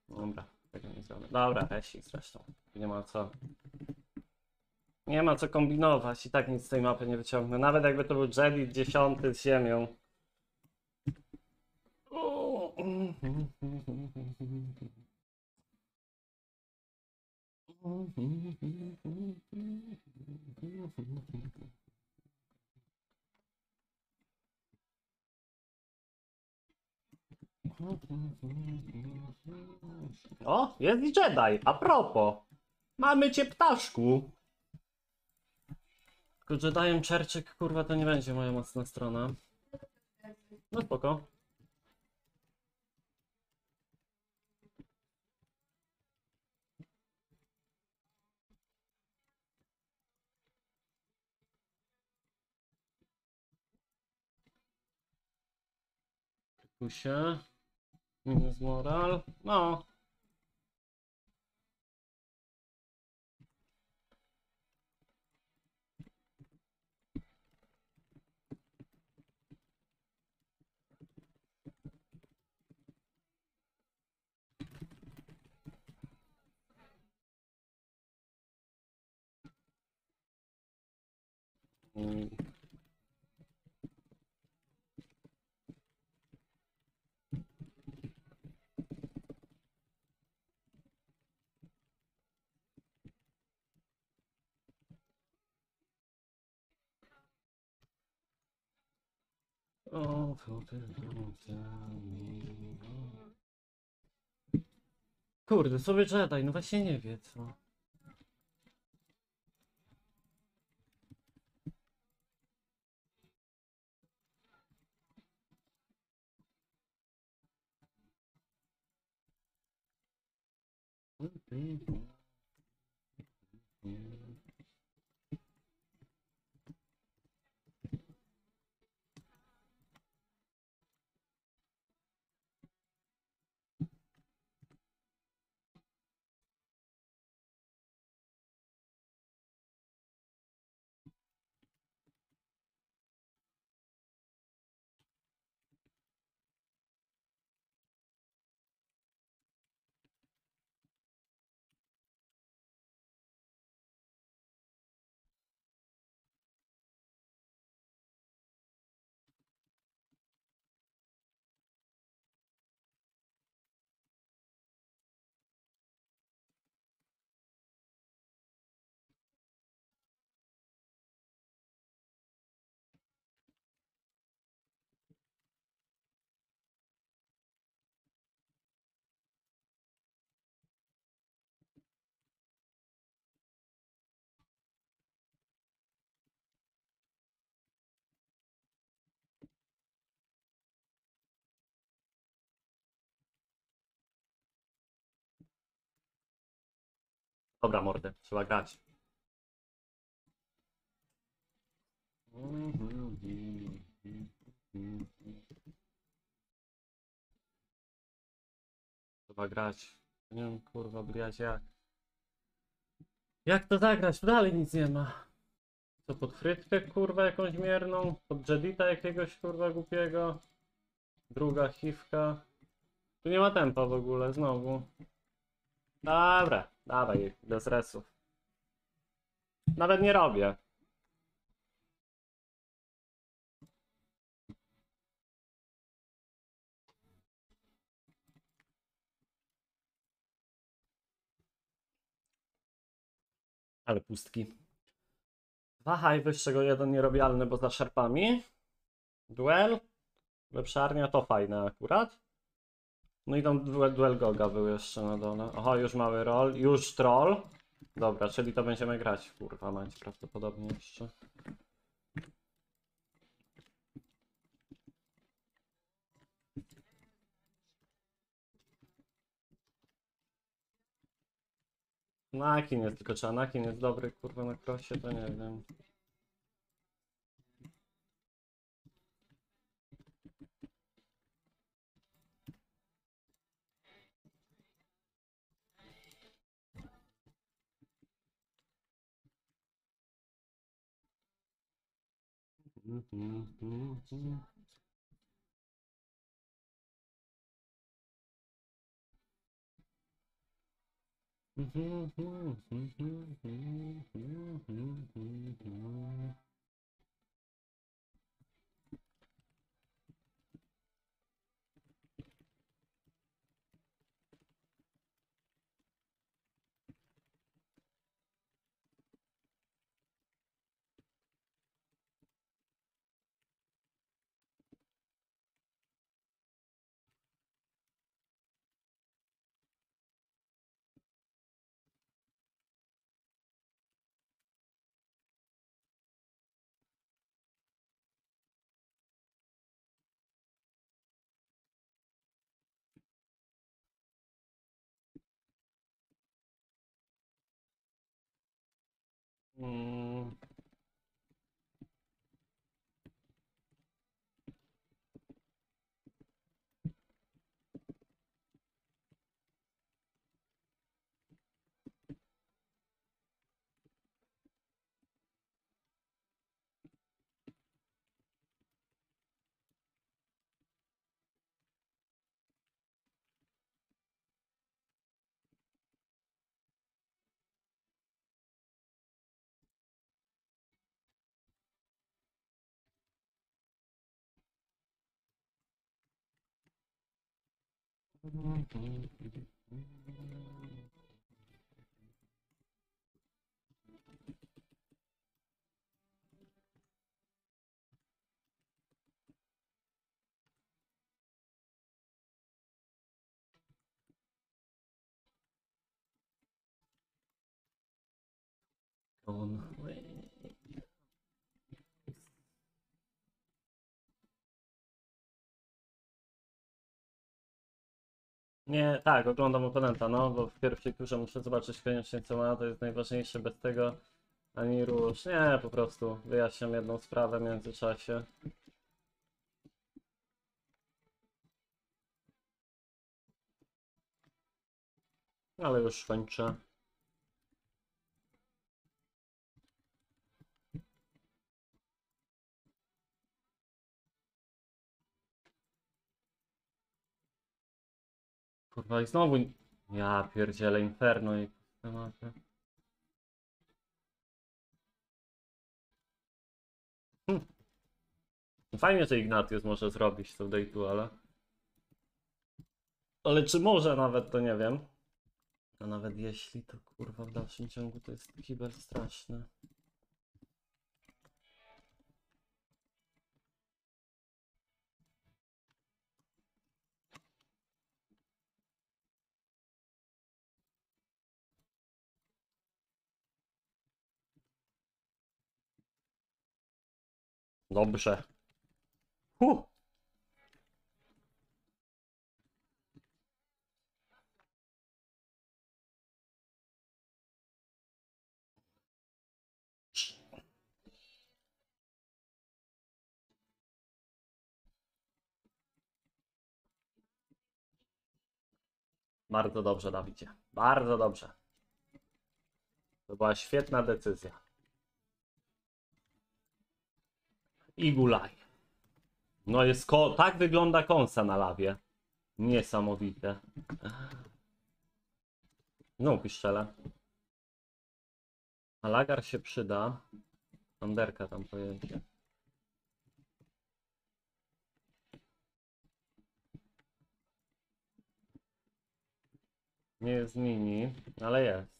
Dobra, tego nie zrobię. Dobra, Esi zresztą. Nie ma co. Nie ma co kombinować i tak nic z tej mapy nie wyciągnę. Nawet jakby to był Jedi 10 z ziemią. O, jest i Jedi. A propos. Mamy cię ptaszku. Tylko Jediem Czerczyk, kurwa, to nie będzie moja mocna strona. No spoko. Kusie. Minus moral. No. Mm. Kurde, sobie Jedi, no właśnie nie wie co. Dobra, mordę, trzeba grać. Trzeba grać. Nie wiem, kurwa, blać jak. Jak to zagrać? Tu dalej nic nie ma. Co, pod frytkę, kurwa, jakąś mierną? Pod Jedita jakiegoś, kurwa, głupiego? Druga chiwka. Tu nie ma tempa w ogóle, znowu. Dobra, dawaj, bez resów. Nawet nie robię. Ale pustki. Dwa hajwy, z jeden nierobialny, bo za szarpami. Duel. Lepszarnia to fajne akurat. No i tam duel, Goga był jeszcze na dole. Oho, już mały roll, już troll. Dobra, czyli to będziemy grać, kurwa mać, prawdopodobnie jeszcze. Nakin jest, tylko czy Anakin jest dobry, kurwa, na krosie, to nie wiem. Mm-hmm, hmm hmm hmm hmm hmm hmm hmm hmm hmm hmm. 嗯 Mm. On. Nie, tak, oglądam oponenta, no, bo w pierwszej turze muszę zobaczyć koniecznie co ma, to jest najważniejsze, bez tego ani rusz. Nie, po prostu wyjaśniam jedną sprawę w międzyczasie. Ale już kończę. Kurwa i znowu... Ja pierdzielę Inferno i tematy. Hm. Fajnie, że Ignatius może zrobić to two, ale... Ale czy może nawet, to nie wiem. A nawet jeśli, to kurwa w dalszym ciągu to jest kibel straszny. Dobrze. Huh. Bardzo dobrze, Dawidzie. Bardzo dobrze. To była świetna decyzja. I gulaj. No jest ko tak wygląda kąsa na lawie. Niesamowite. No piszczele. A lagar się przyda. Anderka tam pojęcie. Nie jest mini, ale jest.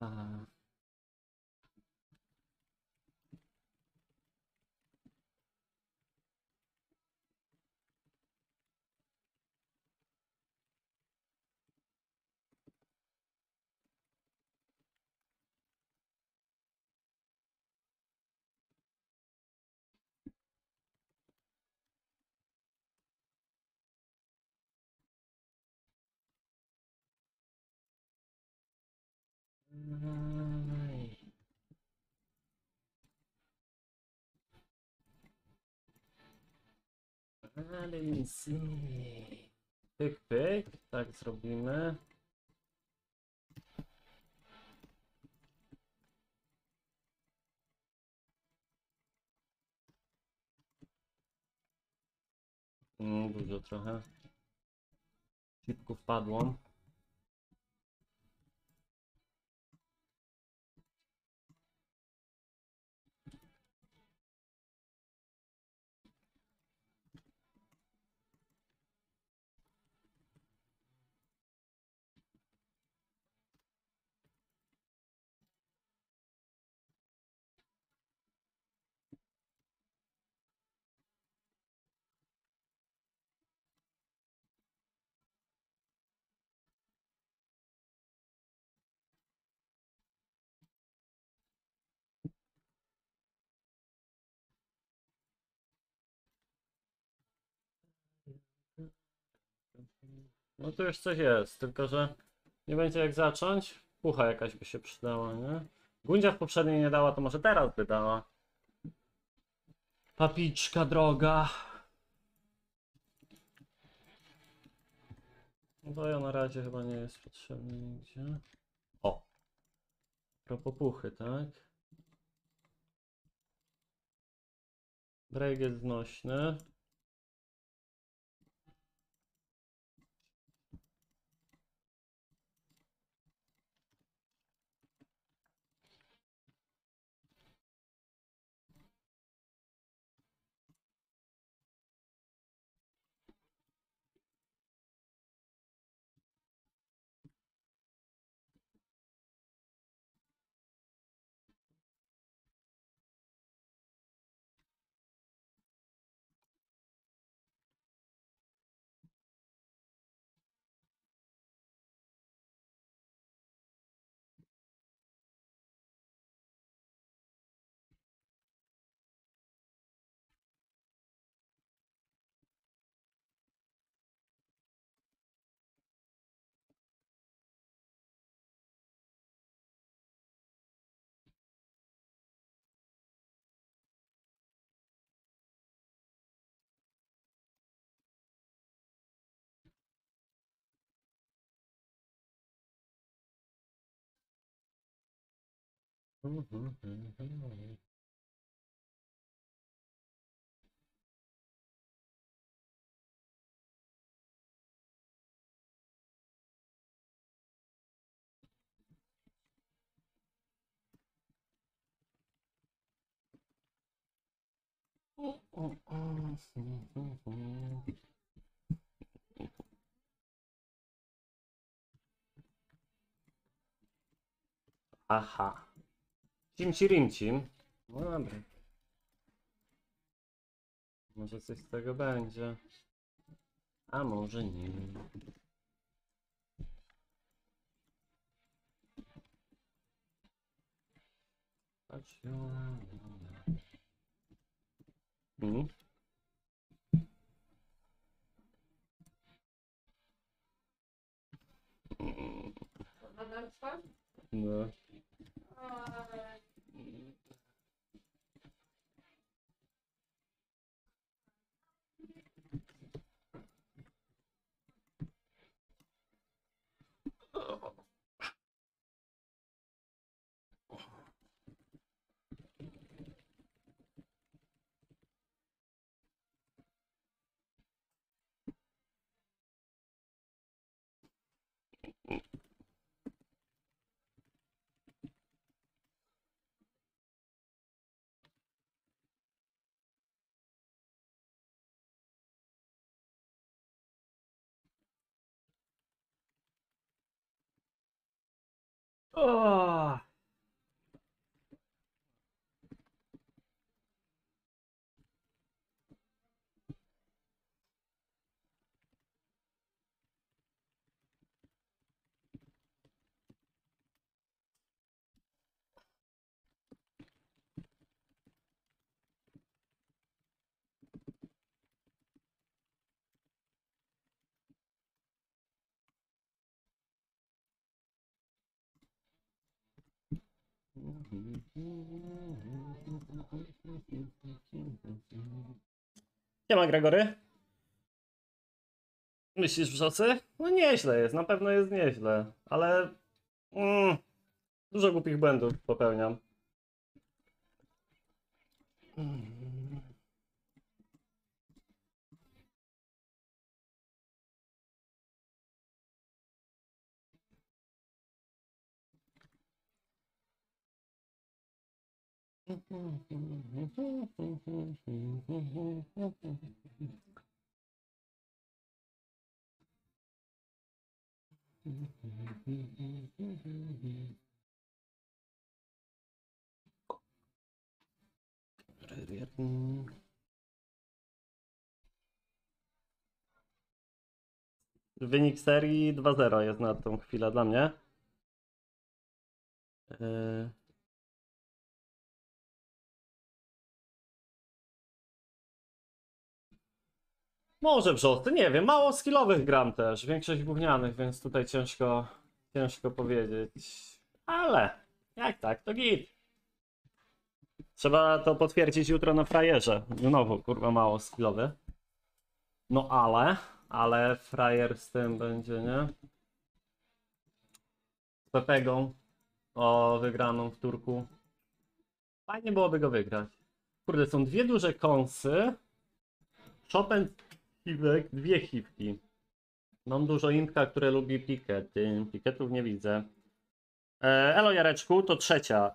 A. Ale nic. Pyk, pyk. Tak zrobimy. Mm, dużo trochę. Szybko wpadło. No to już coś jest, tylko że nie będzie jak zacząć. Pucha jakaś by się przydała, nie? Gundzia w poprzedniej nie dała, to może teraz by dała. Papiczka droga. No ja na razie chyba nie jest potrzebny nigdzie. O! Propos puchy, tak? Drake jest znośny. Oh, oh, oh, oh, oh. Aha. Cimci rimcim. No dobra. Może coś z tego będzie. A może nie. Patrz, Mhm. Nadal trwa? No. Oj. O! Nie ma Gregory? Myślisz w szocy? No nieźle jest, na pewno jest nieźle, ale mm, dużo głupich błędów popełniam. Mm. Wynik serii 2-0 jest na tą chwilę dla mnie. Yy. Może wrzosy, nie wiem. Mało skillowych gram też. Większość gównianych, więc tutaj ciężko, ciężko powiedzieć. Ale jak tak, to git. Trzeba to potwierdzić jutro na frajerze. Znowu, kurwa, mało skillowy. No ale, ale frajer z tym będzie, nie? Z Pepegą o wygraną w Turku. Fajnie byłoby go wygrać. Kurde, są dwie duże kąsy. Chopin Hiwek, dwie hiwki. Mam dużo impka, które lubi pikety. Piketów nie widzę. E, Elo Jareczku, to trzecia e,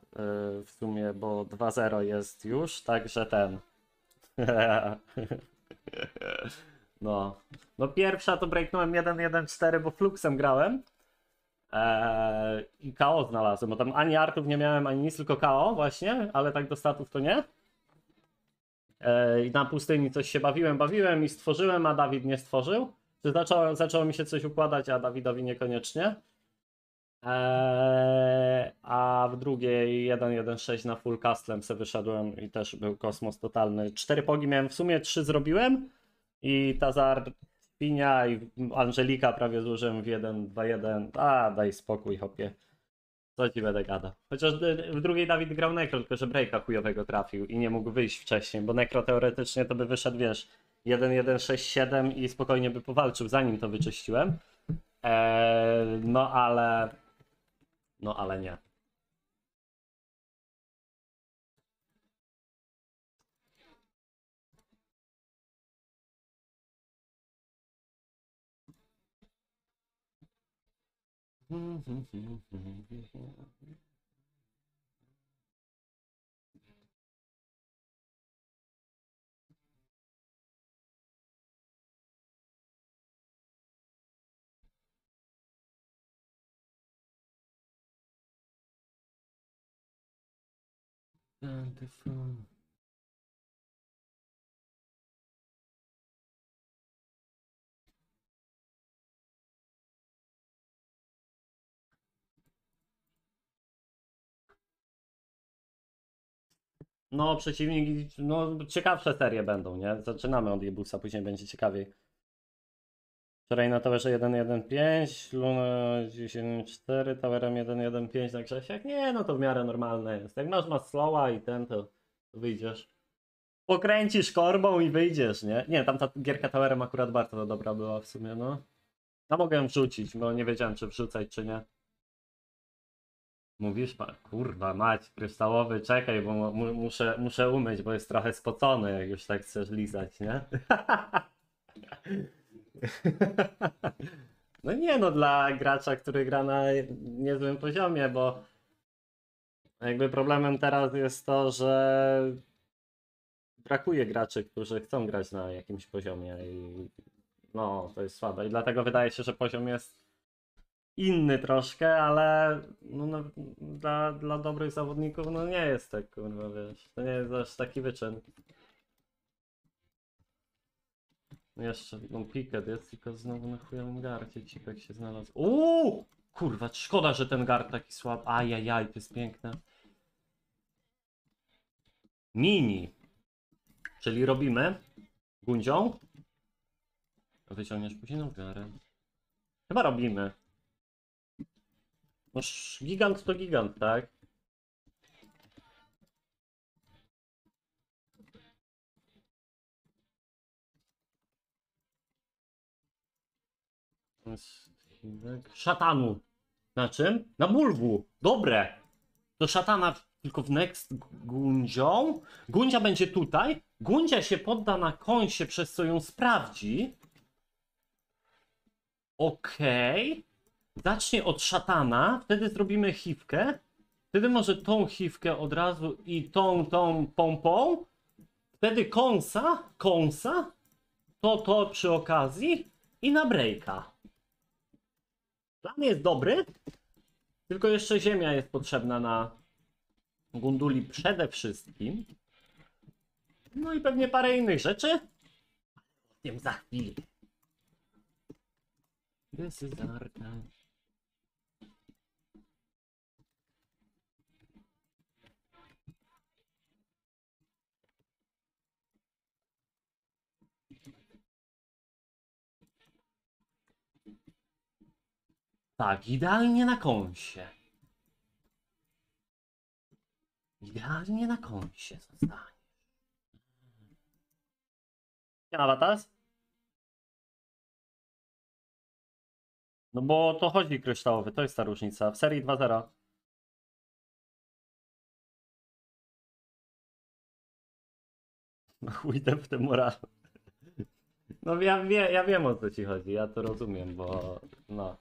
w sumie, bo 2-0 jest już, także ten. (laughs) No. No pierwsza to breaknąłem 1-1-4, bo fluxem grałem. Eee, I KO znalazłem, bo tam ani artów nie miałem, ani nic, tylko KO właśnie, ale tak do statów to nie. Eee, I na pustyni coś się bawiłem, bawiłem i stworzyłem, a Dawid nie stworzył. Zaczęło, zaczęło mi się coś układać, a Dawidowi niekoniecznie. Eee, a w drugiej 1.1.6 na full custom sobie wyszedłem i też był kosmos totalny. Cztery pogi miałem, w sumie trzy zrobiłem i Tazar, Pinia i Angelika prawie złożyłem w 1.2.1. A, daj spokój, hopie. Co ci będę gadał. Chociaż y, w drugiej Dawid grał Necro, tylko że breaka chujowego trafił i nie mógł wyjść wcześniej, bo Necro teoretycznie to by wyszedł, wiesz, 1.1.6.7 i spokojnie by powalczył, zanim to wyczyściłem. Eee, no ale... No ale nie. Wonderful. No, przeciwnik, no ciekawsze serie będą, nie? Zaczynamy od Jebusa, później będzie ciekawiej. Wczoraj na towerze 1.1.5, Luna 10.4, towerem 1.1.5 na Grzesiek. Nie, no to w miarę normalne jest. Jak masz Maslowa i ten, to wyjdziesz. Pokręcisz korbą i wyjdziesz, nie? Nie, tam ta gierka towerem akurat bardzo dobra była w sumie, no. No mogę wrzucić, bo nie wiedziałem czy wrzucać, czy nie. Mówisz, kurwa, mać, kryształowy, czekaj, bo mu- muszę, muszę umyć, bo jest trochę spocony, jak już tak chcesz lizać, nie? (laughs) No nie no, dla gracza, który gra na niezłym poziomie, bo jakby problemem teraz jest to, że brakuje graczy, którzy chcą grać na jakimś poziomie i no, to jest słabe. I dlatego wydaje się, że poziom jest inny troszkę, ale no, no, dla, dla dobrych zawodników no nie jest tak, kurwa, wiesz, to nie jest aż taki wyczyn. Jeszcze, no piket jest, tylko znowu na chujowym gardzie cipek się znalazł. Uuu! Kurwa, szkoda, że ten gard taki słaby. Ajajaj, to jest piękne. Mini. Czyli robimy gundzią. Wyciągniesz później garę. Chyba robimy. No sz- gigant to gigant, tak? Szatanu. Na czym? Na bulwu. Dobre. Do szatana tylko w next gundzią. Gundzia będzie tutaj. Gundzia się podda na kąsie, przez co ją sprawdzi. Okej. Zacznie od szatana. Wtedy zrobimy chiwkę. Wtedy może tą chiwkę od razu i tą, tą pompą. Wtedy kąsa, kąsa. To, to przy okazji. I na breaka. Plan jest dobry, tylko jeszcze ziemia jest potrzebna na Gunduli przede wszystkim. No i pewnie parę innych rzeczy. O tym za chwilę. This is our Tak, idealnie na kąsie. Idealnie na kąsie zostanie. Ja Watas? No bo to chodzi kryształowy, to jest ta różnica. W serii 2-0. No chuj w tym moralu. No ja, wie, ja wiem o co ci chodzi, ja to rozumiem, bo no.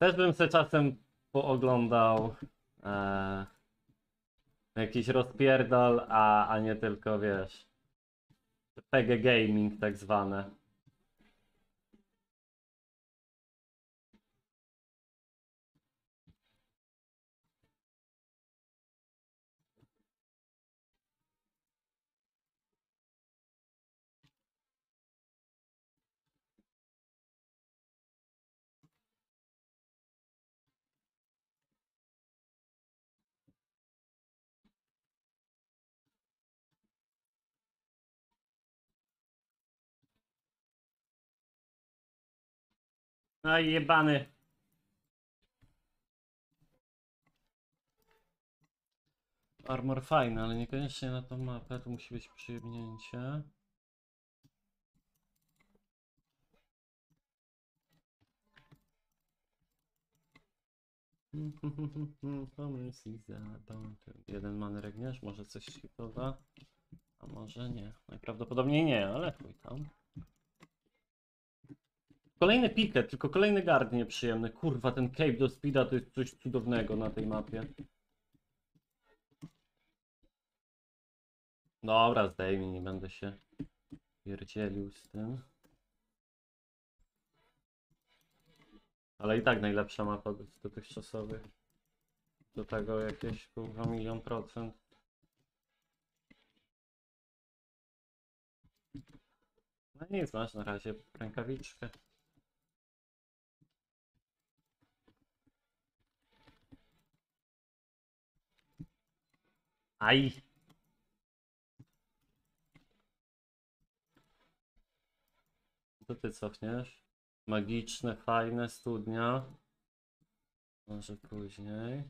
Też bym se czasem pooglądał e, jakiś rozpierdol, a, a nie tylko wiesz PG Gaming tak zwane. A jebany. Armor fajny, ale niekoniecznie na tą mapę, tu musi być przyjemnięcie. (laughs) Jeden man regniesz, może coś ci poda, a może nie. Najprawdopodobniej nie, ale chuj tam. Kolejny piket, tylko kolejny guard nieprzyjemny. Kurwa, ten cape do speeda to jest coś cudownego na tej mapie. Dobra, zdejmij, nie będę się pierdzielił z tym. Ale i tak najlepsza mapa dotychczasowych. Do tego jakieś kurwa milion procent. No nic, masz na razie rękawiczkę. Aj. To ty cofniesz? Magiczne, fajne studnia. Może później.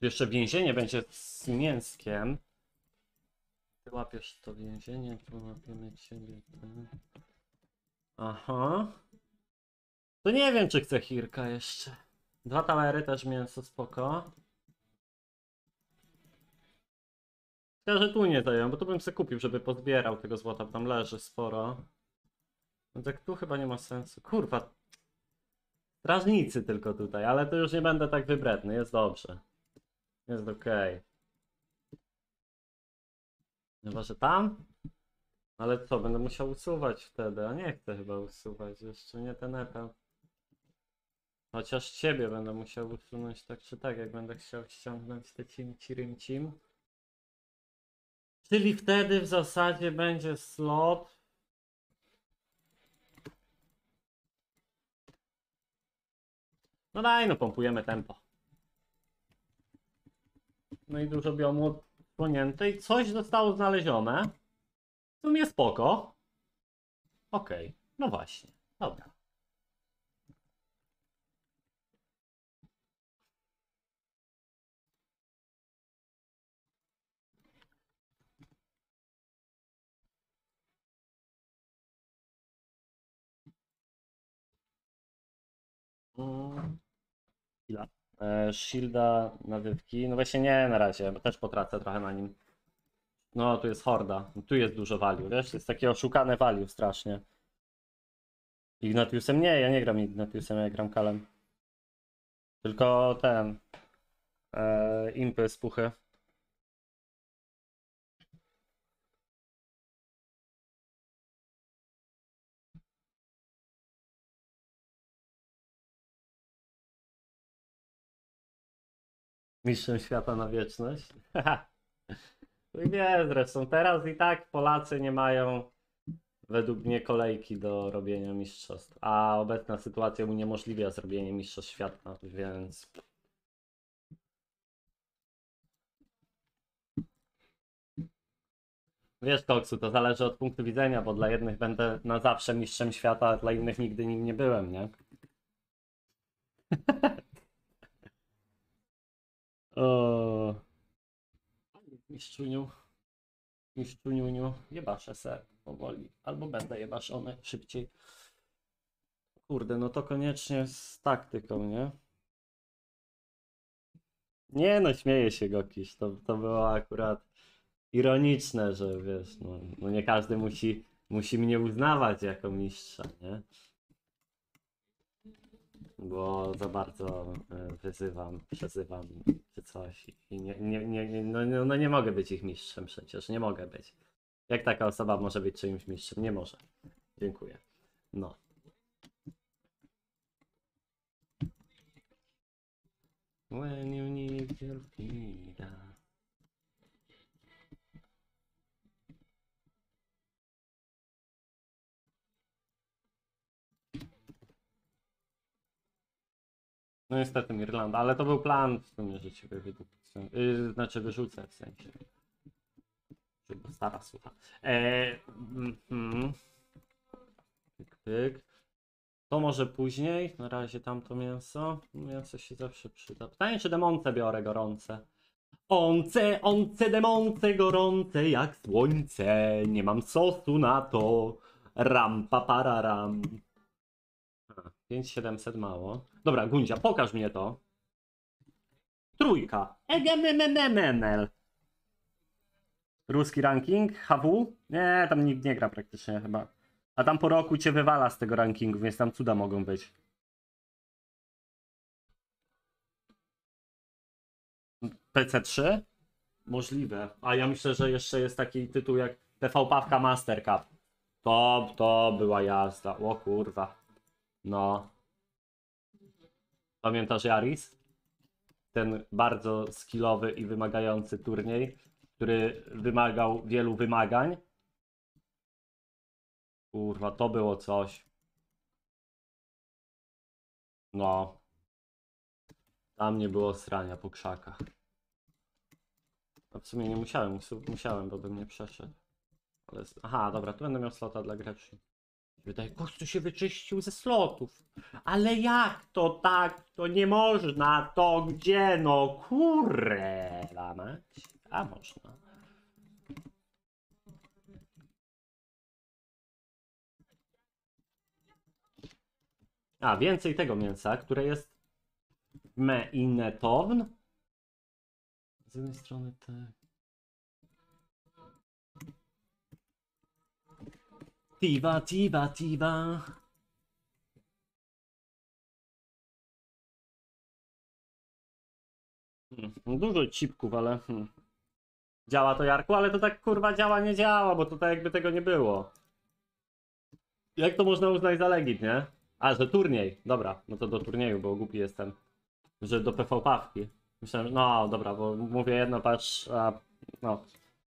Jeszcze więzienie będzie z mięskiem. Łapiesz to więzienie, tu łapiemy ciebie. ty. Aha. To nie wiem, czy chcę Hirka jeszcze. Dwa tamery też mięso spoko. Ja, że tu nie daję, bo tu bym sobie kupił, żeby pozbierał tego złota, bo tam leży sporo. No tak tu chyba nie ma sensu. Kurwa. Strażnicy tylko tutaj, ale to już nie będę tak wybredny, jest dobrze. Jest okej. Chyba, że tam? Ale co, będę musiał usuwać wtedy, a nie chcę chyba usuwać, jeszcze nie ten etap. Chociaż ciebie będę musiał usunąć tak czy tak, jak będę chciał ściągnąć te cimci rymcim. Czyli wtedy w zasadzie będzie slot. No daj, no pompujemy tempo. No i dużo biomu odsłonięte i coś zostało znalezione. W sumie spoko. Okej, no właśnie, dobra. Mm. Chwila. E, shielda, nawywki. No właśnie nie na razie, bo też potracę trochę na nim. No, tu jest horda. Tu jest dużo value, wiesz? Jest takie oszukane value strasznie. Ignatiusem nie, ja nie gram Ignatiusem, ja gram Kalem. Tylko ten. E, impy z puchy. Mistrzem świata na wieczność. (laughs) No i wie, zresztą teraz i tak Polacy nie mają według mnie kolejki do robienia mistrzostw. A obecna sytuacja uniemożliwia zrobienie mistrzostw świata, więc. Wiesz, Koksu, to zależy od punktu widzenia, bo dla jednych będę na zawsze mistrzem świata, a dla innych nigdy nim nie byłem, nie? (laughs) o... Mistrzuniu. Mistrzuniuniu. Jebaszę se powoli. Albo będę jebaszony szybciej. Kurde, no to koniecznie z taktyką, nie? Nie no, śmieję się Gokiś. To, to było akurat ironiczne, że wiesz, no, no nie każdy musi, musi mnie uznawać jako mistrza, nie? Bo za bardzo e, wyzywam, przezywam czy coś i nie, nie, nie, no, no, no nie mogę być ich mistrzem przecież, nie mogę być. Jak taka osoba może być czyimś mistrzem? Nie może. Dziękuję. No. When you need your freedom. No niestety Irlanda, ale to był plan w sumie, że ciebie wydupić. Yy, znaczy wyrzucę w sensie. Żeby stara słucha. Eee, mhm. Pyk, pyk. To może później. Na razie tamto mięso. Mięso się zawsze przyda. Pytanie, czy demonce biorę gorące. Once, once, demonce gorące jak słońce. Nie mam sosu na to. Ram, papararam. A, 5700 mało. Dobra, Gundzia, pokaż mnie to. Trójka. Egemememenel. Ruski ranking? HW? Nie, tam nikt nie gra praktycznie chyba. A tam po roku cię wywala z tego rankingu, więc tam cuda mogą być. PC3? Możliwe. A ja myślę, że jeszcze jest taki tytuł jak TV Pawka Master Cup. To, to była jazda. O kurwa. No. Pamiętasz Jaris? Ten bardzo skillowy i wymagający turniej, który wymagał wielu wymagań. Kurwa, to było coś. No. Tam nie było srania po krzakach. No w sumie nie musiałem, mus- musiałem, bo bym nie przeszedł. Ale... Aha, dobra, tu będę miał slota dla graczy. Wydaje, kościół się wyczyścił ze slotów. Ale jak to tak? To nie można, to gdzie? No kurwa mać. A można. A, więcej tego mięsa, które jest meinetown. Z jednej strony tak. Tiva, tiva. Hmm, Dużo cipków, ale hmm. działa to Jarku, ale to tak kurwa działa, nie działa, bo tutaj jakby tego nie było. Jak to można uznać za legit, nie? A, że turniej. Dobra, no to do turnieju, bo głupi jestem. Że do PV Pawki. Myślałem, no dobra, bo mówię jedno, patrz, a, no.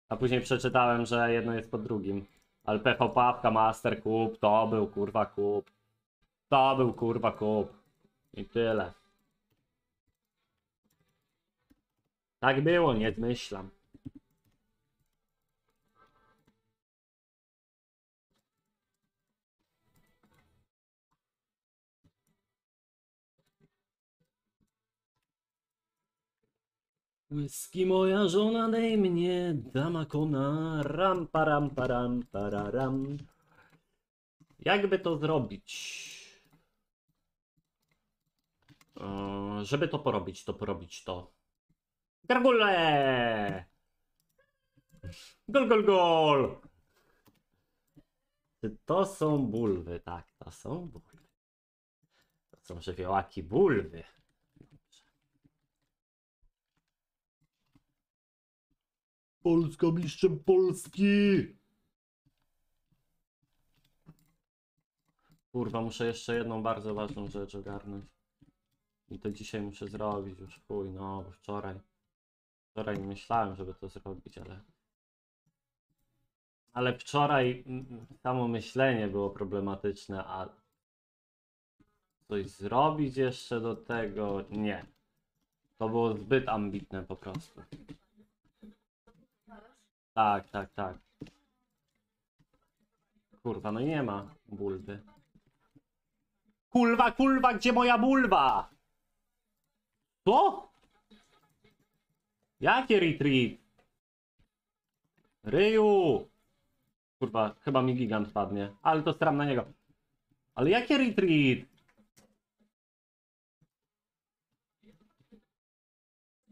A później przeczytałem, że jedno jest pod drugim. Ale PV Pawka, Master Kup, to był kurwa kup. To był kurwa kup. I tyle. Tak było, nie zmyślam. Whisky moja żona, dej mnie dama kona, ram param param pararam. Jakby to zrobić? Eee, Żeby to porobić, to porobić to. Gargule! Gol, gol, gol! To są bulwy? Tak, to są bulwy. To są żywiołaki bulwy. Polska mistrzem Polski! Kurwa, muszę jeszcze jedną bardzo ważną rzecz ogarnąć. I to dzisiaj muszę zrobić już, chuj, no, bo wczoraj. Wczoraj nie myślałem, żeby to zrobić, ale... Ale wczoraj samo myślenie było problematyczne, a coś zrobić jeszcze do tego? Nie. To było zbyt ambitne po prostu. Tak, tak, tak. Kurwa, no nie ma bulwy. Kulwa, kulwa, gdzie moja bulwa? Co? Jakie retreat? Ryju! Kurwa, chyba mi gigant padnie, ale to stram na niego. Ale jakie retreat?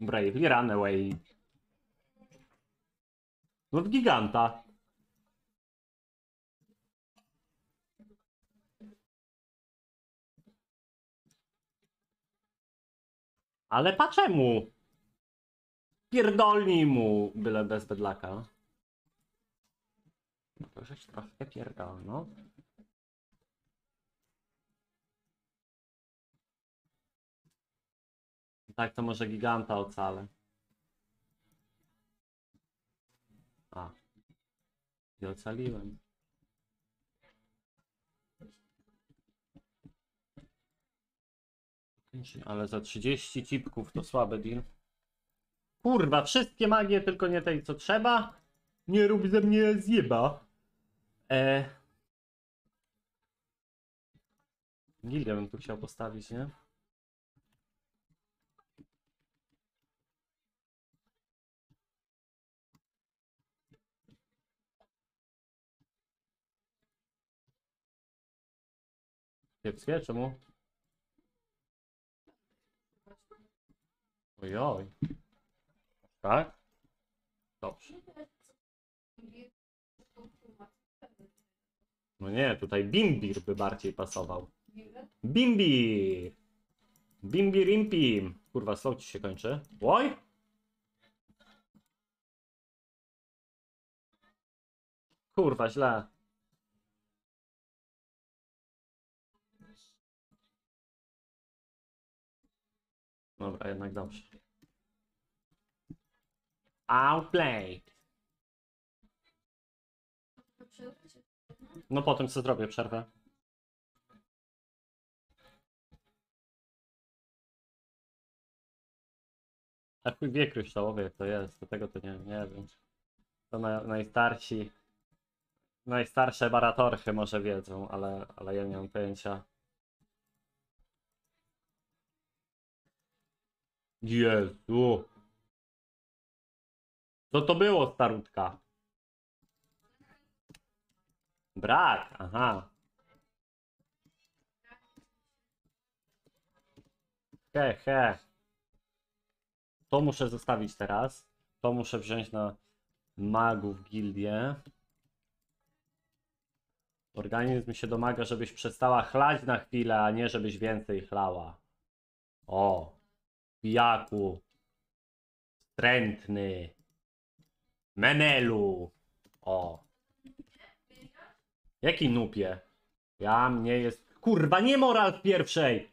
Bravely run away. No w giganta. Ale pa czemu? Pierdolnij mu, byle bez bydlaka. No to żeś troszkę pierdol, no. Tak, to może giganta ocalę. A. I ocaliłem. Ale za 30 cipków to słaby deal. Kurwa, wszystkie magie, tylko nie tej co trzeba. Nie rób ze mnie zjeba. E... Gildię bym tu chciał postawić, nie? Kiepskie? Czemu? Ojoj. Tak? Dobrze. No nie, tutaj Bimbir by bardziej pasował. Bimbir! Bimbir impim! Kurwa, slow ci się kończy. Oj! Kurwa, źle. Dobra, jednak dobrze. Outplay. No potem co zrobię przerwę. A chuj wie kryształowy jak to jest, do tego to nie, nie wiem. To na, najstarsi, najstarsze baratorchy może wiedzą, ale, ale ja nie mam pojęcia. Jezu. Co to było, starutka? Brak, aha. He, he. To muszę zostawić teraz. To muszę wziąć na magów gildię. Organizm się domaga, żebyś przestała chlać na chwilę, a nie żebyś więcej chlała. O, pijaku. Strętny. Menelu. O. Jaki nupie? Ja mnie jest. Kurwa, nie moral w pierwszej!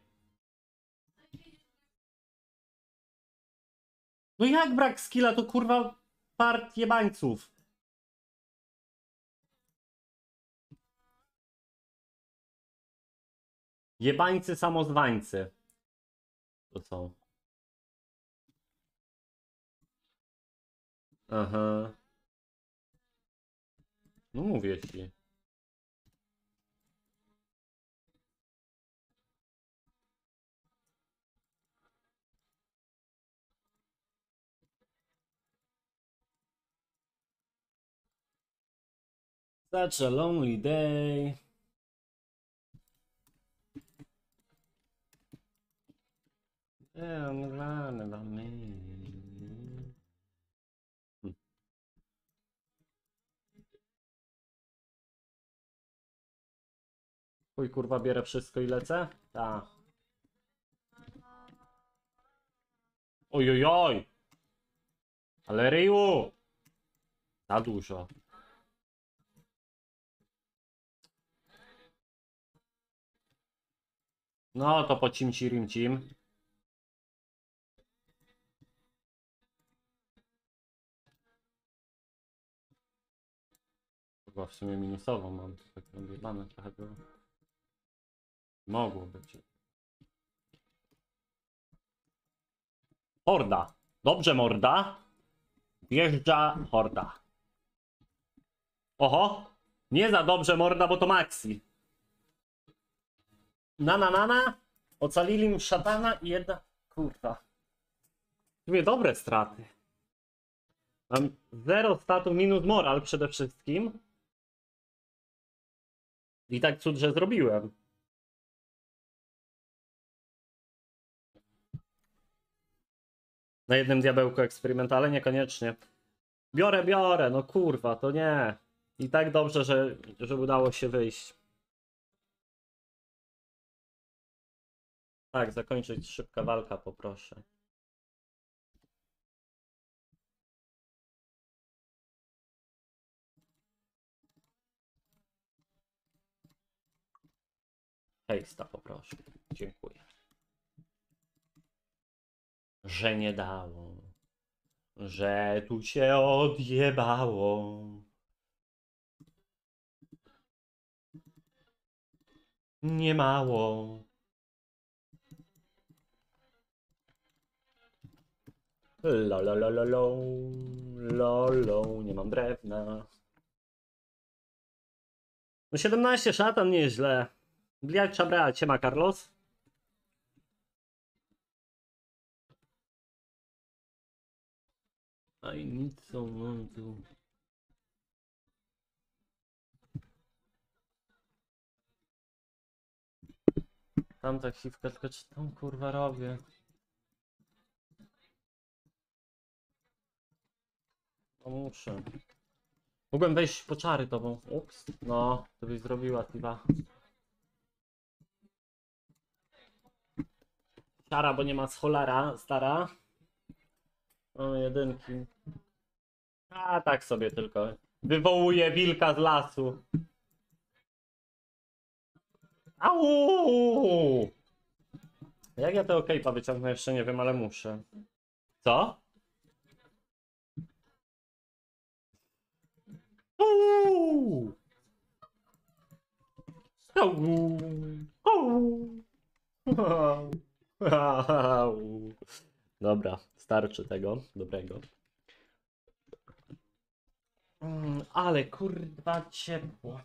No jak brak skilla to kurwa part jebańców. Jebańcy samozwańcy. To są. Aha. No mówię ci. Such a lonely day. Yeah, I'm glad about me. Chuj, kurwa, bierę wszystko i lecę? Tak. Ojojoj! Ale Ryu! Za dużo. No to po cimci rimcim. Chyba w sumie minusową mam, tak odjebane trochę było. Mogło być. Horda. Dobrze, morda. Wjeżdża horda. Oho. Nie za dobrze, morda, bo to Maxi. Na, na, na, na. Ocalili im szatana i jedna... Kurwa. W dobre straty. Mam zero statu minus moral przede wszystkim. I tak cud, że zrobiłem. Na jednym diabełku eksperymentale niekoniecznie. Biorę, biorę, no kurwa, to nie. I tak dobrze, że, że udało się wyjść. Tak, zakończyć szybka walka, poproszę. Hejsta, poproszę. Dziękuję. Że nie dało. Że tu się odjebało. Nie mało. Lo, lo, lo, lo, lo, lo, lo, nie mam drewna. No 17 szatan nieźle. Jak trzeba brać, ma Carlos? I need someone to... Tam ta chwilkę, tylko czy tam kurwa robię? Muszę. Mogłem wejść po czary tobą. Ups. No, to byś zrobiła, Tiwa. Czara, bo nie ma scholara, stara. O, jedynki. A, tak sobie tylko. Wywołuje wilka z lasu. Au! Jak ja tego cape'a wyciągnę jeszcze nie wiem, ale muszę. Co? Au! Au! Au! Dobra, starczy tego dobrego. Mm, ale kurwa ciepło.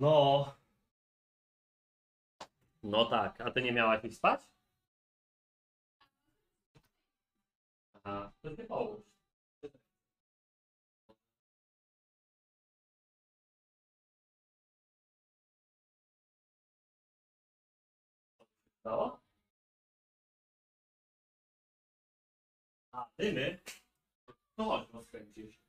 No. No tak, a ty nie miałaś ich spać? Aha, to ty połóż. Co? A, dymy?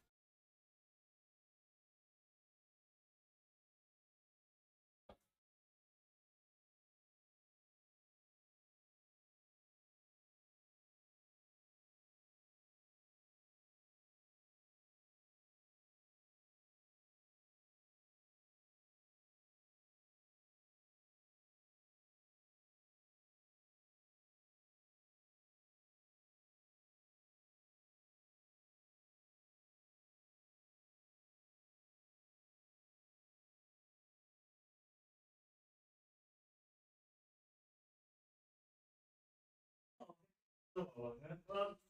To chodź, rozkręcisz.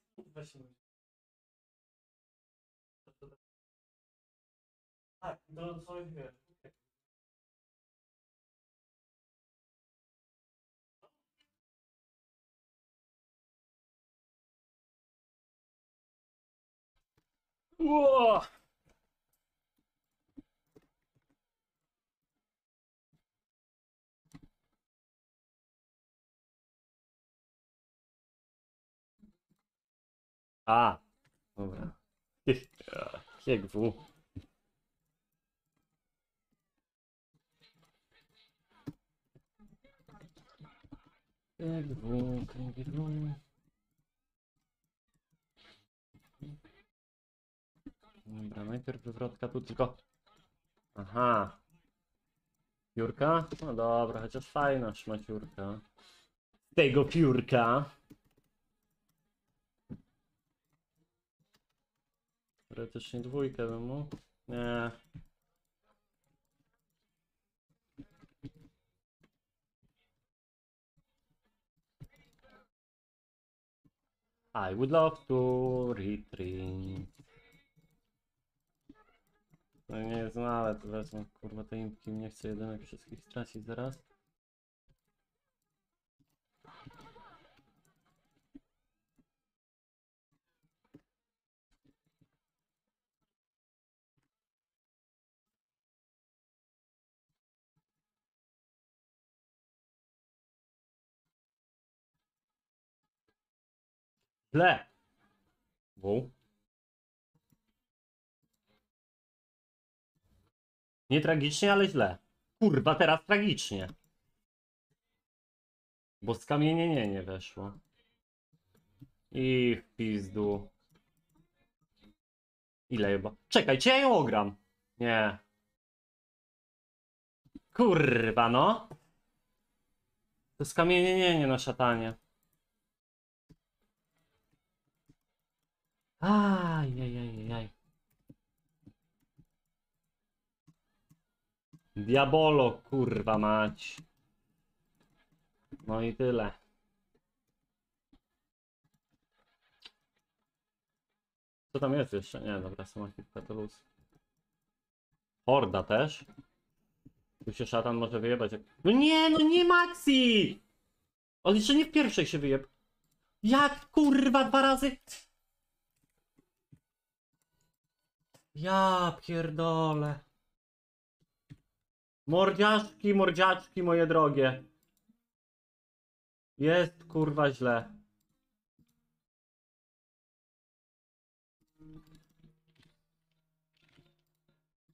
Tak, to coś wiesz. Ło! A, dobra. GW. GW, GW. Dobra, najpierw wywrotka tu tylko. Aha. Piórka? No dobra, chociaż fajna szmaciurka. Z tego piórka. Teoretycznie dwójkę bym mógł. Nie. I would love to retreat. No nie jest małe, to wezmę kurwa te impki, nie chcę jedynek wszystkich stracić zaraz. Źle. Wow. Nie tragicznie, ale źle. Kurwa, teraz tragicznie. Bo skamienienie nie weszło. I w pizdu. Ile chyba? Czekaj, czy ja ją ogram? Nie. Kurwa, no. To skamienienie na szatanie. Ajajajaj. Diabolo, kurwa mać. No i tyle. Co tam jest jeszcze? Nie, dobra, sama ekipka to luz. Horda też. Tu się szatan może wyjebać. jak- No nie, no nie Maxi! On jeszcze nie w pierwszej się wyjeb. Jak kurwa dwa razy? Ja pierdolę. Mordziaszki, mordziaczki moje drogie. Jest kurwa źle.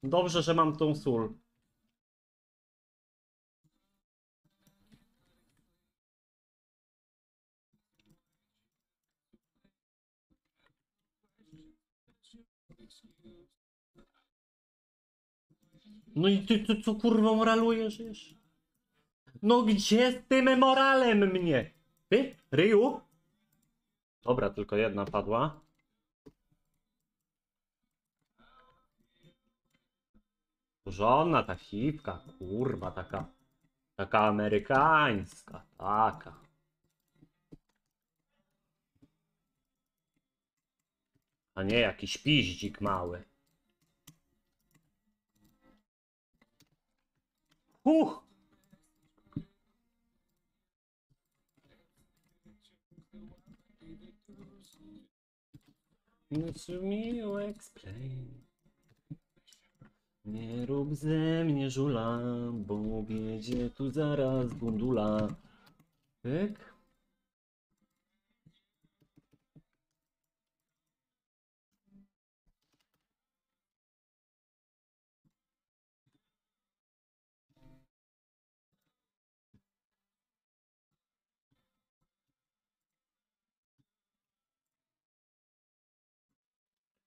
Dobrze, że mam tą sól. No i ty, ty co kurwa moralujesz jeszcze? No gdzie z tym moralem mnie? Ty? Ryu? Dobra, tylko jedna padła. Żona ta hipka, kurwa, taka, taka amerykańska, taka. A nie jakiś piździk mały. Me explain. Nie rób ze mnie żula, bo wiedzie tu zaraz gundula. Pyk.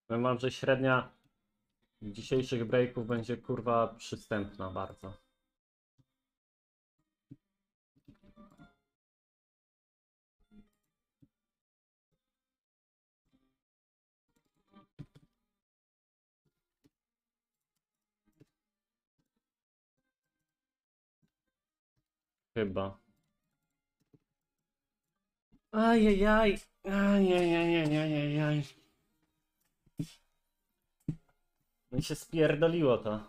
Wam, że średnia dzisiejszych breaków będzie kurwa przystępna bardzo. Chyba. Ajajaj. Ajajajajajajaj. No i się spierdoliło to.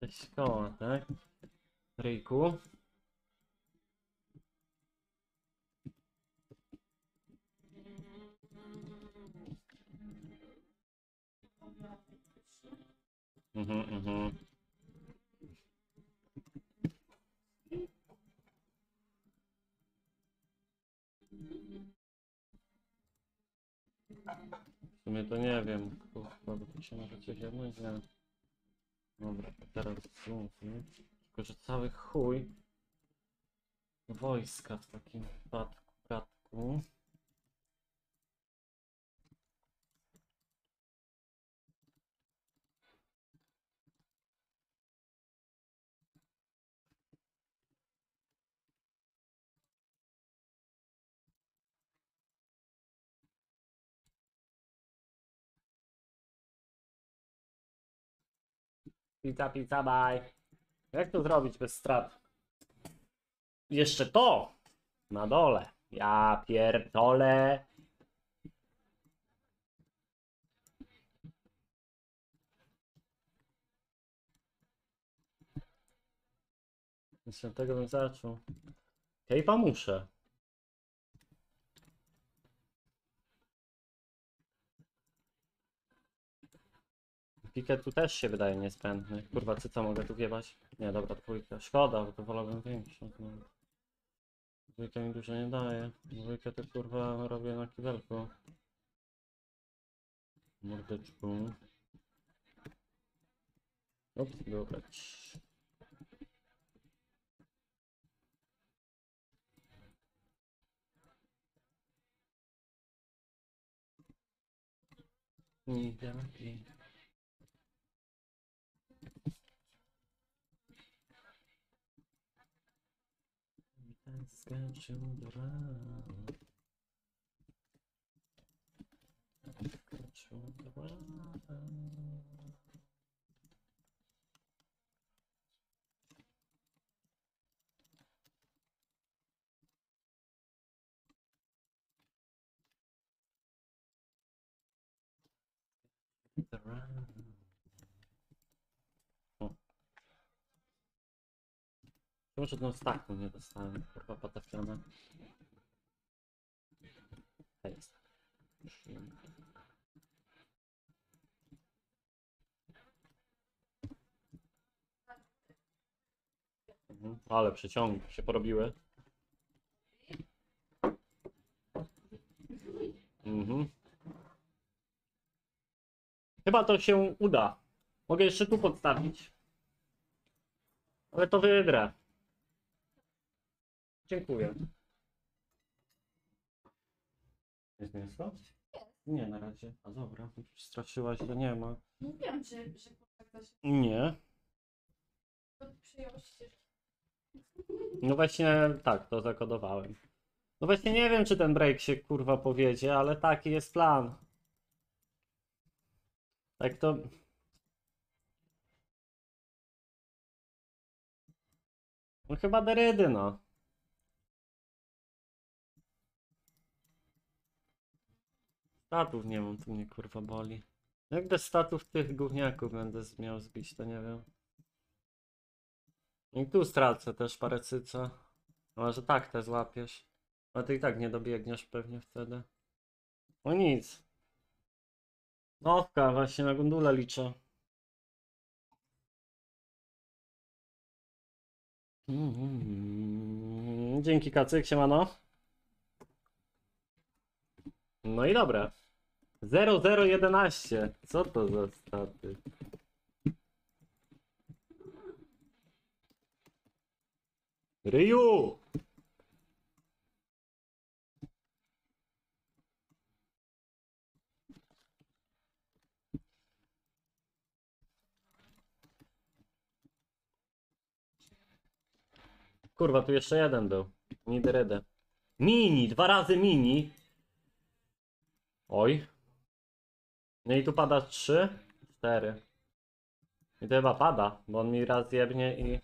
Cześć koła, tak? Ryjku. Mhm, mhm. W sumie to nie wiem, kurwa, bo tu się może coś jednąć, nie. Dobra, teraz zróbmy. Tylko, że cały chuj wojska w takim wypadku, bratku. Pizza, pizza, bye. Jak to zrobić bez strat? Jeszcze to! Na dole. Ja pierdolę. Jeszcze tego bym zaczął. Cape'a muszę. Piket tu też się wydaje niezbędny. Kurwa, co mogę tu wjebać? Nie, dobra, dwójka. Szkoda, bo to wolałbym większą. No. Mi dużo nie daje. Dwójkę to kurwa robię na kibelku. Mordeczku. Ups, dobra. Nie, nie. Скачу драм. Скачу драм. Chyba żadną staku nie dostałem, kurwa patafiona. Jest. Mhm, ale przeciągi się porobiły. Mhm. Chyba to się uda. Mogę jeszcze tu podstawić. Ale to wygra. Dziękuję. Jest mięso? Nie, na razie. A dobra, straszyłaś, że nie ma. Mówiłam, że, że tak się Nie. przyjął ścieżkę. No właśnie tak, to zakodowałem. No właśnie nie wiem, czy ten break się kurwa powiedzie, ale taki jest plan. Tak to... No chyba derydy, no. Statów nie mam, to mnie kurwa boli. Jak bez statów tych gówniaków będę miał zbić, to nie wiem. I tu stracę też parę cyca. Może tak te złapiesz. Ale ty i tak nie dobiegniesz pewnie wtedy. No nic. Nowka, właśnie na gondulę liczę. Mm, Dzięki kacyk, siemano. No i dobra. 0011. Co to za staty? Ryu! Kurwa, tu jeszcze jeden był. Nideredę. Mini, dwa razy mini. Oj. No i tu pada trzy, cztery. I to chyba pada, bo on mi raz jebnie i...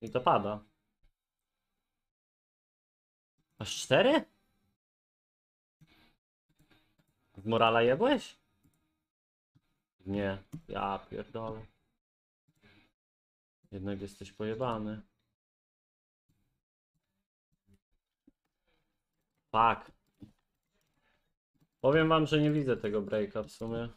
I to pada. Aż cztery? W Morala jebłeś? Nie, ja pierdolę. Jednak jesteś pojebany. Tak. Powiem wam, że nie widzę tego breaka w sumie.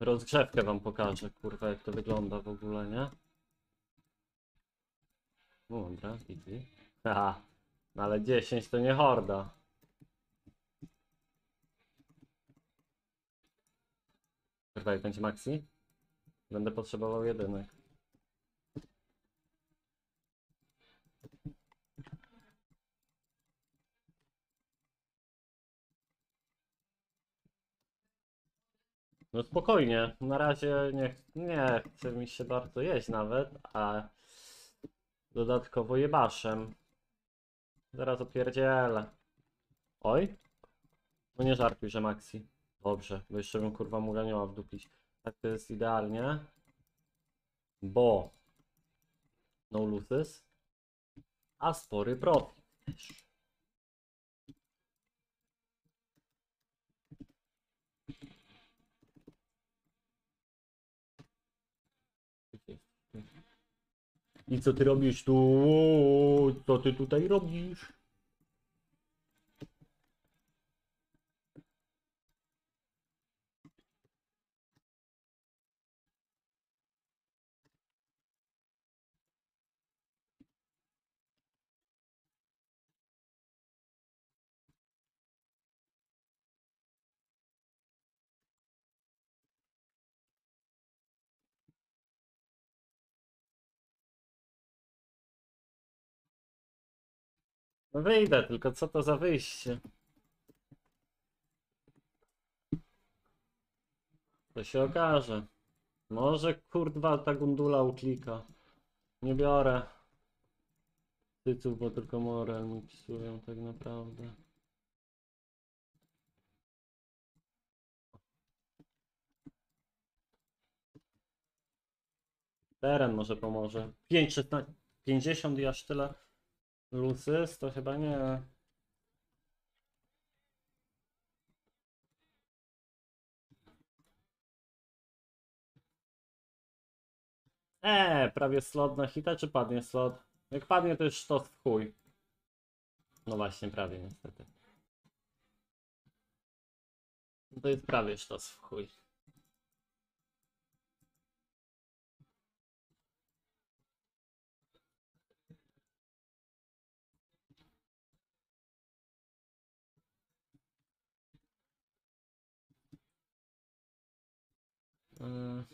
Rozgrzewkę wam pokażę, kurwa, jak to wygląda w ogóle, nie? Dobra, easy. Haha, no ale 10 to nie horda. Kurwa, będzie maxi? Będę potrzebował jedynek. No spokojnie, na razie nie, nie chce mi się bardzo jeść nawet, a dodatkowo jebaszem. Zaraz opierdzielę. Oj? No nie żartuj, że Maxi. Dobrze, bo jeszcze bym kurwa mu miała wdupić. Tak to jest idealnie. Bo no loses, a spory profit. I co ty robisz tu? Co ty tutaj robisz? No wyjdę, tylko co to za wyjście? To się okaże. Może kurwa ta gundula uklika. Nie biorę. Tytuł, bo tylko morel mi psują tak naprawdę. Teren może pomoże. 5, 16, 50 i aż tyle. Lucis to chyba nie. Eee, prawie slot na hita, czy padnie slot? Jak padnie, to już sztos w chuj. No właśnie, prawie niestety. To jest prawie sztos w chuj. Yy.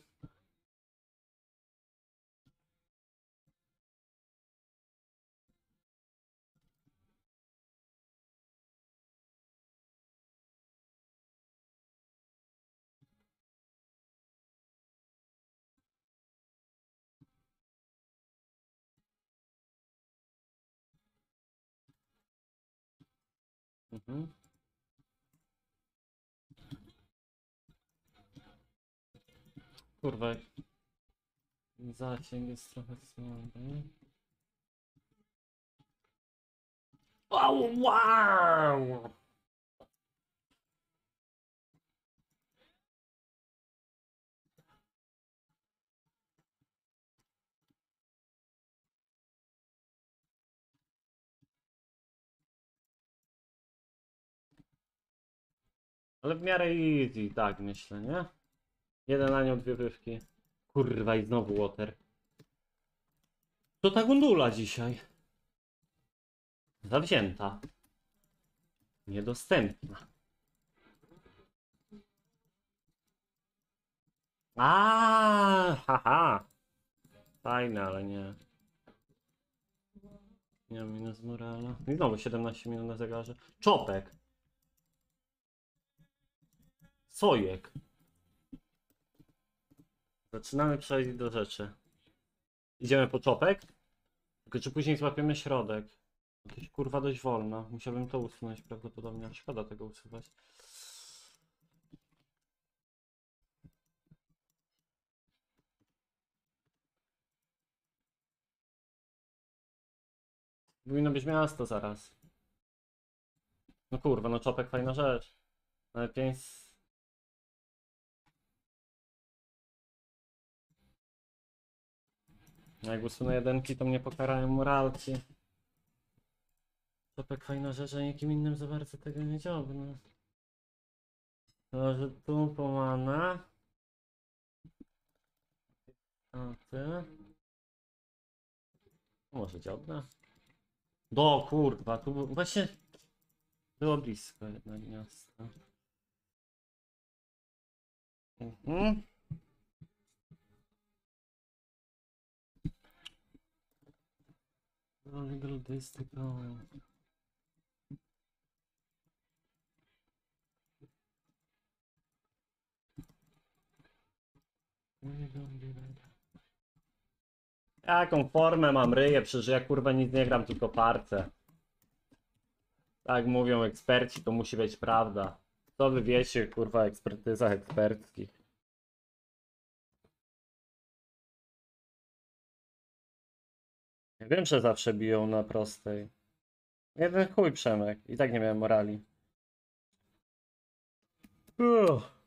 Mhm. Kurwa. Zasięg jest trochę słaby. Wow, wow! Ale w miarę easy, tak myślę, nie? Jeden anioł, dwie wywki. Kurwa i znowu water. To ta gundula dzisiaj. Zawzięta. Niedostępna. A, haha. Fajne, ale nie. Nie mam minus morala. I znowu 17 minut na zegarze. Czopek. Sojek. Zaczynamy przechodzić do rzeczy. Idziemy po czopek? Tylko czy później złapiemy środek? To kurwa dość wolno. Musiałbym to usunąć prawdopodobnie, szkoda tego usuwać. Powinno być miasto zaraz. No kurwa, no czopek fajna rzecz. Ale 5... Jak usunę jedynki, to mnie pokarają moralci. Czopek fajna rzecz, a nikim innym za bardzo tego nie dziobnę. To, że tu pomana. A ty? Może dziobnę? Do kurwa, tu właśnie było blisko jednak miasto. Mhm. Jaką formę mam ryję, przecież ja kurwa nic nie gram, tylko parce. Tak mówią eksperci, to musi być prawda. Co wy wiecie, kurwa, ekspertyzach eksperckich? Wiem, że zawsze biją na prostej. Jeden chuj Przemek. I tak nie miałem morali. Uff.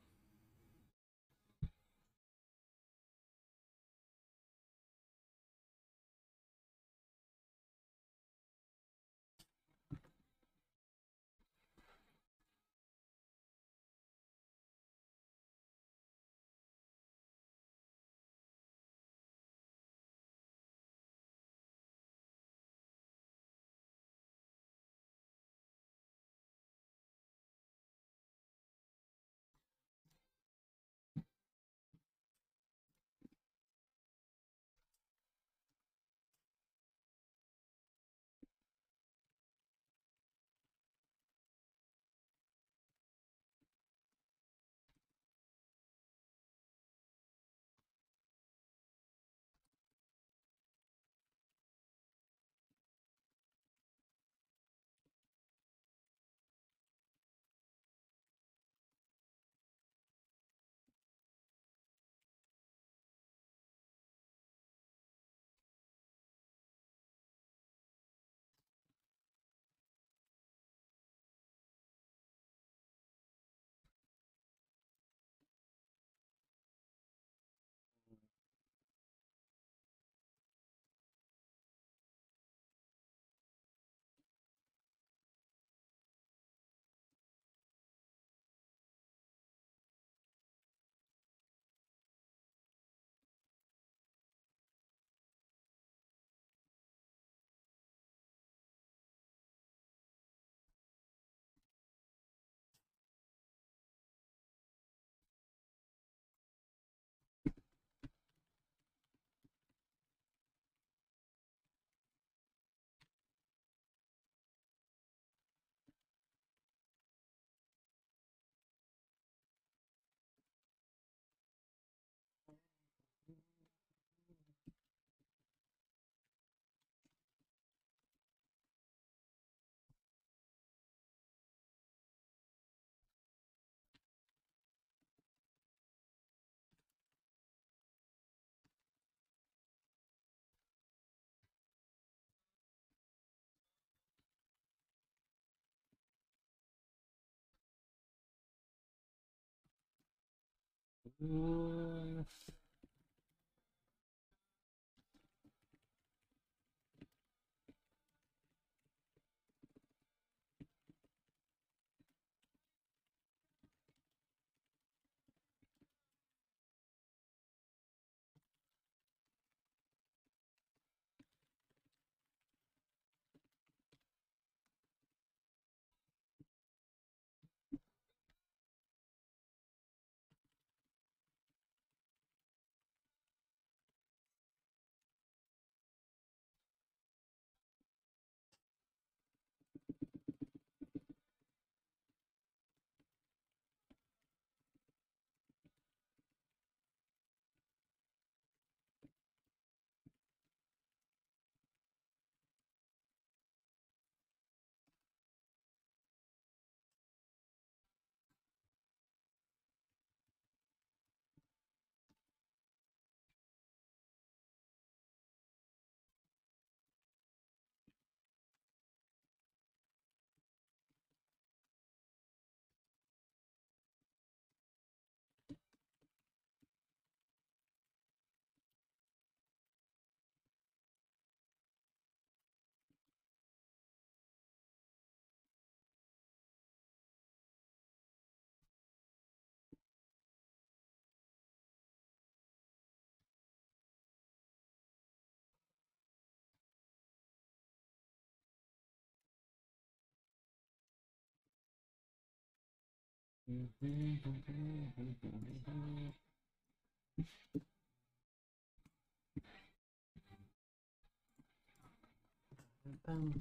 Mm.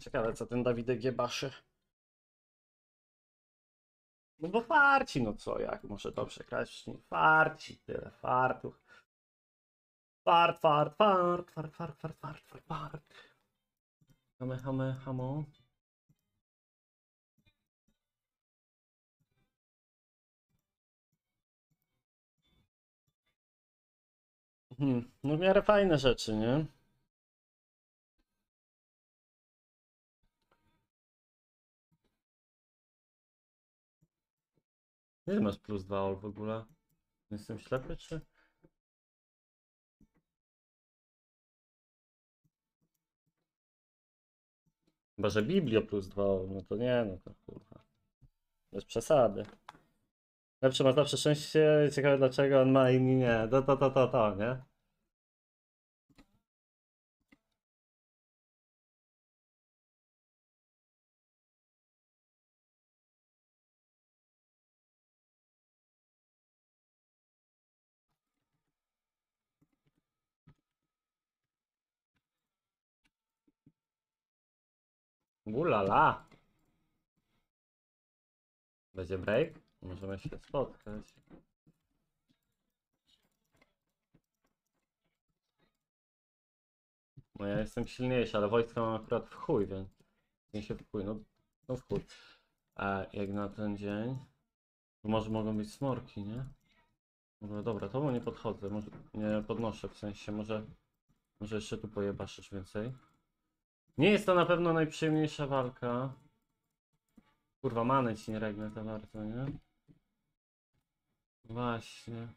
Ciekawe, co ten Dawidek Giebaszy. No bo farci, no co, jak może dobrze grać? Farci, tyle fartów. Fart, fart, fart, fart, fart, fart, fart, fart, fart. Hamo. Hmm, no w miarę fajne rzeczy, nie? Ile masz plus 2 ol w ogóle? Jestem ślepy, czy? Chyba, że Biblio plus 2 ol, no to nie, no to kurwa. Bez przesady. Lepsze ma zawsze szczęście, ciekawe dlaczego on ma inni nie. To, to, to, to, to, nie? Ulala. Będzie break? Możemy się spotkać. No ja jestem silniejszy, ale wojska mam akurat w chuj, więc nie się w chuj, no, no w chuj. A jak na ten dzień, może mogą być smorki, nie? No dobra, to mu nie podchodzę, może nie podnoszę, w sensie może, może jeszcze tu pojebaszysz więcej. Nie jest to na pewno najprzyjemniejsza walka. Kurwa, many ci nie regnę za bardzo, nie? Właśnie.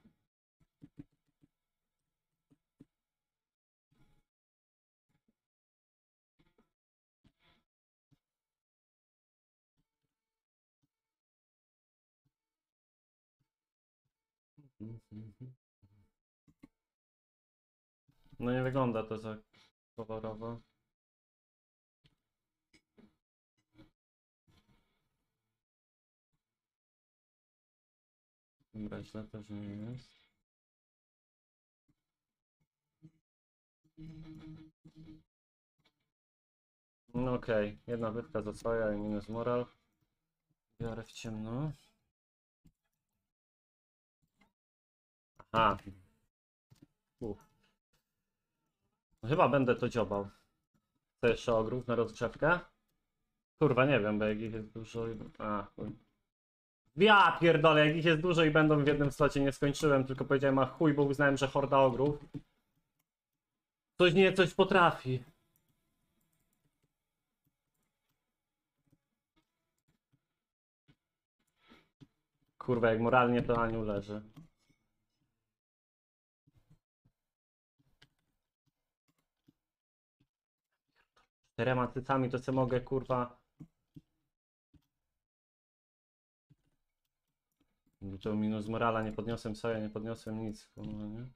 No nie wygląda to za kolorowo. Źle też nie jest. No okej, jedna wywka za swoja i minus moral. Biorę w ciemno. Aha. No chyba będę to dziobał. Co jeszcze ogród na rozgrzewkę? Kurwa, nie wiem, bo jak ich jest dużo. A, chuj. Ja pierdolę, jak ich jest dużo i będą w jednym slocie, nie skończyłem, tylko powiedziałem, a chuj, bo uznałem, że horda ogrów. Coś nie, coś potrafi. Kurwa, jak moralnie to Aniu leży. Czterema cycami to co mogę, kurwa. To minus morala, nie podniosłem soja, nie podniosłem nic, nie?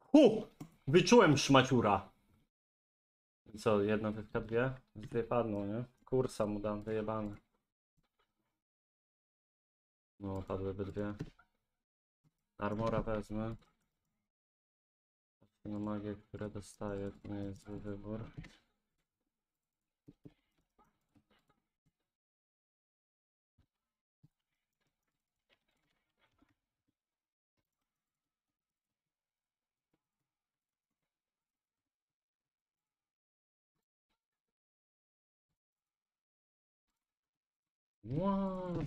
Hu! Wyczułem szmaciura. Co, jedna wywka, dwie? Dwie padną, nie? Kursa mu dam, wyjebane. No, padłyby dwie. Armora wezmę. Na magię, które dostaję, to nie jest zły wybór. Wow.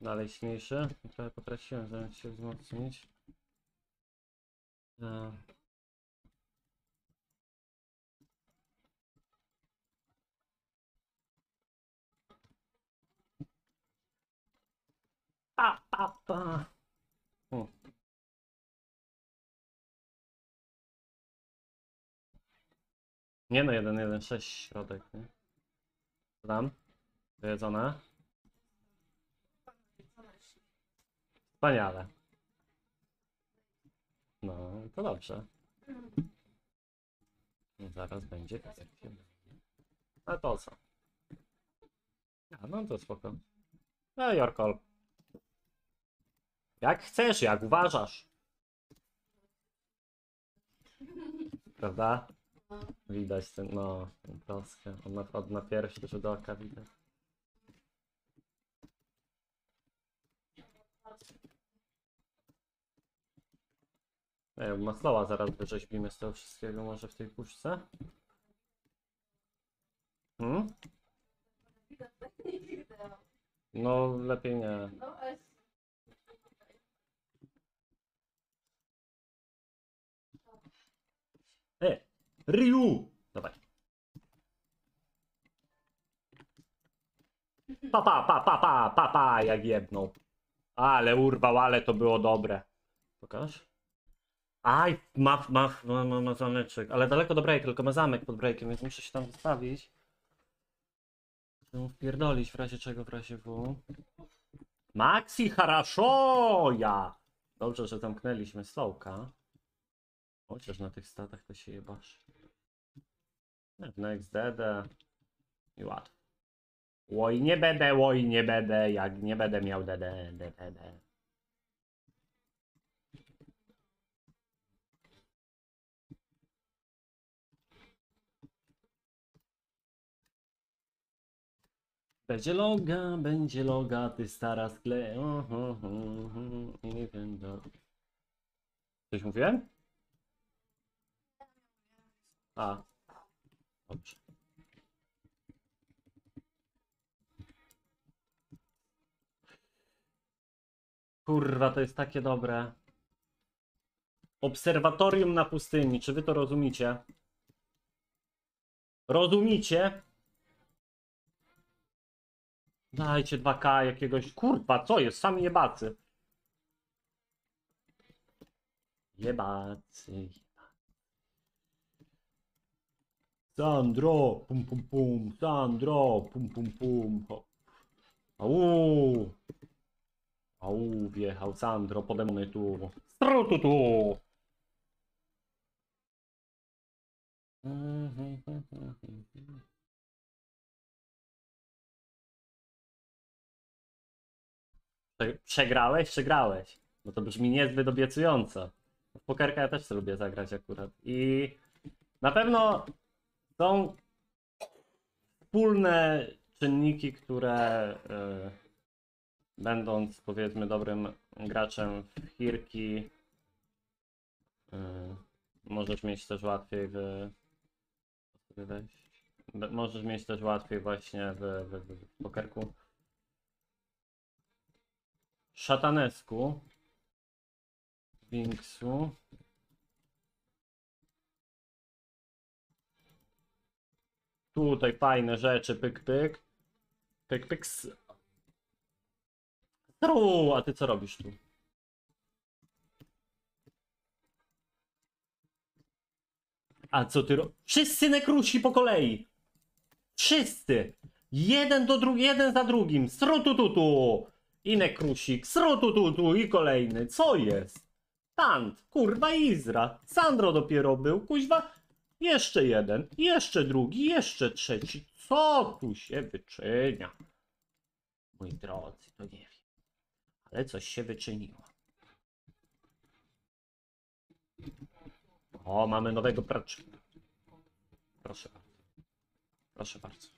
Dalej silniejszy. Trochę potraciłem, zamiast się wzmocnić. E. Pa, pa, pa. O. Nie no, 1, 1, 6 środek, nie? Co tam? Wyjedzone? Wspaniale. No, to dobrze. Zaraz będzie A to co? A no to spoko. No Jorkol. Jak chcesz, jak uważasz. Prawda? Widać ten, no, ten troskę. Od na, od na piersi do oka widać. Ej, maslowa zaraz wyrzeźbimy z tego wszystkiego może w tej puszce. Hmm? No, lepiej nie. No, ale E! Ryu! Dawaj. Pa, pa, pa, pa, pa, pa, pa, jak jedną. Ale urwał, ale to było dobre. Pokaż. Aj, ma, ma, ma, ma, ma zameczek. Ale daleko do break, tylko ma zamek pod breakiem, więc muszę się tam wystawić. Muszę mu wpierdolić w razie czego, w razie W. Maxi Haraszoja! Dobrze, że zamknęliśmy slowka. Chociaż na tych statach to się jebasz. W Next DD i łatwo. Oj, nie będę, oj, nie będę, jak nie będę miał DD, DD. Będzie loga, będzie loga, ty stara skle... Oho, nie wiem, do... Coś mówiłem? A. Dobrze. Kurwa, to jest takie dobre. Obserwatorium na pustyni. Czy wy to rozumicie? Rozumicie? Dajcie 2K jakiegoś. Kurwa, co jest? Sami jebacy. Jebacy. Sandro, pum pum pum, Sandro, pum pum pum. Ho. Au. Au, wjechał Sandro, podemony tu. Strutu tu. Prze- Przegrałeś? Przegrałeś. No to brzmi niezbyt obiecująco. W pokerka ja też lubię zagrać akurat. I na pewno są wspólne czynniki, które y, będąc powiedzmy dobrym graczem w Hirki y, możesz mieć też łatwiej w możesz mieć też łatwiej właśnie w, w, w, pokerku. Szatanesku. Winksu. Tutaj fajne rzeczy, pyk, pyk. Pyk, pyk. Tru, a ty co robisz tu? A co ty ro... Wszyscy nekrusi po kolei. Wszyscy. Jeden do drugiego, jeden za drugim. Srutututu. I nekrusik. Srutututu. I kolejny. Co jest? Tant. Kurwa Izra. Sandro dopiero był. Kuźwa. Jeszcze jeden. Jeszcze drugi. Jeszcze trzeci. Co tu się wyczynia? Moi drodzy, to nie wiem. Ale coś się wyczyniło. O, mamy nowego praczka. Proszę bardzo. Proszę bardzo.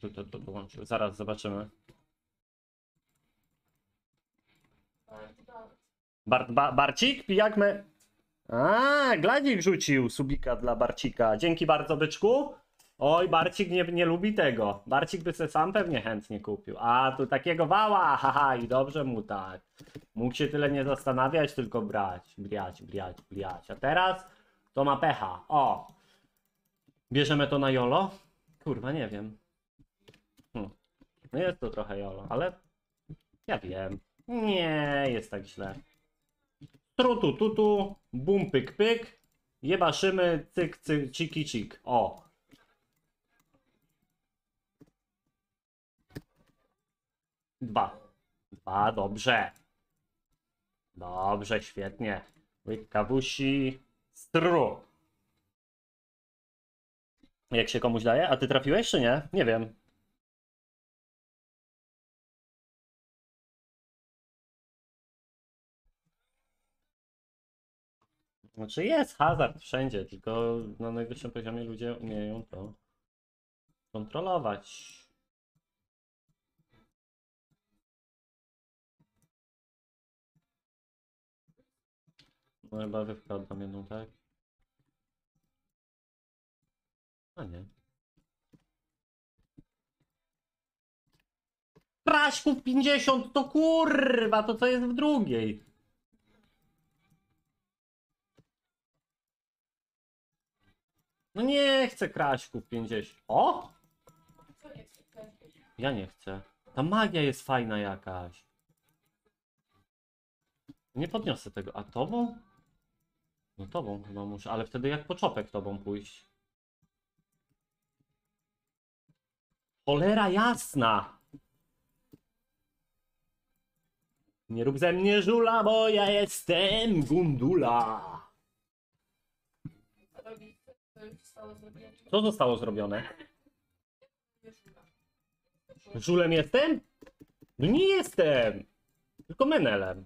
Tu to dołączył. Zaraz zobaczymy. Bar, ba, Barcik, pijak me... A, Gladzik rzucił subika dla Barcika. Dzięki bardzo, byczku. Oj, Barcik nie, nie lubi tego. Barcik by se sam pewnie chętnie kupił. A, tu takiego wała, haha, i dobrze mu tak. Mógł się tyle nie zastanawiać, tylko brać, brać, brać, brać. A teraz to ma pecha. O! Bierzemy to na jolo? Kurwa, nie wiem. Hm. No jest to trochę jolo, ale ja wiem. Nie jest tak źle. Trutu tutu, bum pyk pyk, jebaszymy, cyk cyk, ciki cik. O! Dwa. Dwa, dobrze. Dobrze, świetnie. Łyk kawusi, stru. Jak się komuś daje? A ty trafiłeś czy nie? Nie wiem. Znaczy jest hazard wszędzie, tylko na najwyższym poziomie ludzie umieją to kontrolować. No chyba wywkę oddam jedną, tak? A nie. Kraśków 50 to kurwa, to co jest w drugiej? No nie chcę Kraśków 50. O! Ja nie chcę. Ta magia jest fajna jakaś. Nie podniosę tego. A tobą? No tobą chyba muszę, ale wtedy jak poczopek tobą pójść. Cholera jasna! Nie rób ze mnie żula, bo ja jestem gundula. Co zostało zrobione? Żulem jestem? No nie jestem! Tylko menelem.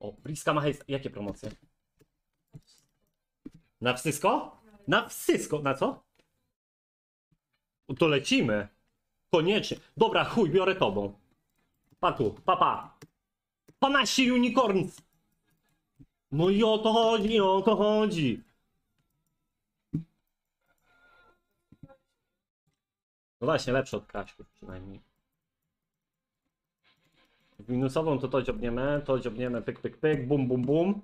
O, bliska ma hejs. Jakie promocje? Na wsysko? Na wsysko. Na co? To lecimy. Koniecznie. Dobra, chuj, biorę tobą. Pa tu, pa pa. 12 unicorns. No i o to chodzi, o to chodzi. No właśnie, lepsze od Kraśków przynajmniej. W minusową to to dziobniemy, to dziobniemy, pyk, pyk, pyk, bum, bum, bum.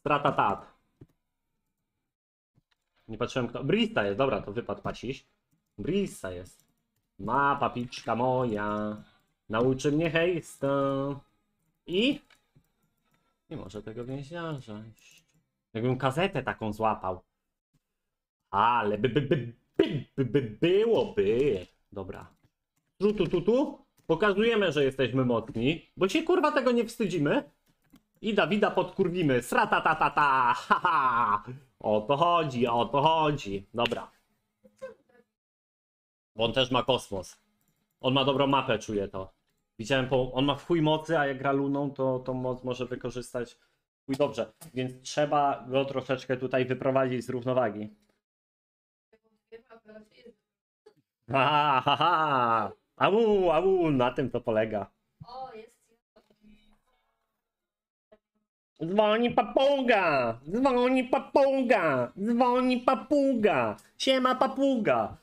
Strata tat. Nie patrzyłem kto... Brista jest, dobra, to wypadł pasiś. Brista jest. Ma papiczka moja. Nauczy mnie hejsta. I... Nie może tego więźniarza. Jakbym kazetę taką złapał. Ale by, by, by, by, by, by byłoby. Dobra. Tu, tu, tu, tu. Pokazujemy, że jesteśmy mocni, bo się kurwa tego nie wstydzimy. I Dawida podkurwimy. Srata ta ta ta. Ha, ha. O to chodzi, o to chodzi. Dobra. Bo on też ma kosmos. On ma dobrą mapę, czuję to. Widziałem, po, on ma w chuj mocy, a jak gra luną, to tą moc może wykorzystać chuj dobrze. Więc trzeba go troszeczkę tutaj wyprowadzić z równowagi. Ha, ha, ha. Au, au, na tym to polega. O, jest. Dzwoni papuga! Dzwoni papuga! Dzwoni papuga! Siema papuga!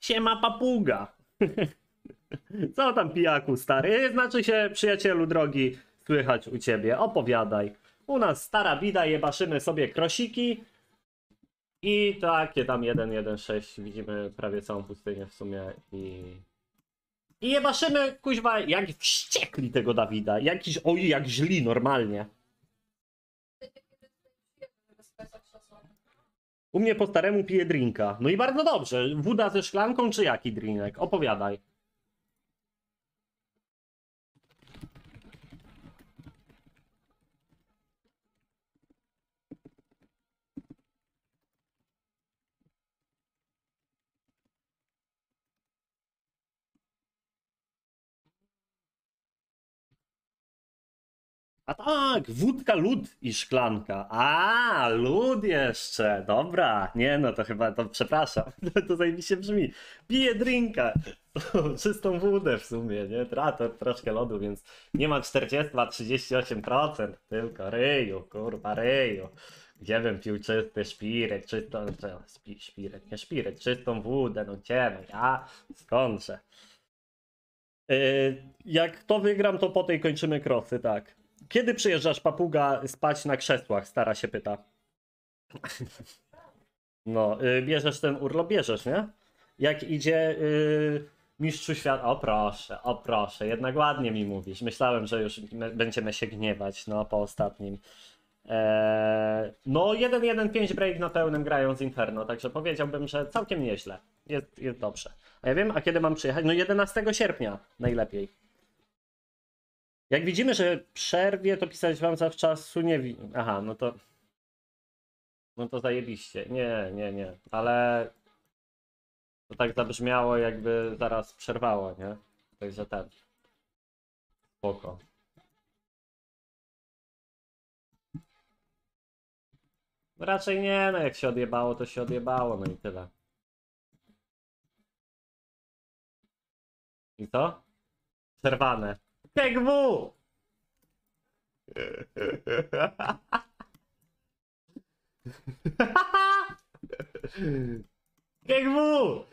Siema papuga! (laughs) Co tam pijaku stary? Znaczy się przyjacielu drogi słychać u ciebie. Opowiadaj. U nas stara bida, jebaszymy sobie krosiki i takie tam 1.1.6 widzimy prawie całą pustynię w sumie i... I jebaszymy kuźwa jak wściekli tego Dawida. Jakiś, oj jak źli normalnie. U mnie po staremu pije drinka. No i bardzo dobrze. Woda ze szklanką czy jaki drinek? Opowiadaj. A tak, wódka, lód i szklanka. A, lód jeszcze. Dobra, nie no, to chyba, to przepraszam. To, (laughs) to zajebiście brzmi. Piję drinka. (laughs) Czystą wódę w sumie, nie? Trator, troszkę lodu, więc nie ma 40, a 38%. Tylko ryju, kurwa, ryju. Gdzie bym pił czysty szpirek, czystą, czy, spi, szpirek, nie szpirek, czystą wódę, no gdzie no, ja skądże. Yy, jak to wygram, to po tej kończymy krosy, tak. Kiedy przyjeżdżasz, papuga, spać na krzesłach? Stara się pyta. No, y, bierzesz ten urlop, bierzesz, nie? Jak idzie y, mistrzu świata. O proszę, o proszę, jednak ładnie mi mówisz. Myślałem, że już będziemy się gniewać, no, po ostatnim. Eee, no, 1-1-5 break na pełnym grają z Inferno, także powiedziałbym, że całkiem nieźle. Jest, jest dobrze. A ja wiem, a kiedy mam przyjechać? No 11 sierpnia najlepiej. Jak widzimy, że przerwie, to pisać wam zawczasu nie wi... Aha, no to... No to zajebiście. Nie, nie, nie. Ale... To tak zabrzmiało, jakby zaraz przerwało, nie? Także ten. Spoko. Raczej nie, no jak się odjebało, to się odjebało, no i tyle. I co? Przerwane. KGW! KGW!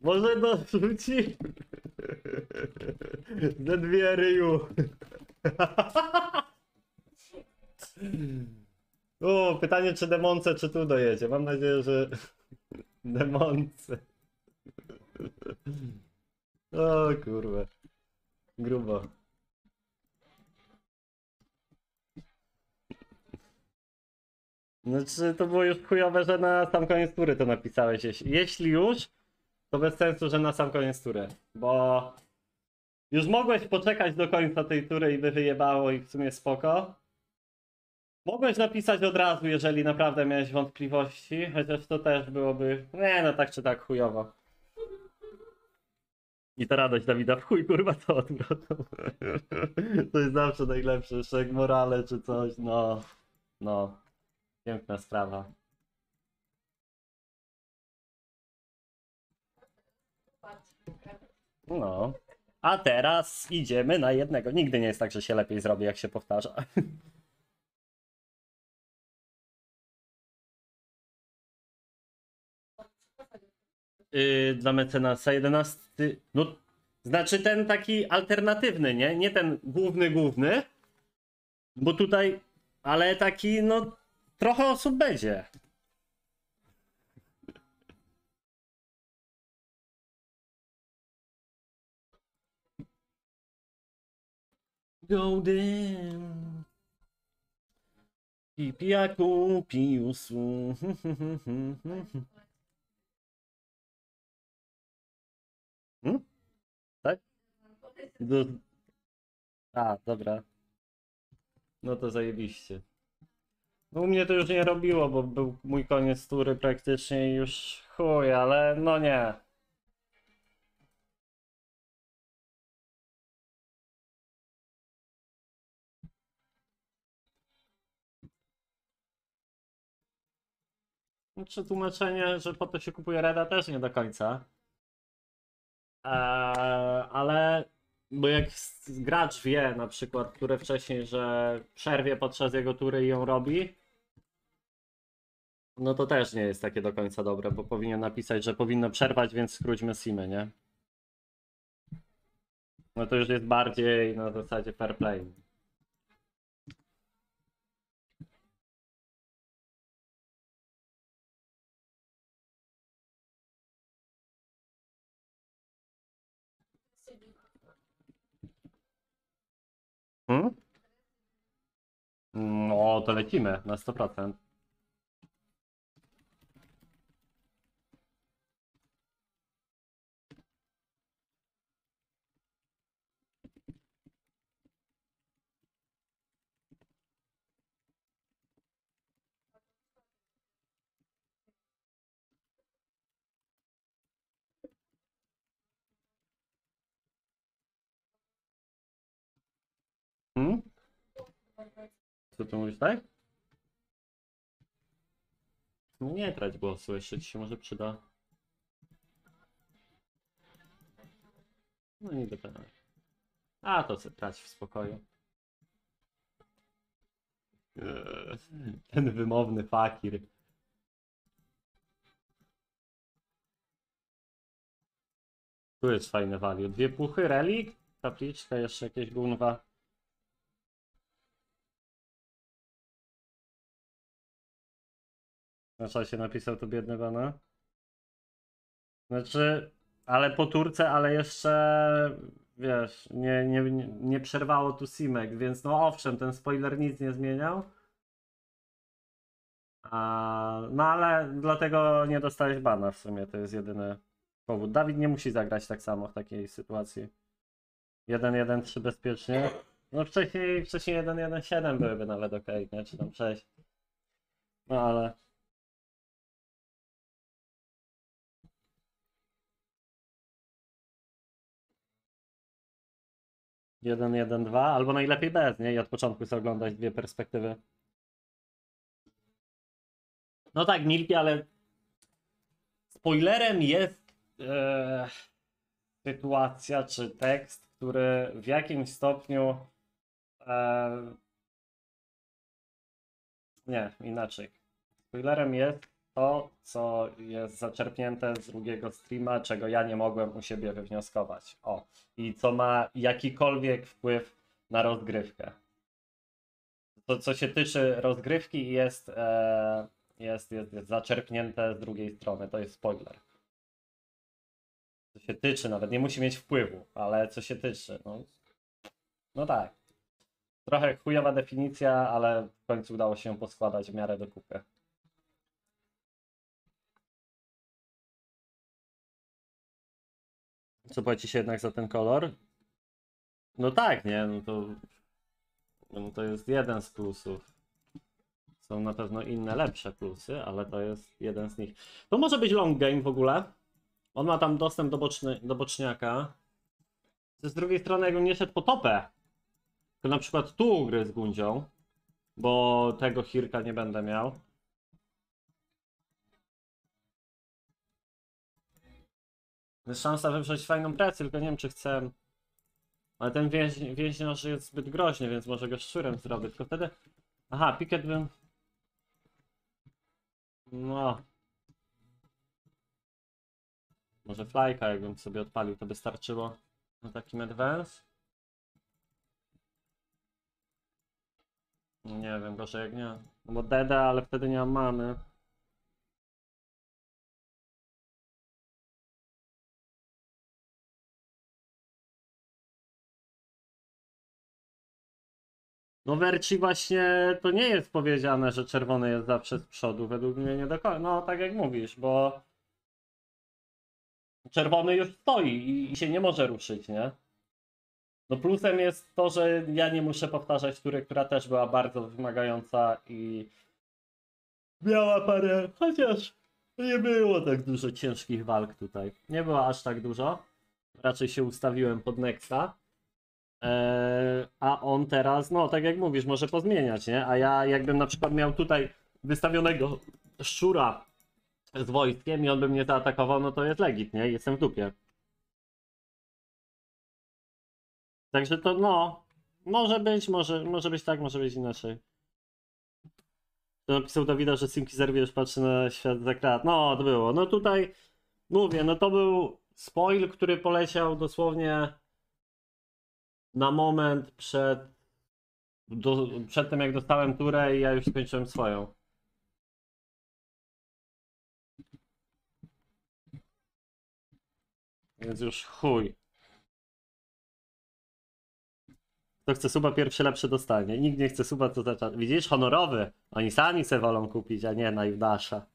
Może dorzuci? Ze dwie ryju. O, pytanie czy demonce, czy tu dojedzie. Mam nadzieję, że demonce. O kurwa. Grubo. Znaczy, to było już chujowe, że na sam koniec tury to napisałeś. Jeśli, jeśli już, to bez sensu, że na sam koniec tury. Bo już mogłeś poczekać do końca tej tury i by wyjebało i w sumie spoko. Mogłeś napisać od razu, jeżeli naprawdę miałeś wątpliwości, chociaż to też byłoby, nie no tak czy tak chujowo. I ta radość Dawida w chuj, kurwa, to odwrotą. (laughs) To jest zawsze najlepsze, jeszcze jak morale czy coś, no, no, piękna sprawa. No. A teraz idziemy na jednego. Nigdy nie jest tak, że się lepiej zrobi, jak się powtarza. Yy, dla mecenasa 11. No, znaczy ten taki alternatywny, nie? Nie ten główny, główny. Bo tutaj, ale taki, no, trochę osób będzie. Golden. I pijaku, piusu. (laughs) Do... A, dobra. No to zajebiście. No u mnie to już nie robiło, bo był mój koniec tury praktycznie już chuj, ale no nie. Znaczy tłumaczenie, że po to się kupuje Reda też nie do końca. Eee, ale bo jak gracz wie na przykład, które wcześniej, że przerwie podczas jego tury i ją robi, no to też nie jest takie do końca dobre, bo powinien napisać, że powinno przerwać, więc skróćmy simy, nie? No to już jest bardziej na zasadzie fair play. Hmm? No to lecimy na 100%. Hmm? Co tu mówisz, tak? No nie trać głosu, jeszcze ci się może przyda. No nie pytania. A to co trać w spokoju. Eee, Ten wymowny fakir. Tu jest fajne value. Dwie puchy, relik, tapliczka, jeszcze jakieś gównowa. Na czasie napisał to biedny bana. Znaczy, ale po turce, ale jeszcze wiesz, nie, nie, nie, przerwało tu Simek, więc no owszem, ten spoiler nic nie zmieniał. A, no ale dlatego nie dostałeś bana w sumie, to jest jedyny powód. Dawid nie musi zagrać tak samo w takiej sytuacji. 1-1-3 bezpiecznie. No wcześniej, wcześniej 1.1.7 byłyby nawet ok, nie? Czy tam 6. No ale... Jeden, jeden, dwa, albo najlepiej bez, nie? I od początku sobie oglądać dwie perspektywy. No tak, Milki, ale spoilerem jest e, sytuacja czy tekst, który w jakimś stopniu e, nie, inaczej. Spoilerem jest to, co jest zaczerpnięte z drugiego streama, czego ja nie mogłem u siebie wywnioskować. O, i co ma jakikolwiek wpływ na rozgrywkę. To, co się tyczy rozgrywki, jest, e, jest, jest, jest zaczerpnięte z drugiej strony. To jest spoiler. Co się tyczy, nawet nie musi mieć wpływu, ale co się tyczy. No, no tak. Trochę chujowa definicja, ale w końcu udało się ją poskładać w miarę do kupy. Co płaci się jednak za ten kolor? No tak, nie? No to, no to jest jeden z plusów. Są na pewno inne, lepsze plusy, ale to jest jeden z nich. To może być long game w ogóle. On ma tam dostęp do, boczny, do boczniaka. Z drugiej strony, jakbym nie szedł po topę, to na przykład tu gry z Gundzią, bo tego Hirka nie będę miał. Jest szansa wywrzeć fajną presję, tylko nie wiem czy chcę. Ale ten więź, więźniarz jest zbyt groźny, więc może go szczurem zrobię. Tylko wtedy. Aha, piket bym. No. Może flajka, jakbym sobie odpalił, to by starczyło na takim advance. Nie wiem, gorzej jak nie. No bo deda, ale wtedy nie mam many. No Werci właśnie to nie jest powiedziane, że czerwony jest zawsze z przodu. Według mnie nie do końca. No tak jak mówisz, bo czerwony już stoi i, się nie może ruszyć, nie? No plusem jest to, że ja nie muszę powtarzać tury, która też była bardzo wymagająca i miała parę, chociaż nie było tak dużo ciężkich walk tutaj. Nie było aż tak dużo. Raczej się ustawiłem pod Nexa. Eee, a on teraz, no tak jak mówisz, może pozmieniać, nie? A ja jakbym na przykład miał tutaj wystawionego szczura z wojskiem i on by mnie zaatakował, no to jest legit, nie? Jestem w dupie. Także to no, może być, może, może być tak, może być inaczej. To napisał Dawida, że Simki Zerwie już patrzy na świat za krat. No, to było. No tutaj mówię, no to był spoil, który poleciał dosłownie na moment przed, do, przed tym, jak dostałem turę ja już skończyłem swoją. Więc już chuj. Kto chce suba pierwszy lepszy dostanie. Nikt nie chce suba, to zaczyna. Widzisz, honorowy. Oni sami se wolą kupić, a nie na Judasza.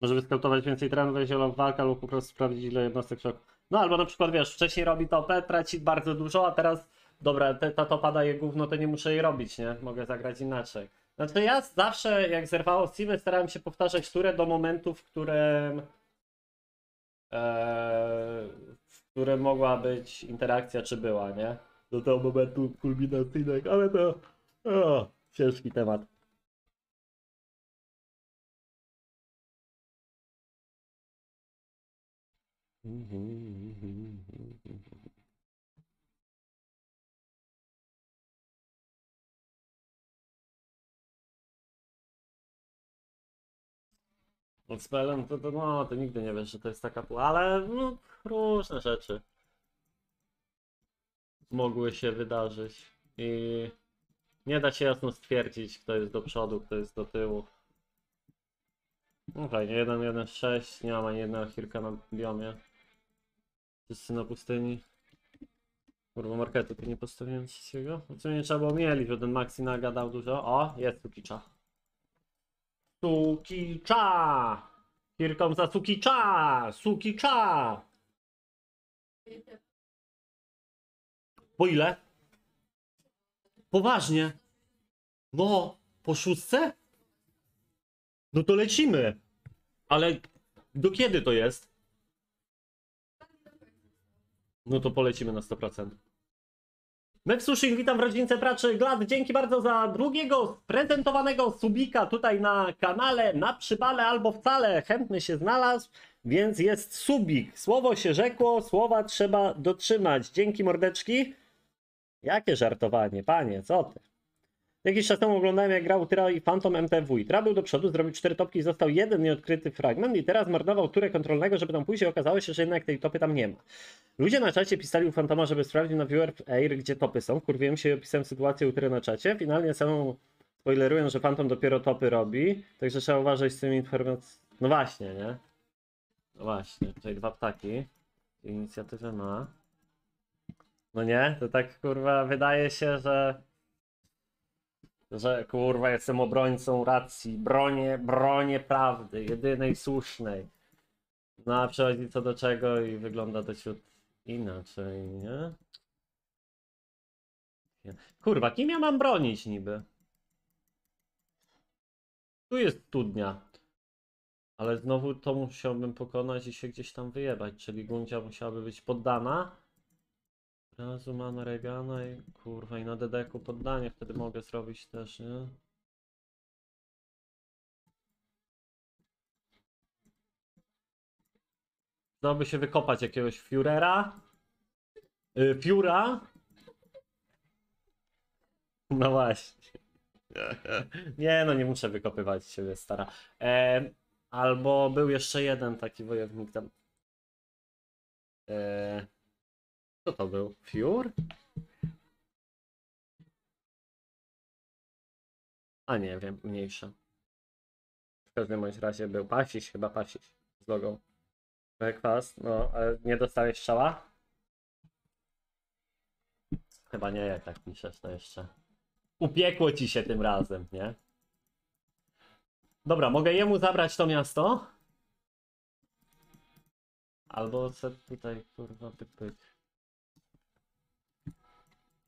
Może wyskautować więcej trenów, w walkę lub po prostu sprawdzić ile jednostek szok. No albo na przykład wiesz, wcześniej robi topę, traci bardzo dużo, a teraz dobra, te, ta topa daje gówno, to nie muszę jej robić, nie? Mogę zagrać inaczej. Znaczy ja zawsze jak zerwało Steven starałem się powtarzać turę do momentu, w którym Eee, w którym mogła być interakcja, czy była, nie? Do tego momentu kulminacyjnego, ale to o, ciężki temat. Spelem to, to no, to nigdy nie wiesz, że to jest taka ale no, różne rzeczy mogły się wydarzyć i nie da się jasno stwierdzić, kto jest do przodu, kto jest do tyłu. No fajnie, 1, 1, 6, nie ma ani jednego Hirka na biomie. Wszyscy na pustyni. Kurwa, marketu tu nie postawiłem trzeciego. No co nie trzeba było mieli, że ten Maxi nagadał dużo. O, jest tu kicza. Sukicza! Here the Sukicza! Sukicza! Po ile? Poważnie? No, po szóstce? No to lecimy. Ale do kiedy to jest? No to polecimy na 100%. Mepsushing, witam w rodzince pracy Glad. Dzięki bardzo za drugiego prezentowanego subika tutaj na kanale, na przybale albo wcale. Chętny się znalazł, więc jest subik. Słowo się rzekło, słowa trzeba dotrzymać. Dzięki mordeczki. Jakie żartowanie, panie, co ty? Jakiś czas temu oglądałem jak grał Tyra i Phantom MTW Tyra był do przodu, zrobił cztery topki został jeden nieodkryty fragment i teraz marnował turę kontrolnego, żeby tam pójść i okazało się, że jednak tej topy tam nie ma. Ludzie na czacie pisali u Fantoma, żeby sprawdził na Viewer Air, gdzie topy są. Kurwiłem się i opisałem sytuację u na czacie. Finalnie samą spoilerują, że Phantom dopiero topy robi, także trzeba uważać z tymi informacjami. No właśnie, nie? No właśnie, tutaj dwa ptaki. Inicjatywę ma. No nie? To tak kurwa wydaje się, że że kurwa jestem obrońcą racji, bronię, bronię prawdy, jedynej słusznej. No a przechodzi co do czego i wygląda to ciut inaczej, nie? Kurwa, kim ja mam bronić niby? Tu jest studnia. Ale znowu to musiałbym pokonać i się gdzieś tam wyjebać, czyli Guncia musiałaby być poddana. Razu mam Regana i kurwa i na DD-ku poddanie wtedy mogę zrobić też, nie? Dałoby się wykopać jakiegoś Führera. Yy, Führa. No właśnie. (laughs) Nie no, nie muszę wykopywać siebie, stara. Em, albo był jeszcze jeden taki wojownik tam. E, co to był? Fiur? A nie wiem, mniejsza. W każdym bądź razie był Pasiś, chyba Pasiś z logą. Breakfast, no, ale nie dostałeś strzała? Chyba nie, jak tak piszesz, to jeszcze. Upiekło ci się tym razem, nie? Dobra, mogę jemu zabrać to miasto? Albo se tutaj, kurwa, pyk, pyk.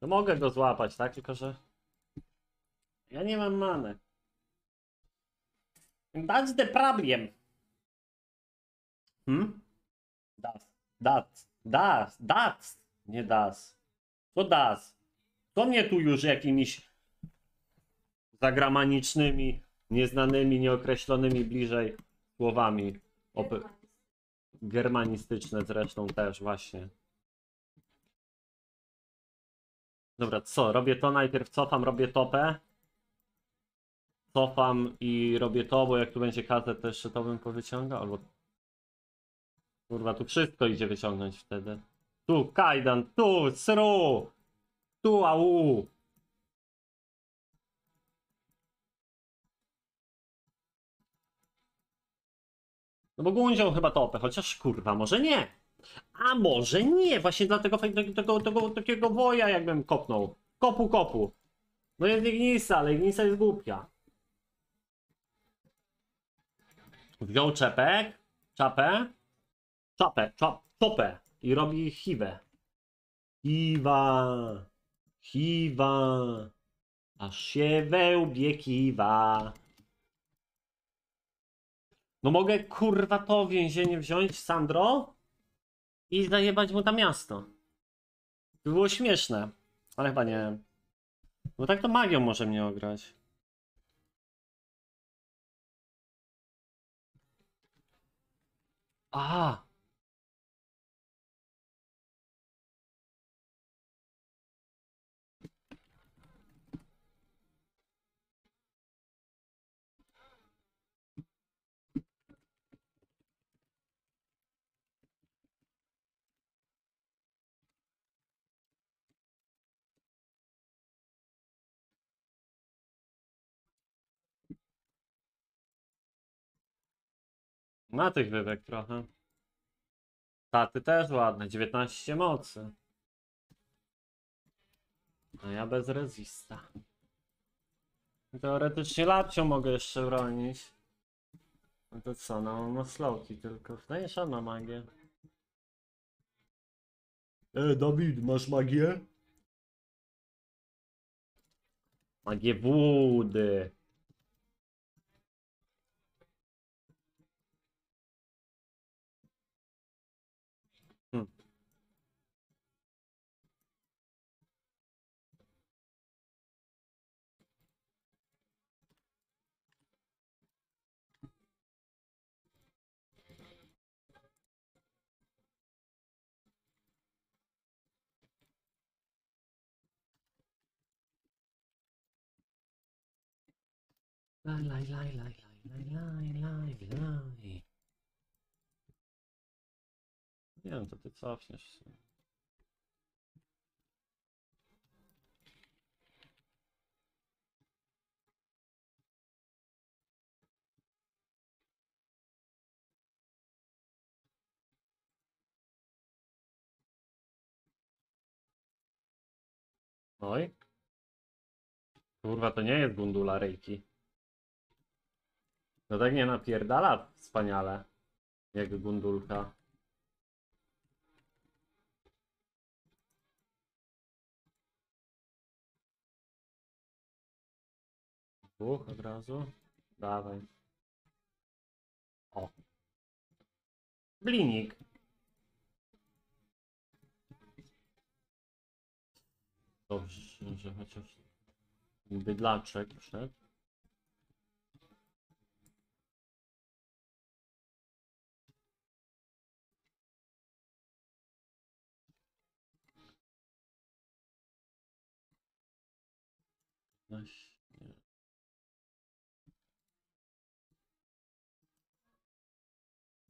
No mogę go złapać, tak? Tylko, że... Ja nie mam many. That's the problem. Hmm? Das. Das. Das. Das. Nie das. Co das? Co mnie tu już jakimiś zagramanicznymi, nieznanymi, nieokreślonymi bliżej słowami. Opy- germanistyczne zresztą też właśnie. Dobra, co? Robię to, najpierw cofam, robię topę. Cofam i robię to, bo jak tu będzie kazę, to jeszcze to bym powyciągał, albo... Kurwa, tu wszystko idzie wyciągnąć wtedy. Tu kajdan, tu sru, tu au. No bo Gundzią chyba topę, chociaż kurwa, może nie. A może nie, właśnie dlatego fajnego tego, tego, takiego woja jakbym kopnął. Kopu, kopu. No jest Ignisa, ale Ignisa jest głupia. Wziął czepek, czapę, czapę, czap, czopę i robi chiwę. Kiwa, kiwa, aż się wełbie kiwa. No mogę kurwa to więzienie wziąć, Sandro, i zajebać mu tam miasto. To było śmieszne, ale chyba nie. Bo tak to magią może mnie ograć. A. Ma tych wywek trochę. Taty też ładne, 19 mocy. A ja bez rezista. Teoretycznie lapcią mogę jeszcze bronić. No to co, no ma slowki tylko. No on ma magię. E, Dawid, masz magię? Magie wody. Laj, laj, laj, laj, laj, laj, laj, laj. Nie wiem, to ty cofniesz się. Oj. Kurwa, to nie jest gundula Reiki. No tak nie napierdala wspaniale. Jak gundulka. Dwóch od razu. Dawaj. O. Blinik. Dobrze, że chociaż bydlaczek wszedł. Weź, nie.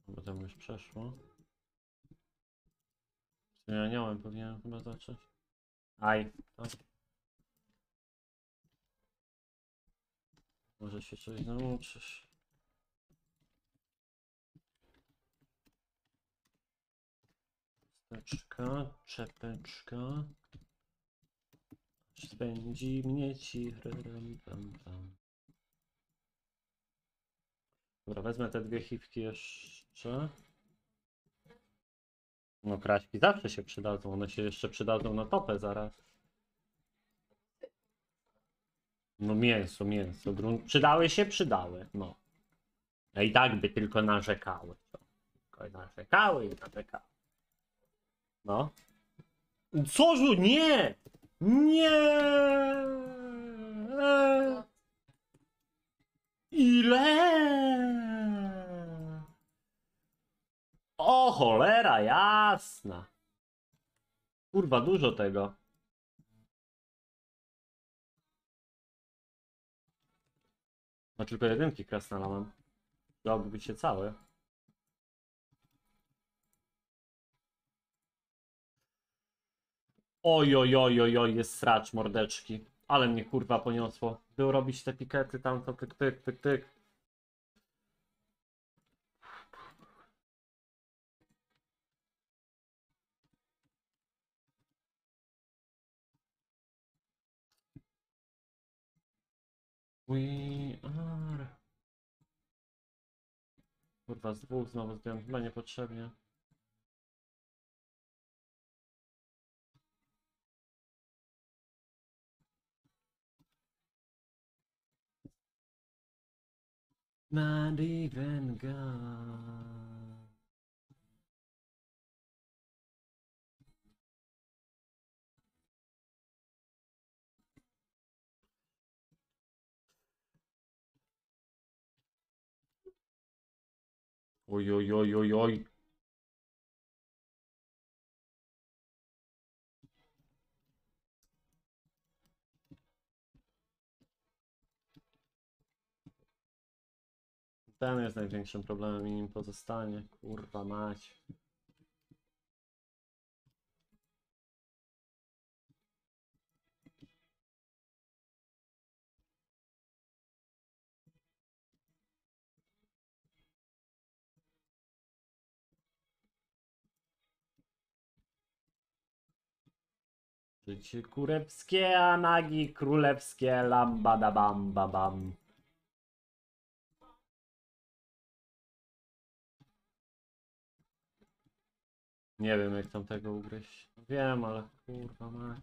Bo tam już przeszło. Z tym aniołem powinienem chyba zacząć. Aj, tak. Może się coś nauczysz. Steczka, czepeczka. Spędzi mnie ci. ram, pam, pam. Dobra, wezmę te dwie chiwki jeszcze. No kraśki zawsze się przydadzą, one się jeszcze przydadzą na topę zaraz. No mięso, mięso. Grun... Przydały się, przydały, no. A i tak by tylko narzekały. Tylko narzekały i narzekały. No. Co, że nie! Nie! Ile? O cholera jasna. Kurwa, dużo tego. No tylko jedynki krasnala mam. Dałoby się całe. Oj, oj, oj, oj, oj, jest sracz mordeczki. Ale mnie kurwa poniosło. Był robić te pikety tam, to tyk, tyk, tyk. We are... Kurwa, z dwóch znowu zdjąłem, chyba niepotrzebnie. Not even God. Oy oy oy oy oy. Ten jest największym problemem i nim pozostanie. Kurwa mać. Życie kurewskie, a nagi królewskie, lambada bam bam Nie wiem jak tam tego ugryźć. Wiem, ale kurwa ma.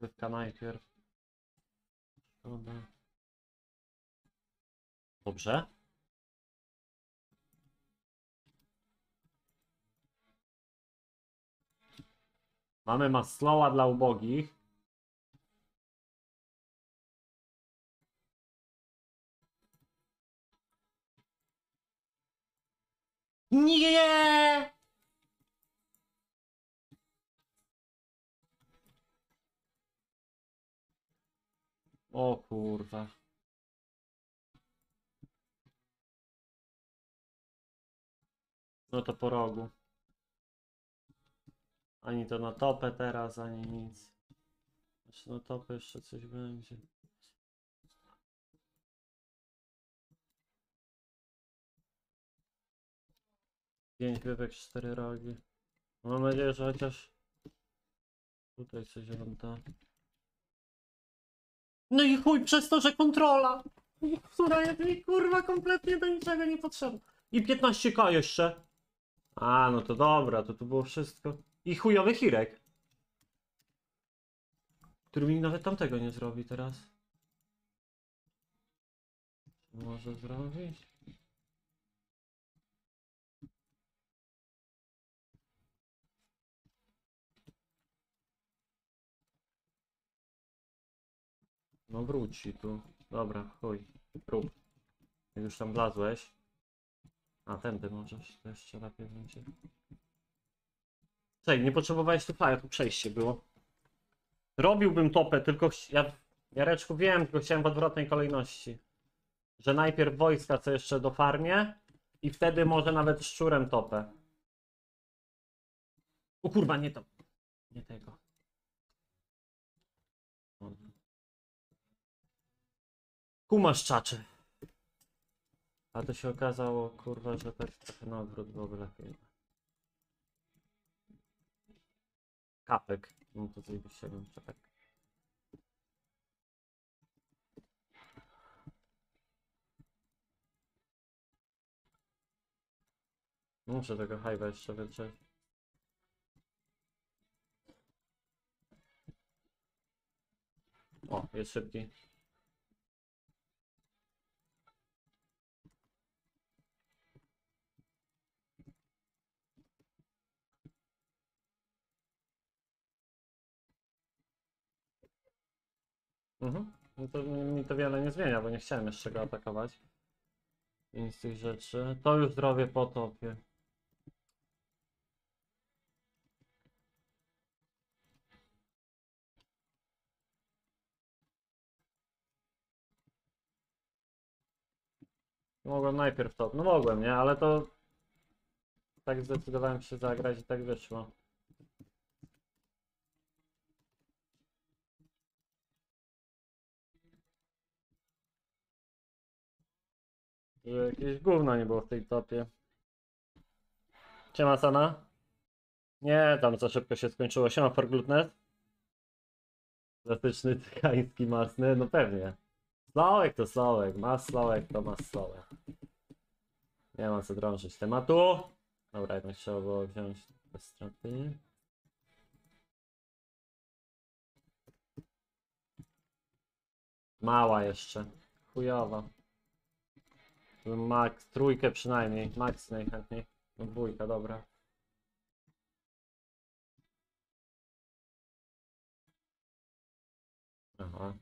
Wywka najpierw. Szkoda. Dobrze. Mamy maslowa dla ubogich. Nie! O kurwa. No to po rogu. Ani to na topę teraz, ani nic. Znaczy na topę jeszcze coś będzie. Pięć bybek, cztery rogi. Mam nadzieję, że chociaż tutaj coś wam da. No i chuj, przez to, że kontrola, która jest mi kurwa kompletnie do niczego nie potrzebna. I 15k jeszcze. A, no to dobra, to tu było wszystko. I chujowy Hirek. Który mi nawet tamtego nie zrobi teraz. Może zrobić? No wróci tu. Dobra, chuj. Prób. Jak już tam wlazłeś. A tędy możesz, to jeszcze lepiej będzie. Czekaj, nie potrzebowałeś tu fire, tu przejście było. Robiłbym topę, tylko ja, Jareczku wiem, tylko chciałem w odwrotnej kolejności. Że najpierw wojska co jeszcze do farmie i wtedy może nawet szczurem topę. O kurwa, nie to. Nie tego. Kumasz czaczy. A to się okazało, kurwa, że tak trochę na odwrót byłoby lepiej. Kapek. No to zajebiście bym czekać. Muszę tego hajwa jeszcze wydrzeć. O, jest szybki. Mhm. No to mi to wiele nie zmienia, bo nie chciałem jeszcze go atakować. Nic z tych rzeczy. To już zrobię po topie. Mogłem najpierw top. No mogłem, nie? Ale to... Tak zdecydowałem się zagrać i tak wyszło. Że jakieś gówno nie było w tej topie. Siema Sana. Nie, tam za szybko się skończyło. Siema Forglutnet. Klasyczny cygański masny, no pewnie. Slołek to slołek, ma slołek to ma slołek. Nie ma co drążyć tematu. Dobra, jednak trzeba było wziąć bez straty. Mała jeszcze. Chujowa. Max, trójkę przynajmniej. Max najchętniej. No dwójka, dobra. Aha.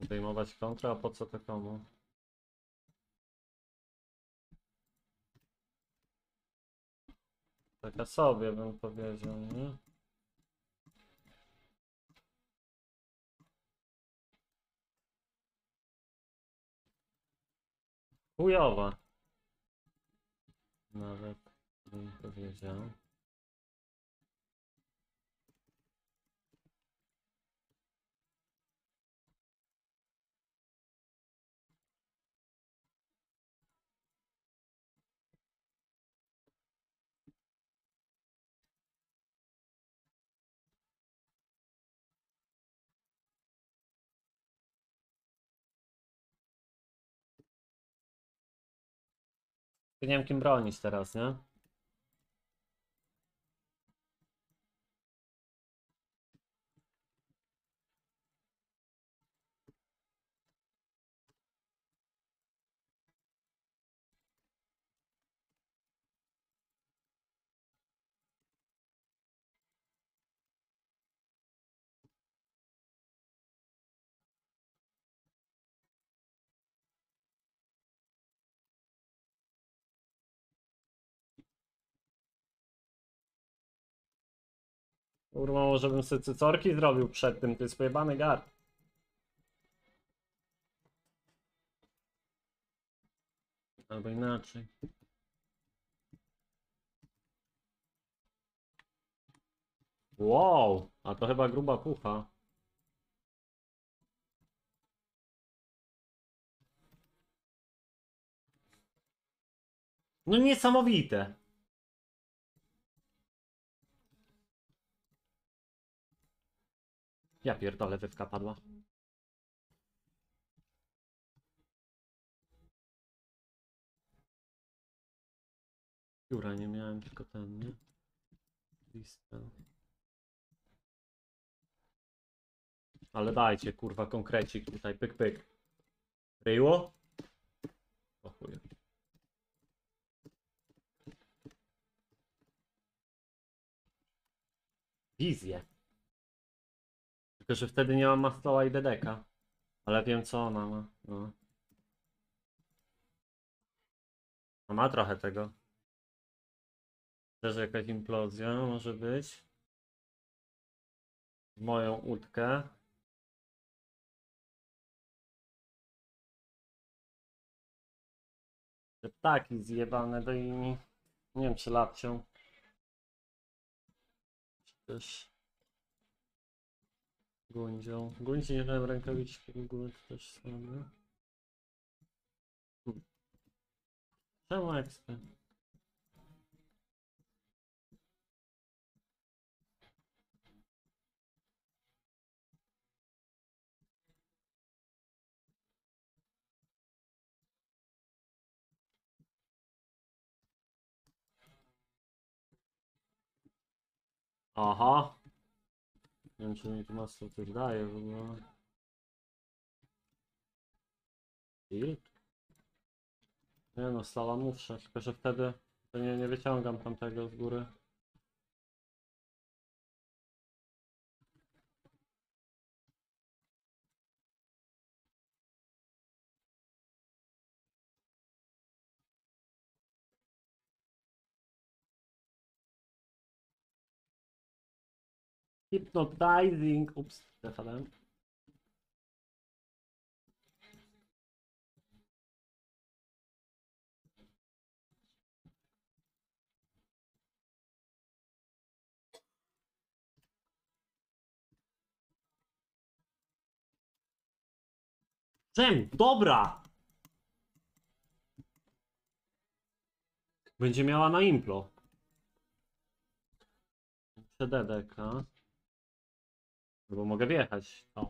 Zdejmować kontrę, a po co to komu? Taka sobie bym powiedział, nie? Chujowa. Nawet bym powiedział. Nie wiem kim bronić teraz, nie? Kurwa, może bym sobie cycorki zrobił przed tym, to jest pojebany gard. Albo inaczej. Wow, a to chyba gruba pucha. No niesamowite. Ja pierdolę, wywka padła. Pióra nie miałem, tylko ten, nie? Dispel. Ale dajcie, kurwa, konkrecik tutaj, pyk, pyk. Ryło? O chuj. Wizję. Tylko, że wtedy nie mam Mastoła i Dedeka. Ale wiem, co ona ma. No. Ma trochę tego. Też jakaś implozja może być. W moją łódkę. Te ptaki zjebane do inni. Nie wiem, czy lapcią. Czy też... Gundzią. Gundzi nie dałem rękawiczki w ogóle, to też słabe. Hmm. Czemu ekspert? Aha. Nie wiem, czy mi tu masło coś daje w ogóle. Shield? Nie no, slała muszę, tylko że wtedy to nie, nie wyciągam tamtego z góry. Hypnotizing. Ups, zafadałem. Czem? Dobra! Będzie miała na implo. CDDK. Bo mogę wjechać. O.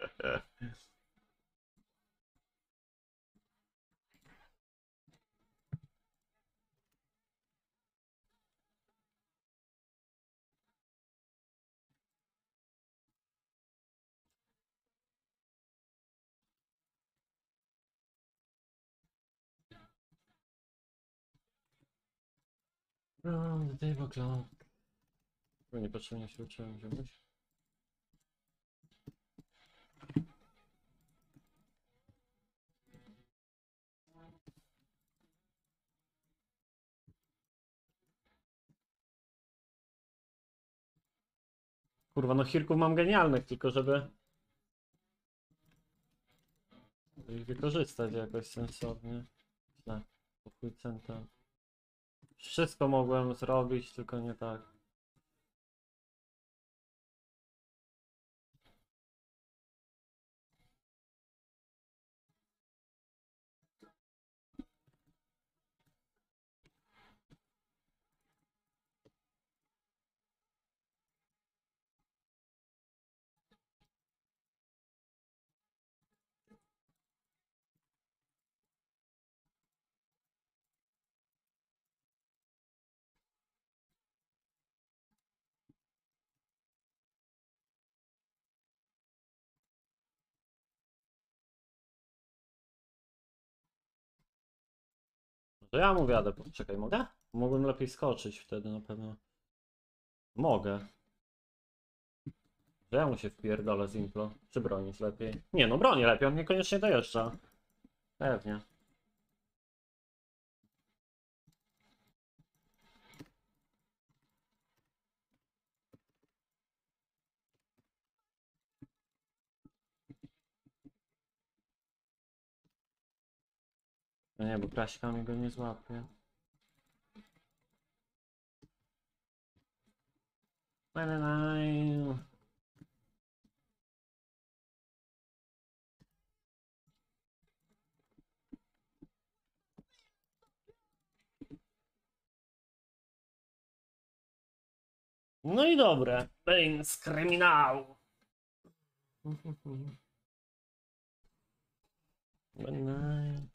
(laughs) Round the table clock. Bo niepotrzebnie się uczyłem czegoś. Kurwa, no chirków mam genialnych, tylko żeby... ich wykorzystać jakoś sensownie. Źle. Pokój centa. Wszystko mogłem zrobić, tylko nie tak. Ja mu wiadę. Czekaj, mogę? Mogłem lepiej skoczyć wtedy na pewno. Mogę. Ja mu się wpierdolę z implo. Czy bronić lepiej? Nie no, broni lepiej, on niekoniecznie dojeżdża. Pewnie. No nie, bo kraśkami go nie złapie. No i dobre. Bane z kryminału. (laughs) Banaj.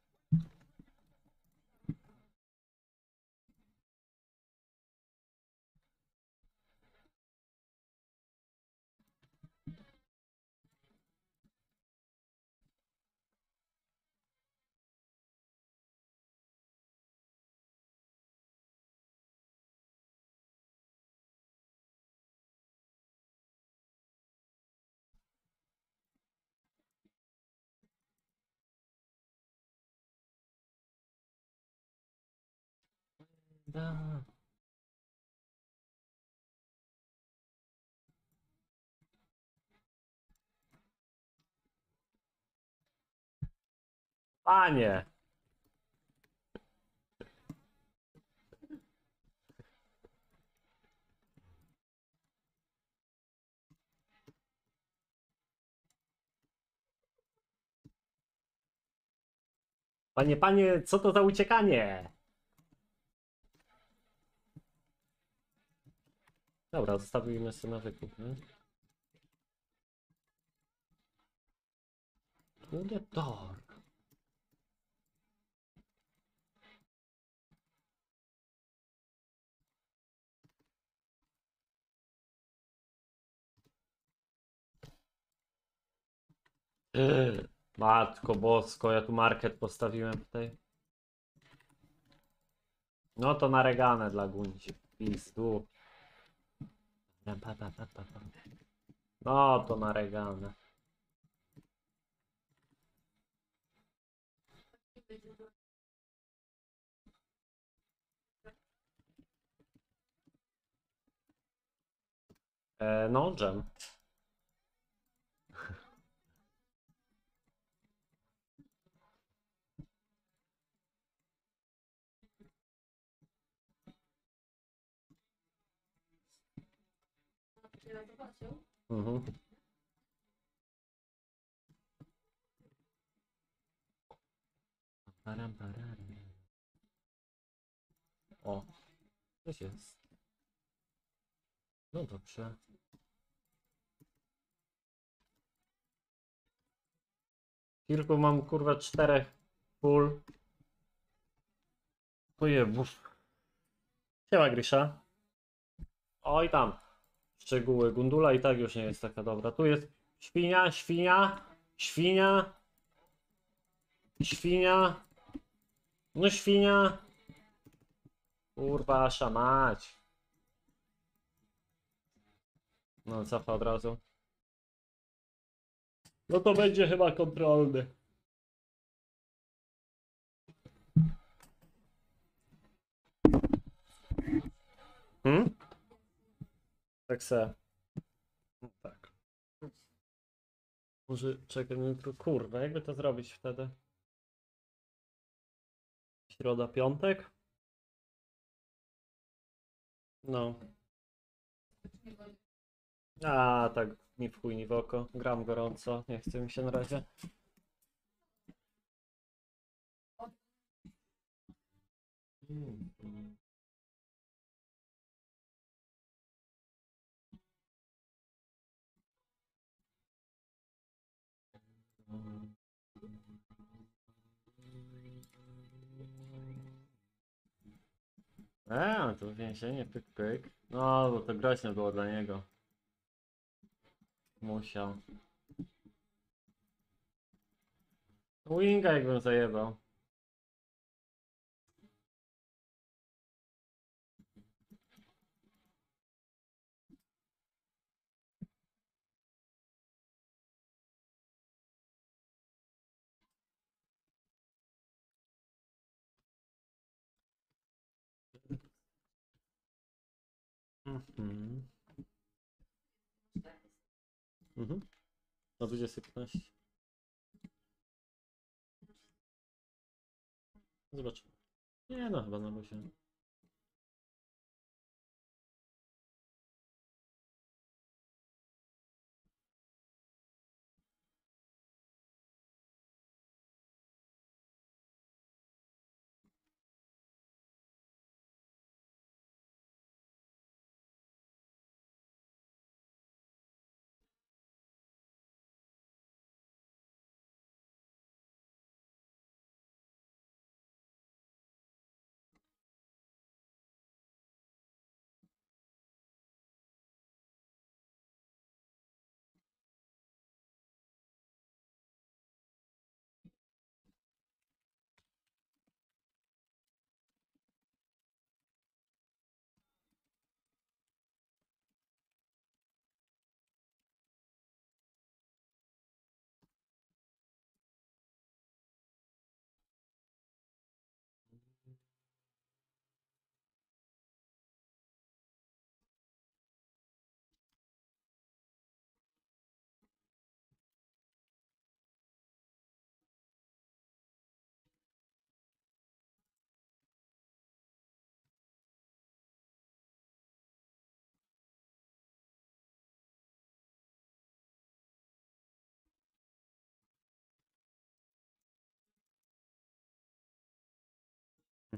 Da. Panie! Panie, panie, co to za uciekanie? Dobra, zostawimy sobie na wykup, nie? Kurde, dark. Yy, Matko bosko, ja tu market postawiłem tutaj. No to na reganę dla Gunci. Pizdu. Pa, pa, pa, pa, pa. No to na reganę. E, no, dżem. Mhm. O, coś jest. No dobrze. Kilku mam kurwa czterech full. Pojebów. Siema Grisza. Oj tam. Szczegóły. Gundula i tak już nie jest taka dobra. Tu jest świnia, świnia, świnia, świnia. No świnia. Kurwa, szamać. No cofa od razu. No to będzie chyba kontrolny. Hmm? Tak se. No tak. Może czekaj, no jutro, kurwa, jakby to zrobić wtedy? Środa, piątek? No. A, tak, ni w chuj, ni w oko. Gram gorąco, nie chce mi się na razie. Mm. A, to więzienie, pyk, pyk. No, bo to groźne było dla niego. Musiał. Winga jakbym zajebał. Mhm. Mhm. Na 2015. Zobaczymy. Nie no, chyba na 8.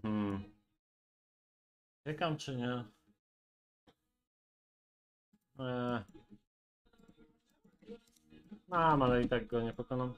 Hmm. Czekam czy nie? Eee. Mam, ale i tak go nie pokonam.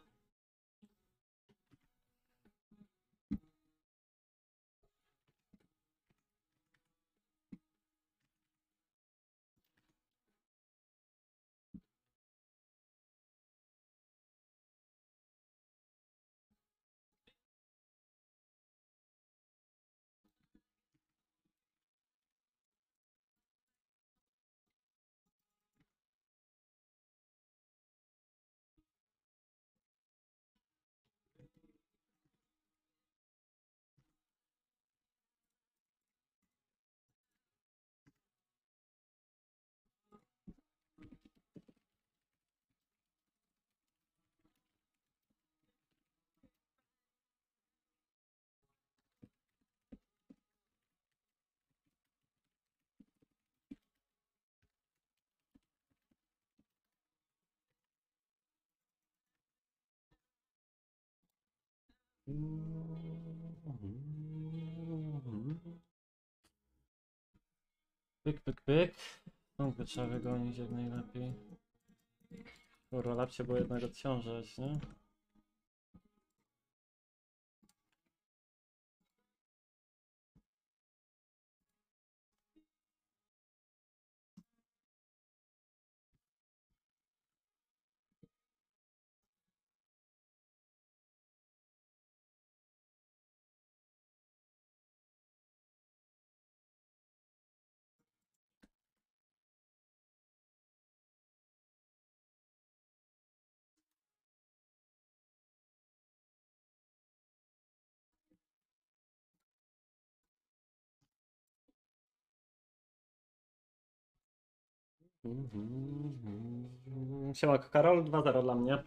Pyk, pyk, pyk. Stąd go trzeba wygonić jak najlepiej. Kurwa, lapcie było jednak odciążać, nie? Mhm. Siema Karol, 2-0 dla mnie.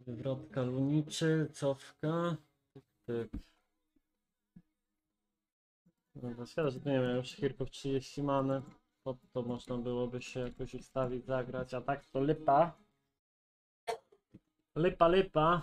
Wywrotka luniczy, cofka. Tyk. Dobra, szkoda, że tu nie wiem, już Hirków 30 many. Pod to można byłoby się jakoś ustawić, zagrać, a tak to lipa. Lipa, lipa.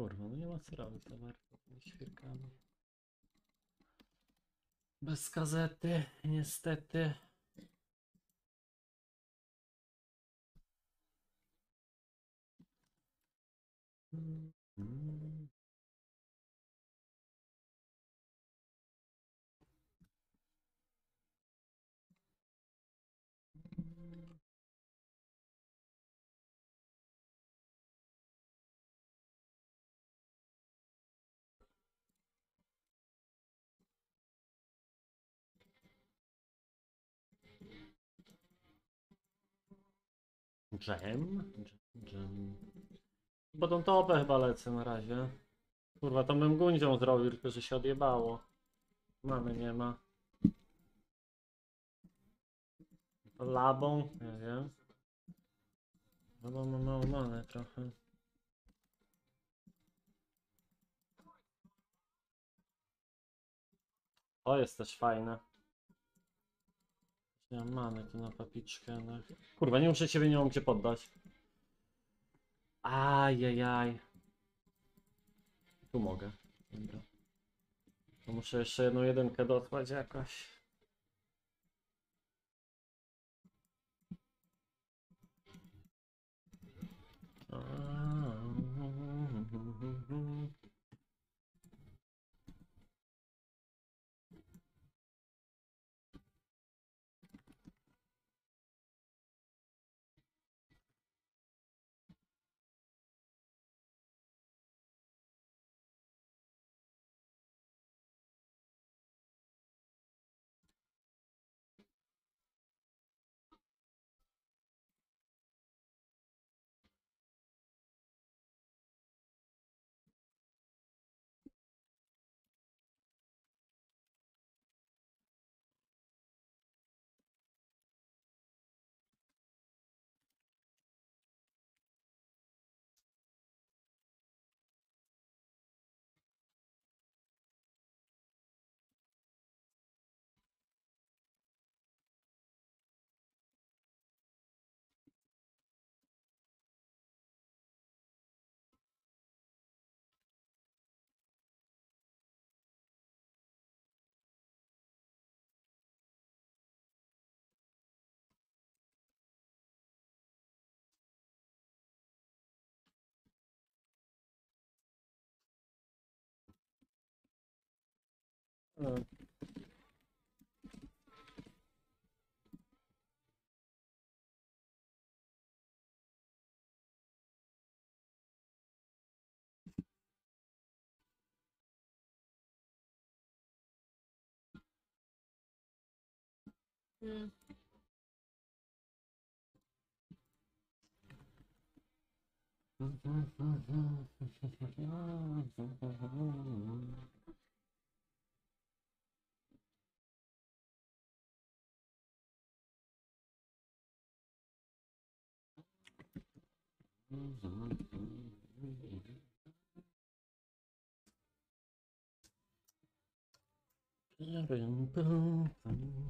Kurwa, no nie ma co robić, tymi świerkami. Bez gazety, niestety. Mm, Dżem, dżem. Bo topę chyba lecę na razie. Kurwa, to bym gundzią zrobił, tylko że się odjebało. Mamy nie ma. Labą, nie wiem. Labą ma mało manę trochę. To jest też fajne. Nie mam tu na papiczkę. No. Kurwa, nie muszę ciebie, nie mam gdzie poddać. Ajajaj. Tu mogę. Dobra. To muszę jeszcze jedną jedynkę dotłać jakoś. No. Mm. (laughs) (laughs) Boom, boom, boom.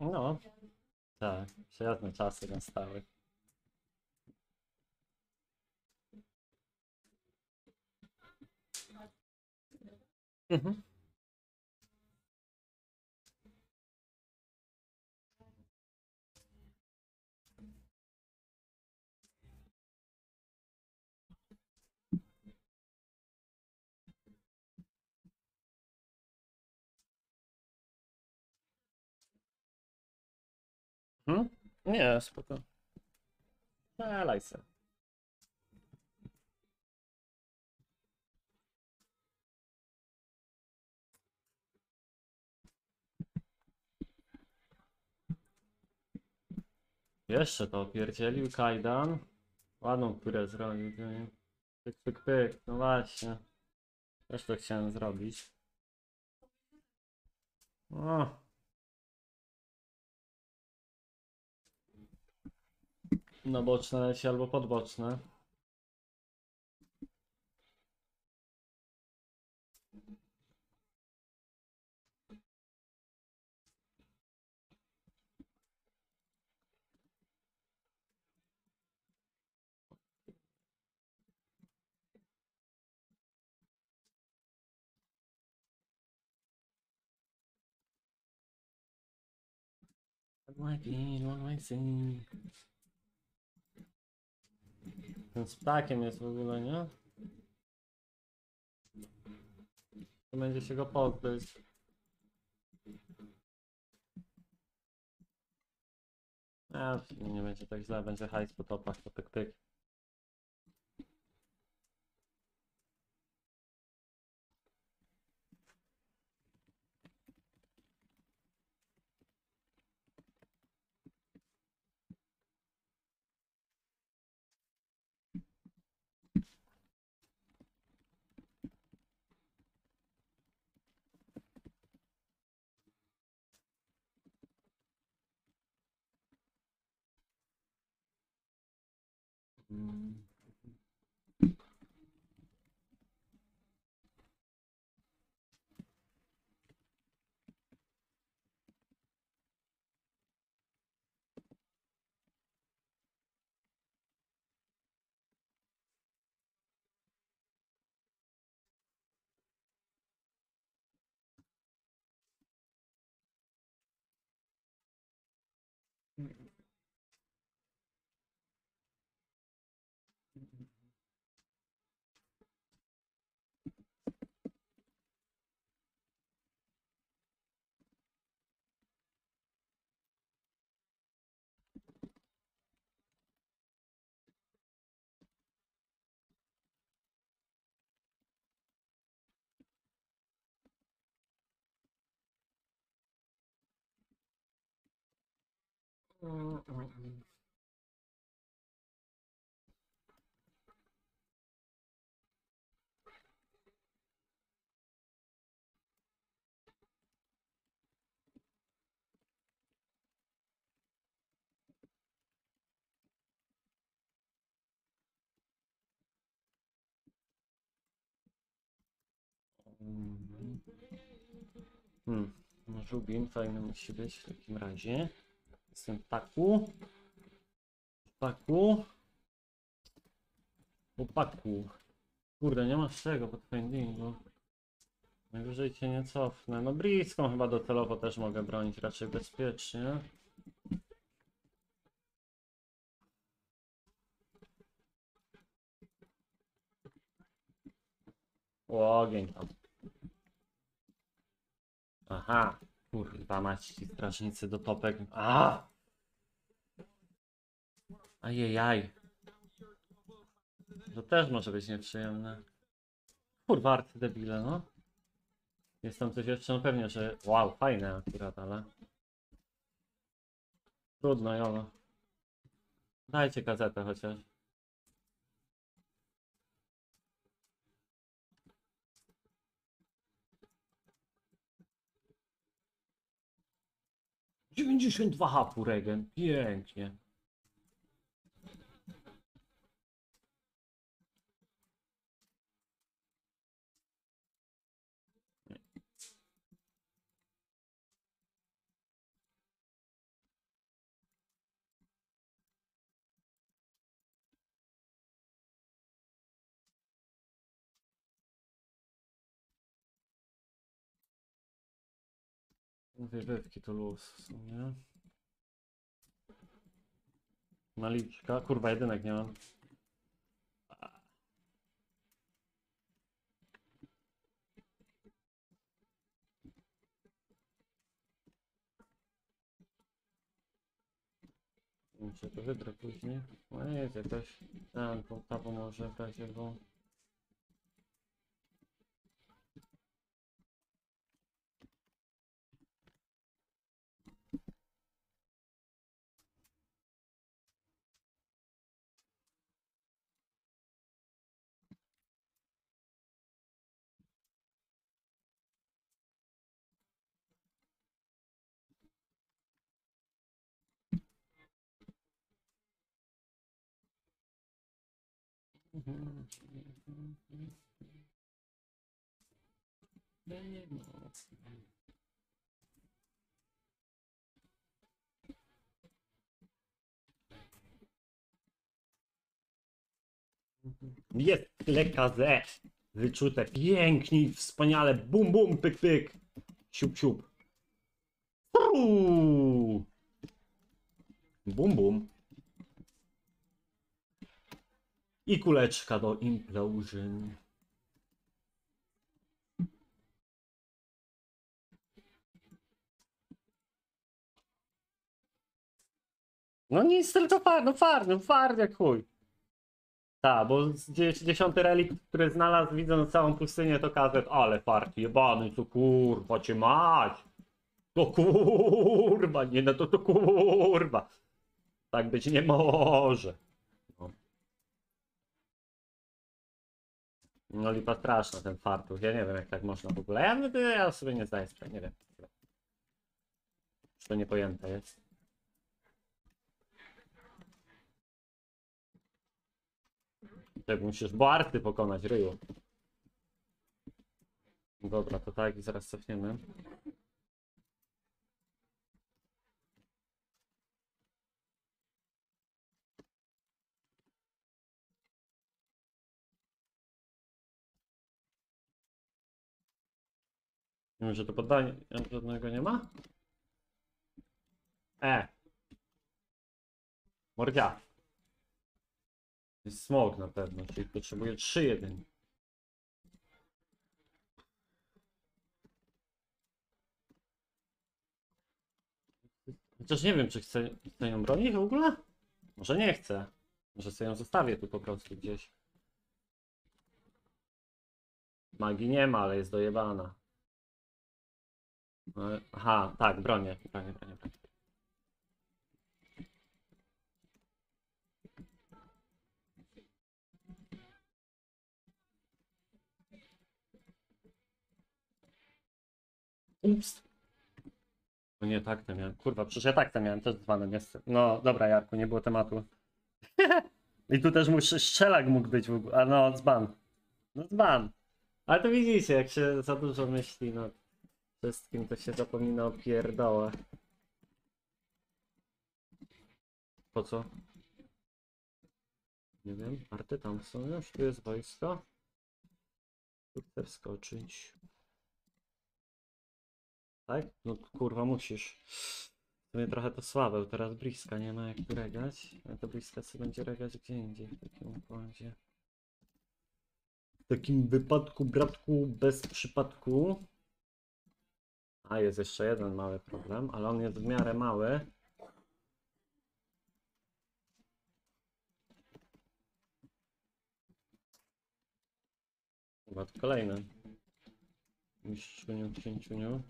No, tak, przyjazne czasy nastały. Mhm. Hmm? Nie, spoko. Strzelaj se. Jeszcze to opierdzielił Kajdan. Ładną którę zrobił. Pyk, pyk, pyk. No właśnie. Też to chciałem zrobić. O. Na boczne leci albo podboczne. Be, what might see. Z ptakiem jest w ogóle, nie? To będzie się go pozbyć. A, nie będzie tak źle, będzie hajs po topach, to pyk pyk. Mm. Hmm. No, Żubin fajny musi być w takim razie. Jestem taku. Taku. Opaku. Kurde, nie masz tego podfindingu. Najwyżej cię nie cofnę. No bliską chyba docelowo też mogę bronić raczej bezpiecznie. Ogień tam. Aha. Kurwa mać strażnicy do topek. A! Ajejaj. To też może być nieprzyjemne. Kurwa arcydebile, no. Jest tam coś jeszcze, no pewnie, że... Wow, fajne akurat, ale... Trudno, jolo. Dajcie gazetę chociaż. Dziewięćdziesiąt dwa hapu regen. Pięknie. Wybywki to luz w sumie. Naliczka. Kurwa, jedynek nie mam. Muszę to wydrę później. No jest jakaś... Tą ta pomoże w razie, bo... Jest lekaze wyczute pięknie, wspaniale, bum bum, pyk pyk, siup siup. Uuu. Bum bum. I kuleczka do implosion. No nic, tylko far, no far, no far jak chuj. Tak, bo dziesiąty relikt, który znalazł widząc całą pustynię to kazet, ale fart jebany, to kurwa cię mać. To kurwa, nie no to to kurwa. Tak być nie może. No lipa straszna ten fartuch, ja nie wiem jak tak można w ogóle. Ja, ja sobie nie zdaję sprawy, nie wiem. To niepojęte jest. Tak, musisz boarty pokonać, ryju. Dobra, to tak i zaraz cofniemy. Mimo, że to poddanie żadnego nie ma? E. Mordzia. Jest smog na pewno, czyli potrzebuję 3 jedynie. Chociaż nie wiem, czy chcę, chcę ją bronić w ogóle? Może nie chcę. Może sobie ją zostawię tu po prostu gdzieś. Magii nie ma, ale jest dojebana. No, Aha, tak, bronię, bronię, bronię. Ups. No nie, tak to miałem. Kurwa, przecież ja tak to miałem, też dzbanem jestem. No, dobra, Jarku, nie było tematu. (laughs) I tu też muszę, strzelak mógł być w ogóle, a no, dzban. No dzban. Ale to widzicie, jak się za dużo myśli nad wszystkim, to się zapomina o pierdołach. Po co? Nie wiem, arty tam są już, tu jest wojsko. Tu chcę wskoczyć. Tak? No kurwa musisz. W sumie trochę to słabe, teraz bliska nie ma jak tu regać. Ale to bliska sobie będzie regać gdzie indziej w takim układzie. W takim wypadku, bratku, bez przypadku. A jest jeszcze jeden mały problem, ale on jest w miarę mały. Chyba kolejny. Mistrzuniu, księciuniu.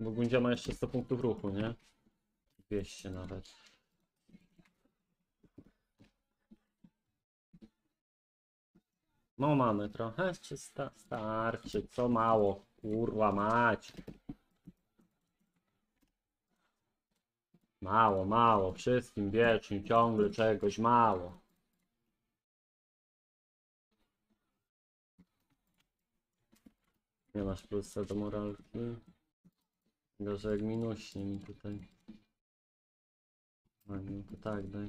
Bo Gundzia ma jeszcze 100 punktów ruchu, nie? 200 nawet. No mamy trochę, czy sta starczy? Co mało? Kurwa mać. Mało, mało. Wszystkim wiecznie, ciągle czegoś mało. Nie masz plusa do moralki. Gorzej jak minuśnie mi tutaj. A nie, to tak daj.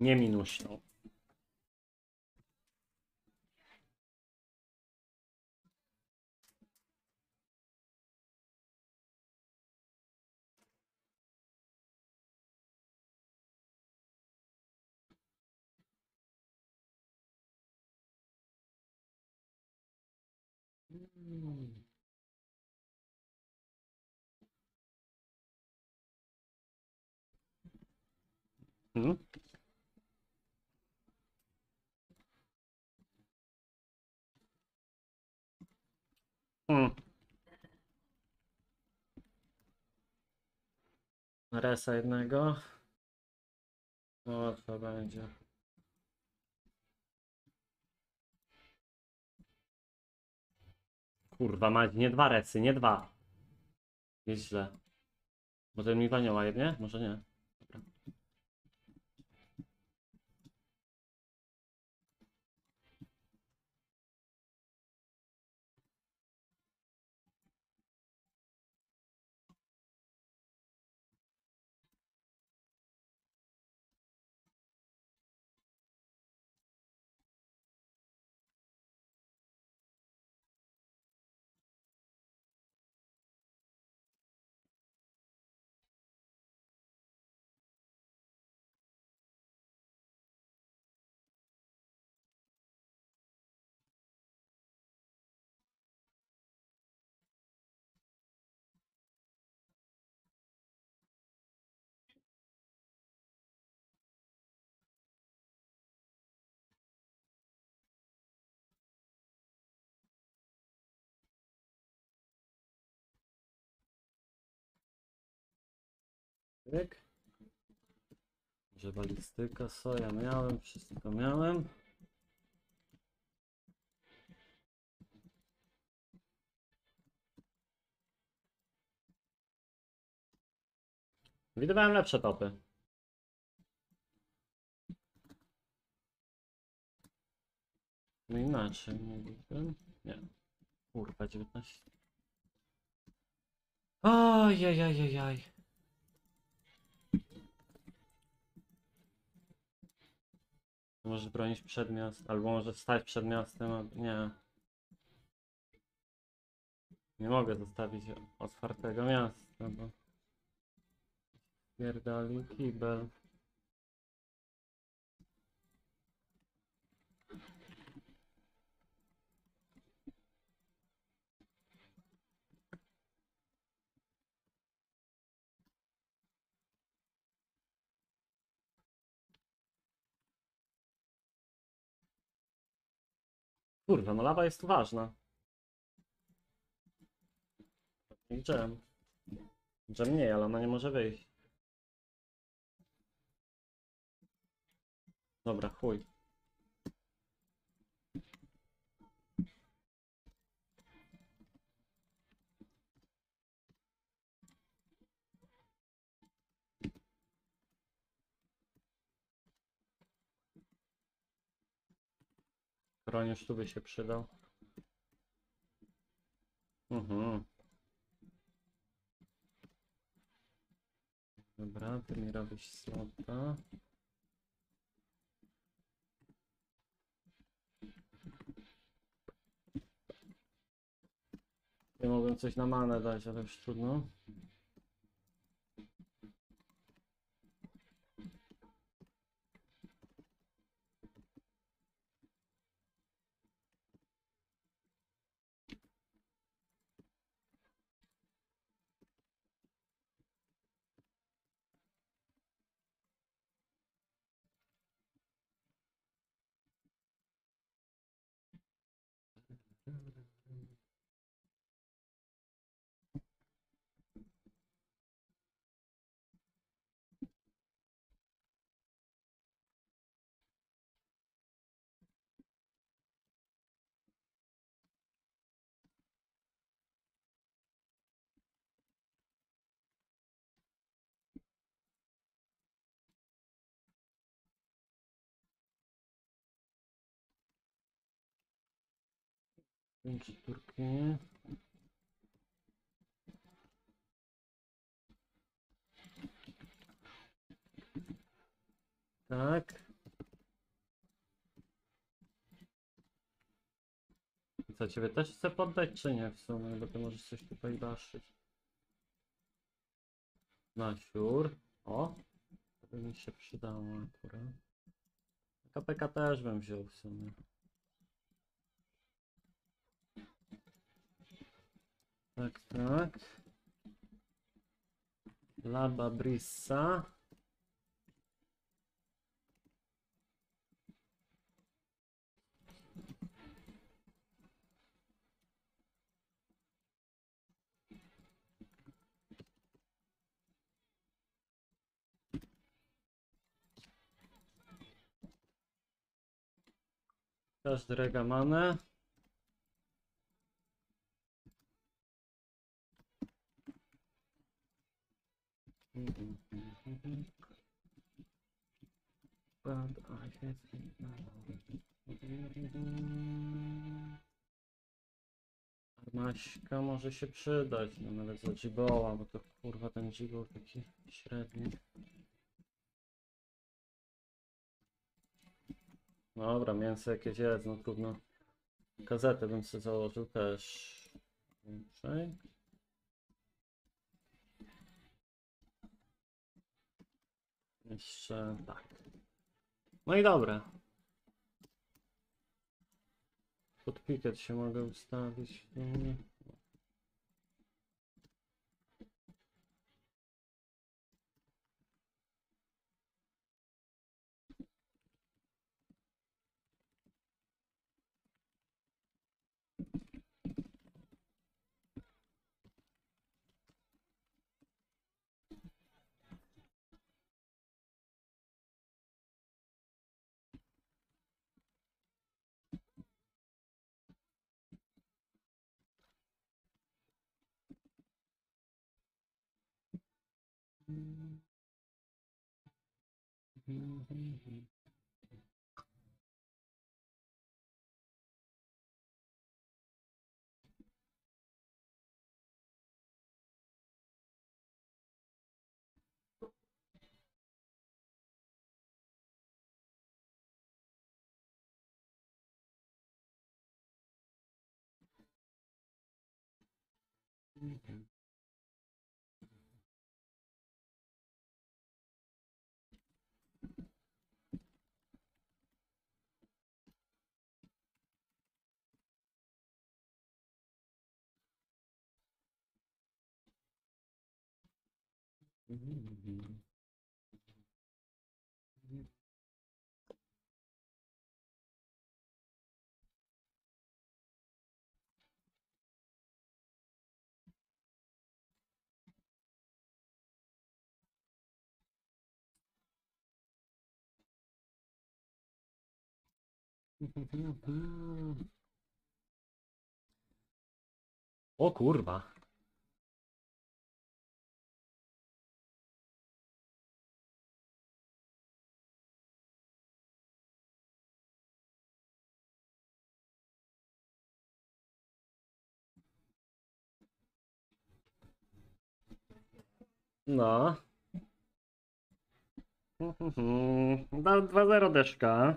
Nie minuśną. Mm. Hmm? Hmm. Resa jednego. Łatwo będzie. Kurwa mać, nie dwa resy, nie dwa. Jest źle. Może mi wanioła jednie? Może nie. Tyk. Może balistyka, soja miałem, wszystko miałem. Widywałem lepsze topy. No inaczej mógłbym. Nie. Kurwa, 19. Ojej, Może bronić przed miastem, albo może stać przed miastem, nie. Nie mogę zostawić otwartego miasta, bo... Pierdoli kibel. Kurwa, no lawa jest ważna. I dżem. Dżem nie, ale ona nie może wyjść. Dobra, chuj. Broniusz tu by się przydał. Mhm. Dobra, ty mi robisz slota. Nie mogłem coś na manę dać, ale już trudno. Pięć turki. Tak. Co, ciebie też chcę poddać, czy nie w sumie? Bo ty możesz coś tutaj daszyć. Na siur. O! To by mi się przydało akurat. KPK też bym wziął w sumie. Tak, tak. Laba Brissa. Każdy regamanę. But I guess Armaśka może się przydać, no nawet za Gigoła, bo to kurwa ten Gigol taki średni. Dobra, mięso jakieś jest, no trudno. Gazetę bym sobie założył też. Jeszcze tak. No i dobra. Pod pikiet się mogę ustawić. w sumie. O kurwa. No. Mhm. Dam 2-0 deszka.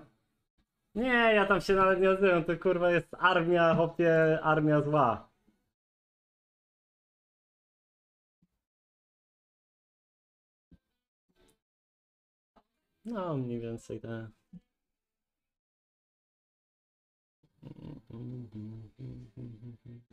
Nie, ja tam się nawet nie nazywam, to kurwa jest armia, hopie, armia zła. No, mniej więcej tak. Mhm, mhm,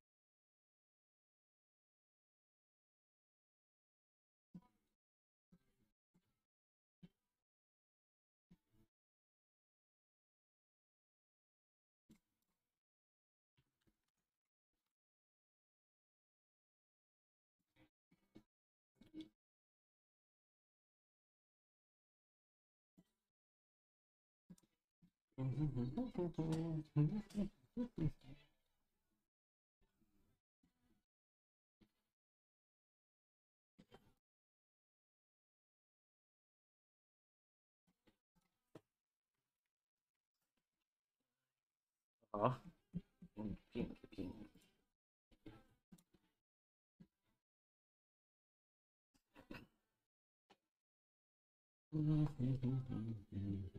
好，嗯你拼一拼。嗯嗯嗯嗯嗯。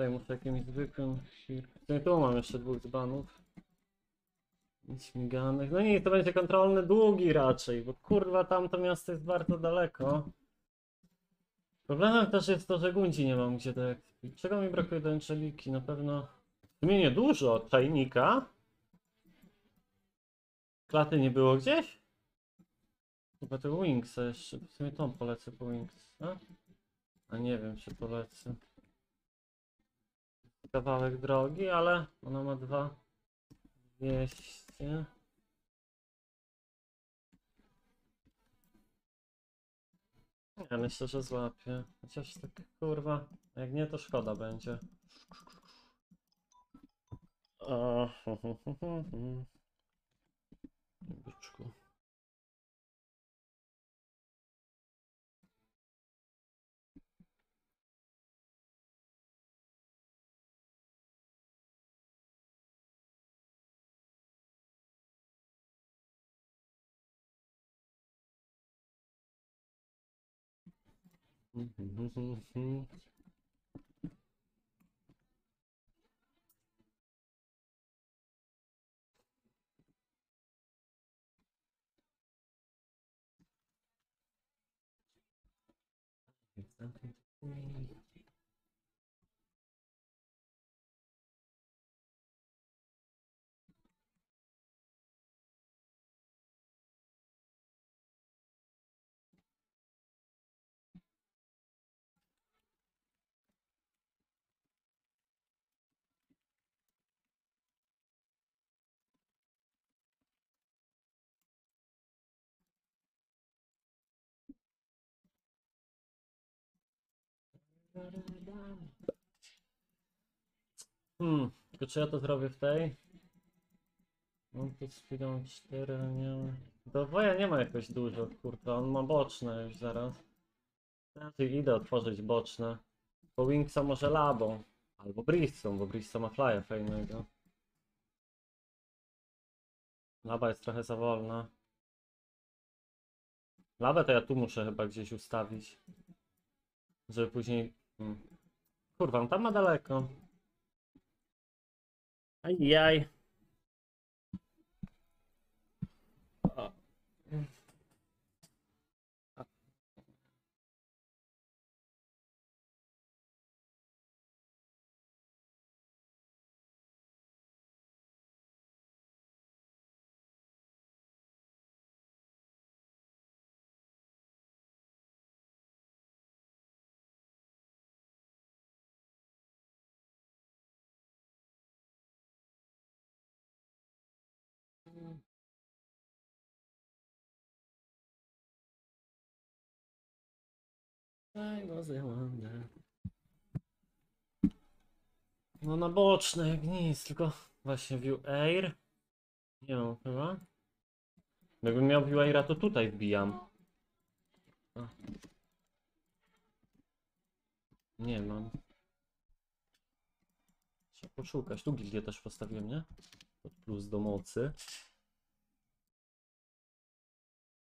Tutaj muszę jakimś zwykłym. i tu mam jeszcze dwóch dzbanów. Śmiganych. No nie, to będzie kontrolny długi raczej, bo kurwa tamto miasto jest bardzo daleko. Problemem też jest to, że Gundzi nie mam gdzie tak. Czego mi brakuje do Angeliki? Na pewno. W sumie dużo. Czajnika. Klaty nie było gdzieś? Chyba tego Wingsa jeszcze. W sumie tą polecę po Wingsa. A nie wiem, czy polecę kawałek drogi, ale ona ma dwa 200. Ja myślę, że złapię. Chociaż tak kurwa, jak nie to szkoda będzie. O, hu, hu, hu, hu. Byczku. Hmm, tylko czy ja to zrobię w tej? Mam tu z chwilą 4, nie ma. Do woja nie ma jakoś dużo, kurwa, on ma boczne już zaraz. Znaczy idę otworzyć boczne. Po Wingsa może labą. Albo Bristą, bo Brista ma flya fajnego. Laba jest trochę za wolna. Labę to ja tu muszę chyba gdzieś ustawić. Żeby później... Kurwa, on tam ma daleko. Ajaj. No na boczne jak nic, tylko właśnie view air. Nie mam chyba. Jakbym miał view aira to tutaj wbijam. A. Nie mam. Trzeba poszukać. Tu gildię też postawiłem, nie? Pod plus do mocy.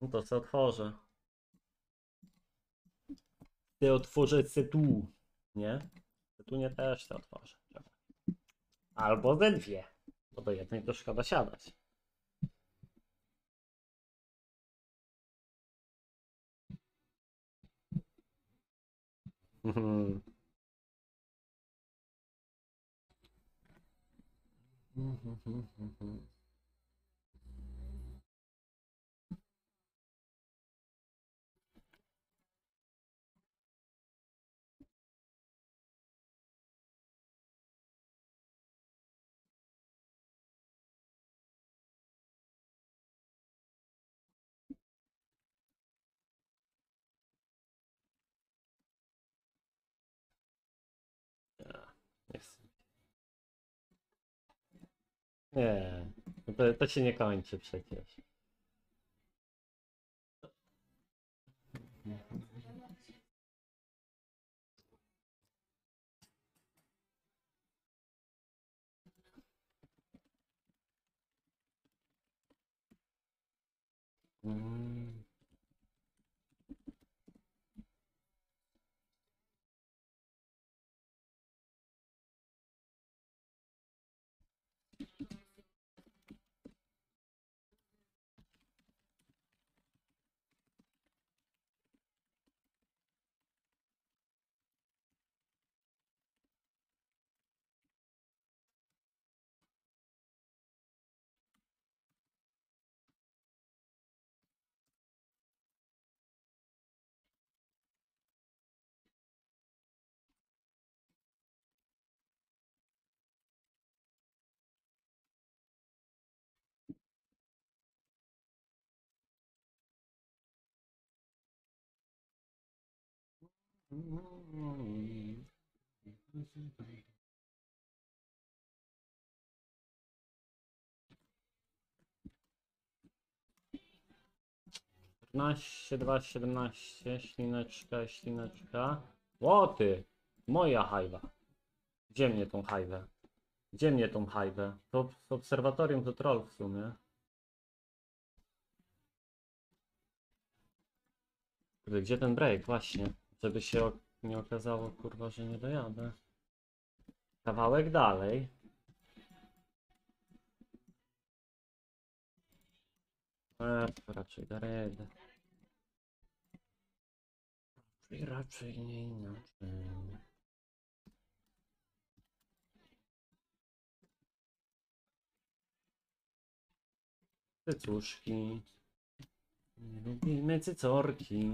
No to co otworzę. Ty otworzę se tu. Nie? Se tu nie też te otworzę. Albo ze dwie. Bo do jednej to szkoda siadać. Mhm. Mhm. Nie, no to, to się nie kończy przecież. Mm. Czternaście, dwa, siedemnaście, ślineczka, ślineczka. Łoty! Moja hajwa. Gdzie mnie tą hajwę? Gdzie mnie tą hajwę? To z obserwatorium to troll w sumie. Gdzie ten break? Właśnie. Żeby się nie okazało, kurwa, że nie dojadę. Kawałek dalej. E, raczej da radę. Raczej, raczej nie inaczej. Cycuszki. Nie lubimy cycorki.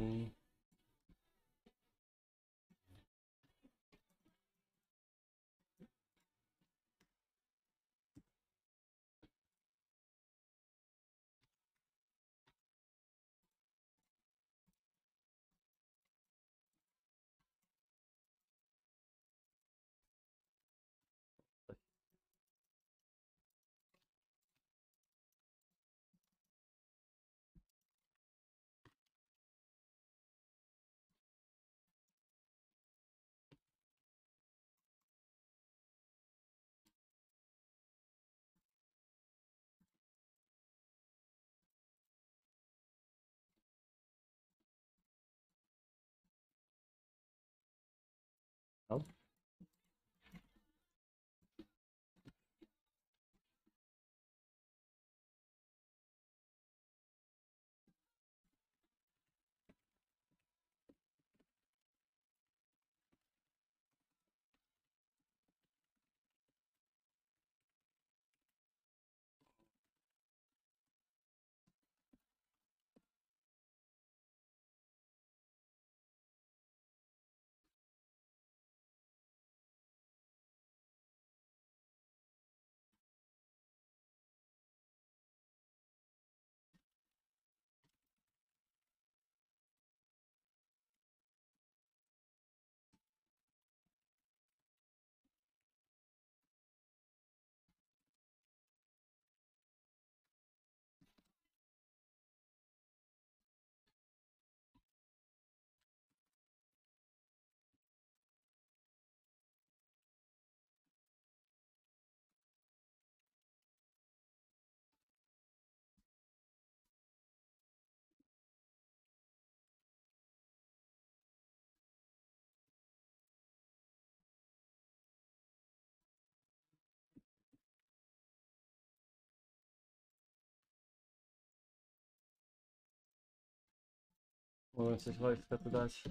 Mogę coś wojska tu dać.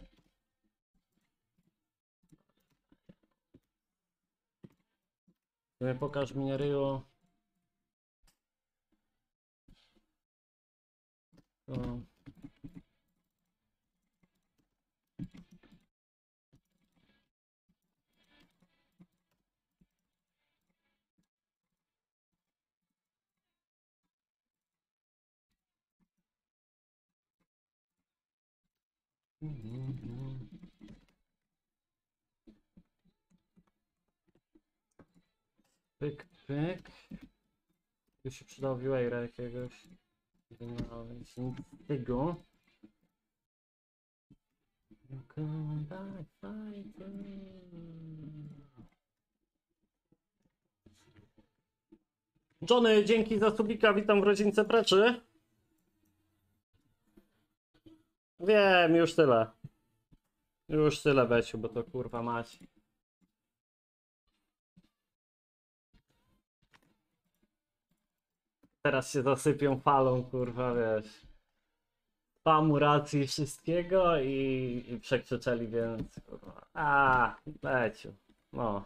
Nie pokaż mi ryju. To... Pyk, pyk. Tu się przydał Viewera jakiegoś. No, nic z tego. Come back. Johnny, dzięki za subika, witam w rodzince preczy. Wiem, już tyle. Już tyle, Beciu, bo to kurwa mać. Teraz się zasypią falą, kurwa, wiesz. Spamu racji wszystkiego i, i przekrzyczeli, więc kurwa. A, Beciu. No.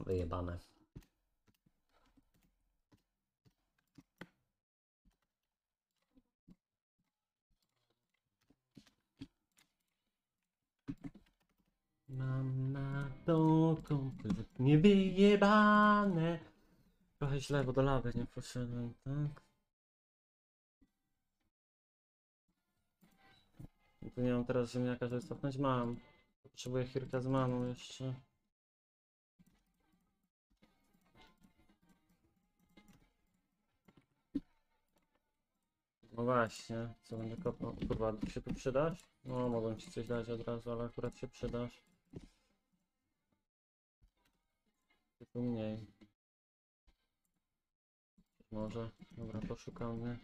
Wyjebane. Mam na to kompletnie wyjebane. Trochę źle, bo do lawy nie poszedłem, tak? No Tu nie mam teraz ziemniaka, żeby cofnąć. Mam. Potrzebuję chwilkę z maną jeszcze. No właśnie, co będę kopał? Kurwa, się tu przydasz? No, mogłem ci coś dać od razu, ale akurat się przydasz. Ty tu mniej. Może, dobra, poszukamy.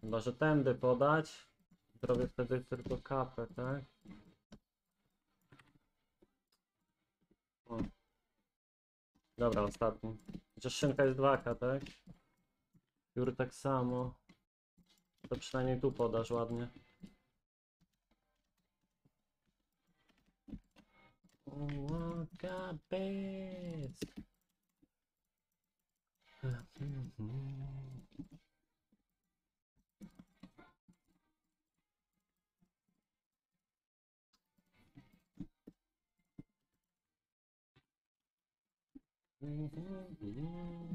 Chyba, że tędy podać. Zrobię wtedy tylko kapę, tak? O. Dobra, ostatni. Chociaż szynka jest 2K, tak? Jur tak samo. To przynajmniej tu podasz ładnie. Oh, God! Mm-hmm.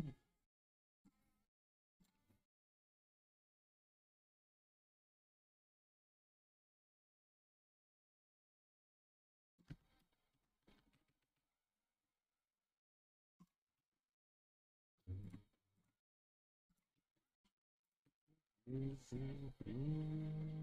Łakabec. Tak,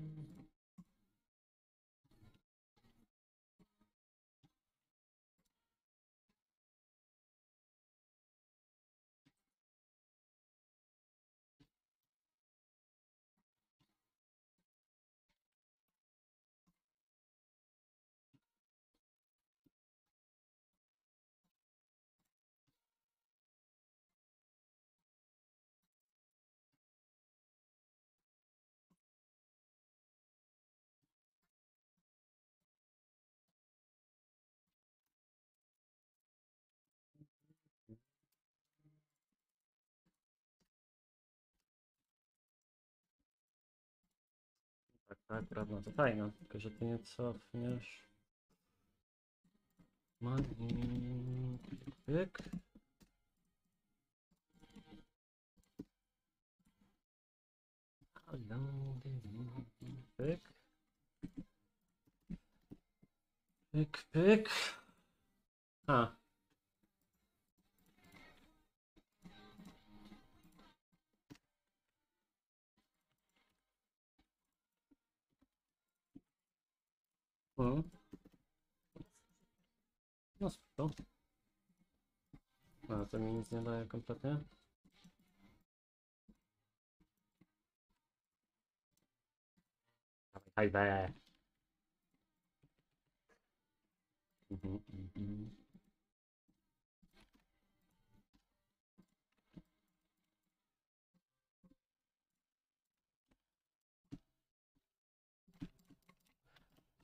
tak, prawda, to fajne, tylko że ty nie cofniesz. Money. Pyk. Pyk. Pyk, pyk. Mhm. No spoko. A, to mi nic nie daje kompletnie. Dawaj, hajdę. Mhm, mhm.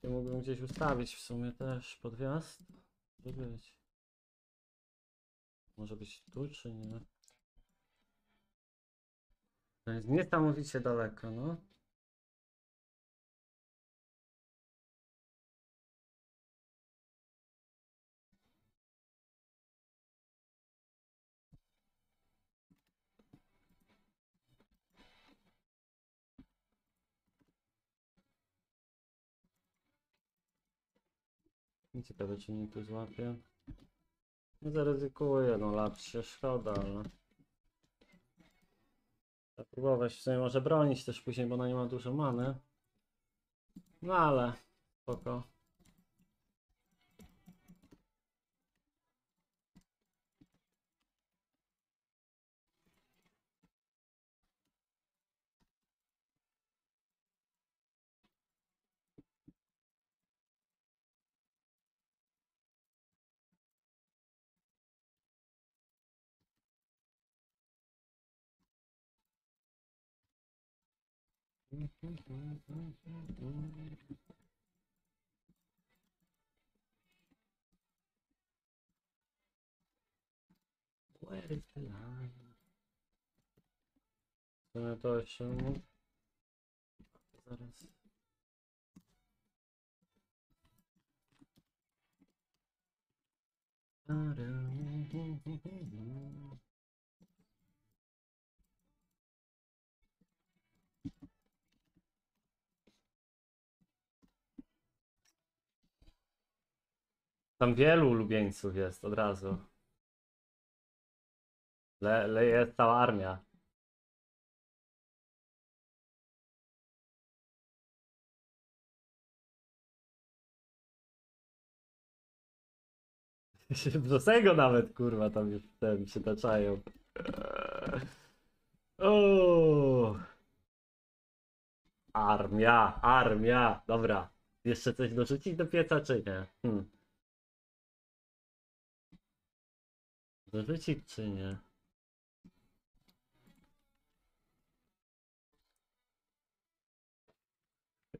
Ja mógłbym gdzieś ustawić w sumie też podwjazd. Może być. Może być tu, czy nie? To jest niesamowicie daleko, no. Ciekawe, czy mnie tu złapie. No zaryzykuję, no lat się szkoda, ale... Trzeba próbować, w sumie może bronić też później, bo ona nie ma dużo many. No ale, spoko. Where is the line? W sumie to jeszcze... no, Zaraz. Tam wielu ulubieńców jest od razu. Le, le jest cała armia. (laughs) Się Wrzosego nawet kurwa tam już ten przytaczają. O. Armia, armia, dobra. Jeszcze coś dorzucić do pieca czy nie? Hmm. Dorzucić czy nie?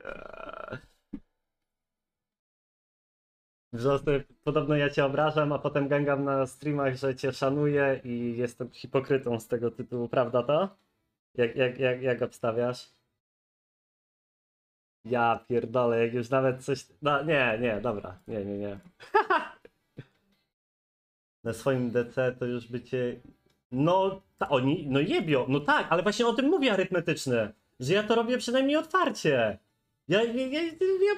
Eee. Wrzosy, podobno ja cię obrażam, a potem gangam na streamach, że cię szanuję i jestem hipokrytą z tego tytułu, prawda to? Jak, jak, jak, jak obstawiasz? Ja pierdolę, jak już nawet coś... No nie, nie, dobra, nie, nie, nie. (laughs) Na swoim DC to już by cię... No, ta, oni, no jebio, no tak, ale właśnie o tym mówię arytmetyczne, że ja to robię przynajmniej otwarcie. Ja, ja, ja,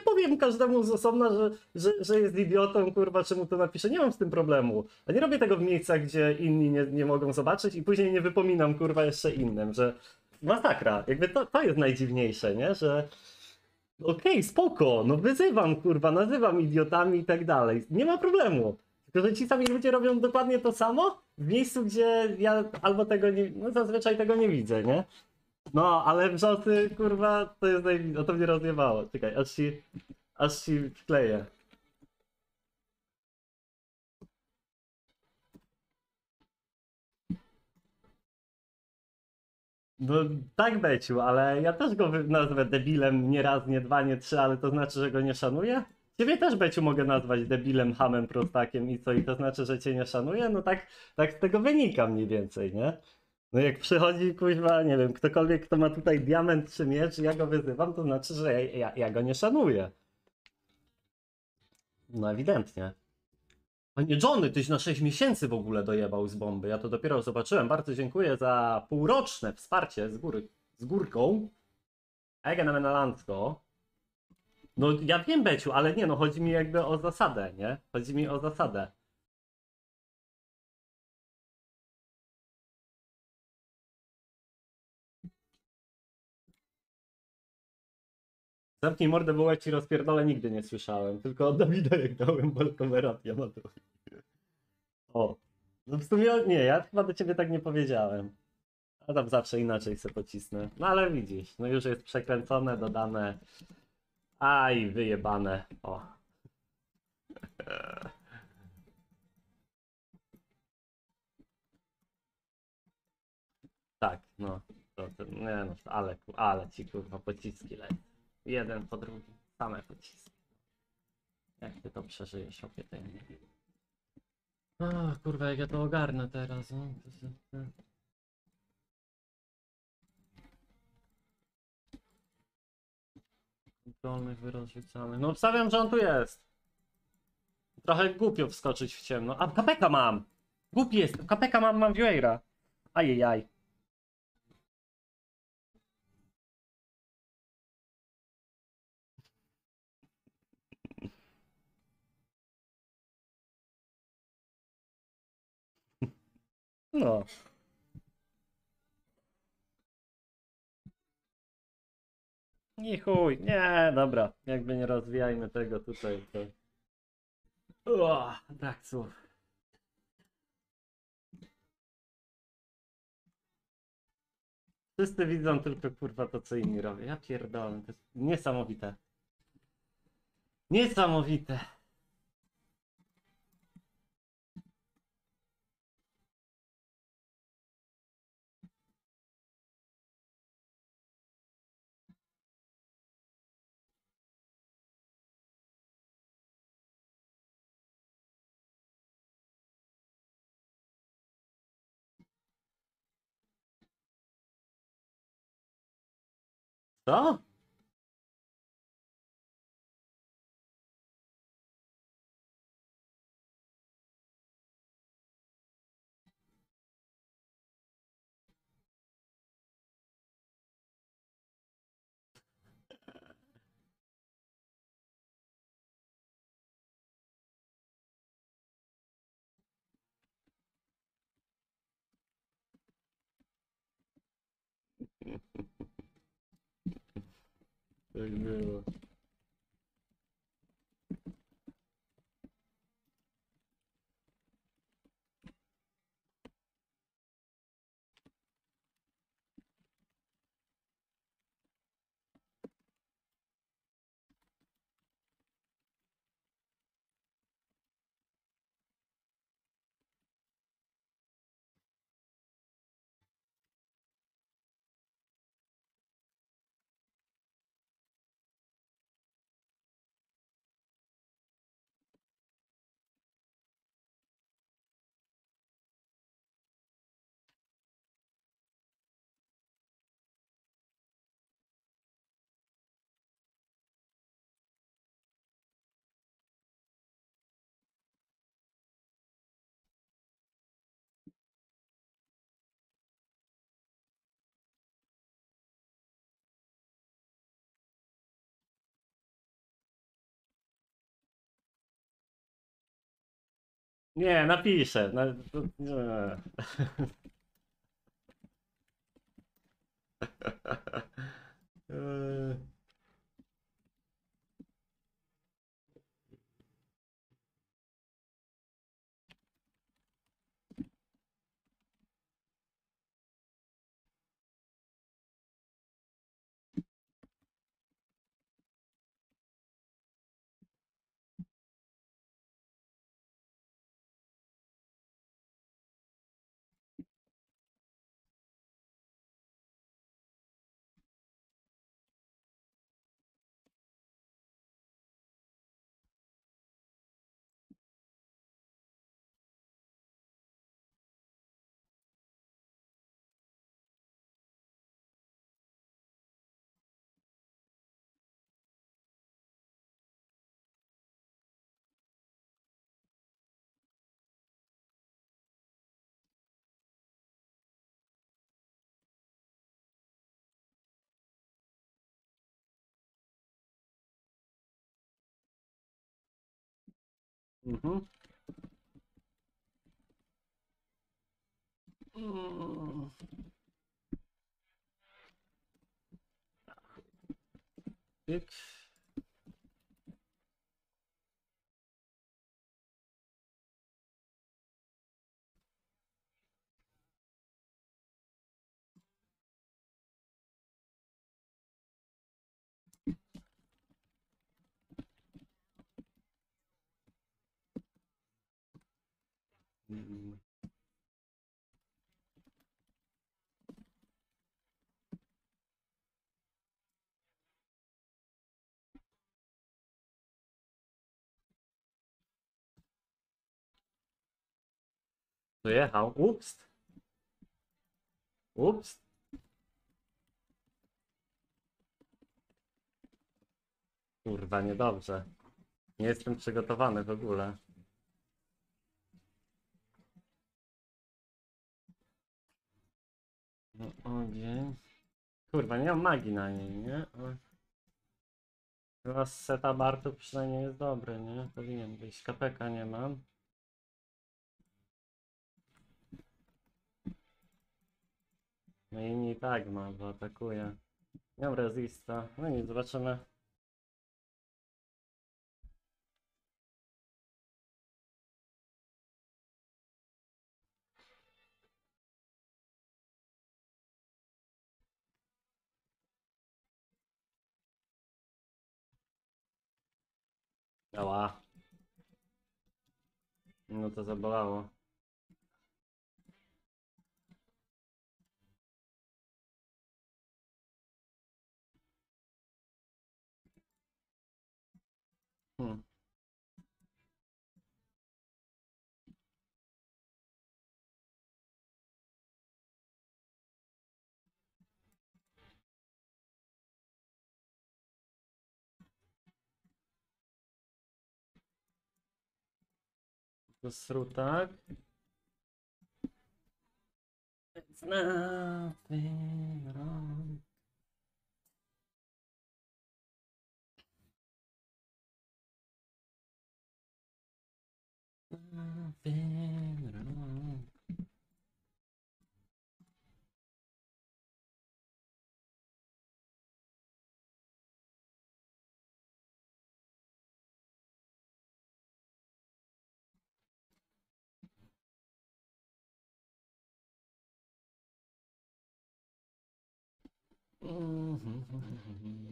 powiem każdemu z osobna, że, że, że jest idiotą, kurwa, czemu to napiszę. Nie mam z tym problemu. A nie robię tego w miejscach, gdzie inni nie, nie mogą zobaczyć i później nie wypominam, kurwa, jeszcze innym, że masakra. Jakby to, to jest najdziwniejsze, nie? Że okej, spoko, no wyzywam, kurwa, nazywam idiotami i tak dalej. Nie ma problemu. Że ci sami ludzie robią dokładnie to samo w miejscu, gdzie ja albo tego nie, no zazwyczaj tego nie widzę, nie? No, ale wrzosy, kurwa, to jest naj... o to mnie rozjebało. Czekaj, aż ci, aż ci wkleję. No tak Beciu, ale ja też go nazwę debilem nie raz, nie dwa, nie trzy, ale to znaczy, że go nie szanuję? Ciebie też Beciu mogę nazwać debilem, hamem, prostakiem i co, i to znaczy, że cię nie szanuję? No tak, tak z tego wynika mniej więcej, nie? No jak przychodzi kuźwa, nie wiem, ktokolwiek, kto ma tutaj diament czy miecz, ja go wyzywam, to znaczy, że ja, ja, ja go nie szanuję. No ewidentnie. Panie Johnny, tyś na 6 miesięcy w ogóle dojebał z bomby. Ja to dopiero zobaczyłem. Bardzo dziękuję za półroczne wsparcie z góry, z górką. Egen Menalandzko. No ja wiem, Beciu, ale nie, no chodzi mi jakby o zasadę, nie? Chodzi mi o zasadę. Zamknij mordę, bo ja ci rozpierdolę nigdy nie słyszałem. Tylko od Dawida jak dałem Balkomera Yamatowi. O. No w sumie nie, ja chyba do ciebie tak nie powiedziałem. A tam zawsze inaczej se pocisnę. No ale widzisz, no już jest przekręcone, dodane. Aj, wyjebane. O. Tak, no. To, to, nie no, ale, ale ci kurwa pociski lecą. Jeden po drugim. Same pociski. Jak ty to przeżyjesz, opietynie? A kurwa, jak ja to ogarnę teraz, no. Dolnych wyrozrzucamy. No obstawiam, że on tu jest. Trochę głupio wskoczyć w ciemno. A kapeka mam! Głupi jest. Kapeka mam, mam Viewera. Ajejaj. No. I chuj, nie, dobra, jakby nie rozwijajmy tego tutaj, to... Brak słów. Wszyscy widzą tylko kurwa to, co inni robią. Ja pierdolę, to jest niesamowite. Niesamowite. Co? Tak było. Nie, napiszę. Na, to, nie. (laughs) Eee. Mhm. Mm. Pyk. Mm. Dojechał. Ups. Ups. Kurwa, niedobrze. Nie jestem przygotowany w ogóle. No, ogień. Kurwa, nie mam magii na niej, nie? Chyba seta Bartu przynajmniej jest dobry, nie? Powinien być. KPK nie mam. No i nie tak ma, bo atakuje. Miał resista. No nic, zobaczymy. Ała. No to zabolało. Hmm. To srutak. It's nothing wrong. I. Mm-hmm.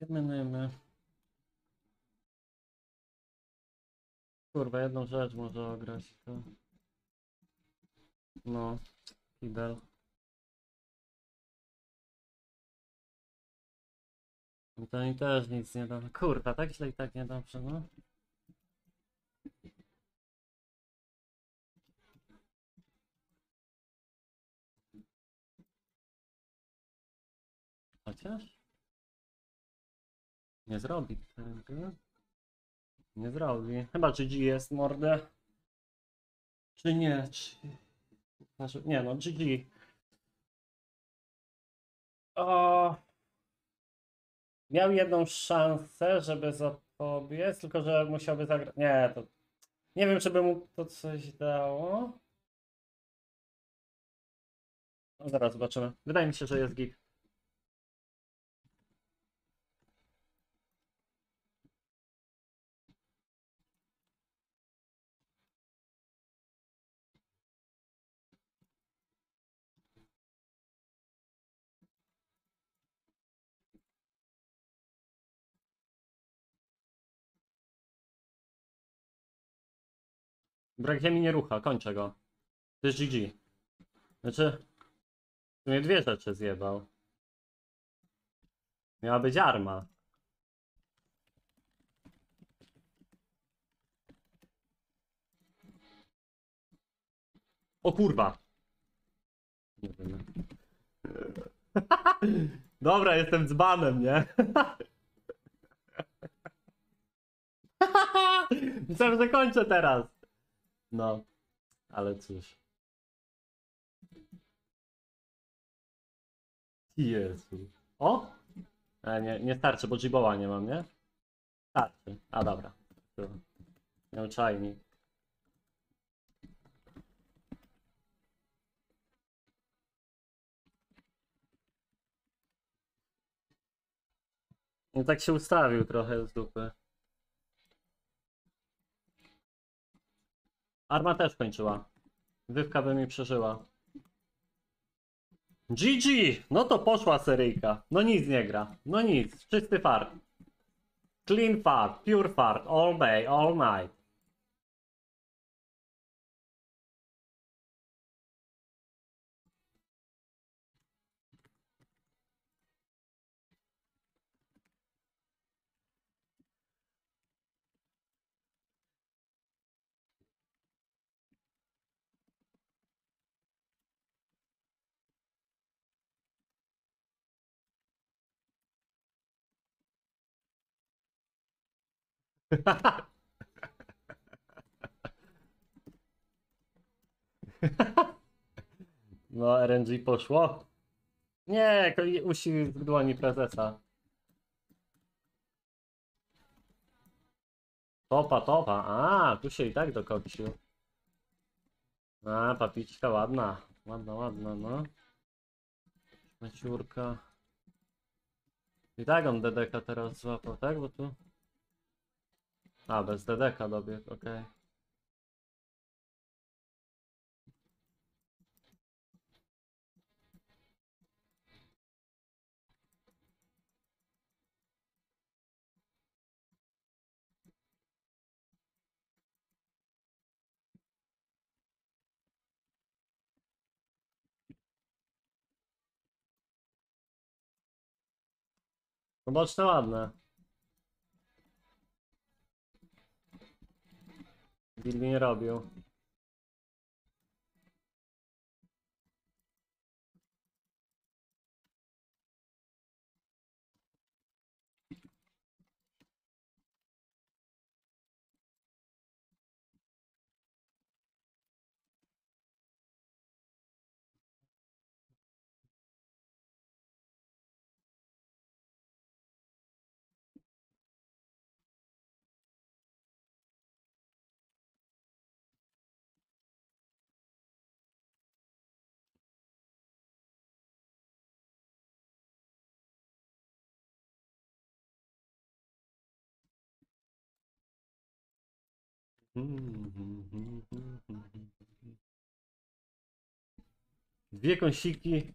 Wymieniamy. Kurwa, jedną rzecz może ograć to. No. No To mi też nic nie da. Kurwa, tak źle i tak nie dobrze, no. Chociaż? Nie zrobi tego. Nie zrobi. Chyba GG jest mordę. Czy nie? Czy... Znaczy, nie no, GG. O... Miał jedną szansę, żeby zapobiec, tylko że musiałby zagrać. Nie, to. Nie wiem, czy by mu to coś dało. No zaraz zobaczymy. Wydaje mi się, że jest gig. Brak ziemi nie rucha, kończę go. To jest GG. Znaczy, w sumie dwie rzeczy zjebał. Miała być arma. O kurwa. Nie wiem. (laughs) Dobra, jestem dzbanem, nie? (laughs) Myślałem, że kończę teraz. No, ale cóż. Jezu. O! E, nie, nie starczy, bo Jiboła nie mam, nie? Starczy. A dobra. Miał czajnik. I tak się ustawił trochę z dupy. Arma też kończyła. Wywka by mi przeżyła. GG! No to poszła seryjka. No nic nie gra. No nic. Czysty fart. Clean fart. Pure fart. All day. All night. No, RNG poszło. Nie, ko- usi w dłoni prezesa. Topa, topa. A, tu się i tak dokończył. A, papiczka ładna. Ładna, ładna, no. Maciurka. I tak on DDK teraz złapał, tak? Bo tu... A, bez DDK dobiegł, okej. No boczne ładne. Bilby nie robił. Dwie kąsiki.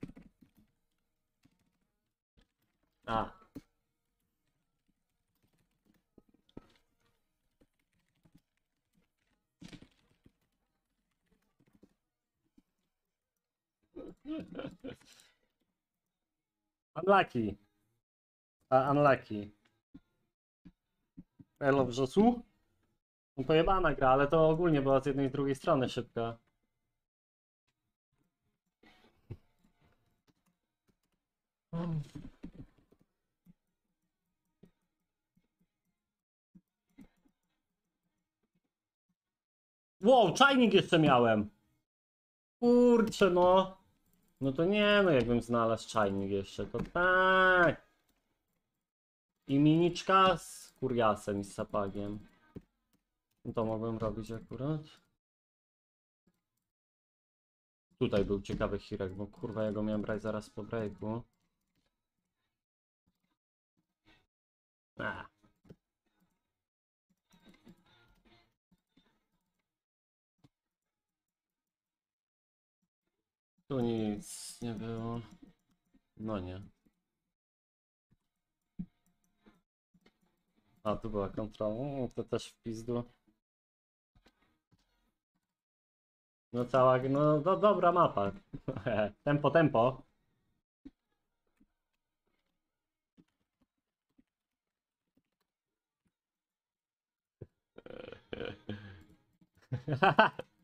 A. Unlucky. A, unlucky. Elo wrzosu? No pojebana gra, ale to ogólnie była z jednej i z drugiej strony szybka. Wow, czajnik jeszcze miałem. Kurczę no. No to nie no, jakbym znalazł czajnik jeszcze, to tak. I miniczka z kuriasem i z sapagiem. To mogłem robić akurat. Tutaj był ciekawy Hirek, bo kurwa ja go miałem brać zaraz po breaku. A. Tu nic nie było. No nie. A, tu była kontrola. Mm, To też w pizdu. No cała, no do, dobra mapa. (laughs) tempo, tempo. (laughs)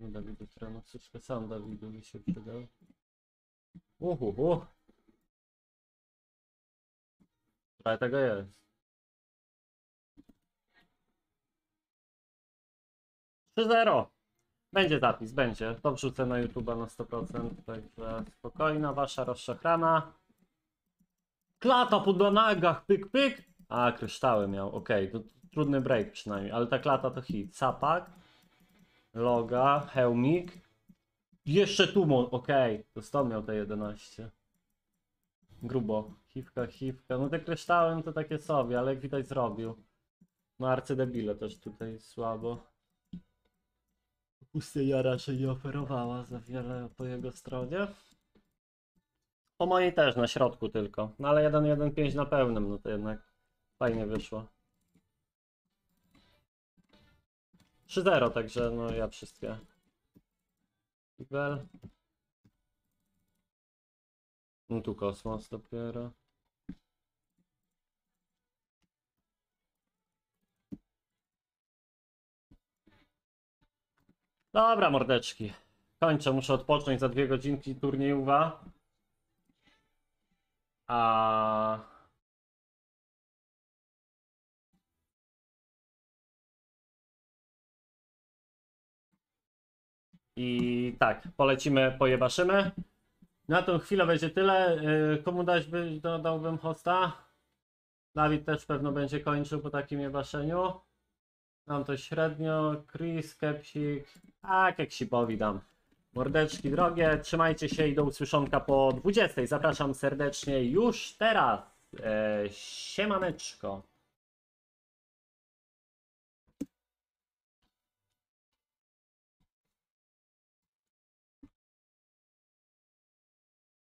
Dawidu Trano, troszkę sam Dawidu mi się przydał. Uhuhu. Trochę tego jest. 3-0. Będzie zapis, będzie. To wrzucę na YouTube'a na 100%, także spokojna wasza rozszachrana. Klata po nogach, pyk pyk. A, kryształy miał, okej, to trudny break przynajmniej, ale ta klata to hit. Sapak, loga, hełmik. Jeszcze tu, mo- okej, to stąd miał te 11. Grubo. Chiwka, chiwka. No te kryształem to takie sobie, ale jak widać zrobił. No arcydebile też tutaj słabo. Pustynia raczej nie oferowała za wiele po jego stronie. Po mojej też na środku tylko. No ale 1.1.5 na pełnym, no to jednak fajnie wyszło. 3-0, także no ja wszystkie. Well. No tu kosmos dopiero. Dobra, mordeczki. Kończę, muszę odpocząć za dwie godzinki turniejowa. A... I tak, polecimy, pojebaszymy. Na tą chwilę będzie tyle. Yy, Komu dać by, dodałbym hosta? Dawid też pewno będzie kończył po takim jebaszeniu. Mam to średnio. Chris, Kepsik. Tak, jak sipowi dam. Mordeczki drogie, trzymajcie się i do usłyszonka po 20. Zapraszam serdecznie już teraz. E, siemaneczko.